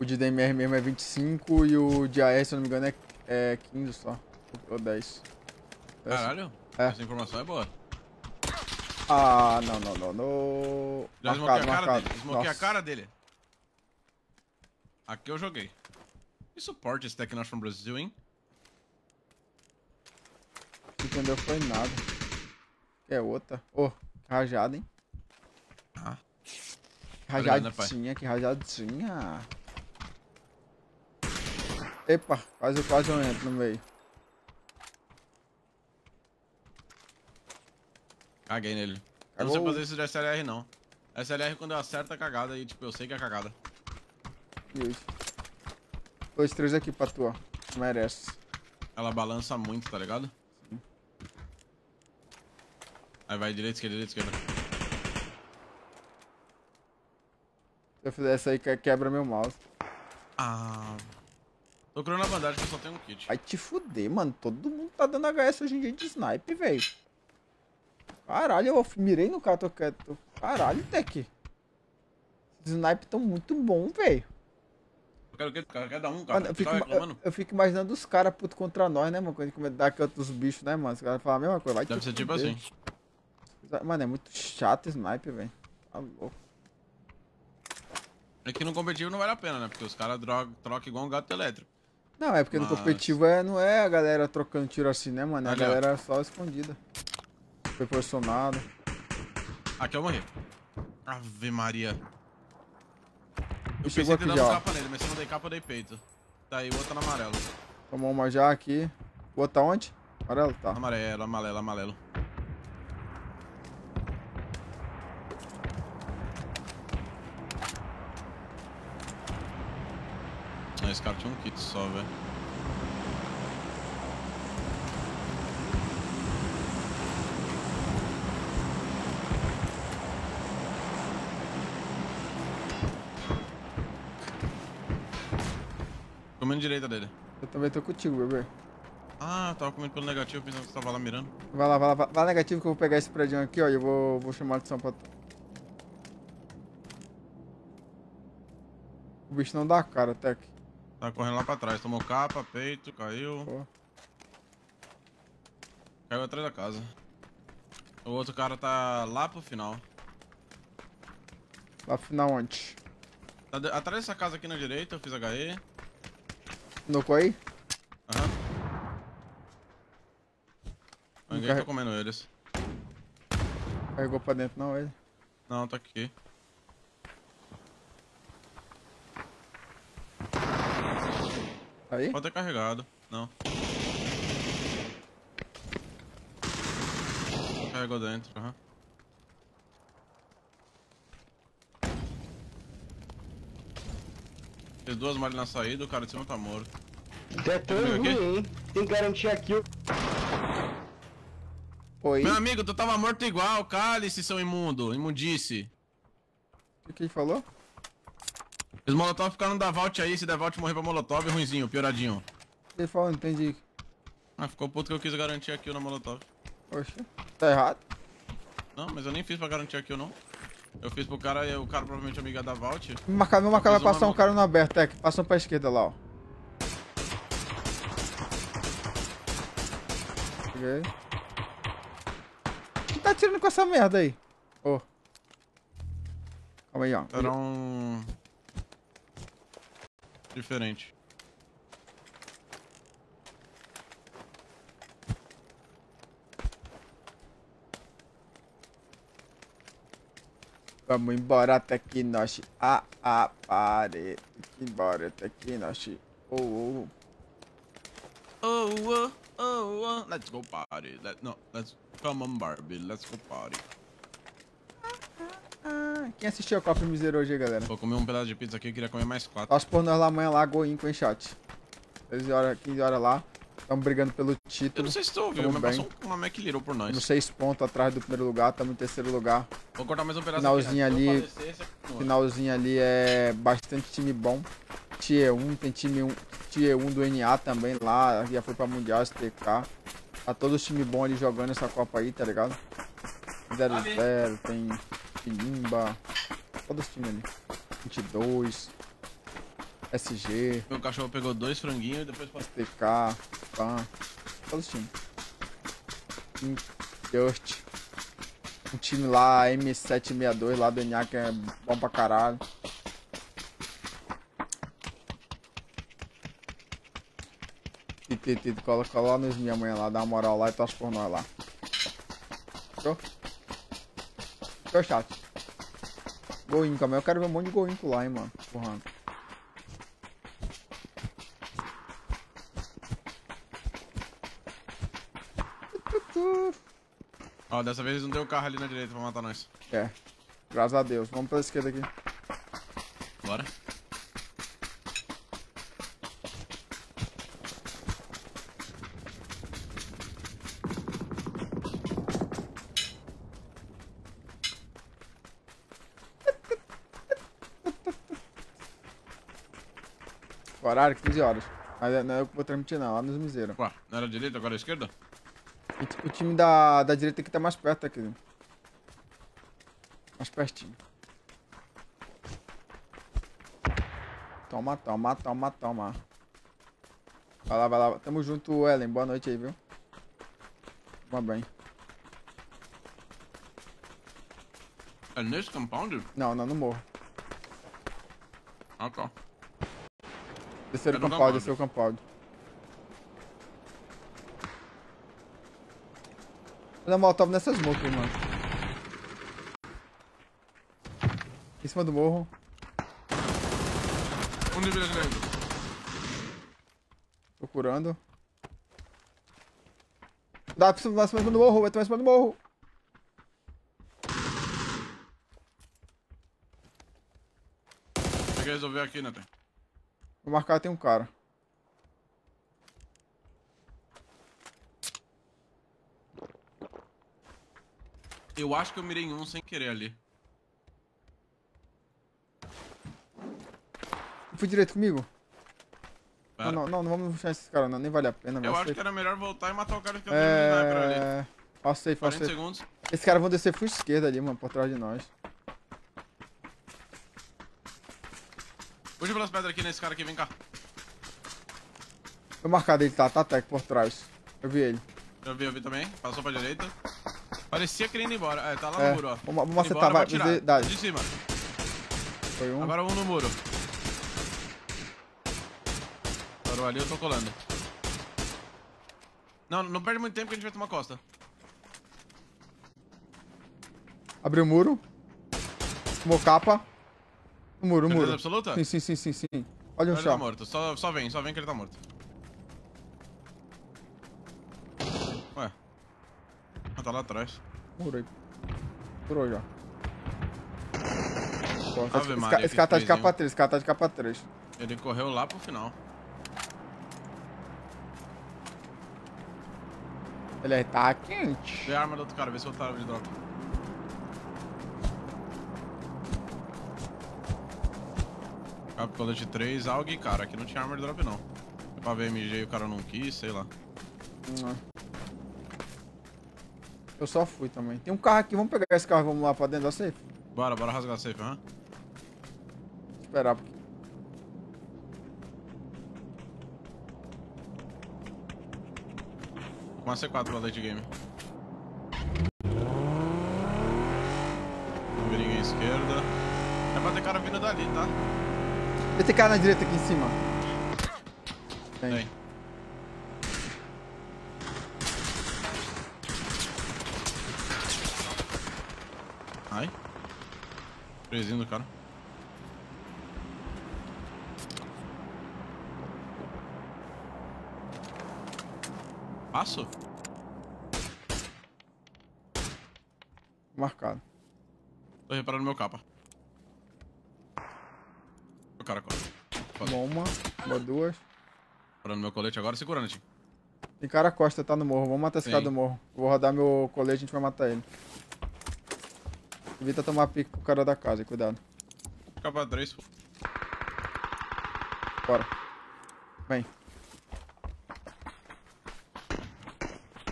o de DMR mesmo é 25 e o de AR, se eu não me engano, é, é 15 só. Ou 10. Caralho, É. essa informação é boa. Ah, não, não, não, não. Já Marcado, a cara marcado. dele. Smoquei a cara dele. Aqui eu joguei. Que suporte esse Tecnos from Brasil, hein? Não entendeu foi nada. É outra. Que rajada, hein? Ah. Que Obrigado, né? Rajadinha, que rajadinha. Epa, quase, quase eu entro no meio. Caguei nele. Eu não sei Cagou? fazer isso de SLR, não. SLR, quando eu acerto, é cagada. E, tipo, eu sei que é cagada. Isso. Dois, três aqui pra tu, ó. Merece. Ela balança muito, tá ligado? Aí vai direita, esquerda, direita, esquerda. Se eu fizer essa aí, que- quebra meu mouse. Ah... Tô curando a bandagem que eu só tenho um kit. Vai te fuder, mano. Todo mundo tá dando HS hoje em dia de snipe, velho. Caralho, eu mirei no cara, tô quieto. Caralho, Tech. Esses snipe tão muito bom, velho. Eu quero que cara quer dar um, cara. Mano, eu Tá fico, reclamando? eu, eu fico imaginando os caras putos contra nós, né, mano? Quando a gente dá que outros bichos, né, mano? Os caras falam a mesma coisa. Vai Deve ser tipo fuder. assim. Mano, é muito chato snipe, velho. Tá louco. É que no competitivo não vale a pena, né? Porque os caras trocam igual um gato elétrico. Não, é porque no Mas- competitivo é, não é a galera trocando tiro assim, né, mano? É a galera só escondida. Foi posicionado. Aqui eu morri. Ave Maria. Eu chegou pensei em aqui já, ó. capa nele, mas se não dei capa, eu dei peito. Tá aí, o outro tá no amarelo. Tomou uma já aqui. Botar onde? Amarelo? Tá. Amarelo, amarelo, amarelo. Ah, Kit só, velho. Comendo direita dele. Eu também tô contigo, bebê. Ah, eu tava comendo pelo negativo, pensando que você tava lá mirando. Vai lá, vai lá, vai negativo que eu vou pegar esse prédio aqui, ó. E eu vou, vou chamar a atenção pra. O bicho não dá cara, Tech. Tá correndo lá pra trás, tomou capa, peito, caiu. Pô. Caiu atrás da casa. O outro cara tá lá pro final. Lá pro final onde? Tá de- atrás dessa casa aqui na direita, eu fiz HE. Nocou aí? Aham. Ninguém carre- tá comendo eles. Carregou pra dentro não ele. Não, tá aqui. Aí? Pode ter carregado. Não. Carregou dentro, aham. Fiz duas malhas na saída, o cara de cima tá morto. É tão ruim, hein? Tem que garantir aqui o. Oi? Meu amigo, tu tava morto igual, cálice, seu imundo, imundice. O que, que ele falou? Os molotov ficaram da Vault aí, se der Vault morrer pra molotov, é ruimzinho, pioradinho. Ele falou? Entendi. Ah, ficou puto que eu quis garantir a kill na molotov. Poxa. Tá errado? Não, mas eu nem fiz pra garantir a kill, não. Eu fiz pro cara, e o cara provavelmente é amiga da Vault. Marcar, me marcar, vai passar um no- cara no aberto, é, que passou pra esquerda lá, ó. Peguei. Quem tá atirando com essa merda aí? Ô. Calma aí, ó. Era um... Diferente. Vamos embora até que nós. Ah, ah, pare. Embora até que nós. Oh, oh. Oh, oh, oh, oh. Let's go party. Let, no, let's... Come on, Barbie. Let's go party. Ah, quem assistiu a Copa zerou hoje, galera? Vou comer um pedaço de pizza aqui, eu queria comer mais quatro. Nós por nós lá amanhã lá, Goin com chat. 13 horas, 15 horas lá. Estamos brigando pelo Eu título. não sei se tu ouviu, Tamo mas bem. passou uma Mac Little por nós. Temos 6 pontos atrás do primeiro lugar, estamos em terceiro lugar. Vou cortar mais um pedaço Finalzinho aqui, né? ali, Se eu falecer, você continua. Finalzinho ali é bastante time bom. Tier 1, tem time 1, Tier 1 do NA também lá, já foi pra Mundial, STK. Tá todos os times bons ali jogando essa Copa aí, tá ligado? 0-0, tem Pilimba, todos os times ali. 22, SG, Meu cachorro pegou dois franguinhos e depois passou. STK, PAN, todos os times. Just. Um time lá, M762 lá do NA que é bom pra caralho. Tito, cola lá nos minha amanhã lá, dá uma moral lá e torce por nós lá. Fechou? Fechou, chat. Goinco, mas eu quero ver um monte de goinco lá, hein, mano. Porra. Ó, dessa vez não deu carro ali na direita pra matar nós. É. Graças a Deus. Vamos pela esquerda aqui. Bora. Horário, 15 horas. Mas é- não é eu que vou transmitir não, lá nos Miseira. Ué, não era direita, agora é esquerda? T- O time da, da direita aqui tá mais perto aqui. Mais pertinho. Toma, toma, toma, toma. Vai lá, vai lá. Tamo junto, Ellen. Boa noite aí, viu? Toma bem. É nesse compound? Não, não, no morro. Ah, tá. Desceram o compound. desceu o compound. Vou dar molotov nessas smoke, mano. Em cima do morro. Um de direita. Procurando. Dá pra pra cima do morro, vai pra cima do morro. Tem que resolver aqui, tem? Vou marcar, tem um cara. Eu acho que eu mirei em um sem querer ali. Fui direito comigo? Não, não, não, não vamos puxar esses caras, não. Nem vale a pena. Eu acho ser- que era melhor voltar e matar o cara que eu tenho ali. É. Safe, faço 40 safe. segundos. Esses caras vão descer full esquerda ali, mano, por trás de nós. Puxa pelas pedras aqui nesse cara aqui, vem cá. Eu marcar dele, tá, tá, tech por trás. Eu vi ele. Eu vi, eu vi também. Passou pra direita. Parecia querendo ir embora. É, tá lá É, no muro, ó. vamos- vamos Indo acertar, vai, atirar. você- dá. De cima. Foi um. Agora um no muro. Parou ali, eu tô colando. Não, não perde muito tempo que a gente vai tomar costa. Abriu o muro. Tomou capa. O muro, o Certeza muro. absoluta? Sim, sim, sim, sim, sim. Olha o Ele tá chá. morto. Só, só vem, só vem que ele tá morto. Ué. Ah, tá lá atrás. Muro aí. Furou já. Tá- Ave esse, Maria, ca- esse cara tá de capa 3, esse cara tá de capa 3. Ele correu lá pro final. Ele aí tá quente. Vê a arma do outro cara, vê se o cara de drop. Capa colete 3, AUG, cara, aqui não tinha arma de drop não. Foi pra VMG e o cara não quis, sei lá. É. Eu só fui também. Tem um carro aqui, vamos pegar esse carro e vamos lá pra dentro da safe? Bora, bora rasgar a safe, aham. Esperar. porque- Com a C4 pra late game. Não vi ninguém à esquerda. É pra ter cara vindo dali, tá? Vai ter cara na direita aqui em cima. Tem. Tem. Ai. Presinho do cara. Passo? Marcado. Tô reparando meu capa. O cara corre. Uma, uma, duas. Reparando meu colete agora, segurando, Tim. Tem cara costa, tá no morro. Vamos matar esse Sim. cara do morro. Vou rodar meu colete e a gente vai matar ele. Evita tomar pique pro cara da casa, cuidado. Capa 3. Bora. Vem.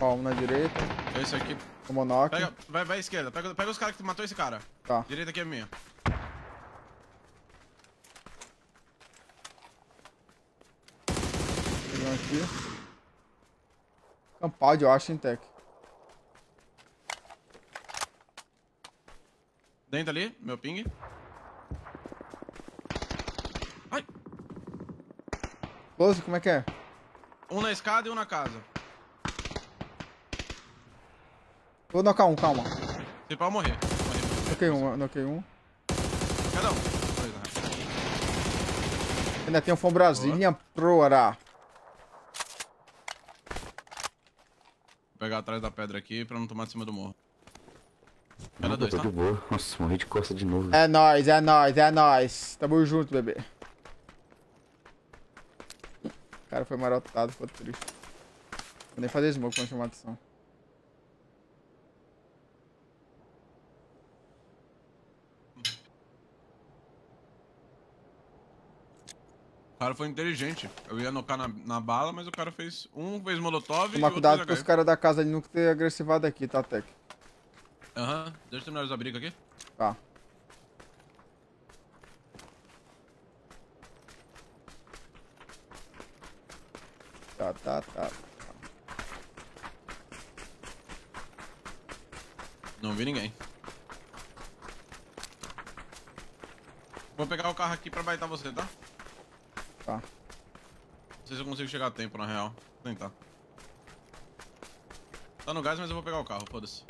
Ó, um na direita. Esse aqui. Tomou knock. Pega, vai, vai à esquerda. Pega, pega os caras que matou esse cara. Tá. Direita aqui é minha. Um aqui. Campaldi, eu acho, em tech. Dentro ali, meu ping. Ai! Close, como é que é? Um na escada e um na casa. Vou knockar um, calma. Se pau morrer. Morrer. Knockei um, knockei um. Cada um. Real. Ainda tem um Fom Brasília Pro Ará. Vou pegar atrás da pedra aqui pra não tomar de cima do morro. Cada Não, dois, tô tá? de boa. Nossa, morri de costa de novo. É nóis, é nóis, é nóis. Tamo junto, bebê. O cara foi marotado, ficou triste. Vou nem fazer smoke pra chamar atenção. Cara foi inteligente. Eu ia nocar na, na bala, mas o cara fez. Um fez molotov e Tomar outro cuidado com os caras da casa ali nunca ter agressivado aqui, tá, Tech? Aham. Deixa eu terminar os abrigos aqui. Tá. Tá, tá, tá. Não vi ninguém. Vou pegar o carro aqui pra baitar você, tá? Tá. Não sei se eu consigo chegar a tempo, na real. Vou tentar. Tá no gás, mas eu vou pegar o carro, foda-se.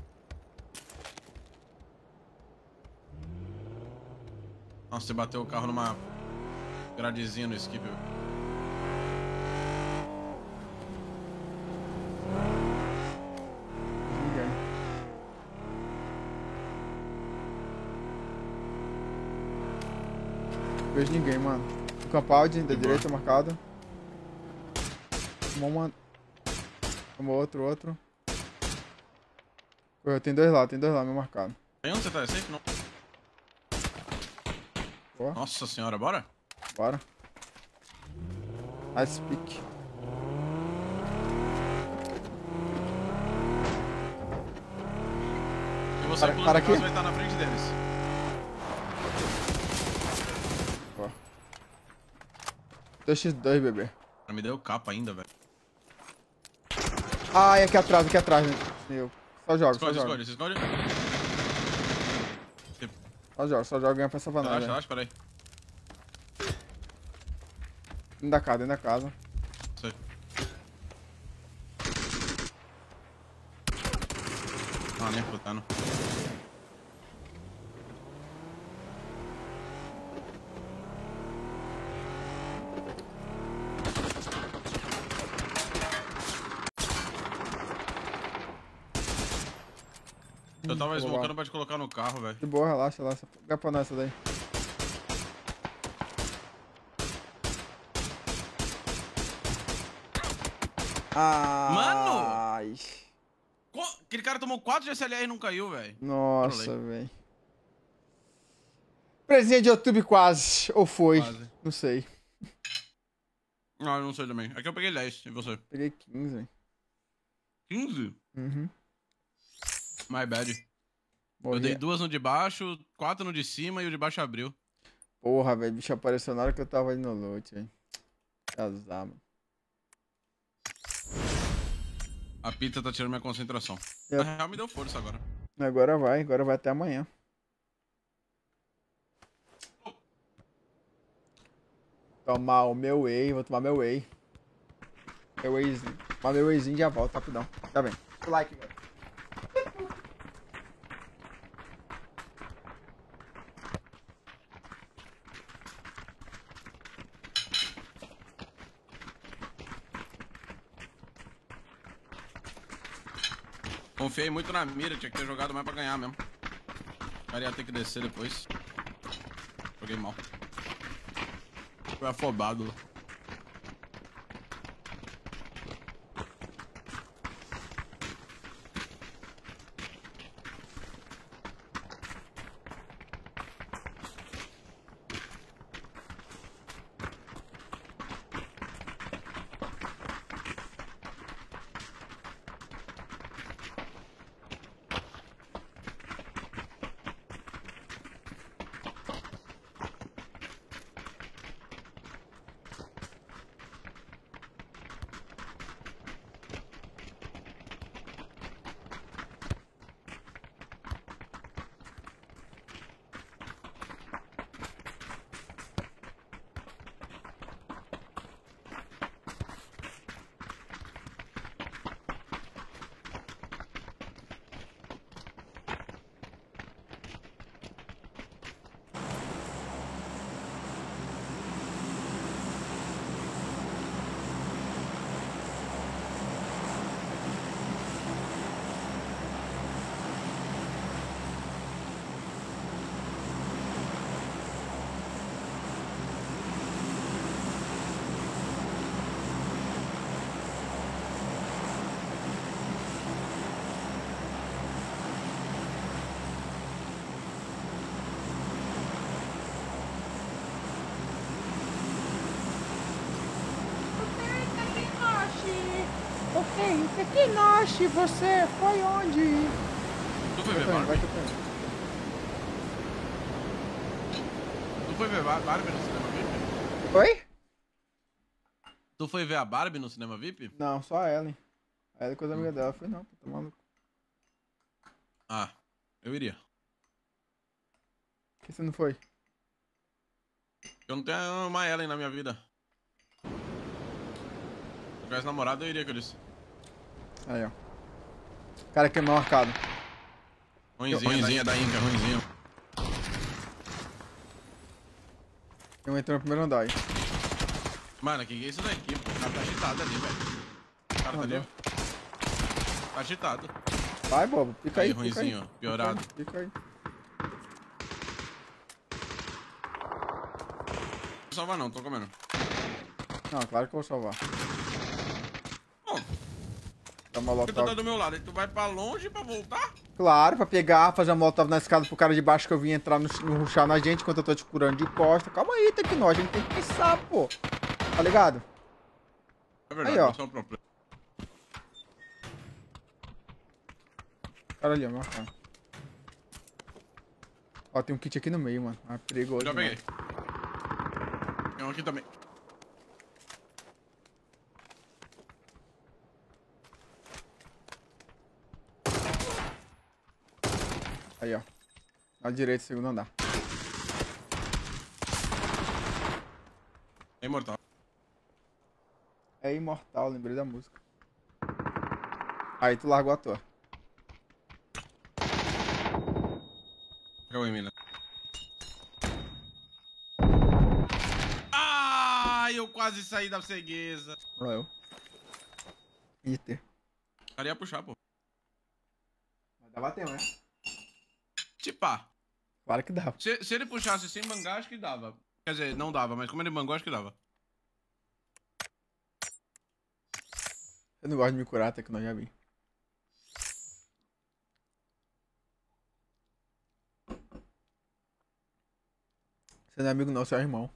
Nossa, você bateu o carro numa gradezinha no skip. velho. Vejo ninguém, mano. Campaldi, da direita, marcado. Tomou uma. Tomou outro, outro. Pô, tem dois lá, tem dois lá, meu marcado. Tem onde você tá? Safe? Não. Boa. Nossa senhora, bora? Bora. Nice pick. E você Para- para aqui? vai estar na frente deles. 2x2, bebê. Me deu capa ainda, velho. Ai, aqui atrás, aqui atrás. Meu. Só joga, só Esconde, joga. esconde, se esconde. Só joga, só joga ganha pra essa Relaxa, banana. relaxa, peraí. Dentro da casa, dentro da casa. Sei. Ah, nem putando. Tava lá. pra te colocar no carro, velho. De boa, relaxa, relaxa. Pega pra nós essa daí. Ah, Ai. Co- Aquele cara tomou 4 de SLR e não caiu, velho. Nossa, velho. Presinha de YouTube quase. Ou foi. Quase. Não sei. Não, eu não sei também. Aqui eu peguei 10, e você? Peguei 15, velho. 15? Uhum. My bad. Eu Morri. dei duas no de baixo, quatro no de cima e o de baixo abriu. Porra, velho. O bicho apareceu na hora que eu tava ali no loot. Que azar, mano. A pizza tá tirando minha concentração. É. Na real, me deu força agora. Agora vai, agora vai até amanhã. Tomar o meu whey, vou tomar meu whey. Meu wheyzinho. Tomar meu wheyzinho já volto, rapidão. Tá bem. Like, velho. Confiei muito na mira, tinha que ter jogado mais pra ganhar mesmo. O cara ia ter que descer depois. Joguei mal. Foi afobado. Ok, Tekinoshi, você foi onde? Tu foi ver Barbie? tu vai. Tu foi ver Bar- Barbie no cinema VIP? Oi? Tu foi ver a Barbie no cinema VIP? Não, só a Ellen. A Ellen com as amigas dela. Eu falei, não, tá maluco. Ah, eu iria. Por que você não foi? Eu não tenho uma Ellen na minha vida. Se eu tivesse namorado, eu iria, que eu disse. Aí, ó. Cara, aqui é meu arcado. Ruinzinha, ruinzinha da Inca, ruinzinho. Eu entrei no primeiro andar aí. Mano, que que é isso daqui? pô? O cara tá cheatado ali, velho. O cara tá ali, ó. Tá cheatado. Vai, bobo. Fica aí, Aí, fica aí. ruinzinho, piorado. Fica aí. Não salva não, tô comendo. Não, claro que eu vou salvar. Porque tu tá molotov. do meu lado, aí tu vai pra longe pra voltar? Claro, pra pegar, fazer uma molotov na escada pro cara de baixo que eu vim entrar no, no ruxar na gente enquanto eu tô te curando de costa. Calma aí, Tecno, a gente tem que pensar, pô. Tá ligado? É verdade, Aí, ó. eu sou um pro player. Cara ali, ó, meu cara. Ó, tem um kit aqui no meio, mano. Ah, perigoso. Já peguei. Tem um aqui também. Aí, ó. Na direita, segundo andar. É imortal. É imortal, lembrei da música. Aí tu largou a tua. Caiu em mim, né? Ah, eu quase saí da cegueza. Olha eu. IT. O cara ia puxar, pô. Mas dava tempo, né? Tipá. Claro que dava. Se, se ele puxasse sem bangar, acho que dava. Quer dizer, não dava, mas como ele bangou, acho que dava. Eu não gosto de me curar, até que nós já vi. Você não é amigo não, você é irmão.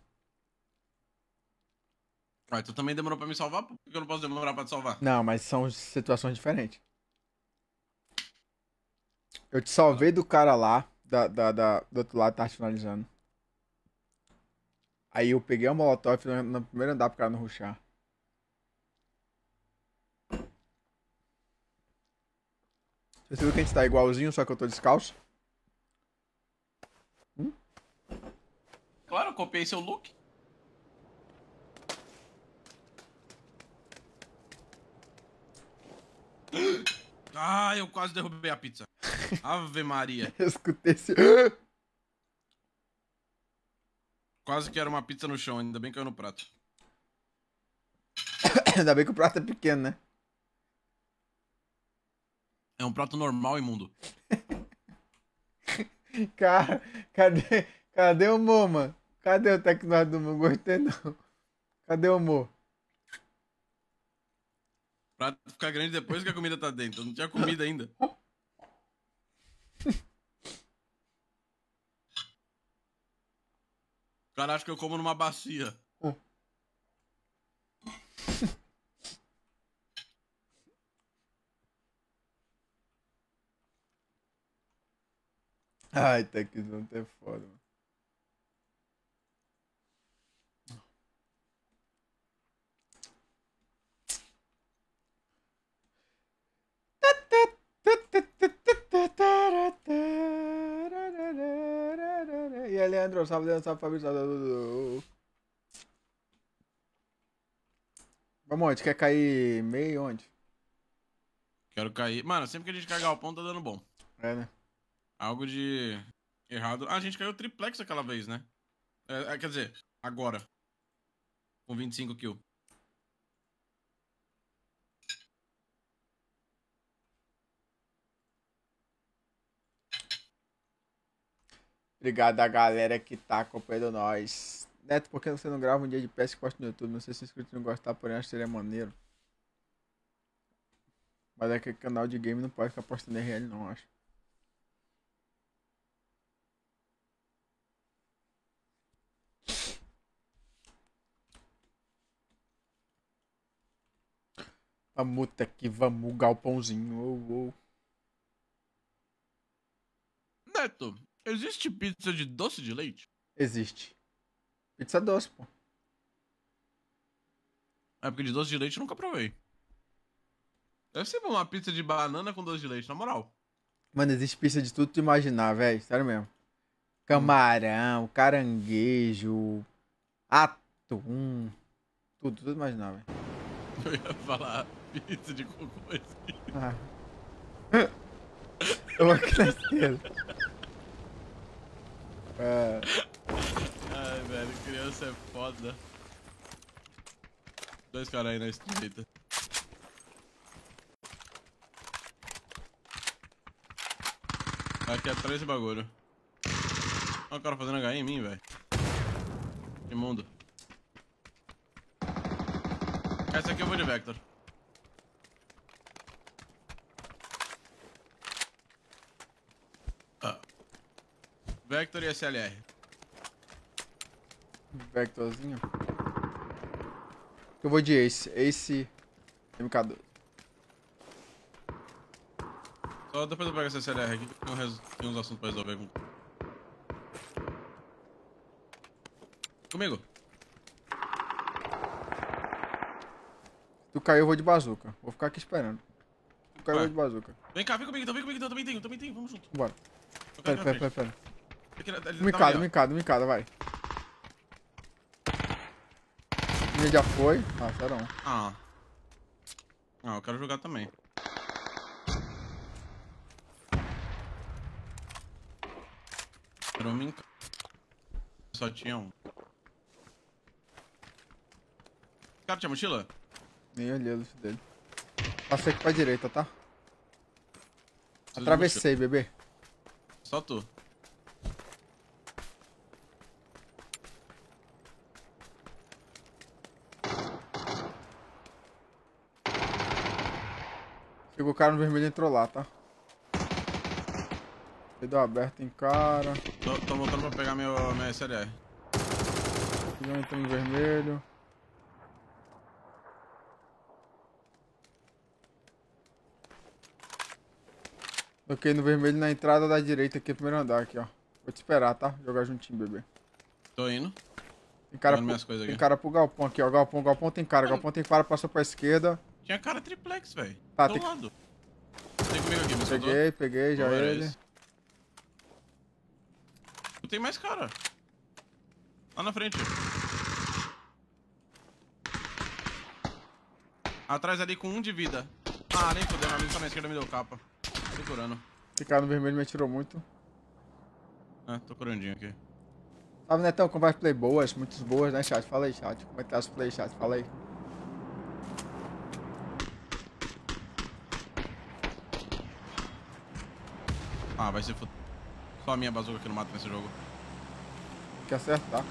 Ué, tu também demorou pra me salvar? Por que eu não posso demorar pra te salvar? Não, mas são situações diferentes. Eu te salvei do cara lá, da, da, da- do outro lado, tá finalizando. Aí eu peguei a molotov no, no primeiro andar pro cara não ruxar. Você viu que a gente tá igualzinho, só que eu tô descalço? Claro, eu copiei seu look. Ah, eu quase derrubei a pizza. Ave Maria. Eu escutei esse. Quase que era uma pizza no chão, ainda bem que caiu no prato. Ainda bem que o prato é pequeno, né? É um prato normal, imundo. Cara, cadê, cadê o Mo, mano? Cadê o tecnado do Mo? Gostei não. Cadê o Mo? Prato ficar grande depois que a comida tá dentro. Não tinha comida ainda. O cara acha que eu como numa bacia. Ai, tecnado é foda, mano. E aí, Leandro, salve, Leandro, salve, Fabrício. Vamos onde? Quer cair meio onde? Quero cair. Mano, sempre que a gente cagar o ponto tá dando bom. É, né? Algo de errado. Ah, a gente caiu triplex aquela vez, né? É, é, quer dizer, agora. Com 25 kills. Obrigado a galera que tá acompanhando nós. Neto, por que você não grava um dia de PS e posta no YouTube? Não sei se o inscrito não gostar, porém acho que seria maneiro. Mas é que canal de game não pode ficar postando RL não, acho. Vamos aqui, vamos galpãozinho. Oh, oh. Neto, existe pizza de doce de leite? Existe. Pizza doce, pô. É porque de doce de leite eu nunca provei. Deve ser uma pizza de banana com doce de leite, na moral. Mano, existe pizza de tudo que tu imaginar, velho. Sério mesmo. Camarão, caranguejo, atum. Tudo, tudo imaginar, velho. Eu ia falar pizza de cocô. assim. Ah. Eu vou crescer. É, Ai, velho, criança é foda. Dois caras aí na estreita. Aqui atrás esse bagulho. Olha o cara fazendo HI em mim, velho. Imundo. Essa aqui eu vou de Vector. Vector e SLR. Vectorzinho. Eu vou de Ace. Ace MK2. Só depois eu pego essa SLR aqui, que tem, um res- tem uns assuntos pra resolver com... Comigo. Tu caiu, eu vou de bazuca. Vou ficar aqui esperando. caiu Vai. de bazuca. Vem cá, vem comigo, então, vem comigo, então, também tenho, também tenho, vamos junto. Bora. Eu Pera, pera, pera, pera. Frente. Ele- ele me cada, me cada, vai. Ele já foi. Ah, será um. Ah. Ah, eu quero jogar também. Era um. Só tinha um. Cara, tinha mochila? Nem olhei o luxo dele. Passei aqui pra direita, tá? Atravessei, bebê. Só tu. Chegou o cara no vermelho e entrou lá, tá? Deu aberto em cara. Tô, tô voltando pra pegar meu, minha SLR. Chegou entrou no vermelho. Toquei no vermelho na entrada da direita aqui, primeiro andar aqui, ó. Vou te esperar, tá? Jogar juntinho, bebê. Tô indo. Tem cara, Pegando pro, minhas coisas tem cara pro galpão aqui, ó. Galpão, galpão tem cara. Galpão tem cara, passou pra esquerda. Tinha cara triplex, velho. Tá, Do tem lado. Tem comigo aqui, me escutou? Peguei, peguei, já Não era ele. esse. Tu tem mais cara. Lá na frente. Atrás ali com um de vida. Ah, nem fudeu, meu amigo tá na esquerda me deu capa. Tô curando. Esse cara no vermelho me atirou muito. É, tô curandinho aqui. Salve, Netão, como vai as play boas? Muitas boas, né, chat? Fala aí, chat. Como é que tá as play, chat? Fala aí. Ah, vai ser fuder. Só a minha bazuca que não mata nesse jogo. Tem que acertar.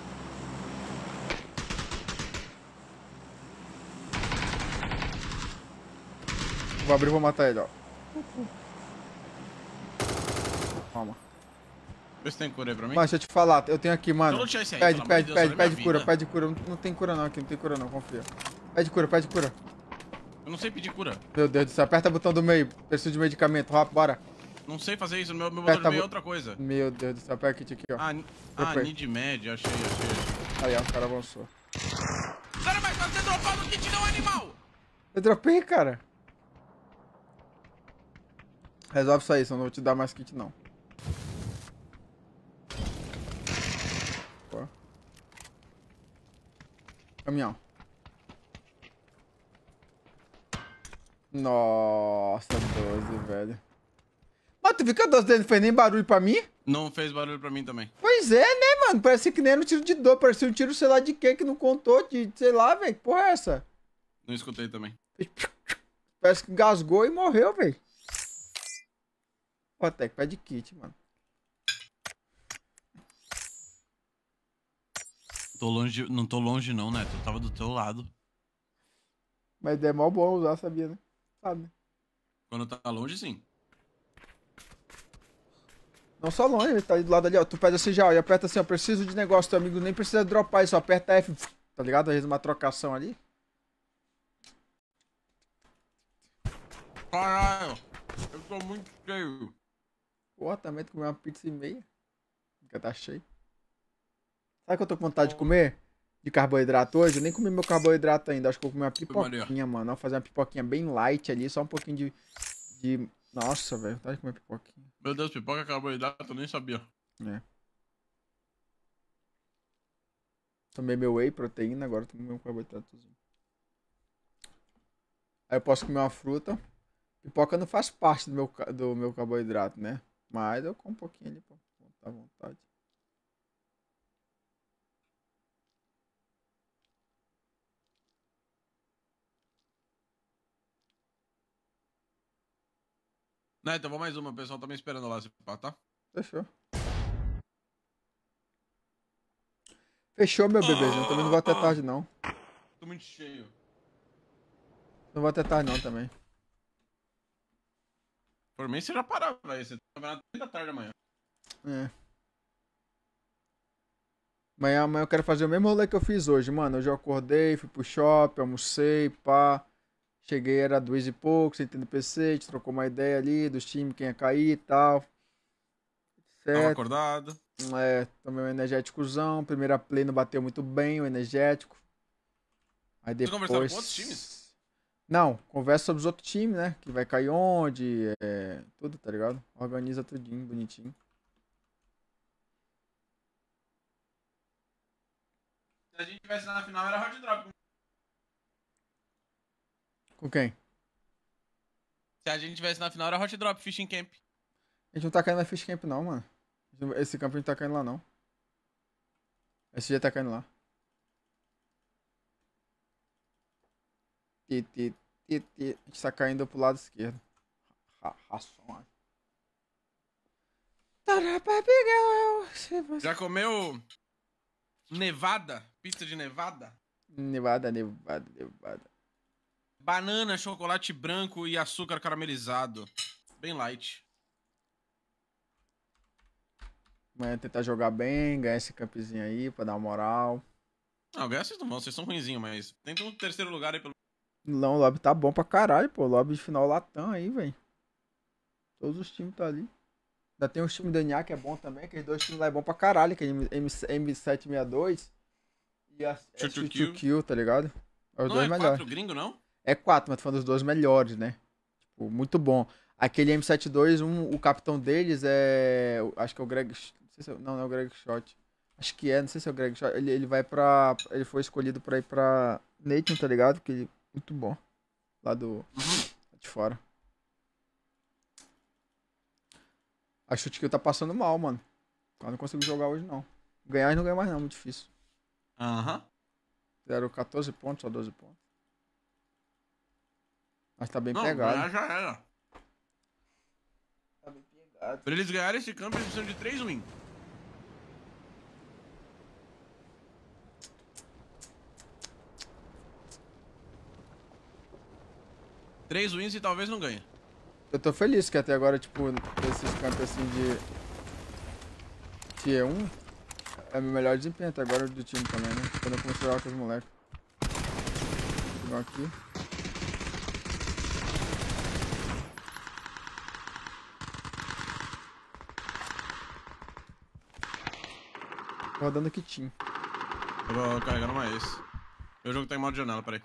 Vou abrir e vou matar ele, ó. Calma. Vê se tem cura aí pra mim. Mas deixa eu te falar, eu tenho aqui, mano. Aí, Pede, pede, Deus, pede, pede cura, vida. pede cura. Não, não tem cura não aqui, não tem cura não, confia. Pede cura, pede cura. Eu não sei pedir cura. Meu Deus do céu, aperta o botão do meio. Preciso de medicamento, rápido, bora. Não sei fazer isso. Meu, meu botão tá é outra coisa. Meu Deus do céu, pega kit aqui, ó. Ah, ah need med, achei, achei. Aí, ó, o cara avançou. Cara, mas tá sendo dropado o kit não, animal! Eu dropei, cara. Resolve isso aí, senão não vou te dar mais kit, não. Pô. Caminhão. Nossa, 12, velho. Mas tu viu que a 12 dele não fez nem barulho pra mim? Não fez barulho pra mim também. Pois é, né, mano? Parecia que nem era um tiro de dor. Parecia um tiro, sei lá, de quê que não contou. De, sei lá, velho. Que porra é essa? Não escutei também. Parece que gasgou e morreu, velho. Ó, Tec, pede kit, mano. Tô longe, não tô longe não, Neto. Eu tava do teu lado. Mas é mó bom usar, sabia, né? Sabe, né? Quando tá longe, sim. Não só longe, ele tá ali do lado ali, ó. Tu pede assim já, ó, e aperta assim, ó. Preciso de negócio, teu amigo nem precisa dropar isso, ó. Aperta F, tá ligado? Às vezes uma trocação ali. Caralho, eu tô muito cheio. Porra, também tu comeu uma pizza e meia. Porque tá cheio. Sabe o que eu tô com vontade de comer? De carboidrato hoje? Eu nem comi meu carboidrato ainda. Acho que eu vou comer uma pipoquinha, mano. Vou fazer uma pipoquinha bem light ali, só um pouquinho de. de... Nossa, velho. Vontade de comer pipoquinha. Meu Deus, pipoca carboidrato, eu nem sabia. Tomei meu whey proteína, agora tomo meu carboidratozinho. Aí eu posso comer uma fruta. Pipoca não faz parte do meu, do meu carboidrato, né? Mas eu como um pouquinho ali pra botar à vontade. Neto, eu vou mais uma. O pessoal tá me esperando lá, se pá, tá? Fechou. Fechou, meu bebezinho. Também não vou até tarde, não. Tô muito cheio. Não vou até tarde, não, também. Por mim, você já parava, velho. Você tá vendo da tarde amanhã. É. Amanhã, amanhã eu quero fazer o mesmo rolê que eu fiz hoje, mano. Hoje eu acordei, fui pro shopping, almocei, pá. Cheguei, era duas e pouco, sentei no PC, a gente trocou uma ideia ali dos times, quem ia cair e tal. Tava acordado. É, tomei um energéticozão. Primeira play não bateu muito bem, o energético. Aí depois. conversaram com outros times? Não, conversa sobre os outros times, né? Que vai cair onde, é, tudo, tá ligado? Organiza tudinho, bonitinho. Se a gente tivesse na final, era hot drop. Com quem? Se a gente tivesse na final, era hot drop, fishing camp. A gente não tá caindo na Fish Camp não, mano. Esse campo a gente tá caindo lá não. Esse dia tá caindo lá. Ti, ti, ti, ti. A gente tá caindo pro lado esquerdo. Ra- Ração. Já comeu nevada? Pizza de nevada? Nevada, nevada, nevada. Banana, chocolate branco e açúcar caramelizado. Bem light. Amanhã tentar jogar bem, ganhar esse campzinho aí pra dar uma moral. Não, ganhar vocês não vão, vocês são ruinzinhos, mas tenta um terceiro lugar aí pelo. Não, o lobby tá bom pra caralho, pô. Lobby de final latão aí, velho. Todos os times tá ali. Ainda tem os times da NA que é bom também. Aqueles dois times lá é bom pra caralho. Que é M- M- M762 e a é to Kill. Kill, tá ligado? É os não dois é melhores. quatro gringo, não? É quatro, mas tô falando dos dois melhores, né? Tipo, muito bom. Aquele M72, um, o capitão deles é. Acho que é o Greg. Não, sei se é, não, não é o Greg Shot. Acho que é, não sei se é o Greg Shot. Ele, ele vai pra. Ele foi escolhido pra ir pra Nation, tá ligado? Que ele. Muito bom. Lá do. lá de fora. A chute que tá passando mal, mano. Eu não consigo jogar hoje, não. Ganhar não ganha mais, não. Muito difícil. Aham. Fizeram 14 pontos, só 12 pontos. Mas tá bem Não, pegado. já era. Tá bem pegado. Pra eles ganharem esse campo, eles precisam de 3 wins. Três wins e talvez não ganhe. Eu tô feliz que até agora, tipo, esses campos assim de. Tier 1 é o meu melhor desempenho até agora do time também, né? Quando eu comecei a jogar com os moleques. Vou aqui. Rodando kitinho. Eu vou carregando mais. Meu jogo tá em modo janela, peraí.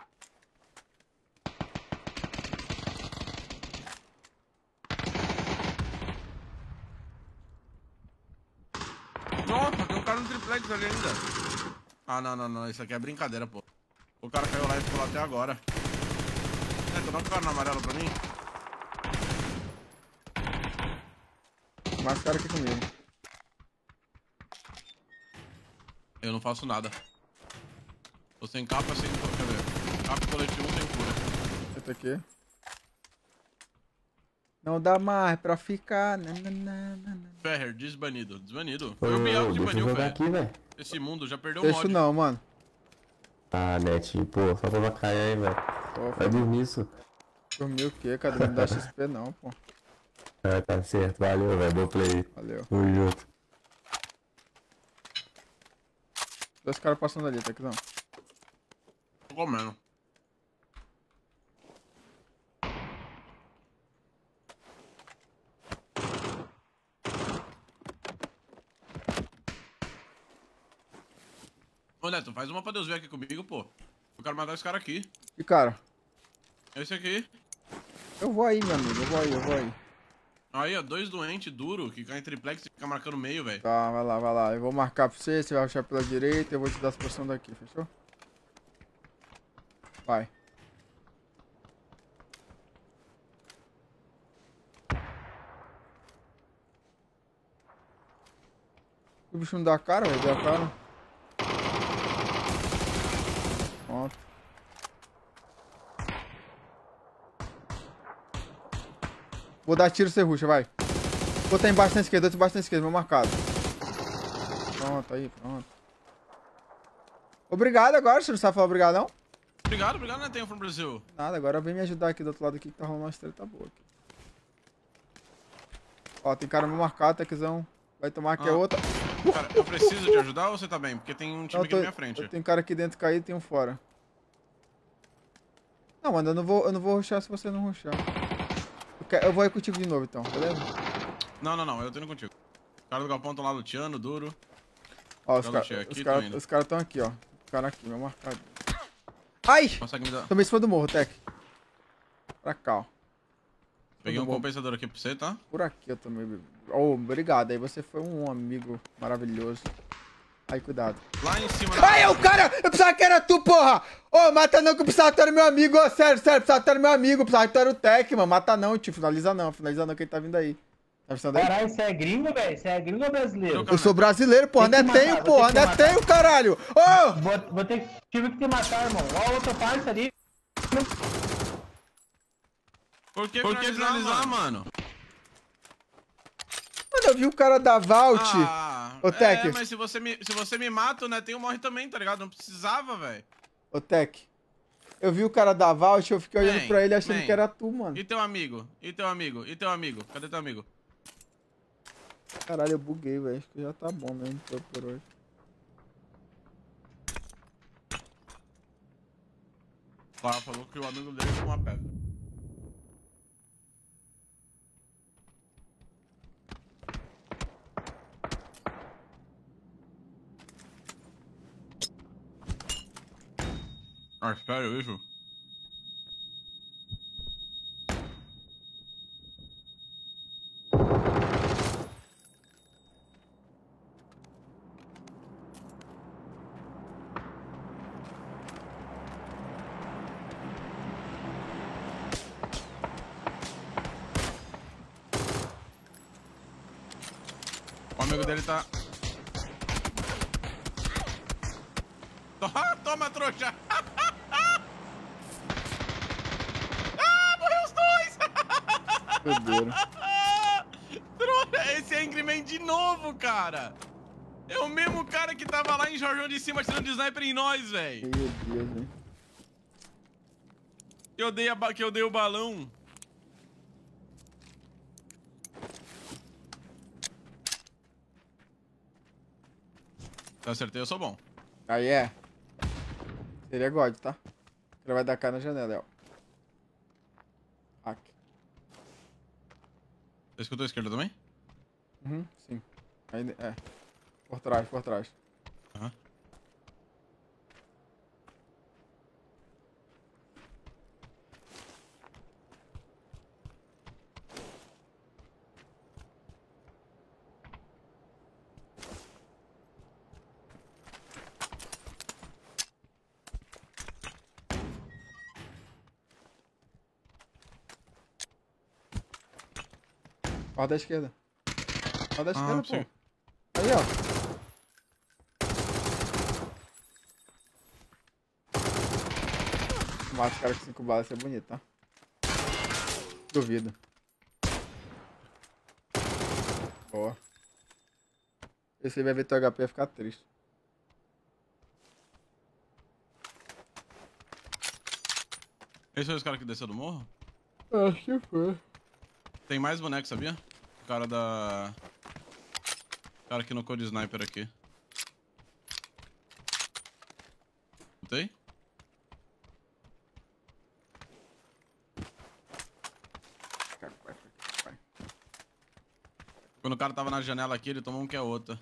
Nossa, tem um cara no triplex ali ainda. Ah, não, não, não. Isso aqui é brincadeira, pô. O cara caiu lá e ficou lá até agora. É, tu um cara no amarelo pra mim? Mais cara aqui comigo. Eu não faço nada. Tô sem capa, sem... Quer ver? Capa coletivo sem cura. Eita aqui. Não dá mais pra ficar. nananana. Ferrer, desbanido. Desbanido. Foi o Biel que eu desbaniu, jogar velho. aqui, velho. Esse mundo já perdeu o Deixa mod. não, mano. Ah, netinho, pô, só pra cair aí, velho. Vai dormir isso. dormiu o quê, cara? Não dá XP não, pô. Ah, tá certo, valeu, velho. Bom play. Valeu. Tamo junto. Dois caras passando ali, tá aqui não. Tô comendo. Ô Neto, faz uma pra Deus ver aqui comigo, pô. Eu quero matar esse cara aqui. E cara, Esse aqui. eu vou aí, meu amigo. Eu vou aí, eu vou aí. Aí, ó, dois doentes duro que caem triplex e fica marcando meio, velho. Tá, vai lá, vai lá. Eu vou marcar pra você, você vai rushar pela direita, eu vou te dar as posições daqui, fechou? Vai. O bicho não dá cara, velho, a cara. Pronto. Vou dar tiro, você ruxa, vai. Botar embaixo na esquerda, outro embaixo na esquerda, meu marcado. Pronto, aí, pronto. Obrigado agora, você não sabe falar obrigado não? Obrigado, obrigado, Netinho, from Brasil. Nada, agora vem me ajudar aqui do outro lado aqui que tá rolando uma treta boa aqui. Ó, tem cara me marcado, Techzão. Vai tomar aqui a Ah. outra. Cara, eu preciso te ajudar ou você tá bem? Porque tem um time Não, aqui na minha frente. tenho cara aqui dentro caído e tem um fora. Não, mano, eu não vou, eu não vou rushar se você não rushar. Eu, vou aí contigo de novo então, beleza? Não, não, não, eu tô indo contigo. Os caras do galpão estão lá luteando, duro. Ó, os caras os tô cara, indo. os cara estão aqui, ó. O cara aqui, meu marcado. Ai! Consegue me dar. Tomei em cima do morro, Tech. Pra cá, ó. Peguei um bom. compensador aqui pra você, tá? Por aqui eu também. Oh, obrigado. Aí você foi um amigo maravilhoso. Aí, cuidado. Lá em cima. Ai, o cara! Eu pensava que era tu, porra! Ô, mata não, que eu pensava que tu era meu amigo. Ô, sério, sério, pensava que tu era meu amigo. Pensava que tu era o Tech, mano. Mata não, tio. Finaliza não, finaliza não, que ele tá vindo aí. Tá pensando aí? Caralho, você é gringo, velho? Você é gringo ou brasileiro? Eu sou brasileiro, porra. Tem Não é tenho, porra. Não é tenho, caralho. Ô! Vou, vou ter tive que te matar, irmão. Ó, outro parça ali. Por que Por que finalizar, mano? Mano, eu vi o cara da Vault. Ah, Ô, Tech. É, mas se você, me, se você me mata, né, tem o morre também, tá ligado? Não precisava, velho. Ô, Tech. Eu vi o cara da Vault, eu fiquei olhando Vem, pra ele achando vem. que era tu, mano. E teu amigo? E teu amigo? E teu amigo? Cadê teu amigo? Caralho, eu buguei, velho. Acho que já tá bom mesmo por- por hoje. Ela falou que o amigo dele com uma pedra. Ah, sério isso? O amigo dele tá. To- Toma, trouxa! ah, morreu os dois! Fuderam. Trouxa, esse é Angry Man de novo, cara! É o mesmo cara que tava lá em Jorjão de cima tirando de sniper em nós, velho! Meu Deus, velho. Que eu dei, a que eu dei o balão. Eu acertei, eu sou bom. Aí é. Seria God, tá? Ele vai dar cara na janela, ó. Aqui. Você escutou a esquerda também? Uhum, sim. Aí, é. Por trás, por trás. Ó da esquerda. Ó da Ah, esquerda, sim. Aí, ó. Mata o cara com 5 balas, isso é bonito, tá? Duvido. Ó. Esse aí vai ver teu HP e ficar triste. Esse foi os caras que desceu do morro? Acho que foi. Tem mais bonecos, sabia? O cara da... Cara que no code sniper aqui. Vai, vai. Quando o cara tava na janela aqui, ele tomou um que é outra.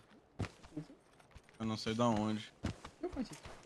Eu não sei da onde. Eu faço isso.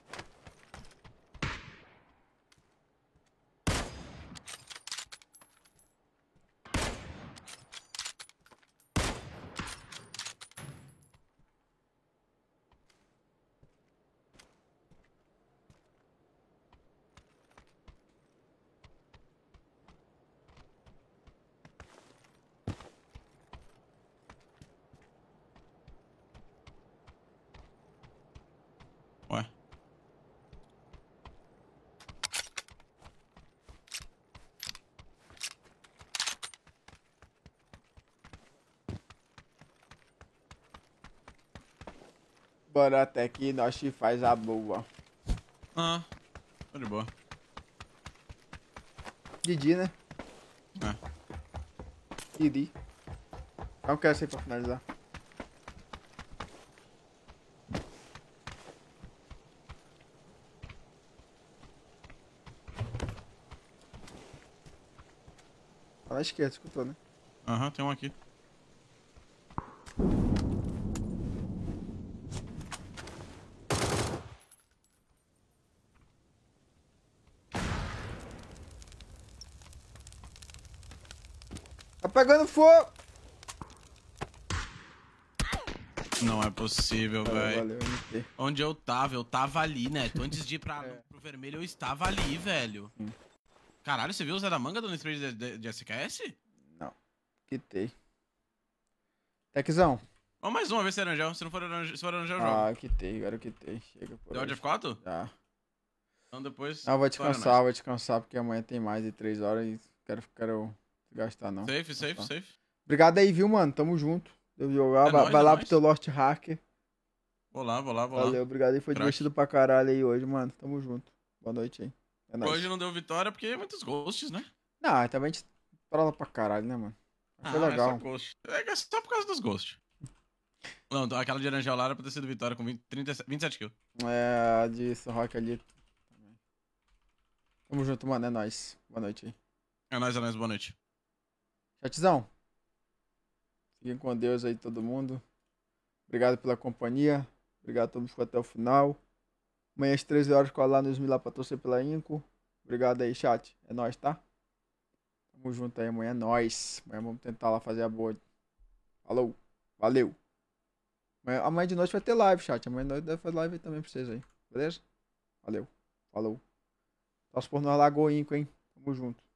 Ué. Bora até que nós te faz a boa. Ah, tá de boa. Didi, né? É. Didi. Não quero ser pra finalizar. Tá na esquerda, escutou, né? Aham, tem um aqui. Pegando fogo! Não é possível, velho. Onde eu tava? Eu tava ali, né? Antes de ir pra, É. pro vermelho, eu estava ali, velho. Hum. Caralho, você viu o Zé da Manga dando spray de, de, de SKS? Não, quitei. Techzão. Vamos mais uma vez se é Arangel. Se não for Arangel, se for Arangel, eu jogo. Ah, quitei, agora quitei. Chega por Deu de F4? Já. Então depois... Não, vou descansar, vou descansar, porque amanhã tem mais de 3 horas e quero, quero gastar, não. Safe, safe, Tá. safe. Obrigado aí, viu, mano? Tamo junto. Deu jogar. É vai nóis, vai é lá nóis. pro teu Lost Hacker. Vou lá, vou lá, vou Valeu, obrigado aí. Foi Crack. divertido pra caralho aí hoje, mano. Tamo junto. Boa noite aí. É lá. nóis. Hoje não deu vitória porque é muitos ghosts, né? Não, também a gente trola pra caralho, né, mano? Foi Ah, legal. É só, ghost. é só por causa dos ghosts. Não, aquela de Arangel lá era pra ter sido vitória com 20, 37, 27 kills. É, a de Rock ali. Tamo junto, mano. É nóis. Boa noite aí. É nóis, é nóis, boa noite. Chatzão. Fiquem com Deus aí, todo mundo. Obrigado pela companhia. Obrigado a todos que ficou até o final. Amanhã às 13 horas colar nos lá pra torcer pela Inco. Obrigado aí, chat. É nóis, tá? Tamo junto aí. Amanhã é nóis. Amanhã vamos tentar lá fazer a boa. Falou. Valeu. Amanhã, amanhã de noite vai ter live, chat. Amanhã de noite deve fazer live também pra vocês aí. Beleza? Valeu. Falou. Torce por nós Lagoinco, hein? Tamo junto.